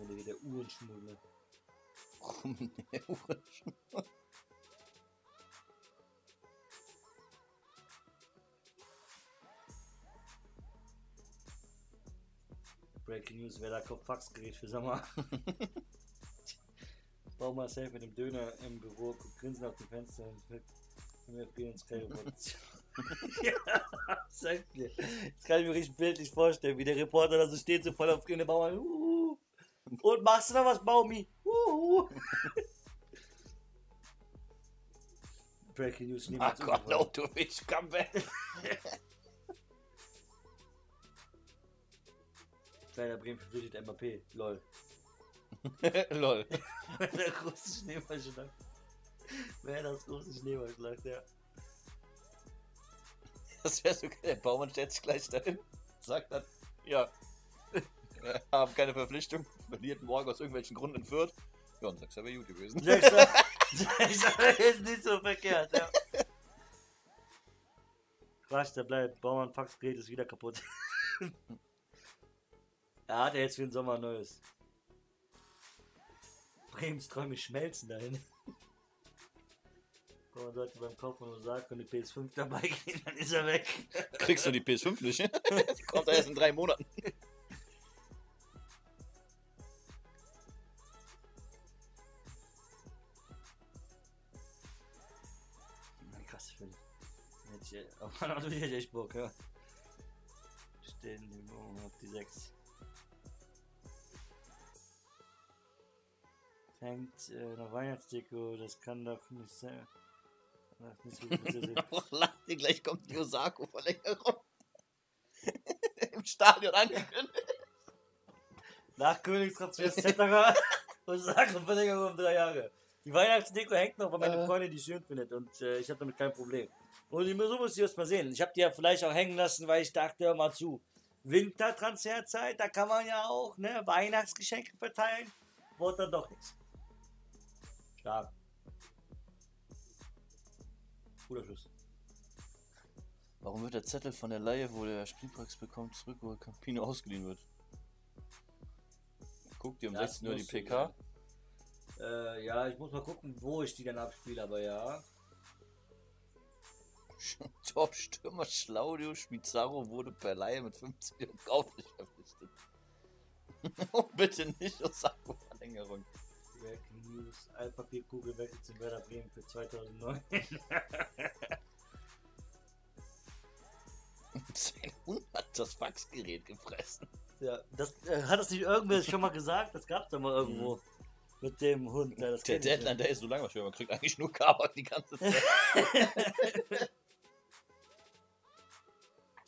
Oh, Digga, der Uhrenschmuggler. Breaking News, wer da kommt Faxgerät für Sommer. Bau mal safe mit dem Döner im Büro, grinsen auf die Fenster und MFB und Sky Produktion. ja, sag. Das kann ich mir richtig bildlich vorstellen, wie der Reporter da so steht, so voll auf grüne Bauern. Uh, und machst du noch was, Baumi? Uh, Breaking News, Ach niemand Gott, Autowitsch, come back. Werder Bremen verpflichtet Mbappé. Lol. Lol. der große Schneeballschlag. Wer das große Schneeballschlag, ja. Das wäre so geil. Der Baumann stellt sich gleich dahin, sagt dann, ja, wir haben keine Verpflichtung, verliert morgen aus irgendwelchen Gründen in Fürth. Ja, und sagst wäre gut gewesen. Ja, ich sag, ich sag, ist nicht so verkehrt, ja. Quatsch, der bleibt. Baumann Faxgerät ist wieder kaputt. er hat ja jetzt für den Sommer neues. Träume schmelzen dahin. Baumann sollte beim Kauf von Osaka und die PS5 dabei gehen, dann ist er weg. Kriegst du die PS5 nicht? Die kommt erst in drei Monaten. Na, krass, Film. Hätte ich, auf meiner Auto hätte ich echt Bock, ja. Stehen die Wohnung auf die 6. Hängt äh, nach Weihnachtsdeko, das kann doch nicht sein. Ach, nicht so gut sein. Lach dir, gleich kommt die Osako-Verlängerung. Im Stadion angekündigt. Nach Königstransfers etc. und sagen Verlängerung um drei Jahre. Die Weihnachtsdeko hängt noch, weil meine Äh. Freundin die schön findet und äh, ich habe damit kein Problem. Und so muss ich das mal sehen. Ich habe die ja vielleicht auch hängen lassen, weil ich dachte, hör mal zu. Wintertransferzeit, da kann man ja auch ne, Weihnachtsgeschenke verteilen. Wurde dann doch nichts. Stark. Guter Schluss. Warum wird der Zettel von der Laie, wo der Spielpraxis bekommt, zurück, wo Campino ausgeliehen wird? Guck dir um Das 16 Uhr die PK. Äh, ja, ich muss mal gucken, wo ich die dann abspiele, aber ja. Top-Stürmer Claudio Spizarro wurde per Laie mit 15 Millionen kauflich verpflichtet. oh, bitte nicht Osako-Verlängerung. Breaking News. Altpapierkugel wechselt zum Werder Bremen für 2009. Sein Hund hat das Faxgerät gefressen. ja, das äh, hat das nicht irgendwer schon mal gesagt? Das gab's doch mal irgendwo. Mit dem Hund. Ja, Der Deadline, der ist so langweilig, man kriegt eigentlich nur Kabak die ganze Zeit.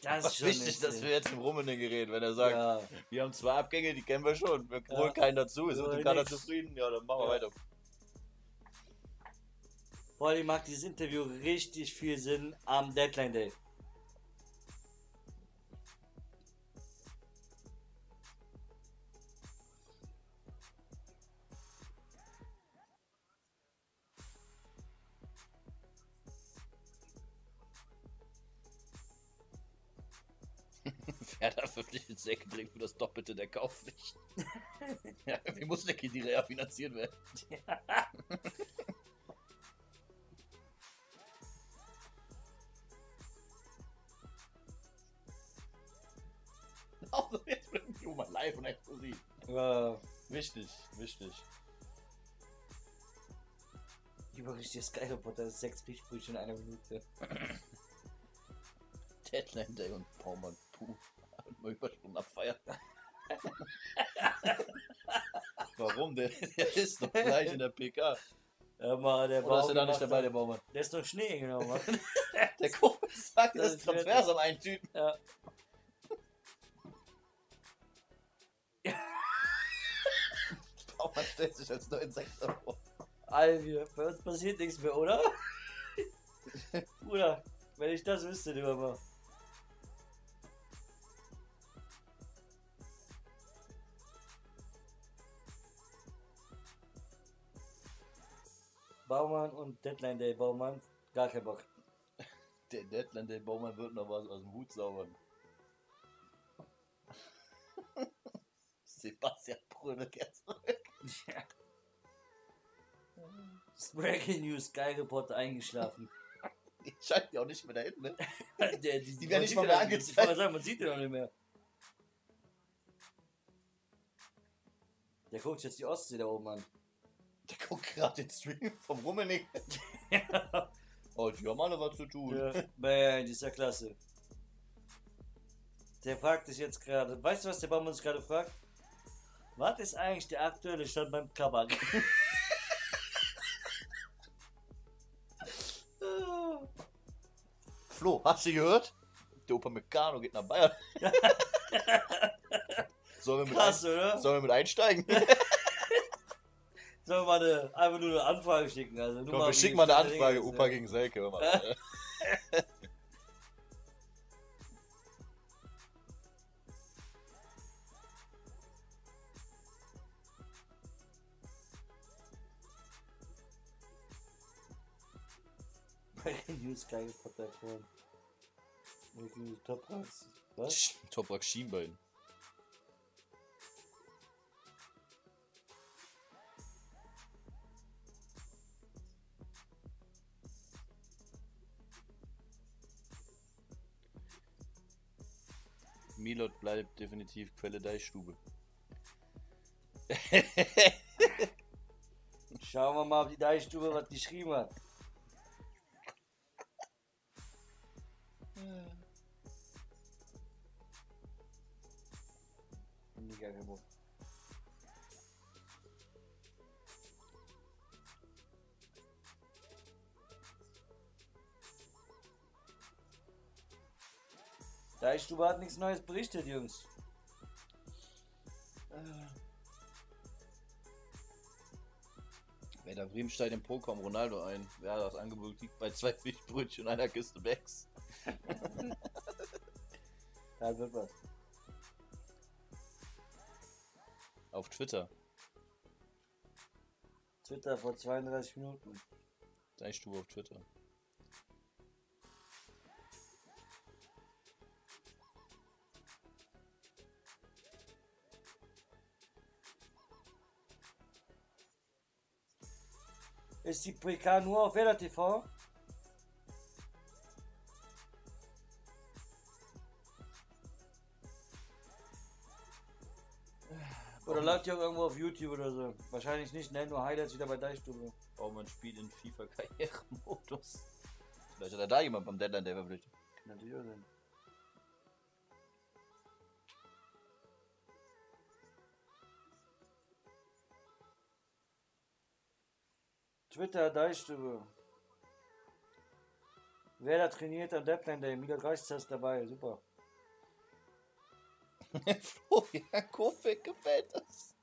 Das ist schon wichtig, echt, dass wir jetzt im Rummenigge reden, wenn er sagt, Ja, wir haben zwei Abgänge, die kennen wir schon, wir Ja. holen keinen dazu, sind Ja, im Kader zufrieden, ja, dann machen wir weiter. vor allem macht dieses Interview richtig viel Sinn am Deadline Day. Werder verpflichtet Säcke direkt für das Doppelte der Kaufpflicht. ja, wie muss der Kedira finanziert werden? Auch so jetzt mit dem Juma live und exklusiv. Ja, Wichtig, wichtig. über richtiges Skyroboter, ist sechs Fischbrötchen in einer Minute. Deadline Day und Baumann Puh. Und mal Überstunden abfeiern. Warum? Der, der ist doch gleich in der PK. Ja, mal, der Oder ist er da nicht dabei, der Baumann? Der ist doch Schnee, genau, Mann. Der Kumpel sagt, Das das ist fertig. am einen Typen. ja. Baumann stellt sich als neuen Sechser vor. Alter, bei uns passiert nichts mehr, oder? Bruder, wenn ich das wüsste, lieber mal. Baumann und Deadline Day Baumann, gar kein Bock. Der Deadline Day Baumann wird noch was aus dem Hut zaubern. Sebastian Brunner kehrt zurück. Breaking News, Sky Reporter eingeschlafen. Die schalten ja auch nicht mehr dahin, ne? Der, die, Die werden nicht mal mehr angezeigt. Ich sagen, man sieht den auch nicht mehr. Der guckt jetzt die Ostsee da oben an. Der guckt gerade den Stream vom Rummening. Oh, die haben alle was zu tun. Ja, man, die ist ja klasse. Der fragt sich jetzt gerade, weißt du, was der Baum uns gerade fragt? Was ist eigentlich der aktuelle Stand beim Kabak? Flo, hast du gehört? Der Opa Meccano geht nach Bayern. Sollen wir mit, Krass, ein, oder? sollen wir mit einsteigen? Sollen wir mal eine, einfach nur eine Anfrage schicken? Also nur Komm, mal wir schicken mal eine Anfrage, Dinge Opa ja. gegen Selke. Mal. News, Sky Reporter Account. Breaking News, Top Rocks. Was? Toprak Schienbein. Milot bleibt definitiv Quelle Deichstube. Schauen wir mal, ob die Deichstube was geschrieben hat. Nee, gar kein Deichstube hat nichts Neues berichtet, Jungs. Werder Bremen steigt im Procom Ronaldo ein. Ja, das Angebot liegt bei zwei Fischbrötchen und einer Kiste Becks. Da wird was. Auf Twitter. Twitter vor 32 Minuten. Deichstube auf Twitter. Ist die PK nur auf Werder TV? Oder läuft die auch irgendwo auf YouTube oder so? Wahrscheinlich nicht, ne? Nur Highlights wieder bei Deichstube. Baumann spielt in FIFA Karrieremodus. Vielleicht hat er da jemand beim Deadline Day verpflichtet. Kann natürlich Twitter, Deichstube. Wer da trainiert am Deadline Day? Mila Reichs ist dabei, super. Florian Kofik gefällt das.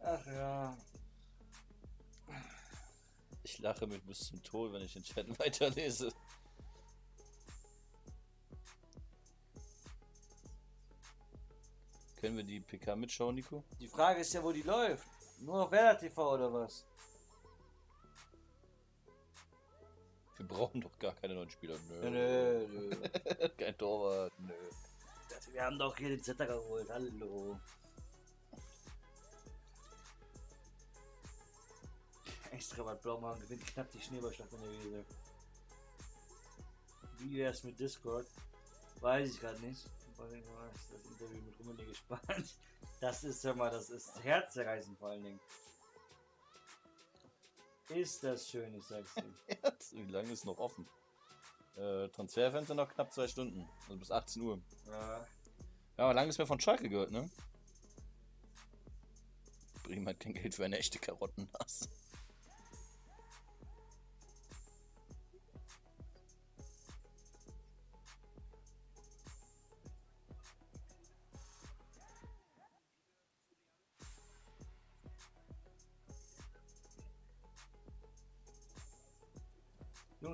Ach ja. Ich lache mich bis zum Tod, wenn ich den Chat weiterlese. Können wir die PK mitschauen, Nico? Die Frage ist ja, wo die läuft. Nur auf Werder TV oder was? Wir brauchen doch gar keine neuen Spieler. Nö. Nö, nö. Kein Torwart. Nö. Wir haben doch hier den Zetter geholt. Hallo. Extra was blau machen, gewinnt knapp die Schneeballschlacht in der Wiese. Wie wär's mit Discord? Weiß ich gerade nicht. Das Interview mit Rummenigge gespannt. Das ist, hör mal, das ist herzerreißend vor allen Dingen. Ist das schön, ich sag's dir. Wie lange ist noch offen? Äh, Transferfenster noch knapp zwei Stunden. Also bis 18 Uhr. Ja, Ja, aber lange ist mehr von Schalke gehört, ne? Bremen hat kein Geld für eine echte Karottennase.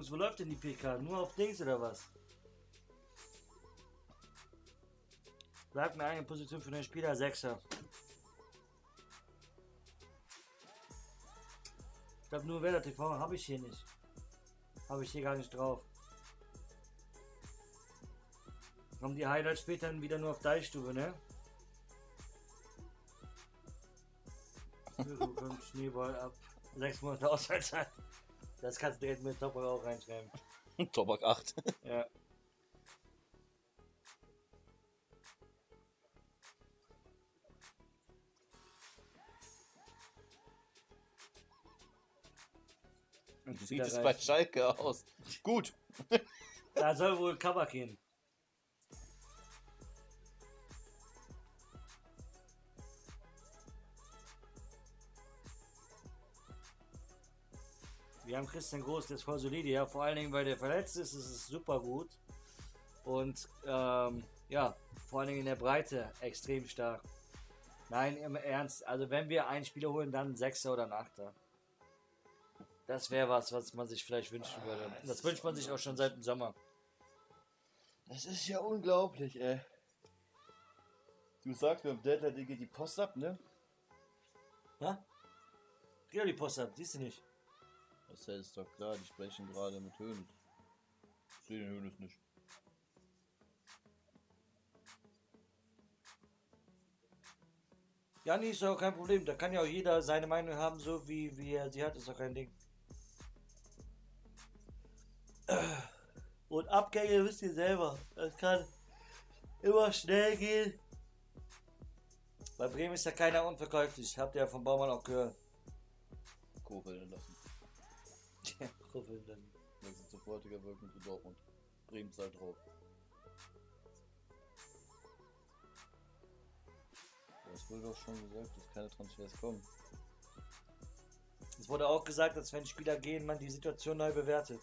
Jungs, wo läuft denn die PK? Nur auf Dings oder was? Sag mir eine Position für den Spieler, Sechser. Ich glaube nur Werder TV habe ich hier nicht. Habe ich hier gar nicht drauf. Kommen die Highlights später wieder nur auf Deichstube, ne? Schneeball ab. Sechs Monate Ausfallzeit. Das kannst du direkt mit Topper auch reinschreiben. Tobak 8. Ja. Und Wie sieht es bei Schalke aus? Gut. Da soll wohl Kabak hin. Wir haben Christian Groß, der ist voll solide, ja. Vor allen Dingen, weil der verletzt ist, ist es super gut. Und ähm, ja, vor allen Dingen in der Breite extrem stark. Nein, im Ernst. Also wenn wir einen Spieler holen, dann einen Sechser oder einen Achter. Das wäre was, was man sich vielleicht wünschen würde. Das wünscht man sich auch schon seit dem Sommer. Das ist ja unglaublich, ey. Du sagst beim Deadline, die geht die Post ab, ne? Ja? Geh doch die Post ab, siehst du nicht. Das ist doch klar, die sprechen gerade mit Hönes. Ich sehe den Hönes nicht. Ja, nee, ist doch kein Problem. Da kann ja auch jeder seine Meinung haben, so wie, wie er sie hat, ist doch kein Ding. Und Abgänge wisst ihr selber. Das kann immer schnell gehen. Bei Bremen ist ja keiner unverkäuflich. Habt ihr ja vom Baumann auch gehört. Kofeld lassen. Ruffel dann. Wechsel sofortiger Wirkung zu Dortmund. Bremen zahlt drauf. Aber Es wurde doch schon gesagt, dass keine Transfers kommen. Es wurde auch gesagt, dass wenn Spieler gehen, man die Situation neu bewertet.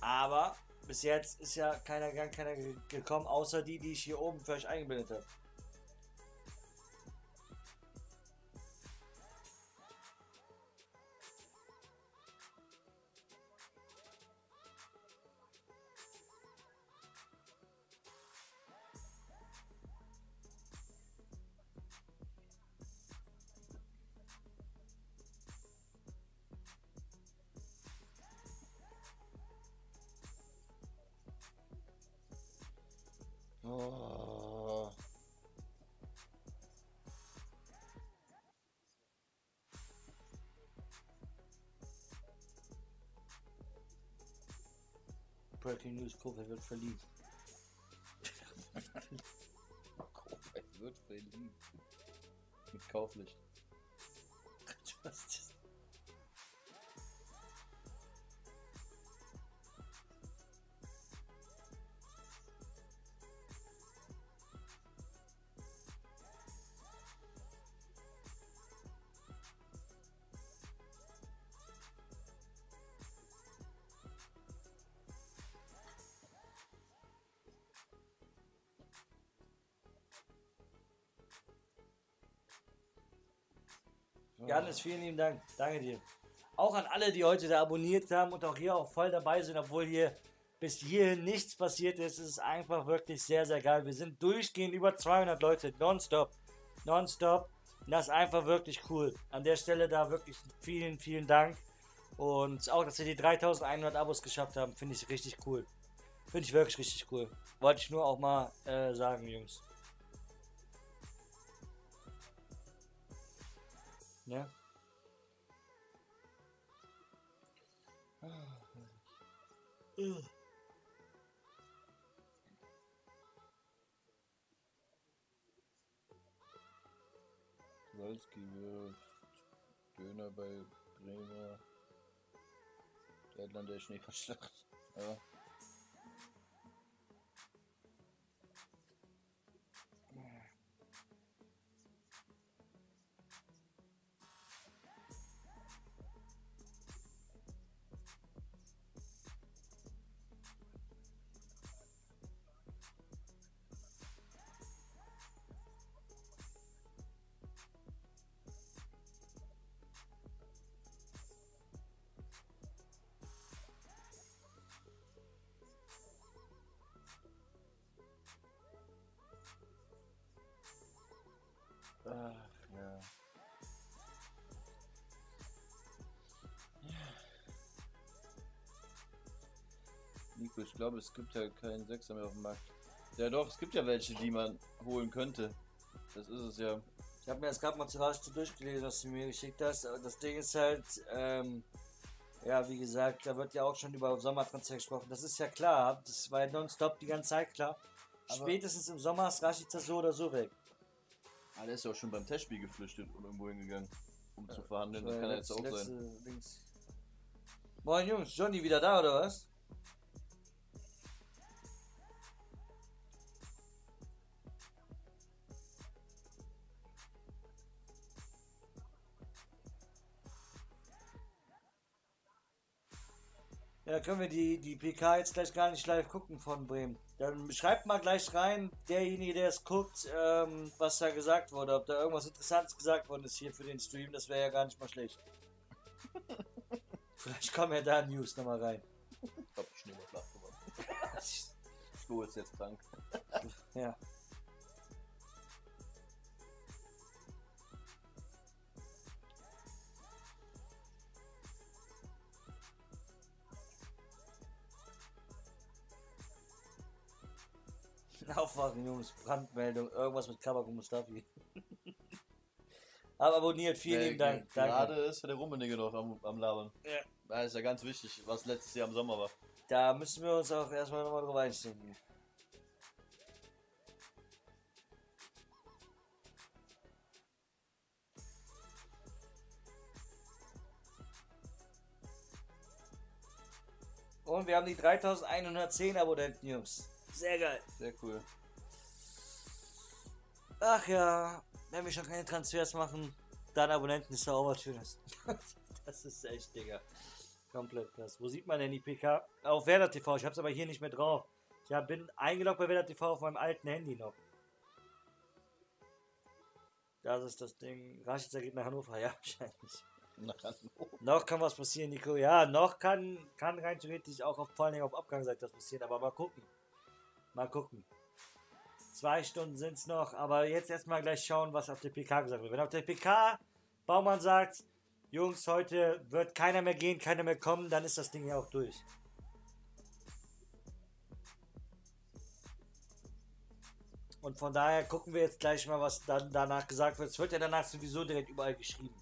Aber bis jetzt ist ja keiner gegangen, keiner ge- gekommen, außer die, die ich hier oben für euch eingeblendet habe. News, Kofeld wird verliebt. Kofeld wird verliebt. Mit Kauflicht. Justice. Janis, vielen lieben Dank. Danke dir. Auch an alle, die heute da abonniert haben und auch hier auch voll dabei sind, obwohl hier bis hierhin nichts passiert ist. Es ist einfach wirklich sehr, sehr geil. Wir sind durchgehend über 200 Leute, nonstop. Nonstop. Das ist einfach wirklich cool. An der Stelle da wirklich vielen, vielen Dank. Und auch, dass wir die 3100 Abos geschafft haben, finde ich richtig cool. Finde ich wirklich richtig cool. Wollte ich nur auch mal äh, sagen, Jungs. Ja. Salzgewürzt, Döner bei Bremer, der hat dann der Schneeverschlacht. Ja. Ich glaube, es gibt ja keinen Sechser mehr auf dem Markt. Ja doch, es gibt ja welche, die man holen könnte. Das ist es ja. Ich habe mir das gerade mal zu Hause durchgelesen, was du mir geschickt hast. Aber das Ding ist halt, ähm, ja, wie gesagt, da wird ja auch schon über Sommertransfer gesprochen. Das ist ja klar. Das war ja nonstop die ganze Zeit klar. Aber- Spätestens im Sommer ist Rashica so oder so weg. Ah, der ist ja auch schon beim Testspiel geflüchtet und irgendwo hingegangen, um zu verhandeln. Das kann ja ja jetzt auch sein. Dings. Moin Jungs, Johnny wieder da oder was? Ja, können wir die, die PK jetzt gleich gar nicht live gucken von Bremen. Dann schreibt mal gleich rein, derjenige, der es guckt, ähm, was da gesagt wurde. Ob da irgendwas Interessantes gesagt worden ist hier für den Stream, das wäre ja gar nicht mal schlecht. Vielleicht kommen ja da News nochmal rein. Ich hab Schnee mal flach gemacht. Flo ist jetzt krank. Ja. Aufwachen, Jungs. Brandmeldung. Irgendwas mit Kabak und Mustafi. Aber abonniert. Vielen lieben Dank. Danke. Gerade ist der Rummenigge noch am, am Labern. Ja. Das ist ja ganz wichtig, was letztes Jahr im Sommer war. Da müssen wir uns auch erstmal nochmal drauf einstellen. Und wir haben die 3110 Abonnenten, Jungs. Sehr geil. Sehr cool. Ach ja, wenn wir schon keine Transfers machen, dann Abonnenten ist doch auch was Schönes. das ist echt, Digga. Komplett krass. Wo sieht man denn die PK? Auf Werder TV. Ich hab's aber hier nicht mehr drauf. Ich hab- bin eingeloggt bei Werder TV auf meinem alten Handy noch. Das ist das Ding. Rashica geht nach Hannover. Ja, wahrscheinlich. Na, Hannover. Noch kann was passieren, Nico. Ja, noch kann, kann rein theoretisch auch auf, vor allem auf Abgangsseite das passieren. Aber mal gucken. Mal gucken. Zwei Stunden sind es noch. Aber jetzt erstmal gleich schauen, was auf der PK gesagt wird. Wenn auf der PK Baumann sagt, Jungs, heute wird keiner mehr gehen, keiner mehr kommen, dann ist das Ding ja auch durch. Und von daher gucken wir jetzt gleich mal, was dann danach gesagt wird. Es wird ja danach sowieso direkt überall geschrieben.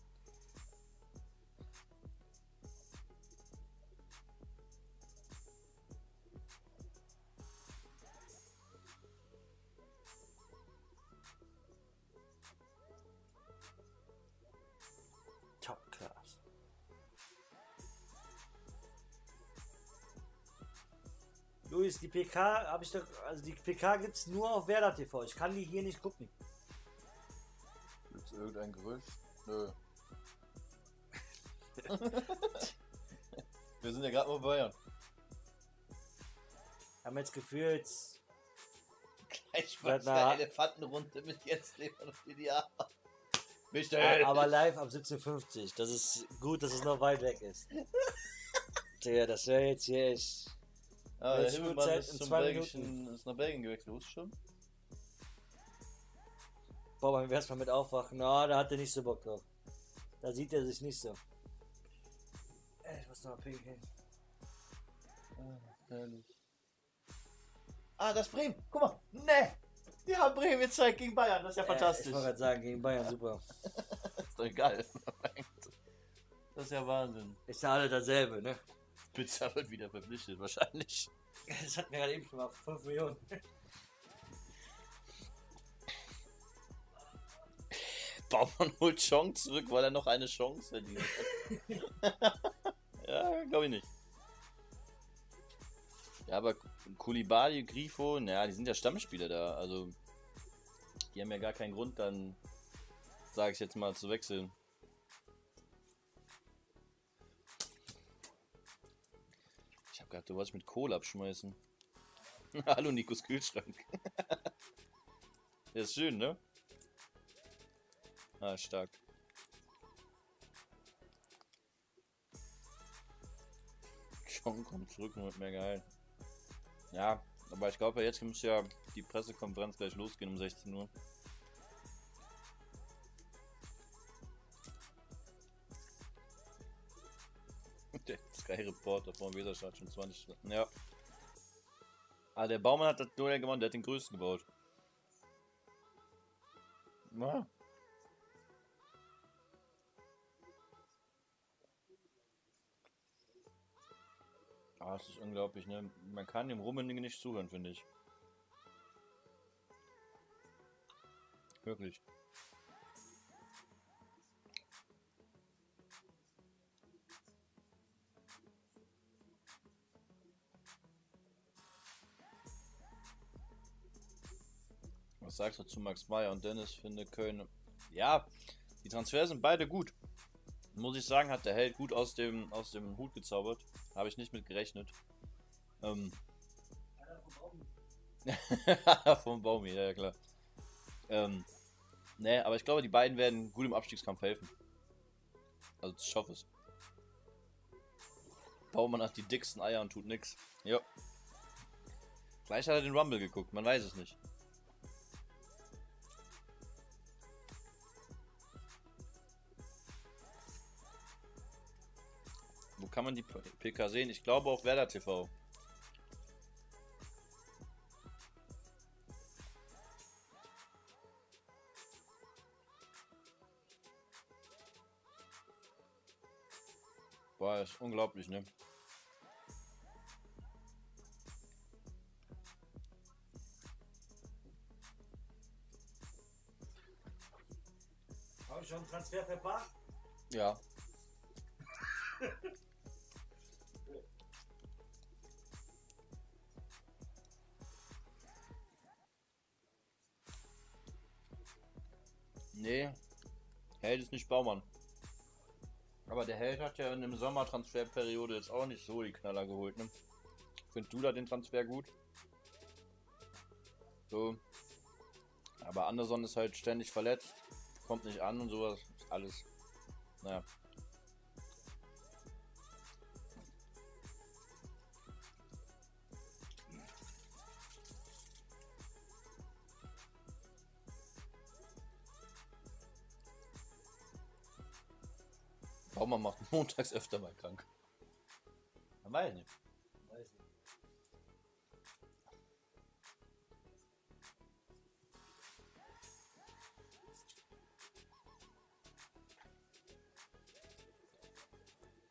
Luis, die PK habe ich doch, also die PK gibt's nur auf Werder TV. Ich kann die hier nicht gucken. Gibt's irgendein Gerücht? Nö. Wir sind ja gerade mal Bayern. Haben jetzt gefühlt, Ich Seit einer- Elefantenrunde mit Jens Lehmann und Ideal. Michael! aber live ab 17.50. Das ist gut, dass es noch weit weg ist. Tja, das wäre jetzt hier echt. Ah, der Himmelmann Uhrzeit? ist, zum Belgischen, ist nach Belgien gewechselt, wusstest du schon? Boah, wenn wir erstmal mit aufwachen. Na, da hat er nicht so Bock drauf. Da sieht er sich nicht so. Ey, Ich muss noch mal pinkeln. Herrlich. Ah, das Bremen. Guck mal. Ne. Die haben Bremen gezeigt gegen Bayern. Das ist ja Äh, fantastisch. ich wollte gerade sagen, gegen Bayern, super. ist doch egal. Das ist ja Wahnsinn. Ist ja alle dasselbe, ne? Pizza wird wieder verpflichtet, wahrscheinlich. Das hatten wir gerade eben schon mal. 5 Millionen. Baumann holt Chong zurück, weil er noch eine Chance verdient hat. ja, glaube ich nicht. Ja, aber Kulibali, Grifo, naja, die sind ja Stammspieler da. Also, die haben ja gar keinen Grund, dann, sage ich jetzt mal, zu wechseln. Gedacht, du wolltest mit Kohle abschmeißen. Hallo, Nikos Kühlschrank. Der ist schön, ne? Ah, stark. Schon kommt zurück und wird mehr geil. Ja, aber ich glaube, jetzt muss ja die Pressekonferenz gleich losgehen um 16 Uhr. Sky Reporter vom Weserstadt schon 20 Stunden. Ja. Ah, der Baumann hat das Duell gewonnen, der hat den größten gebaut. Ja. Ah, es ist unglaublich, ne? Man kann dem Rummenigge nicht zuhören, finde ich. Wirklich. Was sagst du zu Max Meyer und Dennis finde Köln? Ja, die Transfers sind beide gut. Muss ich sagen, hat der Held gut aus dem, aus dem Hut gezaubert. Habe ich nicht mit gerechnet. Ähm. Vom Baumi, ja, ja klar. Ähm, ne, aber ich glaube, die beiden werden gut im Abstiegskampf helfen. Also ich hoffe es. Baumann hat die dicksten Eier und tut nix. Ja. Vielleicht hat er den Rumble geguckt, man weiß es nicht. Wo kann man die PK sehen? Ich glaube auf Werder TV. Boah, ist unglaublich, ne? Habe ich schon einen Transfer verpasst? Ja. Nee, Held ist nicht Baumann. Aber der Held hat ja in der Sommertransferperiode jetzt auch nicht so die Knaller geholt, ne? Findest du da den Transfer gut? So. Aber Anderson ist halt ständig verletzt, kommt nicht an und sowas. Ist alles. Naja. Baumann macht montags öfter mal krank. Man weiß nicht. Weiß nicht.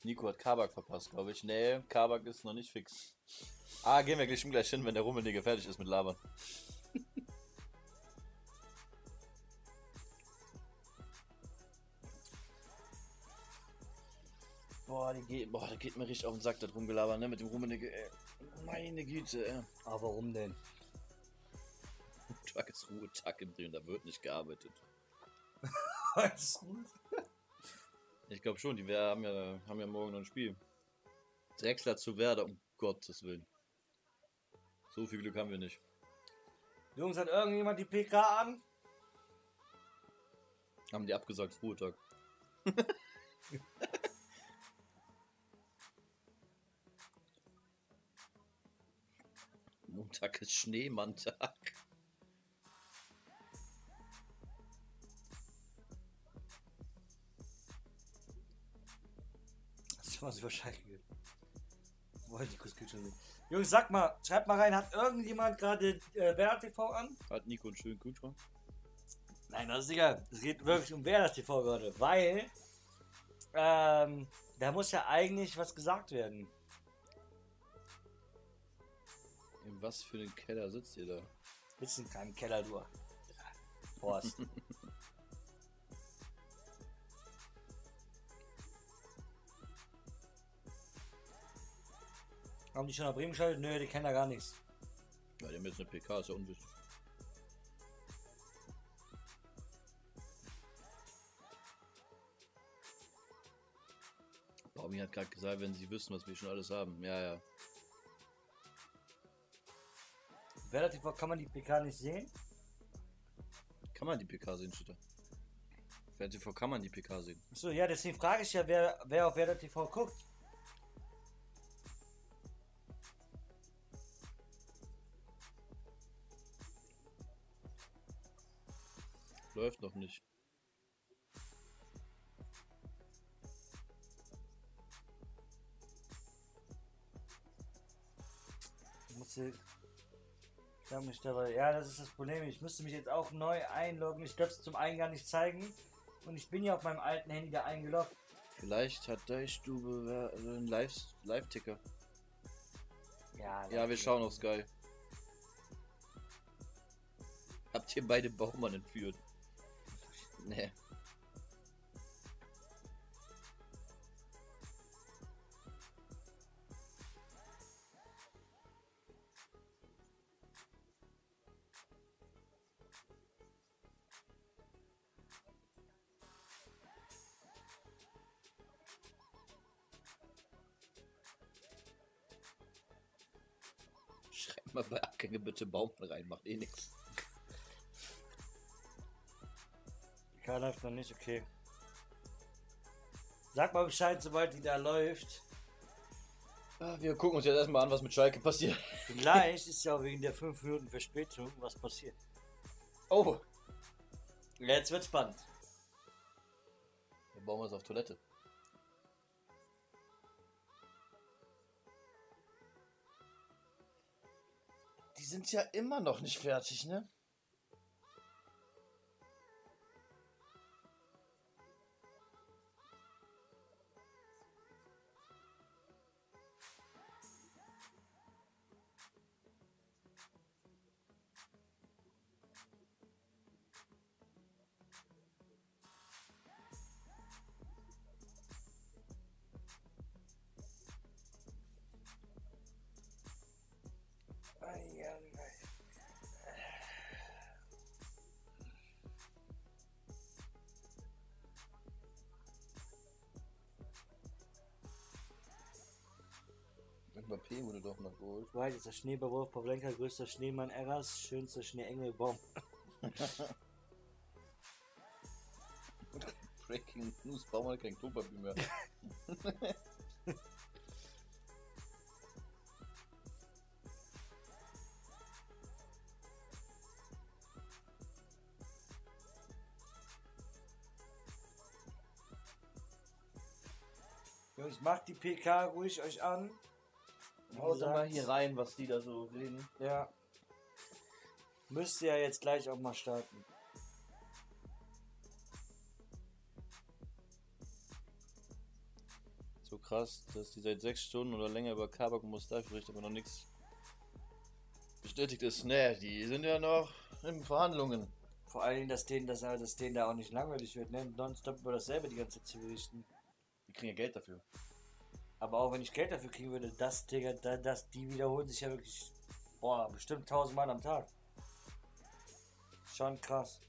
Nico hat Kabak verpasst, glaube ich. Nee, Kabak ist noch nicht fix. Ah, gehen wir gleich, gleich hin, wenn der Rummenigge fertig ist mit Labern. Boah, die geht, boah, der geht mir richtig auf den Sack, das rumgelabern, ne, mit dem Rummenigge, ey. Meine Güte, ey. Aber warum denn? Tagesruhetag im Dreh, da wird nicht gearbeitet. Alles gut. Ich glaube schon, die haben ja, haben ja morgen noch ein Spiel. Drexler zu Werder, um Gottes Willen. So viel Glück haben wir nicht. Jungs, hat irgendjemand die PK an? Haben die abgesagt, Ruhetag. Montag ist Schneemanntag. Das war sie wahrscheinlich. Wollte kurz schon sehen. Jungs, sag mal, schreibt mal rein, hat irgendjemand gerade äh, Werder TV an? Hat Nico einen schönen Kühlschrank? Nein, das ist egal. Es geht wirklich um Werder TV gerade, weil ähm, da muss ja eigentlich was gesagt werden. Was für einen Keller sitzt ihr da? Bist in keinem Keller, du. Horst. Haben die schon nach Bremen geschaltet? Nö, die kennen da gar nichts. Ja, die haben jetzt eine PK, ist ja unwichtig. Baumi hat gerade gesagt, wenn sie wissen, was wir schon alles haben. Ja, ja. TV kann man die PK nicht sehen? Kann man die PK sehen, steht da. TV kann man die PK sehen? Achso, ja, deswegen frage ich ja, wer, wer auf Werder TV guckt. Läuft noch nicht. Ich muss ich hab mich dabei. Ja, das ist das Problem. Ich müsste mich jetzt auch neu einloggen. Ich darf es zum Eingang nicht zeigen. Und ich bin ja auf meinem alten Handy da eingeloggt. Vielleicht hat Deichstube einen Live- Live-Ticker. Ja, ja, wir schauen auf Sky. Habt ihr beide Baumann entführt? Nee. Baumann rein, macht eh nichts. PK läuft noch nicht, okay. Sag mal Bescheid, sobald die da läuft. Ah, Wir gucken uns jetzt erstmal an, was mit Schalke passiert. Vielleicht ist ja wegen der 5 Minuten Verspätung was passiert. Oh, Jetzt wird's spannend. der Baumann ist auf Toilette. Sind ja immer noch nicht fertig, ne? Mbappé wurde doch noch geholt. Right ist der Schneeballwurf Pavlenka, größter Schneemann Eras, schönster Schneeengelbaum. Breaking News, Baumann hat kein Klopapier mehr. Jungs, macht die PK ruhig euch an. Haut doch mal hier rein, was die da so reden. Ja. Müsst ihr ja jetzt gleich auch mal starten. So krass, dass die seit sechs Stunden oder länger über Kabak und Mustafi spricht, aber noch nichts bestätigt ist. Ne, die sind ja noch in Verhandlungen. Vor allen Dingen, dass denen, dass, dass denen da auch nicht langweilig wird, ne? Nonstop über dasselbe die ganze Zeit zu berichten. Die kriegen ja Geld dafür. Aber auch wenn ich Geld dafür kriegen würde, das, Digga, da, das, die wiederholen sich ja wirklich, boah, bestimmt tausendmal am Tag. Schon krass.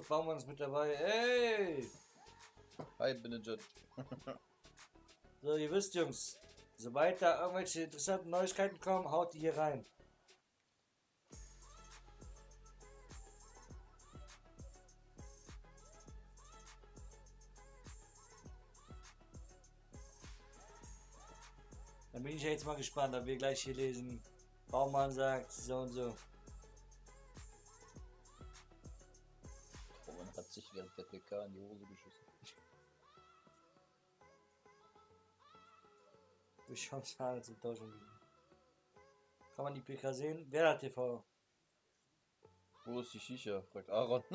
Los, Baumann ist mit dabei. Ey! Hi, Benedict. So, ihr wisst, Jungs, sobald da irgendwelche interessanten Neuigkeiten kommen, haut die hier rein. Dann bin ich ja jetzt mal gespannt, ob wir gleich hier lesen. Baumann sagt so und so. PK in die Hose geschissen. Durch Chance Haare zum Tauschen. Kann man die PK sehen? Wer hat TV? Wo ist die Shisha? fragt Aaron.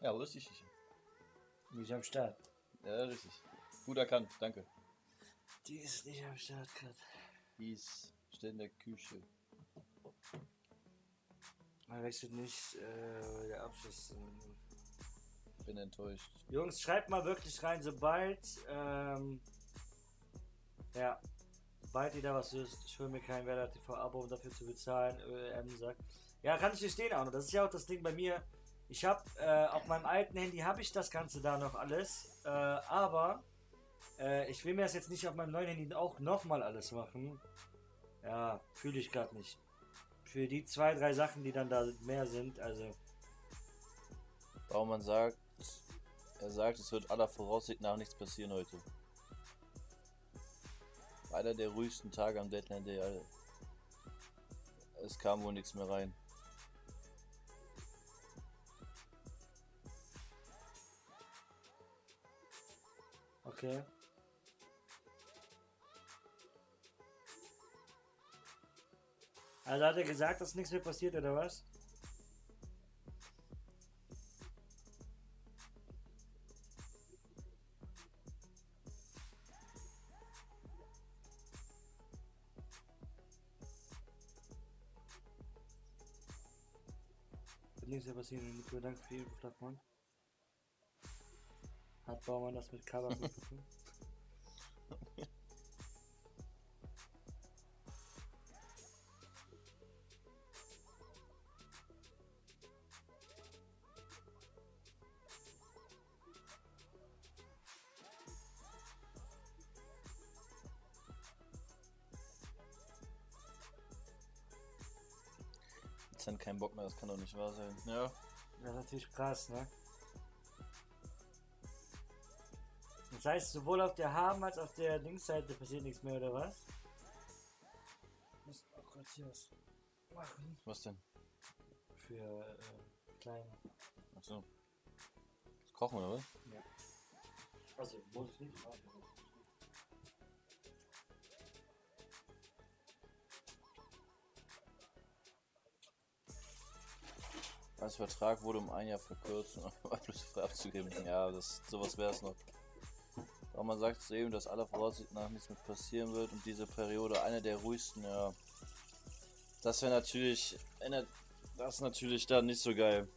ja, wo ist die Shisha? Nicht am Start. Ja, richtig. Gut erkannt, danke. Die ist nicht am Start gerade. Die ist steht in der Küche. Man wechselt nicht äh, der Abschluss. ähm. Bin enttäuscht. Jungs, schreibt mal wirklich rein, sobald ähm, ja, sobald ihr da was wisst, ich will mir kein Werder TV Abo, um dafür zu bezahlen, ÖM sagt. Ja, kann ich verstehen auch noch. Das ist ja auch das Ding bei mir. Ich habe äh, auf meinem alten Handy habe ich das Ganze da noch alles, äh, aber äh, ich will mir das jetzt nicht auf meinem neuen Handy auch nochmal alles machen. Ja, fühle ich gerade nicht. Für die zwei, drei Sachen, die dann da mehr sind, also Baumann sagt, er sagt, es wird aller Voraussicht nach nichts passieren heute. Einer der ruhigsten Tage am Deadline Day. Alter. Es kam wohl nichts mehr rein. Okay. Also hat er gesagt, dass nichts mehr passiert, oder was? Wird nichts mehr passieren, Nico. Danke für Ihre Flachmann. Hat Baumann das mit Cover mitbekommen? mehr, das kann doch nicht wahr sein. Ja. Das ist natürlich krass, ne? Das heißt, sowohl auf der Haben als auf der Linksseite passiert nichts mehr, oder was? Ich muss auch kurz hier was machen. Was denn? Für äh, kleine. Achso. Das Kochen oder was? Also, muss ich nicht machen. Als Vertrag wurde um ein Jahr verkürzt, um ablösefrei abzugeben. Ja, das, sowas wäre es noch. Aber man sagt es eben, dass aller Voraussicht nach nichts mehr passieren wird und diese Periode eine der ruhigsten, ja. Das wäre natürlich, ändert- das ist natürlich dann nicht so geil.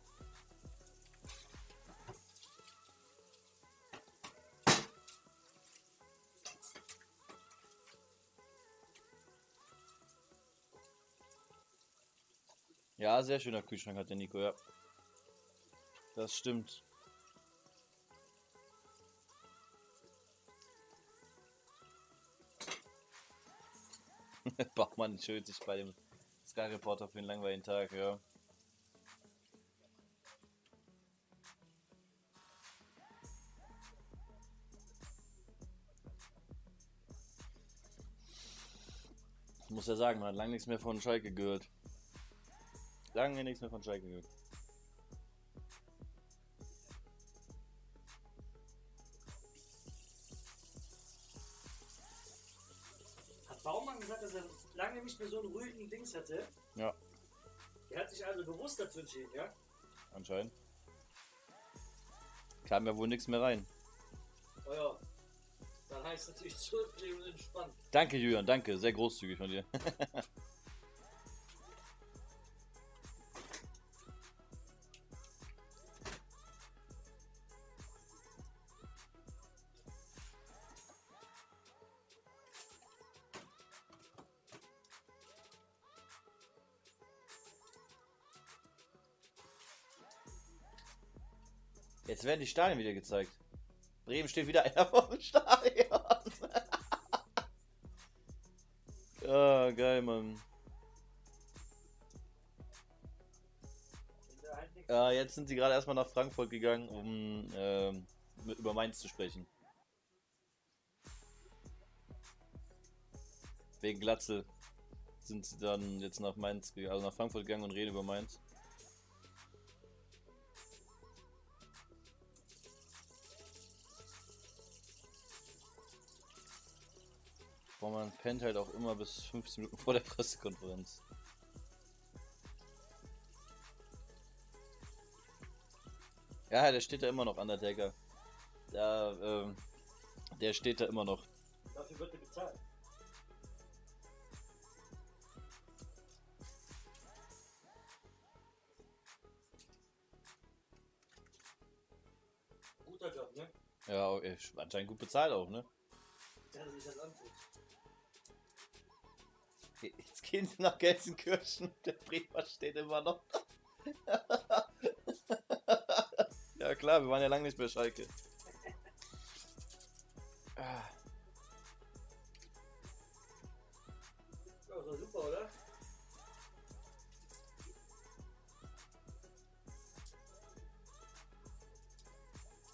Ja, sehr schöner Kühlschrank hat der Nico, ja. Das stimmt. Bachmann entschuldigt sich bei dem Sky Reporter für den langweiligen Tag, ja. Ich muss ja sagen, man hat lange nichts mehr von Schalke gehört. Lange nichts mehr von Schalke gehört. Hat Baumann gesagt, dass er lange nicht mehr so einen ruhigen Dings hatte? Ja, Er hat sich also bewusst dazu entschieden, ja? anscheinend. Kam ja wohl nichts mehr rein. Oh ja. Dann heißt es natürlich zurücklegen und entspannen. Danke, Julian, danke. Sehr großzügig von dir. Jetzt werden die Stadien wieder gezeigt. Bremen steht wieder einer vor dem Stadion. ah, geil, Mann. Ah, jetzt sind sie gerade erstmal nach Frankfurt gegangen, um ähm, über Mainz zu sprechen. Wegen Glatze sind sie dann jetzt nach Mainz, also nach Frankfurt gegangen und reden über Mainz. Pennt halt auch immer bis 15 Minuten vor der Pressekonferenz. Ja, der steht da immer noch, Undertaker. Da, ähm, der steht da immer noch. Dafür wird er bezahlt. Guter Job, ne? Ja, okay, anscheinend gut bezahlt auch, ne? Dass er sich das antut. Gehen sie nach Gelsenkirchen. Der Bremer steht immer noch. ja klar, wir waren ja lange nicht bei Schalke. Ah, Ja, das war super, oder?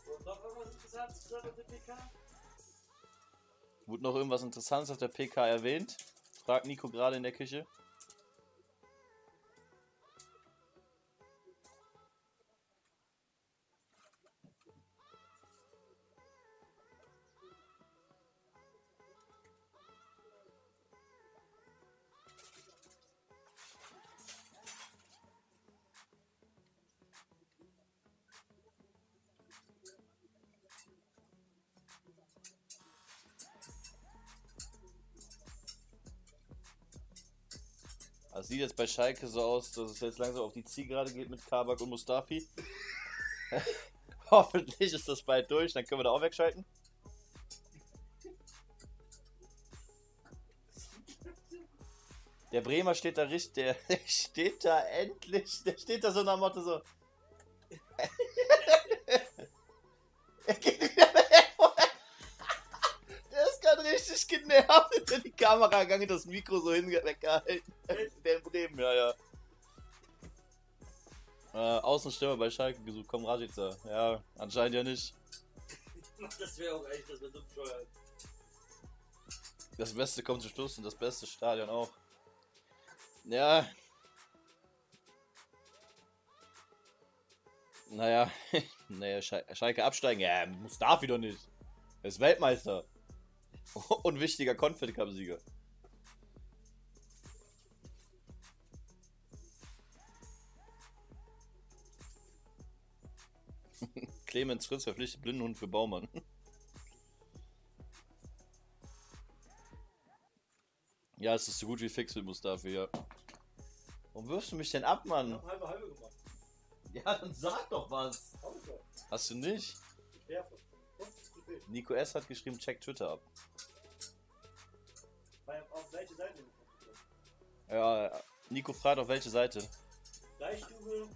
Und noch irgendwas Interessantes gesagt auf der PK? Wurde noch irgendwas Interessantes auf der PK erwähnt? Fragt Nico gerade in der Küche. Bei Schalke so aus, dass es jetzt langsam auf die Zielgerade geht mit Kabak und Mustafi. Hoffentlich ist das bald durch, dann können wir da auch wegschalten. Der Bremer steht da richtig, der, steht da endlich, der steht da so nach Motto so. Genervt in die Kamera gegangen, das Mikro so hinge- weggehalten. Der in Bremen, ja, ja. Äh, Außenstürmer bei Schalke gesucht, komm Rajica. Ja, anscheinend ja nicht. Das wäre auch echt, das wäre so bescheuert. Das Beste kommt zum Schluss und das beste Stadion auch. Ja. Naja, naja, Schal Schalke absteigen. Ja, Mustafi doch nicht. Er ist Weltmeister. Und wichtiger Confed Cup-Sieger. Clemens Fritz verpflichtet Blindenhund für Baumann. Ja, es ist so gut wie fix mit Mustafi, ja. Warum wirfst du mich denn ab, Ich Mann? hab halbe halbe gemacht. Ja, dann sag doch was. Ich. Hast du nicht? Zu spät. Nico S. hat geschrieben, check Twitter ab. Auf welche Seite. Ja, Nico fragt auf welche Seite. Gleichstube,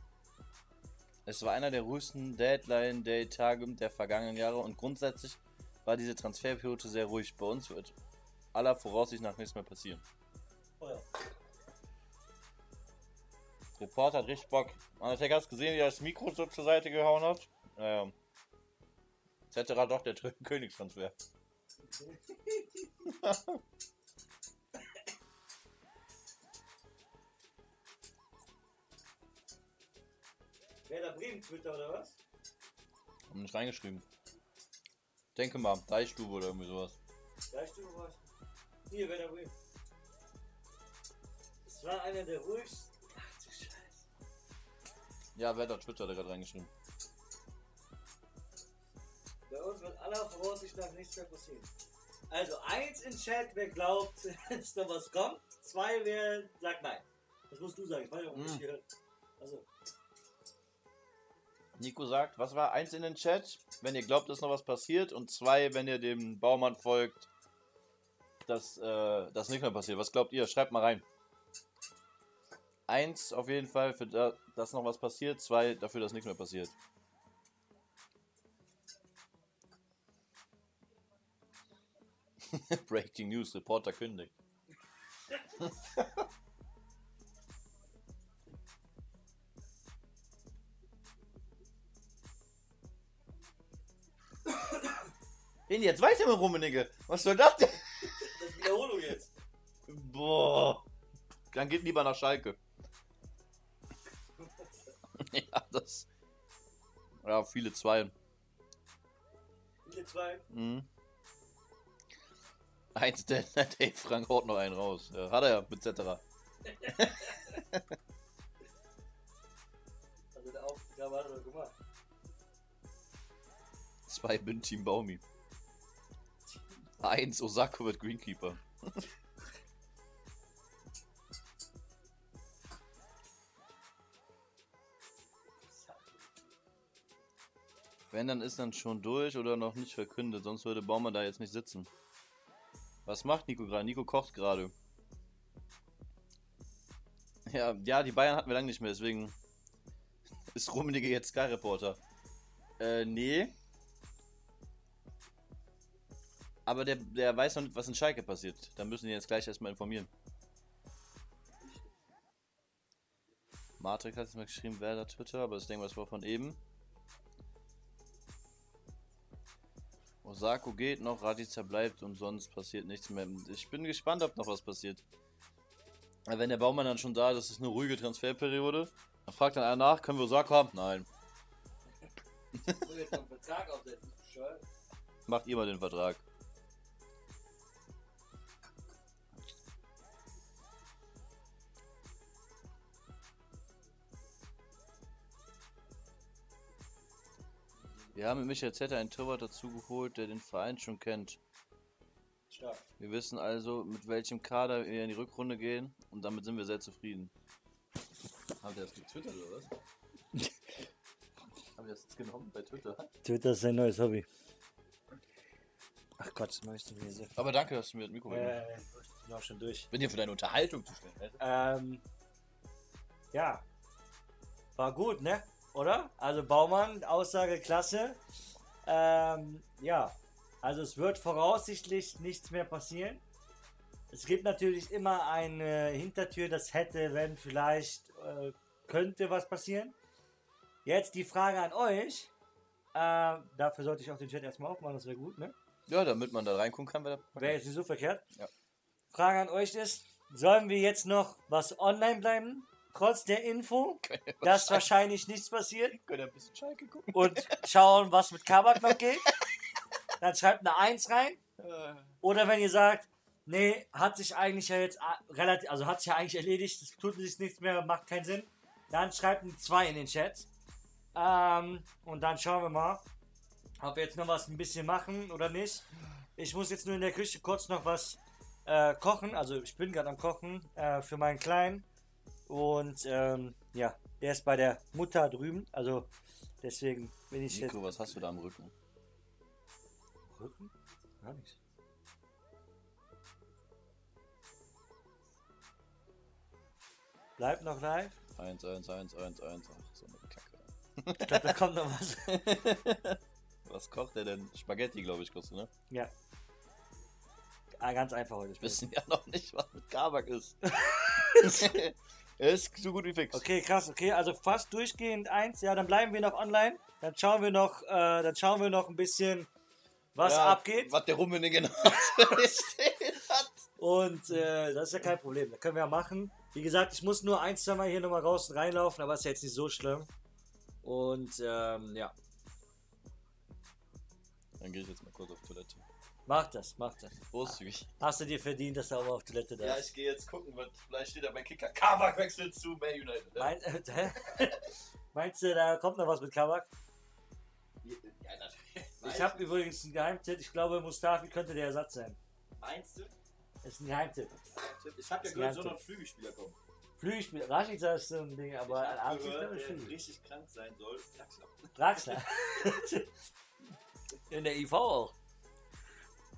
Es war einer der ruhigsten Deadline-Day-Tage der vergangenen Jahre und grundsätzlich war diese Transferperiode sehr ruhig. Bei uns wird aller Voraussicht nach nichts mehr passieren. Feuer. Reporter hat richtig Bock. Undertaker hast gesehen, wie er das Mikro so zur Seite gehauen hat? Naja. Er doch der Tr- Königstransfer. Wer da Bremen Twitter oder was? Haben nicht reingeschrieben. Denke mal, Deichstube oder irgendwie sowas. Gleichstube war ich. Hier, wer da Bremen. Es war einer der ruhigsten. Ach du Scheiße. Ja, wer hat auf Twitter da gerade reingeschrieben? Bei uns wird aller Voraussicht nach nichts mehr passieren. Also eins in Chat, wer glaubt, dass da was kommt. Zwei, wer sagt nein. Das musst du sagen, ich weiß nicht, ob du Mm. gehört. Also, Nico sagt, was war eins in den Chat, wenn ihr glaubt, dass noch was passiert und zwei, wenn ihr dem Baumann folgt, dass äh, das nicht mehr passiert. Was glaubt ihr? Schreibt mal rein. Eins auf jeden Fall, für da, dass noch was passiert, zwei dafür, dass nichts mehr passiert. Breaking News, Reporter kündigt. Hin jetzt weiter mit Rummenigge. Was soll das denn? das ist Wiederholung jetzt. geht lieber nach Schalke. ja, das. Ja, viele zwei. Viele zwei. Mhm. Eins, der, Dave Frank haut noch einen raus. Ja, hat er ja, etc. Also der Aufgabe hat er doch gemacht. Zwei bin Team Baumi. Eins, Osako wird Greenkeeper. Wenn, dann ist dann schon durch oder noch nicht verkündet, sonst würde Baumann da jetzt nicht sitzen. Was macht Nico gerade? Nico kocht gerade. Ja, ja, die Bayern hatten wir lange nicht mehr, deswegen ist Rummenigge jetzt Sky-Reporter. Äh, nee. Aber der, der weiß noch nicht, was in Schalke passiert. Da müssen die jetzt gleich erstmal informieren. Matrix hat jetzt mal geschrieben, wer da Twitter, aber das denke ich, das war von eben. Osako geht noch, Radica bleibt und sonst passiert nichts mehr. Ich bin gespannt, ob noch was passiert. Aber Wenn der Baumann dann schon da ist, das ist eine ruhige Transferperiode. Dann fragt dann einer nach, können wir Osako haben? Nein. Macht ihr mal den Vertrag. Wir haben mit Michael Zetter einen Torwart dazugeholt, der den Verein schon kennt. Stark. Wir wissen also, mit welchem Kader wir in die Rückrunde gehen und damit sind wir sehr zufrieden. Habt ihr das getwittert oder was? Haben wir das jetzt genommen bei Twitter? Twitter ist sein neues Hobby. Ach Gott, das mach ich denn hier so. Aber danke, dass du mir das Mikro gegeben Äh, ich bin auch schon durch. Bin hier für deine Unterhaltung zuständig. Ähm, ja. War gut, ne? Oder? Also Baumann, Aussage klasse. Ähm, ja. Also es wird voraussichtlich nichts mehr passieren. Es gibt natürlich immer eine Hintertür, das hätte, wenn vielleicht, äh, könnte was passieren. Jetzt die Frage an euch. Ähm, dafür sollte ich auch den Chat erstmal aufmachen, das wäre gut, ne? Ja, damit man da reingucken kann. Wäre jetzt nicht so verkehrt. Ja. Frage an euch ist, sollen wir jetzt noch was online bleiben? Trotz der Info, dass wahrscheinlich nichts passiert Könnt ihr ein bisschen Schalke gucken? und schauen, was mit Kabak noch geht? Dann schreibt eine 1 rein. Oder wenn ihr sagt, nee, hat sich eigentlich ja jetzt relativ, also hat sich ja eigentlich erledigt, es tut sich nichts mehr, macht keinen Sinn, dann schreibt eine 2 in den Chat. Ähm, und dann schauen wir mal, ob wir jetzt noch was ein bisschen machen oder nicht. Ich muss jetzt nur in der Küche kurz noch was äh, kochen. Also ich bin gerade am Kochen äh, für meinen Kleinen. Und ähm, ja, der ist bei der Mutter drüben. Also deswegen bin ich jetzt. Nico, was hast du da am Rücken? Rücken? Gar nichts. Bleibt noch live. 1, 1, 1, 1, 1. Ach, so eine Kacke. Ich glaube, da kommt noch was. Was kocht der denn? Spaghetti, glaube ich, kostet, ne? Ja. Ah, ganz einfach heute. Wir wissen ja noch nicht, was mit Kabak ist. ist so gut wie fix. Okay, krass, okay, also fast durchgehend eins, ja, dann bleiben wir noch online, dann schauen wir noch, äh, dann schauen wir noch ein bisschen, was Ja, abgeht Was der Rummenigge noch stehen hat. und äh, das ist ja kein Problem, das können wir ja machen. Wie gesagt, ich muss nur ein, zwei Mal hier nochmal raus und reinlaufen, aber ist ja jetzt nicht so schlimm. Und ähm, ja, Dann gehe ich jetzt mal kurz auf Toilette. Mach das, mach das. Großzügig. Hast du dir verdient, dass du auch mal auf Toilette da Ja, ich gehe jetzt gucken, was vielleicht steht da bei Kicker. Kabak wechselt zu Man United. ne? Mein, äh, meinst du, da kommt noch was mit Kabak? Ja, natürlich. Ich habe übrigens einen Geheimtipp, ich glaube, Mustafi könnte der Ersatz sein. Meinst du? Das ist ein Geheimtipp. Ich habe ja gehört, soll noch ein Flügelspieler kommen. Flügelspiel, Rashica ist so ein Ding, aber ist gehört, der Flügel. richtig krank sein soll. Draxler. In der IV auch.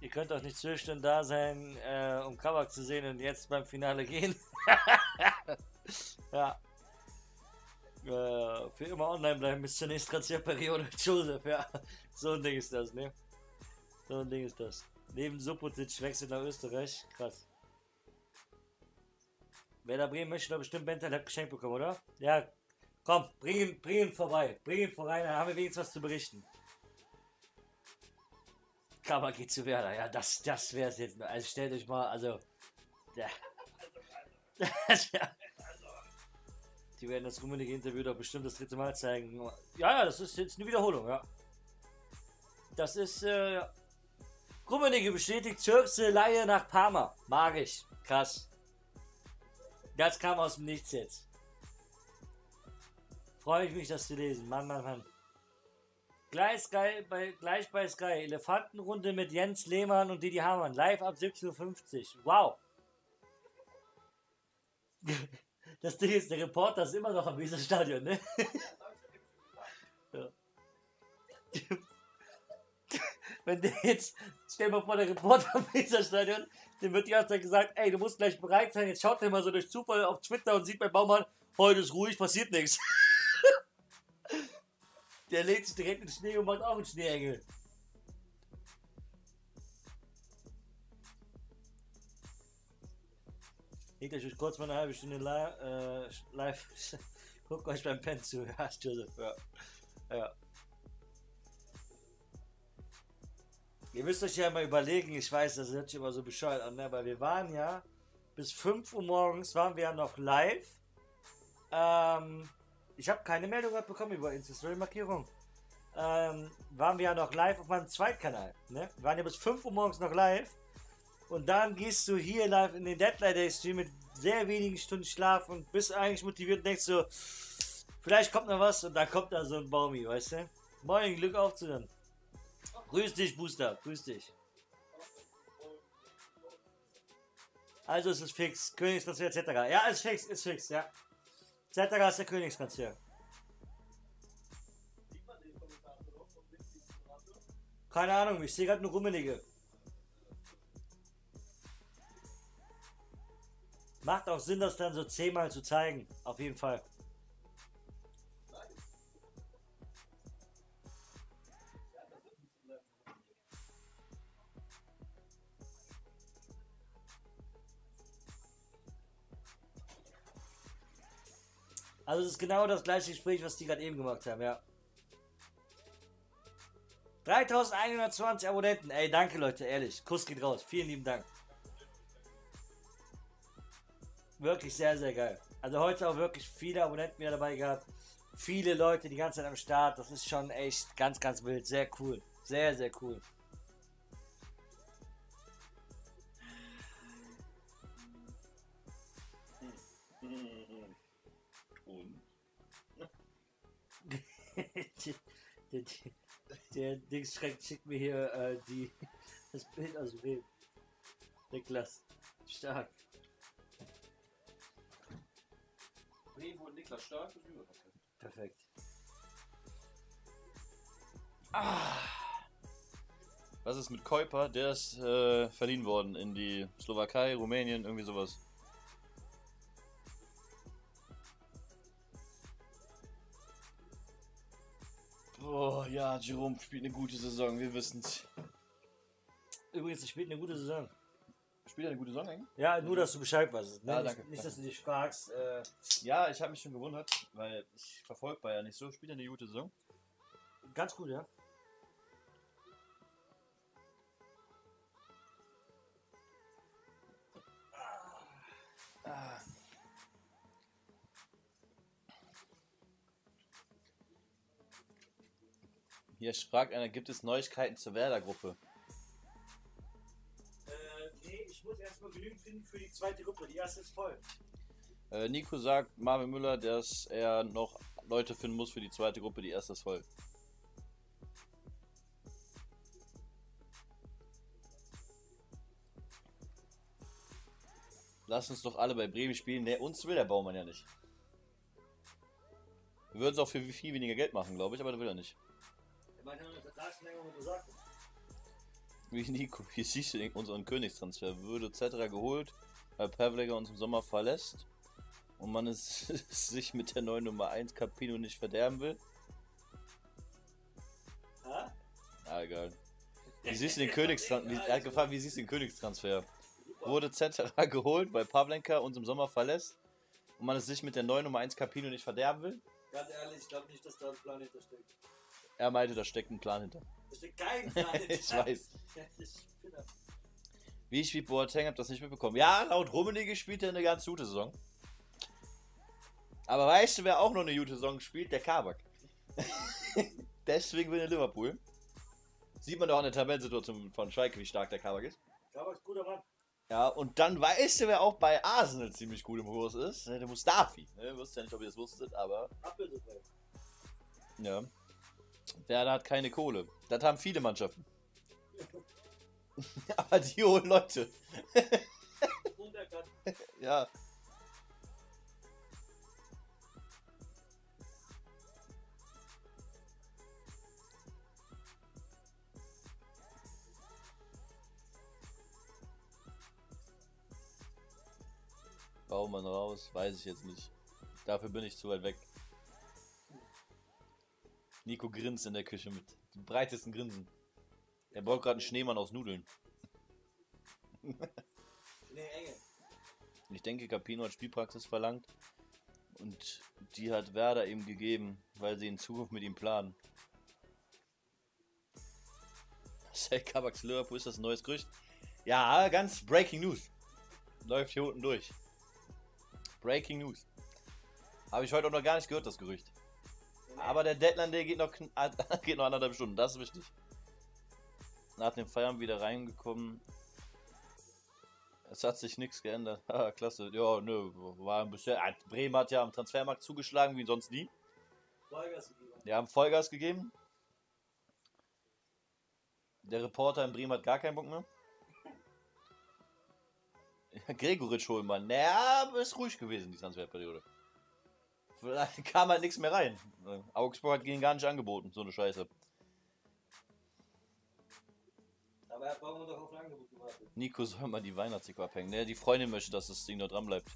Ihr könnt doch nicht Stunden da sein, äh, um Kabak zu sehen und jetzt beim Finale gehen. ja. Äh, für immer online bleiben bis zur nächsten Transferperiode. Joseph, ja. So ein Ding ist das, ne? So ein Ding ist das. Neben Subotic wechselt nach Österreich. Krass. Wer da Bremen möchte, doch bestimmt Bental hat geschenkt bekommen, oder? Ja, Komm, bring ihn, bring ihn vorbei. Bring ihn vorbei, dann haben wir wenigstens was zu berichten. Kammer geht zu Werder. Ja, das, das wäre es jetzt. Also stellt euch mal, also. Ja. Die werden das rummenige Interview doch bestimmt das dritte Mal zeigen. Ja, ja, das ist jetzt eine Wiederholung, ja. Das ist, äh, Rummenigge bestätigt Türkse Laie nach Parma. Mag ich. Krass. Das kam aus dem Nichts jetzt. Freue ich mich, das zu lesen. Mann, Mann, Mann. Gleich, Sky, bei, gleich bei Sky. Elefantenrunde mit Jens Lehmann und Didi Hamann. Live ab 17.50 Uhr. Wow. Das Ding ist, der Reporter ist immer noch am Weserstadion, ne? ja. Wenn der jetzt, stell dir mal vor, der Reporter am Weserstadion, dem wird die ganze Zeit gesagt, ey, du musst gleich bereit sein, jetzt schaut er mal so durch Zufall auf Twitter und sieht bei Baumann, heute ist ruhig, passiert nichts. Der legt sich direkt in den Schnee und macht auch einen Schneeengel. Legt euch kurz mal eine halbe Stunde live. Äh, live. Guckt euch beim Pen zu. Ja, Joseph. Ja. ja. Ihr müsst euch ja mal überlegen, ich weiß, das hört sich immer so bescheuert an, ne? aber wir waren ja bis 5 Uhr morgens waren wir ja noch live. Ähm, ich habe keine Meldung bekommen über Insta-Story-Markierung. Ähm, waren wir ja noch live auf meinem Zweitkanal. Ne? Wir waren ja bis 5 Uhr morgens noch live. Und dann gehst du hier live in den Deadline Day Stream mit sehr wenigen Stunden Schlaf und bist eigentlich motiviert und denkst so, vielleicht kommt noch was und dann kommt da so ein Baumi, weißt du? Moin, Glück auf zu dann. Grüß dich, Booster, grüß dich. Also es ist fix, Königstransfer etc. Ja, ist fix, ist fix, ja. Etc. ist der Königstransfer. Keine Ahnung, ich sehe gerade nur Rummelige. Macht auch Sinn, das dann so zehnmal zu zeigen. Auf jeden Fall. Also es ist genau das gleiche Gespräch, was die gerade eben gemacht haben, ja. 3120 Abonnenten. Ey, danke Leute, ehrlich. Kuss geht raus. Vielen lieben Dank. Wirklich sehr, sehr geil. Also heute auch wirklich viele Abonnenten wieder dabei gehabt. Viele Leute die ganze Zeit am Start. Das ist schon echt ganz, ganz wild. Sehr cool. Sehr, sehr cool. Der, der, der Dings schreckt, schickt mir hier äh, die, das Bild aus dem. Niklas. Stark. Revo und Niklas Stark ist Perfekt. Was ist mit Kuiper? Der ist äh, verliehen worden in die Slowakei, Rumänien, irgendwie sowas. Oh ja, Jerome spielt eine gute Saison, wir wissen's. Übrigens, ich spiele eine gute Saison. Spielt er eine gute Saison eigentlich? Ja, nur, dass du Bescheid weißt. Ne? Ja, nicht, danke. nicht, dass du dich fragst. Äh, Ja, ich habe mich schon gewundert, weil ich verfolge Bayern nicht so. Spielt er eine gute Saison? ganz gut, ja. Hier fragt einer, gibt es Neuigkeiten zur Werder-Gruppe? Äh, nee, ich muss erstmal genügend finden für die zweite Gruppe. Die erste ist voll. Äh, Nico sagt, Marvin Müller, dass er noch Leute finden muss für die zweite Gruppe, die erste ist voll. Lass uns doch alle bei Bremen spielen. Ne, uns will der Baumann ja nicht. Wir würden es auch für viel weniger Geld machen, glaube ich, aber das will er nicht. Er Vertragsverlängerung mit Osaka. Wie Nico, hier siehst du unseren Königstransfer. Würde etc. geholt, weil Pavleger uns im Sommer verlässt und man es sich mit der neuen Nummer 1 Capino nicht verderben will. Ha? Ah, egal. Wie siehst du den Königstransfer? Er hat gefragt, wie siehst du den Königstransfer? Wurde etc. geholt, weil Pavlenka uns im Sommer verlässt und man es sich mit der neuen Nummer 1 Capino nicht verderben will? Ganz ehrlich, ich glaube nicht, dass da ein Plan hintersteckt. Er meinte, da steckt ein Plan hinter. Da steckt kein Plan hinter. ich weiß. Ist Spinner. Wie Boateng? Hab das nicht mitbekommen. Ja, laut Rummenigge spielt er eine ganz gute Saison. Aber weißt du, wer auch noch eine gute Saison spielt? Der Kabak. Deswegen will er Liverpool. Sieht man doch an der Tabellensituation von Schalke, wie stark der Kabak ist. Aber ist guter Mann. Ja, und dann weißt du, wer auch bei Arsenal ziemlich gut im Kurs ist? Der Mustafi. Ne, wusste ja nicht, ob ihr das wusstet, aber ja. Werder hat keine Kohle. Das haben viele Mannschaften. aber die holen Leute. Ja. Baumann raus, weiß ich jetzt nicht. Dafür bin ich zu weit weg. Nico grinst in der Küche mit dem breitesten Grinsen. Er baut gerade einen Schneemann aus Nudeln. Nee, enge. Ich denke, Capino hat Spielpraxis verlangt und die hat Werder ihm gegeben, weil sie in Zukunft mit ihm planen. Marcel Kabaks Liverpool ist das ein neues Gerücht? Ja, ganz Breaking News. Läuft hier unten durch. Breaking News. Habe ich heute auch noch gar nicht gehört, das Gerücht. Aber der Deadline Day geht noch, kn- geht noch anderthalb Stunden, das ist wichtig. Nach dem Feierabend wieder reingekommen, es hat sich nichts geändert. Ah, klasse. Ja, nö, war ein bisschen. Ah, Bremen hat ja am Transfermarkt zugeschlagen, wie sonst nie. Vollgas gegeben. Die haben Vollgas gegeben. Der Reporter in Bremen hat gar keinen Bock mehr. Ja, Gregoritsch holen wir. Naja, ist ruhig gewesen, die Transferperiode. Vielleicht kam halt nichts mehr rein. Augsburg hat gegen gar nicht angeboten, so eine Scheiße. Aber er braucht doch auf ein Angebot gewartet. Nico soll mal die Weihnachtsdeko abhängen. Ne, die Freundin möchte, dass das Ding noch dran bleibt.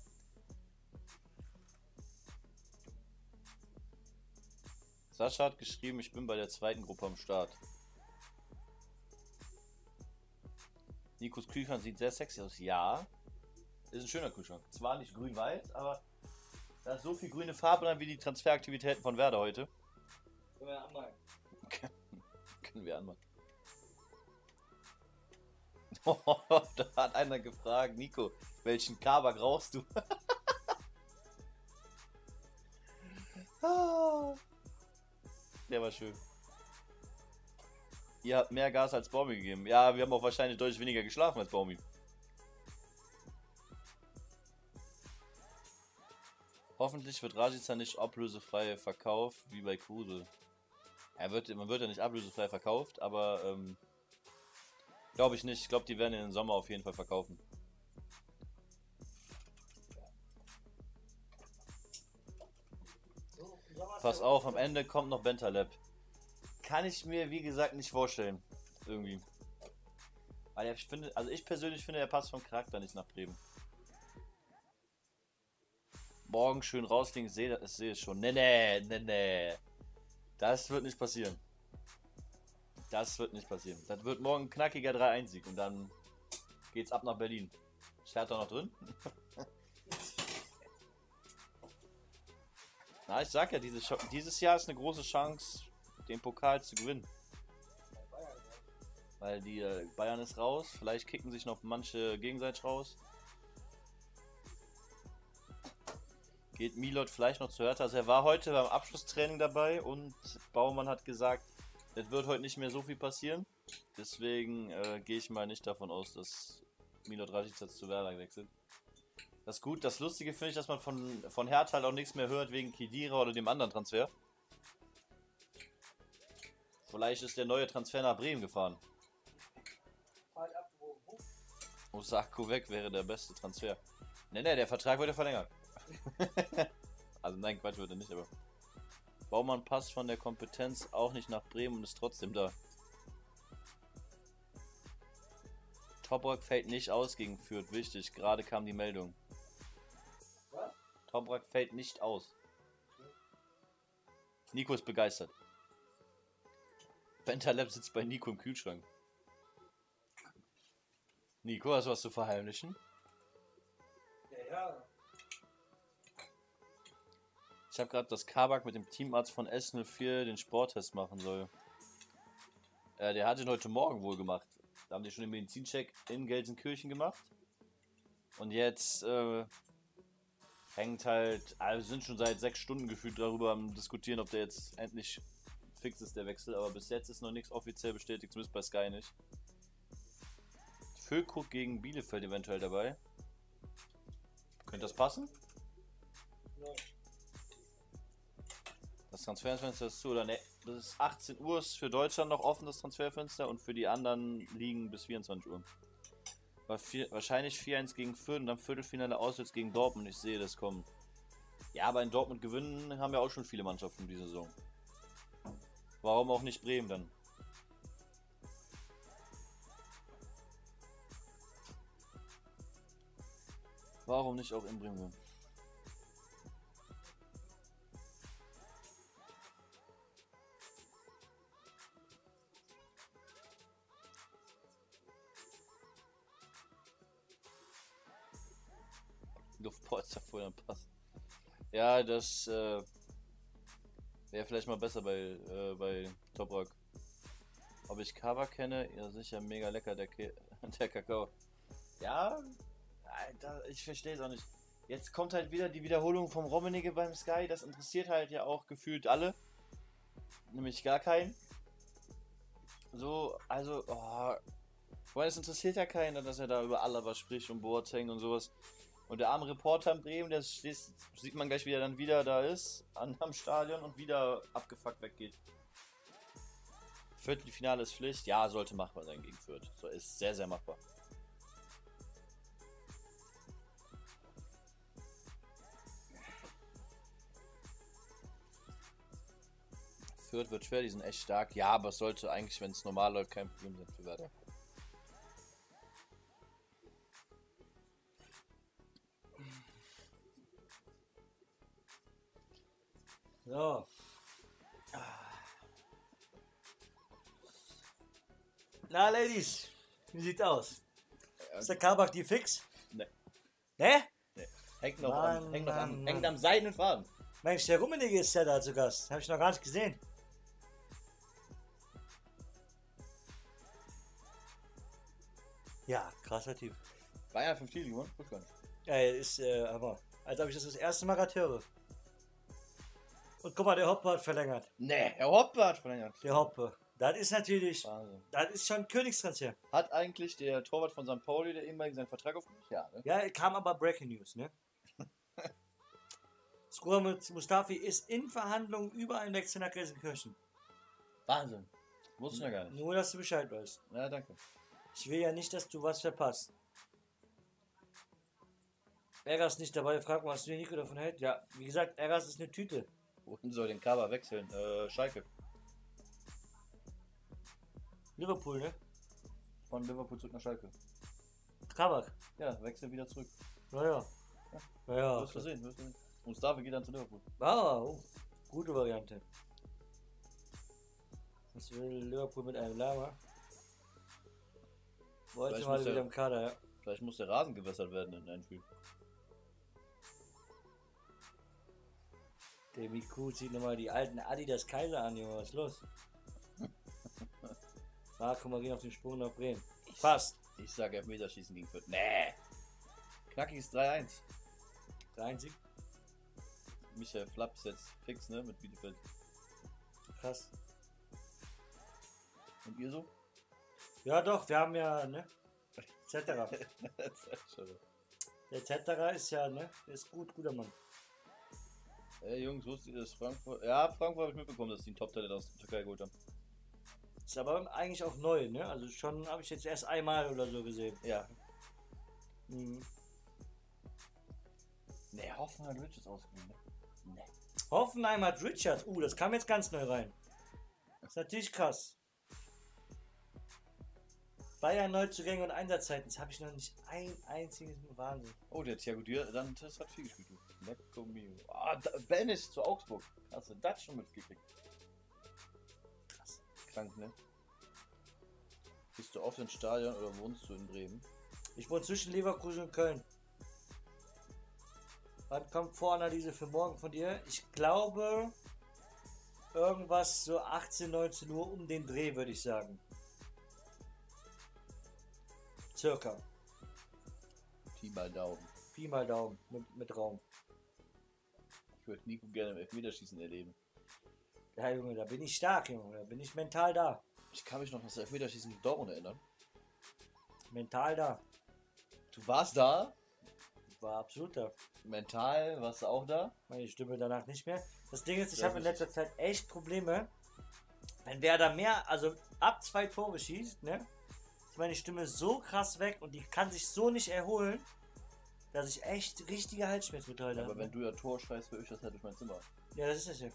Sascha hat geschrieben, ich bin bei der zweiten Gruppe am Start. Nikos Kühlschrank sieht sehr sexy aus. Ja, ist ein schöner Kühlschrank. Zwar nicht grün-weiß, aber da ist so viel grüne Farbe dran wie die Transferaktivitäten von Werder heute. Können wir anmerken. Können wir anmachen. da hat einer gefragt, Nico, welchen Kabak rauchst du? Der war schön. Ihr habt mehr Gas als Baumi gegeben. Ja, wir haben auch wahrscheinlich deutlich weniger geschlafen als Baumi. Hoffentlich wird Rajica nicht ablösefrei verkauft, wie bei Kruse. Er wird, man wird ja nicht ablösefrei verkauft, aber ähm, glaube ich nicht. Ich glaube, die werden ihn im Sommer auf jeden Fall verkaufen. Pass auf, am Ende kommt noch Bentaleb. Kann ich mir, wie gesagt, nicht vorstellen. Irgendwie. Weil ich finde, also ich persönlich finde, er passt vom Charakter nicht nach Bremen. Morgen schön rauslegen, ich sehe es schon. Nee, nee, nee, nee. Das wird nicht passieren. Das wird nicht passieren. Das wird morgen ein knackiger 3-1-Sieg und dann geht's ab nach Berlin. Ist Hertha noch drin? Na, ich sag ja, diese Sch dieses Jahr ist eine große Chance, den Pokal zu gewinnen. Weil die äh, Bayern ist raus, vielleicht kicken sich noch manche gegenseitig raus. Geht Milot vielleicht noch zu Hertha? Also er war heute beim Abschlusstraining dabei und Baumann hat gesagt, es wird heute nicht mehr so viel passieren. Deswegen äh, gehe ich mal nicht davon aus, dass Milot Rajic zu Werder wechselt. Das ist gut. Das Lustige finde ich, dass man von, von Hertha halt auch nichts mehr hört wegen Kedira oder dem anderen Transfer. Vielleicht ist der neue Transfer nach Bremen gefahren. Osako weg wäre der beste Transfer. Ne, ne, der Vertrag wird ja verlängert. also nein, Quatsch wird er nicht, aber. Baumann passt von der Kompetenz auch nicht nach Bremen und ist trotzdem da. Toprak fällt nicht aus gegen Fürth, wichtig. Gerade kam die Meldung. Was? Toprak fällt nicht aus. Nico ist begeistert. Bentaleb sitzt bei Nico im Kühlschrank. Nico, hast du was zu verheimlichen? Ja, ja. Ich habe gerade, dass Kabak mit dem Teamarzt von S04 den Sporttest machen soll. Äh, der hat ihn heute Morgen wohl gemacht. Da haben die schon den Medizincheck in Gelsenkirchen gemacht. Und jetzt äh, hängt halt, also wir sind schon seit sechs Stunden gefühlt darüber am diskutieren, ob der jetzt endlich fix ist, der Wechsel. Aber bis jetzt ist noch nichts offiziell bestätigt, zumindest bei Sky nicht. Füllkrug gegen Bielefeld eventuell dabei. Könnte das passen? Das Transferfenster ist zu, oder ne? Das ist 18 Uhr ist für Deutschland noch offen, das Transferfenster, und für die anderen liegen bis 24 Uhr. War vier, wahrscheinlich 4-1 gegen Fürth und dann Viertelfinale auswärts gegen Dortmund. Ich sehe das kommen. Ja, aber in Dortmund gewinnen haben ja auch schon viele Mannschaften diese Saison. Warum auch nicht Bremen dann? Warum nicht auch in Bremen? Luftpolster vor dem Pass. Ja, das äh, wäre vielleicht mal besser bei, äh, bei Toprak. Ob ich Kava kenne? Ja, sicher mega lecker, der, Ke der Kakao. Ja, Alter, ich verstehe es auch nicht. Jetzt kommt halt wieder die Wiederholung vom Rummenigge beim Sky. Das interessiert halt ja auch gefühlt alle. Nämlich gar keinen. So, also, oh, weil es interessiert ja keinen, dass er da über Alaba spricht und Boateng und sowas. Und der arme Reporter in Bremen, der steht, sieht man gleich, wie er dann wieder da ist, an, am Stadion und wieder abgefuckt weggeht. Viertelfinale ist Pflicht. Ja, sollte machbar sein gegen Fürth. So ist sehr, sehr machbar. Fürth wird schwer, die sind echt stark. Ja, aber es sollte eigentlich, wenn es normal läuft, kein Problem sein für Werder. So. Na, Ladies, wie sieht's aus? Ist der Kabak die fix? Nee. Ne? Hängt noch Mann, an, hängt noch an, Mann, hängt Mann. am seidenen Faden. Mensch, der Rummenigge ist ja da zu Gast. Habe ich noch gar nicht gesehen. Ja, krasser Typ. Bayern 5 Titel gewonnen? Wusste gar nicht. Ja, ist, äh, aber, als ob ich das das erste Mal gerade höre. Und guck mal, der Hoppe hat verlängert. Nee, Herr Hoppe hat verlängert. Der Hoppe. Das ist natürlich, Wahnsinn. das ist schon Königstransfer. Hat eigentlich der Torwart von St. Pauli, der ehemalige, seinen Vertrag aufgelöst? Ja, ne? Ja, kam aber Breaking News, ne? Skura Mustafi ist in Verhandlungen über einen Wechsel nach Gelsenkirchen. Wahnsinn. Wusste ich ja gar nicht. Nur, dass du Bescheid weißt. Ja, danke. Ich will ja nicht, dass du was verpasst. Eras nicht dabei, frag mal, was du Nico davon hält. Ja, wie gesagt, Eras ist eine Tüte. Wohin soll den Kaba wechseln? Äh, Schalke. Liverpool, ne? Von Liverpool zurück nach Schalke. Kabak. Ja, wechseln wieder zurück. Naja. Naja. wirst du sehen, wirst du sehen. Mustafi geht dann zu Liverpool. Ah, oh, gute Variante. Was will Liverpool mit einem Lama? Wollte mal wieder er- im Kader, ja. Vielleicht muss der Rasen gewässert werden in einem Der Miku zieht nochmal die alten Adidas Kaiser an, Junge. Was ist los? Marco Marin auf den Sprung nach Bremen. Passt. Ich sage Elfmeterschießen gegen Fürth. Nee. Knackiges 3-1. Der einzig. Michael Flaps jetzt fix, ne? Mit Bielefeld. Krass. Und ihr so? Ja, doch, wir haben ja, ne? Zetterer. Das ist ist ja, ne? Ist gut, guter Mann. Ey Jungs, wusstet ihr das Frankfurt? Ja, Frankfurt habe ich mitbekommen, dass die einen Top-Talent aus der Türkei geholt haben. Ist aber eigentlich auch neu, ne? Also schon habe ich jetzt erst einmal oder so gesehen. Ja. Mhm. Nee, Hoffenheim Rich ist ausgeliehen, ne? Nee. Hoffenheim hat Richards. Uh, das kam jetzt ganz neu rein. Das ist natürlich krass. Bayern Neuzugänge und Einsatzzeiten. Das habe ich noch nicht ein einziges Wahnsinn. Oh, der Thiago Dier, dann das hat viel gespielt. du. Lecco mio. Ah, da- zu Augsburg. Hast du das schon mitgekriegt? Krass. Krank, ne? Bist du oft im Stadion oder wohnst du in Bremen? Ich wohne zwischen Leverkusen und Köln. Wann kommt Voranalyse für morgen von dir? Ich glaube, irgendwas so 18, 19 Uhr um den Dreh, würde ich sagen. Circa. Pi mal Daumen. Pi mal Daumen mit, mit Raum. Ich würde Nico gerne im Elfmeterschießen erleben. Ja, Junge, da bin ich stark, Junge. Da bin ich mental da. Ich kann mich noch an das Elfmeterschießen gegen Dortmund erinnern. Mental da. Du warst da, War absolut da. mental warst du auch da. Meine Stimme danach nicht mehr. Das Ding ist, ich habe in letzter Zeit echt Probleme. Wenn wer da mehr, also ab zwei Tore schießt, ne? Ist meine Stimme so krass weg und die kann sich so nicht erholen, dass ich echt richtige Halsschmerzen mit heute Aber habe. wenn du ja Tor schreist, höre ich das halt durch mein Zimmer. Ja, das ist das ja.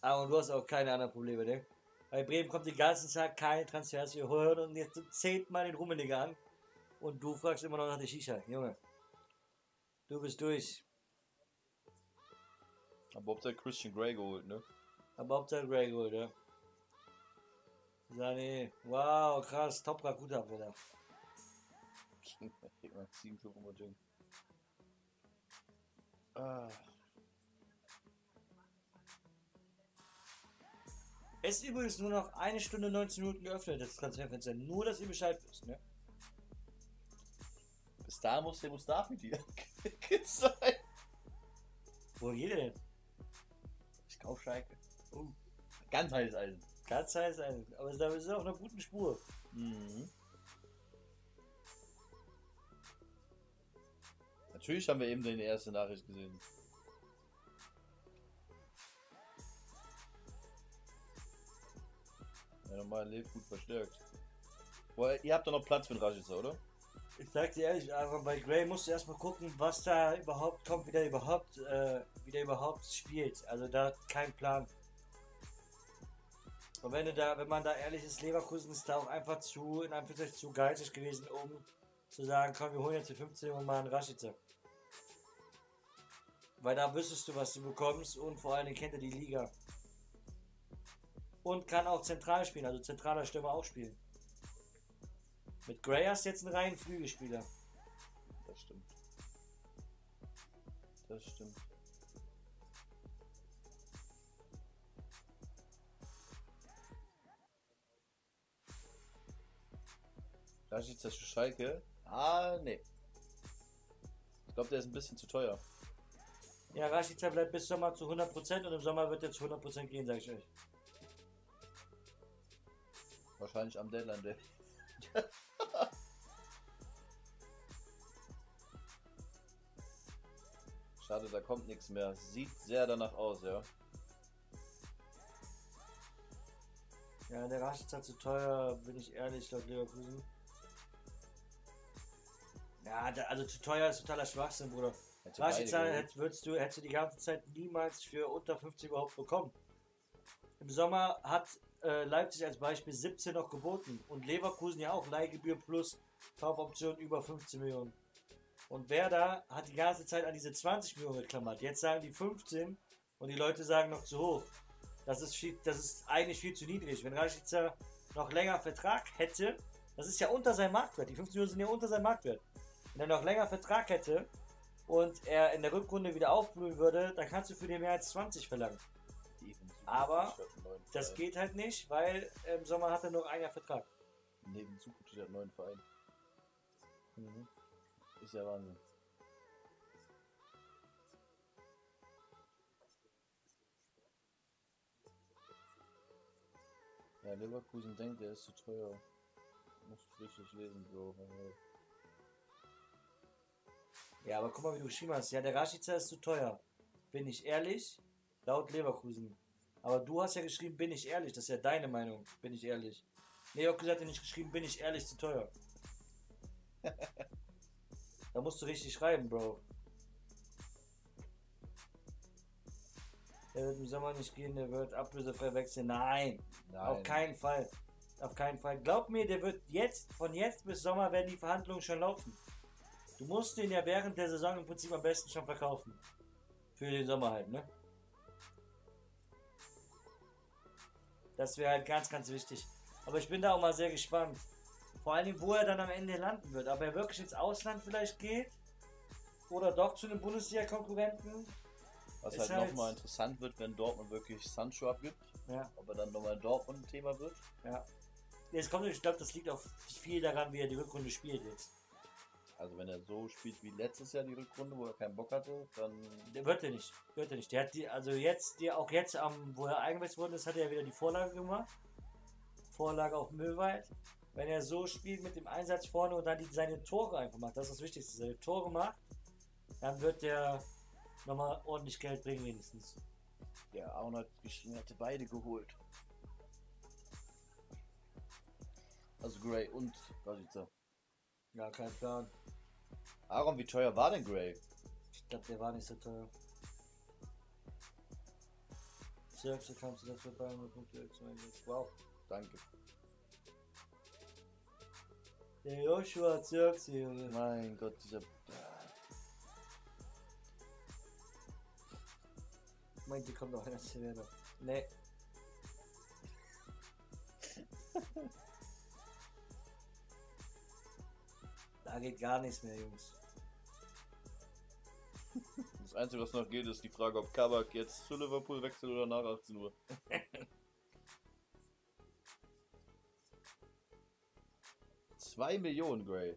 Aber du hast auch keine anderen Probleme, ne? Bei Bremen kommt den ganzen Tag keine Transfers. Wir hören und jetzt zum zehnten Mal den Rummeniger an. Und du fragst immer noch nach der Shisha. Junge, du bist durch. Aber ob der Christian Grey geholt, ne? Aber Hauptsache Grey Gold, ja. Sani, wow, krass, top Rakuta, wieder. Krieg mal 7 Schokomoding. Ah. Es ist übrigens nur noch eine Stunde 19 Minuten geöffnet, das Transferfenster. Nur, dass ihr Bescheid wisst, ne? Bis da muss der Mustafi dir sein. Wo geht ihr denn? Ich kauf Schalke. Oh. Ganz heißes Eisen. Ganz heiß ein. Aber da ist auf einer guten Spur. Mhm. Natürlich haben wir eben deine erste Nachricht gesehen. Ja, normal lebt gut verstärkt. Boah, ihr habt doch noch Platz für den Rashica, oder? Ich sag dir ehrlich, aber bei Gray musst du erstmal gucken, was da überhaupt kommt, wie der überhaupt, äh, wie der überhaupt spielt. Also da kein Plan. Und wenn du da, wenn man da ehrlich ist, Leverkusen ist da auch einfach zu, in Anführungszeichen zu geizig gewesen, um zu sagen, komm, wir holen jetzt die 15 und mal einen Rashica. Weil da wüsstest du, was du bekommst und vor Dingen kennt er die Liga. Und kann auch zentral spielen, also zentraler Stürmer auch spielen. Mit Gray hast du jetzt einen reinen Flügelspieler. Das stimmt. Das stimmt. Rashica für Schalke? Ah, nee. Ich glaube, der ist ein bisschen zu teuer. Ja, Rashica bleibt bis Sommer zu 100% und im Sommer wird er zu 100% gehen, sag ich euch. Wahrscheinlich am Deadline Day. Schade, da kommt nichts mehr. Sieht sehr danach aus, ja. Ja, der Rashica zu teuer, bin ich ehrlich, laut Leverkusen. Ja, also zu teuer ist totaler Schwachsinn, Bruder. Hätte Rashica geholt. hätt, würdest du, hättest du die ganze Zeit niemals für unter 50 überhaupt bekommen. Im Sommer hat äh, Leipzig als Beispiel 17 noch geboten und Leverkusen ja auch Leihgebühr plus Kaufoption über 15 Millionen. Und Werder hat die ganze Zeit an diese 20 Millionen geklammert. Jetzt sagen die 15 und die Leute sagen noch zu hoch. Das ist, viel, das ist eigentlich viel zu niedrig. Wenn Rashica noch länger Vertrag hätte, das ist ja unter seinem Marktwert. Die 15 Millionen sind ja unter seinem Marktwert. Wenn er noch länger Vertrag hätte und er in der Rückrunde wieder aufblühen würde, dann kannst du für den mehr als 20 verlangen. Aber Das geht halt nicht, weil im Sommer hat er noch ein Jahr Vertrag. Neben Zukunft steht einen neuen Verein. Ist ja Wahnsinn. Ja, Leverkusen denkt, der ist zu teuer. Muss richtig lesen, Bro. Ja, aber guck mal, wie du geschrieben hast. Ja, der Rashica ist zu teuer. Bin ich ehrlich? Laut Leverkusen. Aber du hast ja geschrieben, bin ich ehrlich. Das ist ja deine Meinung. Bin ich ehrlich. Leverkusen hat ja nicht geschrieben, bin ich ehrlich zu teuer. da musst du richtig schreiben, Bro. Der wird im Sommer nicht gehen, der wird ablösefrei wechseln. Nein, Nein. auf keinen Fall. Auf keinen Fall. Glaub mir, der wird jetzt, von jetzt bis Sommer werden die Verhandlungen schon laufen. Du musst den ja während der Saison im Prinzip am besten schon verkaufen. Für den Sommer halt, ne? Das wäre halt ganz, ganz wichtig. Aber ich bin da auch mal sehr gespannt. Vor allem, wo er dann am Ende landen wird. Ob er wirklich ins Ausland vielleicht geht. Oder doch zu einem Bundesliga-Konkurrenten. Was halt halt- nochmal interessant wird, wenn Dortmund wirklich Sancho abgibt. Ja, Ob er dann nochmal Dortmund ein Thema wird. ja. Jetzt kommt, ich glaube, das liegt auch viel daran, wie er die Rückrunde spielt jetzt. Also wenn er so spielt wie letztes Jahr die Rückrunde, wo er keinen Bock hatte, dann Der wird er nicht. Wird er nicht. Der hat die, also jetzt, die, auch jetzt, am, wo er eingewechselt worden ist, hat er wieder die Vorlage gemacht. Vorlage auf Müllwald. Wenn er so spielt mit dem Einsatz vorne und dann die, seine Tore einfach macht, das ist das Wichtigste, seine Tore macht, dann wird der nochmal ordentlich Geld bringen wenigstens. der Aaron hat geschrieben, hätte beide geholt. Also Gray und Rashica. Ja, kein Plan. Aaron, wie teuer war denn Gray? Ich glaube, der war nicht so teuer. Zirkse kam zuletzt bei Bayern mit Punkte zum Einsatz. Wow. Danke. Der Joshua Zirkse, Junge. Mein Gott, dieser. Meint, die kommt noch einer zu werden. Nee. da geht gar nichts mehr, Jungs. Das Einzige, was noch geht, ist die Frage, ob Kabak jetzt zu Liverpool wechselt oder nach 18 Uhr. Zwei Millionen, Gray.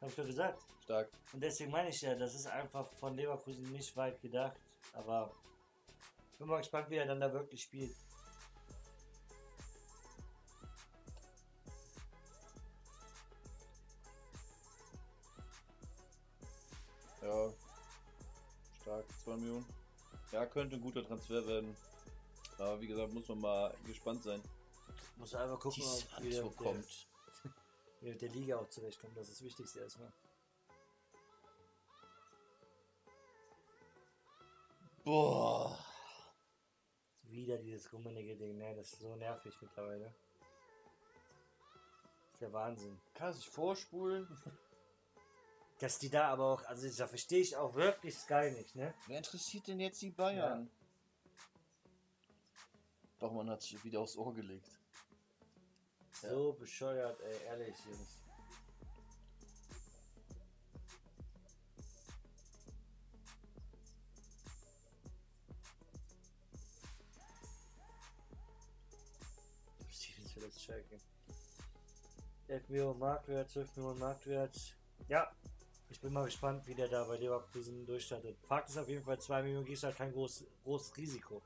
Hab ich schon gesagt. Stark. Und deswegen meine ich ja, das ist einfach von Leverkusen nicht weit gedacht. Aber bin mal gespannt, wie er dann da wirklich spielt. 2 Millionen. Ja, könnte ein guter Transfer werden. Aber wie gesagt, muss man mal gespannt sein. Muss einfach gucken, Dies ob kommt. Der, der, der Liga auch zurechtkommt. Das ist das Wichtigste erstmal. Boah. Wieder dieses gummelige Ding, ne? Das ist so nervig mittlerweile. Das ist der Wahnsinn. Kann sich vorspulen. Dass die da aber auch, also da verstehe ich auch wirklich Sky nicht, ne? Wer interessiert denn jetzt die Bayern? Doch, man hat sich wieder aufs Ohr gelegt. Ja. So bescheuert, ey, ehrlich, Jungs. Schalke. 11 Millionen Marktwert, 12 Millionen Marktwert. Ja, ich bin mal gespannt, wie der da bei Leverkusen durchstartet. Fakt ist auf jeden Fall, 2 Millionen gehst halt kein groß, großes Risiko.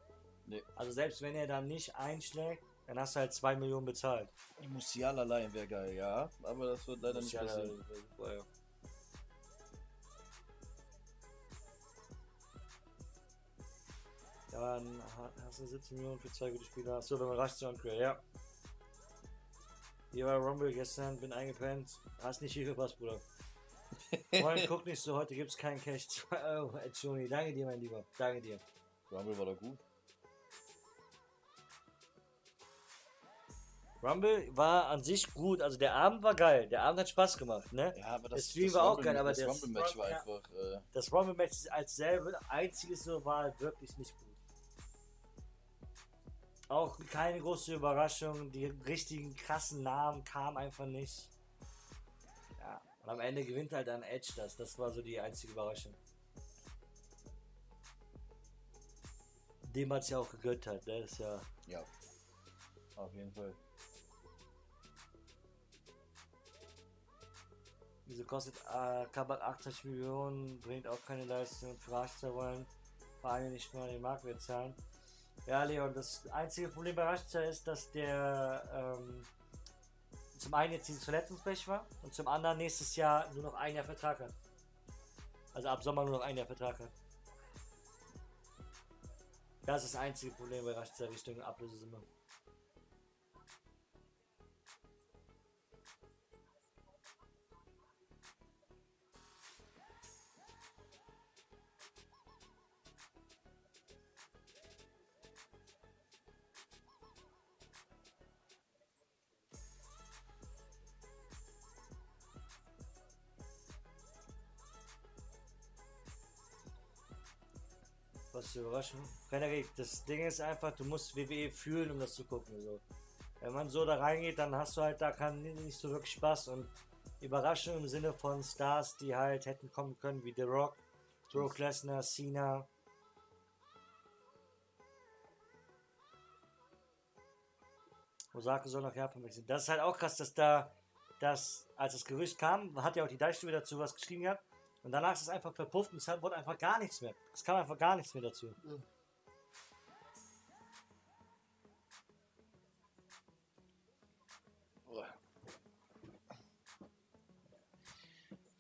Nee. Also selbst wenn er dann nicht einschlägt, dann hast du halt 2 Millionen bezahlt. Musiala allein wäre geil, ja. Aber das wird leider nicht Musiala, passieren. ja. Ja, dann ha- hast du 17 Millionen für zwei gute Spieler. Achso, wenn man rasch und Gray, ja. Hier war Rumble gestern, bin eingepennt. Hast nicht viel gepasst, Bruder. Moin, guck nicht so, heute gibt's keinen Cash. 2 Euro, Joni. Danke dir, mein Lieber. Danke dir. Rumble war doch gut. Rumble war an sich gut, also der Abend war geil. Der Abend hat Spaß gemacht, ne? Ja, aber Das Stream war auch geil, aber das Rumble-Match war einfach. Äh, Das Rumble-Match als selber einziges so war wirklich nicht gut. Auch keine große Überraschung, die richtigen krassen Namen kamen einfach nicht. Und am Ende gewinnt halt dann Edge das. Das war so die einzige Überraschung. Dem hat es ja auch gegönnt halt, ne? Das ist ja. ja. Auf jeden Fall. Wieso kostet äh, Kabak 80 Millionen, bringt auch keine Leistung, verarscht wollen, Vereine nicht mal den Marktwert zahlen. Ja, Leon, das einzige Problem bei Rashica ist, dass der ähm, zum einen jetzt dieses Verletzungspech war und zum anderen nächstes Jahr nur noch ein Jahr Vertrag hat. Also ab Sommer nur noch ein Jahr Vertrag hat. Das ist das einzige Problem bei Rashica Richtung Ablösesumme. Was für Überraschung. Frederik, das Ding ist einfach, du musst WWE fühlen, um das zu gucken. So. Wenn man so da reingeht, dann hast du halt da kann nicht so wirklich Spaß und Überraschung im Sinne von Stars, die halt hätten kommen können, wie The Rock, Brock Lesnar, Cena. Osaka soll nach Japan wechseln. Das ist halt auch krass, dass da, dass, als das Gerücht kam, hat ja auch die Deichstube dazu was geschrieben gehabt. Und danach ist es einfach verpufft und es wurde einfach gar nichts mehr. Es kam einfach gar nichts mehr dazu.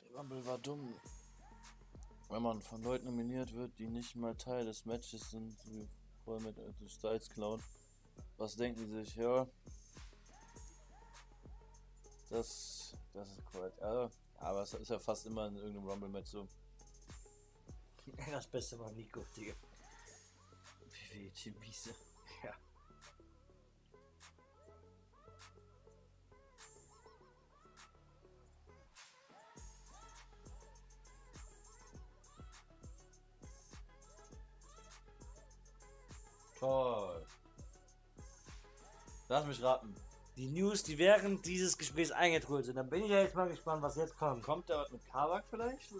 Der Rumble war dumm. Wenn man von Leuten nominiert wird, die nicht mal Teil des Matches sind, wie voll mit äh, Styles klauen, was denken die sich? Ja, das, das ist korrekt. Ja, aber es ist ja fast immer in irgendeinem Rumble-Match so. Das Beste war Nico, Digga. WWE Chimisa. Ja. Toll. Lass mich raten. Die News, die während dieses Gesprächs eingetrudelt sind. Dann bin ich ja jetzt mal gespannt, was jetzt kommt. Kommt da was mit Kabak vielleicht?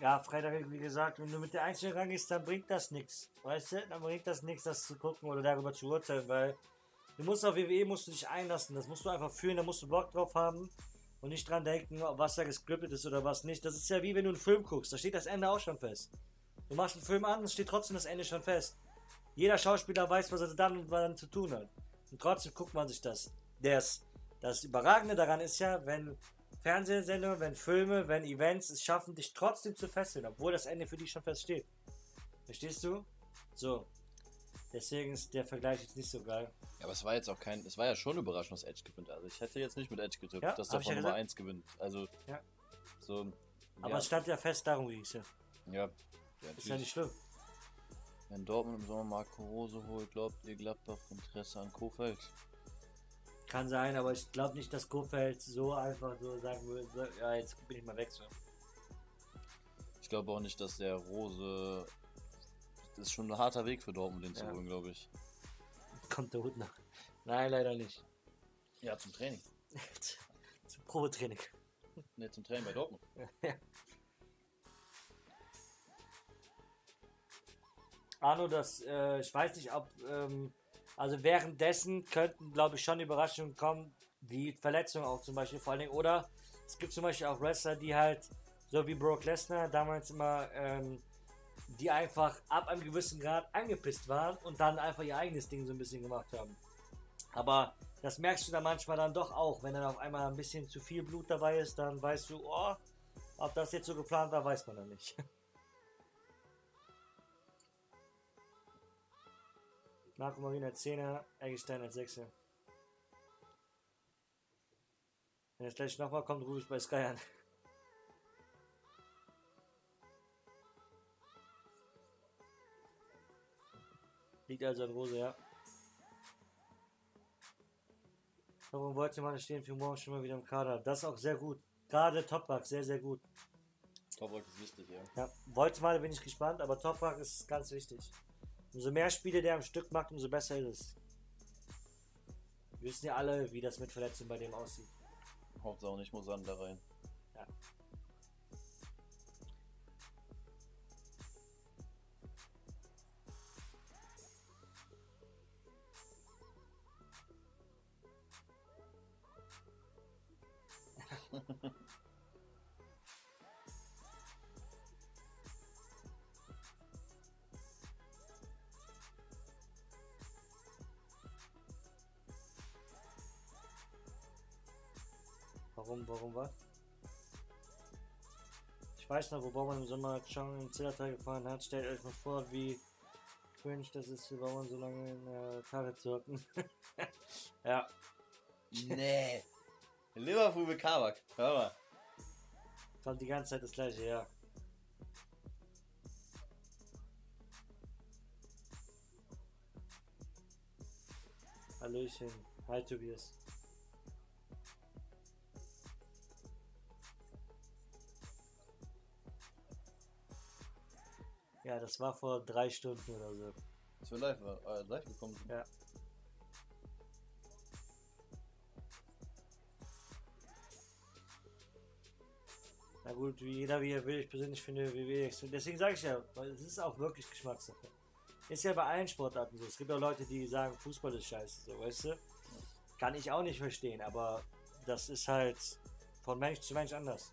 Ja, Freitag, wie gesagt, wenn du mit der Einstellung rangehst, dann bringt das nichts. Weißt du? Dann bringt das nichts, das zu gucken oder darüber zu urteilen, weil du musst auf WWE musst du dich einlassen. Das musst du einfach fühlen, da musst du Bock drauf haben und nicht dran denken, ob was da gescriptet ist oder was nicht. Das ist ja wie wenn du einen Film guckst, da steht das Ende auch schon fest. Du machst einen Film an und es steht trotzdem das Ende schon fest. Jeder Schauspieler weiß, was er dann und wann zu tun hat. Und trotzdem guckt man sich das. Das, das Überragende daran ist ja, wenn Fernsehsendungen, wenn Filme, wenn Events es schaffen, dich trotzdem zu fesseln, obwohl das Ende für dich schon feststeht. Verstehst du? So. Deswegen ist der Vergleich jetzt nicht so geil. Ja, aber es war jetzt auch kein. Es war ja schon überraschend, dass Edge gewinnt. Also ich hätte jetzt nicht mit Edge getippt, Ja, dass der von ja Nummer gesagt. 1 gewinnt. Also. Ja. So. Aber ja, es stand ja fest, darum ging es ja. ja. Ist ja nicht schlimm. Wenn Dortmund im Sommer Marco Rose holt, glaubt ihr Gladbach Interesse an Kofeld? Kann sein, aber ich glaube nicht, dass Kofeld so einfach so sagen würde, ja, jetzt bin ich mal weg. So. Ich glaube auch nicht, dass der Rose. Das ist schon ein harter Weg für Dortmund, den zu Ja. holen, glaube ich. Kommt der Hut nach. Nein, leider nicht. Ja, zum Training. Zum Probetraining. Ne, zum Training bei Dortmund. Arno, das, äh, ich weiß nicht, ob, ähm, also währenddessen könnten, glaube ich, schon Überraschungen kommen, wie Verletzungen auch zum Beispiel vor allen Dingen. Oder es gibt zum Beispiel auch Wrestler, die halt, so wie Brock Lesnar damals immer, ähm, die einfach ab einem gewissen Grad angepisst waren und dann einfach ihr eigenes Ding so ein bisschen gemacht haben. Aber das merkst du dann manchmal dann doch auch, wenn dann auf einmal ein bisschen zu viel Blut dabei ist, dann weißt du, oh, ob das jetzt so geplant war, weiß man dann nicht. Marco Marin als 10er, Eggestein als 6er. Wenn es gleich nochmal kommt, rufe ich bei Sky an. Liegt also an Rose, ja. Warum wollte man stehen für morgen schon mal wieder im Kader? Das ist auch sehr gut. Gerade Toprak, sehr, sehr gut. Toprak ist wichtig, ja. Ja, Wolzmal bin ich gespannt, aber Toprak ist ganz wichtig. Umso mehr Spiele der am Stück macht, umso besser ist es. Wir wissen ja alle, wie das mit Verletzungen bei dem aussieht. Hauptsache nicht Mosander rein. Ja. Warum, warum was? Ich weiß noch, wo Baumann im Sommer Chong im Zillertal gefahren hat. Stellt euch mal vor, wie cringe das ist, für Baumann so lange in der Karre zu hocken. ja, Nee. Liverpool mit Kabak. Hör mal. kommt die ganze Zeit das gleiche, ja. Hallöchen. Hi Tobias. Ja, das war vor drei Stunden oder so. Dass wir live, äh, live gekommen sind. Ja. Na gut, wie jeder wie er will. Ich persönlich finde WWE extrem. Deswegen sage ich ja, weil es ist auch wirklich Geschmackssache. Ist ja bei allen Sportarten so. Es gibt auch Leute, die sagen, Fußball ist scheiße, so, weißt du? Kann ich auch nicht verstehen, aber das ist halt von Mensch zu Mensch anders.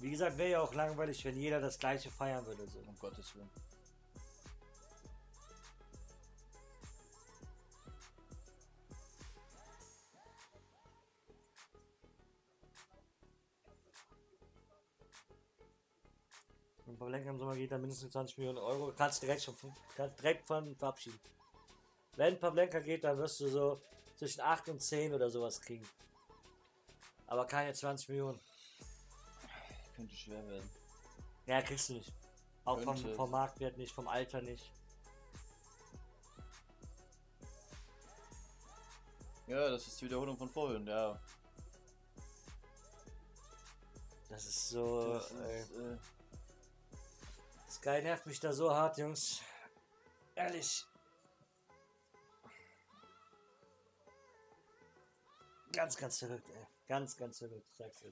Wie gesagt, wäre ja auch langweilig, wenn jeder das gleiche feiern würde. So. Um Gottes Willen. Wenn Pavlenka im Sommer geht, dann mindestens 20 Millionen Euro. Kannst direkt schon kannst direkt von verabschieden. Wenn Pavlenka geht, dann wirst du so zwischen 8 und 10 oder sowas kriegen. Aber keine 20 Millionen. Könnte schwer werden. Ja, kriegst du nicht. Auch vom, vom Marktwert nicht, vom Alter nicht. Ja, das ist die Wiederholung von vorhin, ja. Das ist so. Das ist, äh, Sky nervt mich da so hart, Jungs. Ehrlich. Ganz, ganz verrückt, ey. Ganz, ganz verrückt, sag's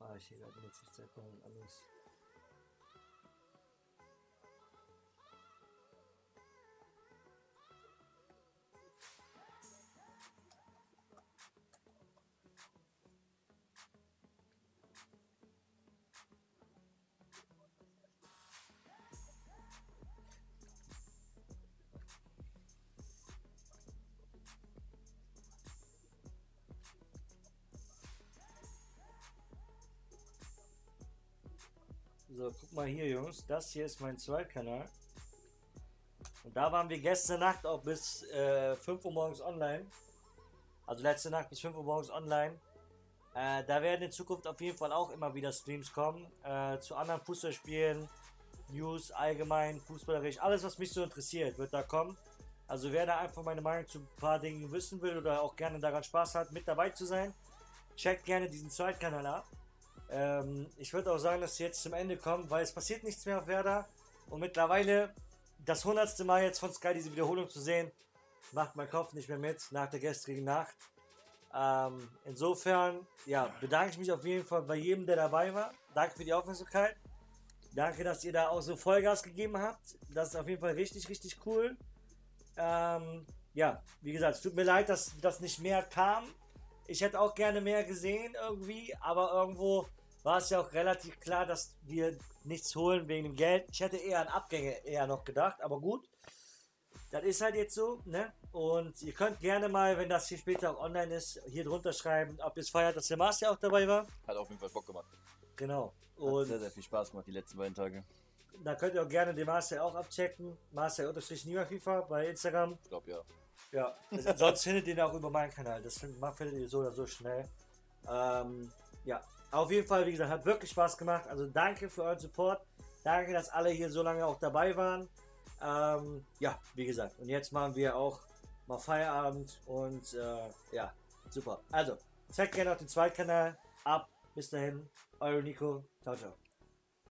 euch. Ah, ich hier gerade benutze ich Zeit und alles. So, guck mal hier, Jungs. Das hier ist mein Zweitkanal. Und da waren wir gestern Nacht auch bis äh, 5 Uhr morgens online. Also letzte Nacht bis 5 Uhr morgens online. Äh, da werden in Zukunft auf jeden Fall auch immer wieder Streams kommen. Äh, zu anderen Fußballspielen, News allgemein, fußballerisch. Alles, was mich so interessiert, wird da kommen. Also wer da einfach meine Meinung zu ein paar Dingen wissen will oder auch gerne daran Spaß hat, mit dabei zu sein, checkt gerne diesen Zweitkanal ab. Ähm, ich würde auch sagen, dass sie jetzt zum Ende kommen, weil es passiert nichts mehr auf Werder. Und mittlerweile das hundertste Mal jetzt von Sky diese Wiederholung zu sehen, macht mein Kopf nicht mehr mit nach der gestrigen Nacht. Ähm, insofern, ja, bedanke ich mich auf jeden Fall bei jedem, der dabei war. Danke für die Aufmerksamkeit. Danke, dass ihr da auch so Vollgas gegeben habt. Das ist auf jeden Fall richtig, richtig cool. Ähm, ja, wie gesagt, es tut mir leid, dass das nicht mehr kam. Ich hätte auch gerne mehr gesehen irgendwie, aber irgendwo war es ja auch relativ klar, dass wir nichts holen wegen dem Geld. Ich hätte eher an Abgänge eher noch gedacht, aber gut. Das ist halt jetzt so, ne? Und ihr könnt gerne mal, wenn das hier später auch online ist, hier drunter schreiben, ob ihr es feiert, dass der Master auch dabei war. hat auf jeden Fall Bock gemacht. Genau. Hat Und sehr, sehr viel Spaß gemacht die letzten beiden Tage. da könnt ihr auch gerne den Master auch abchecken. Master unterstrich Nima FIFA bei Instagram. Ich glaube ja. Ja, das- sonst findet ihr ihn auch über meinen Kanal. Das findet ihr so oder so schnell. Ähm, ja, auf jeden Fall, wie gesagt, hat wirklich Spaß gemacht. Also danke für euren Support. Danke, dass alle hier so lange auch dabei waren. Ähm, ja, wie gesagt, und jetzt machen wir auch mal Feierabend und äh, ja, super. Also, checkt gerne auf den Zweitkanal ab. Bis dahin, euer Nico. Ciao, ciao.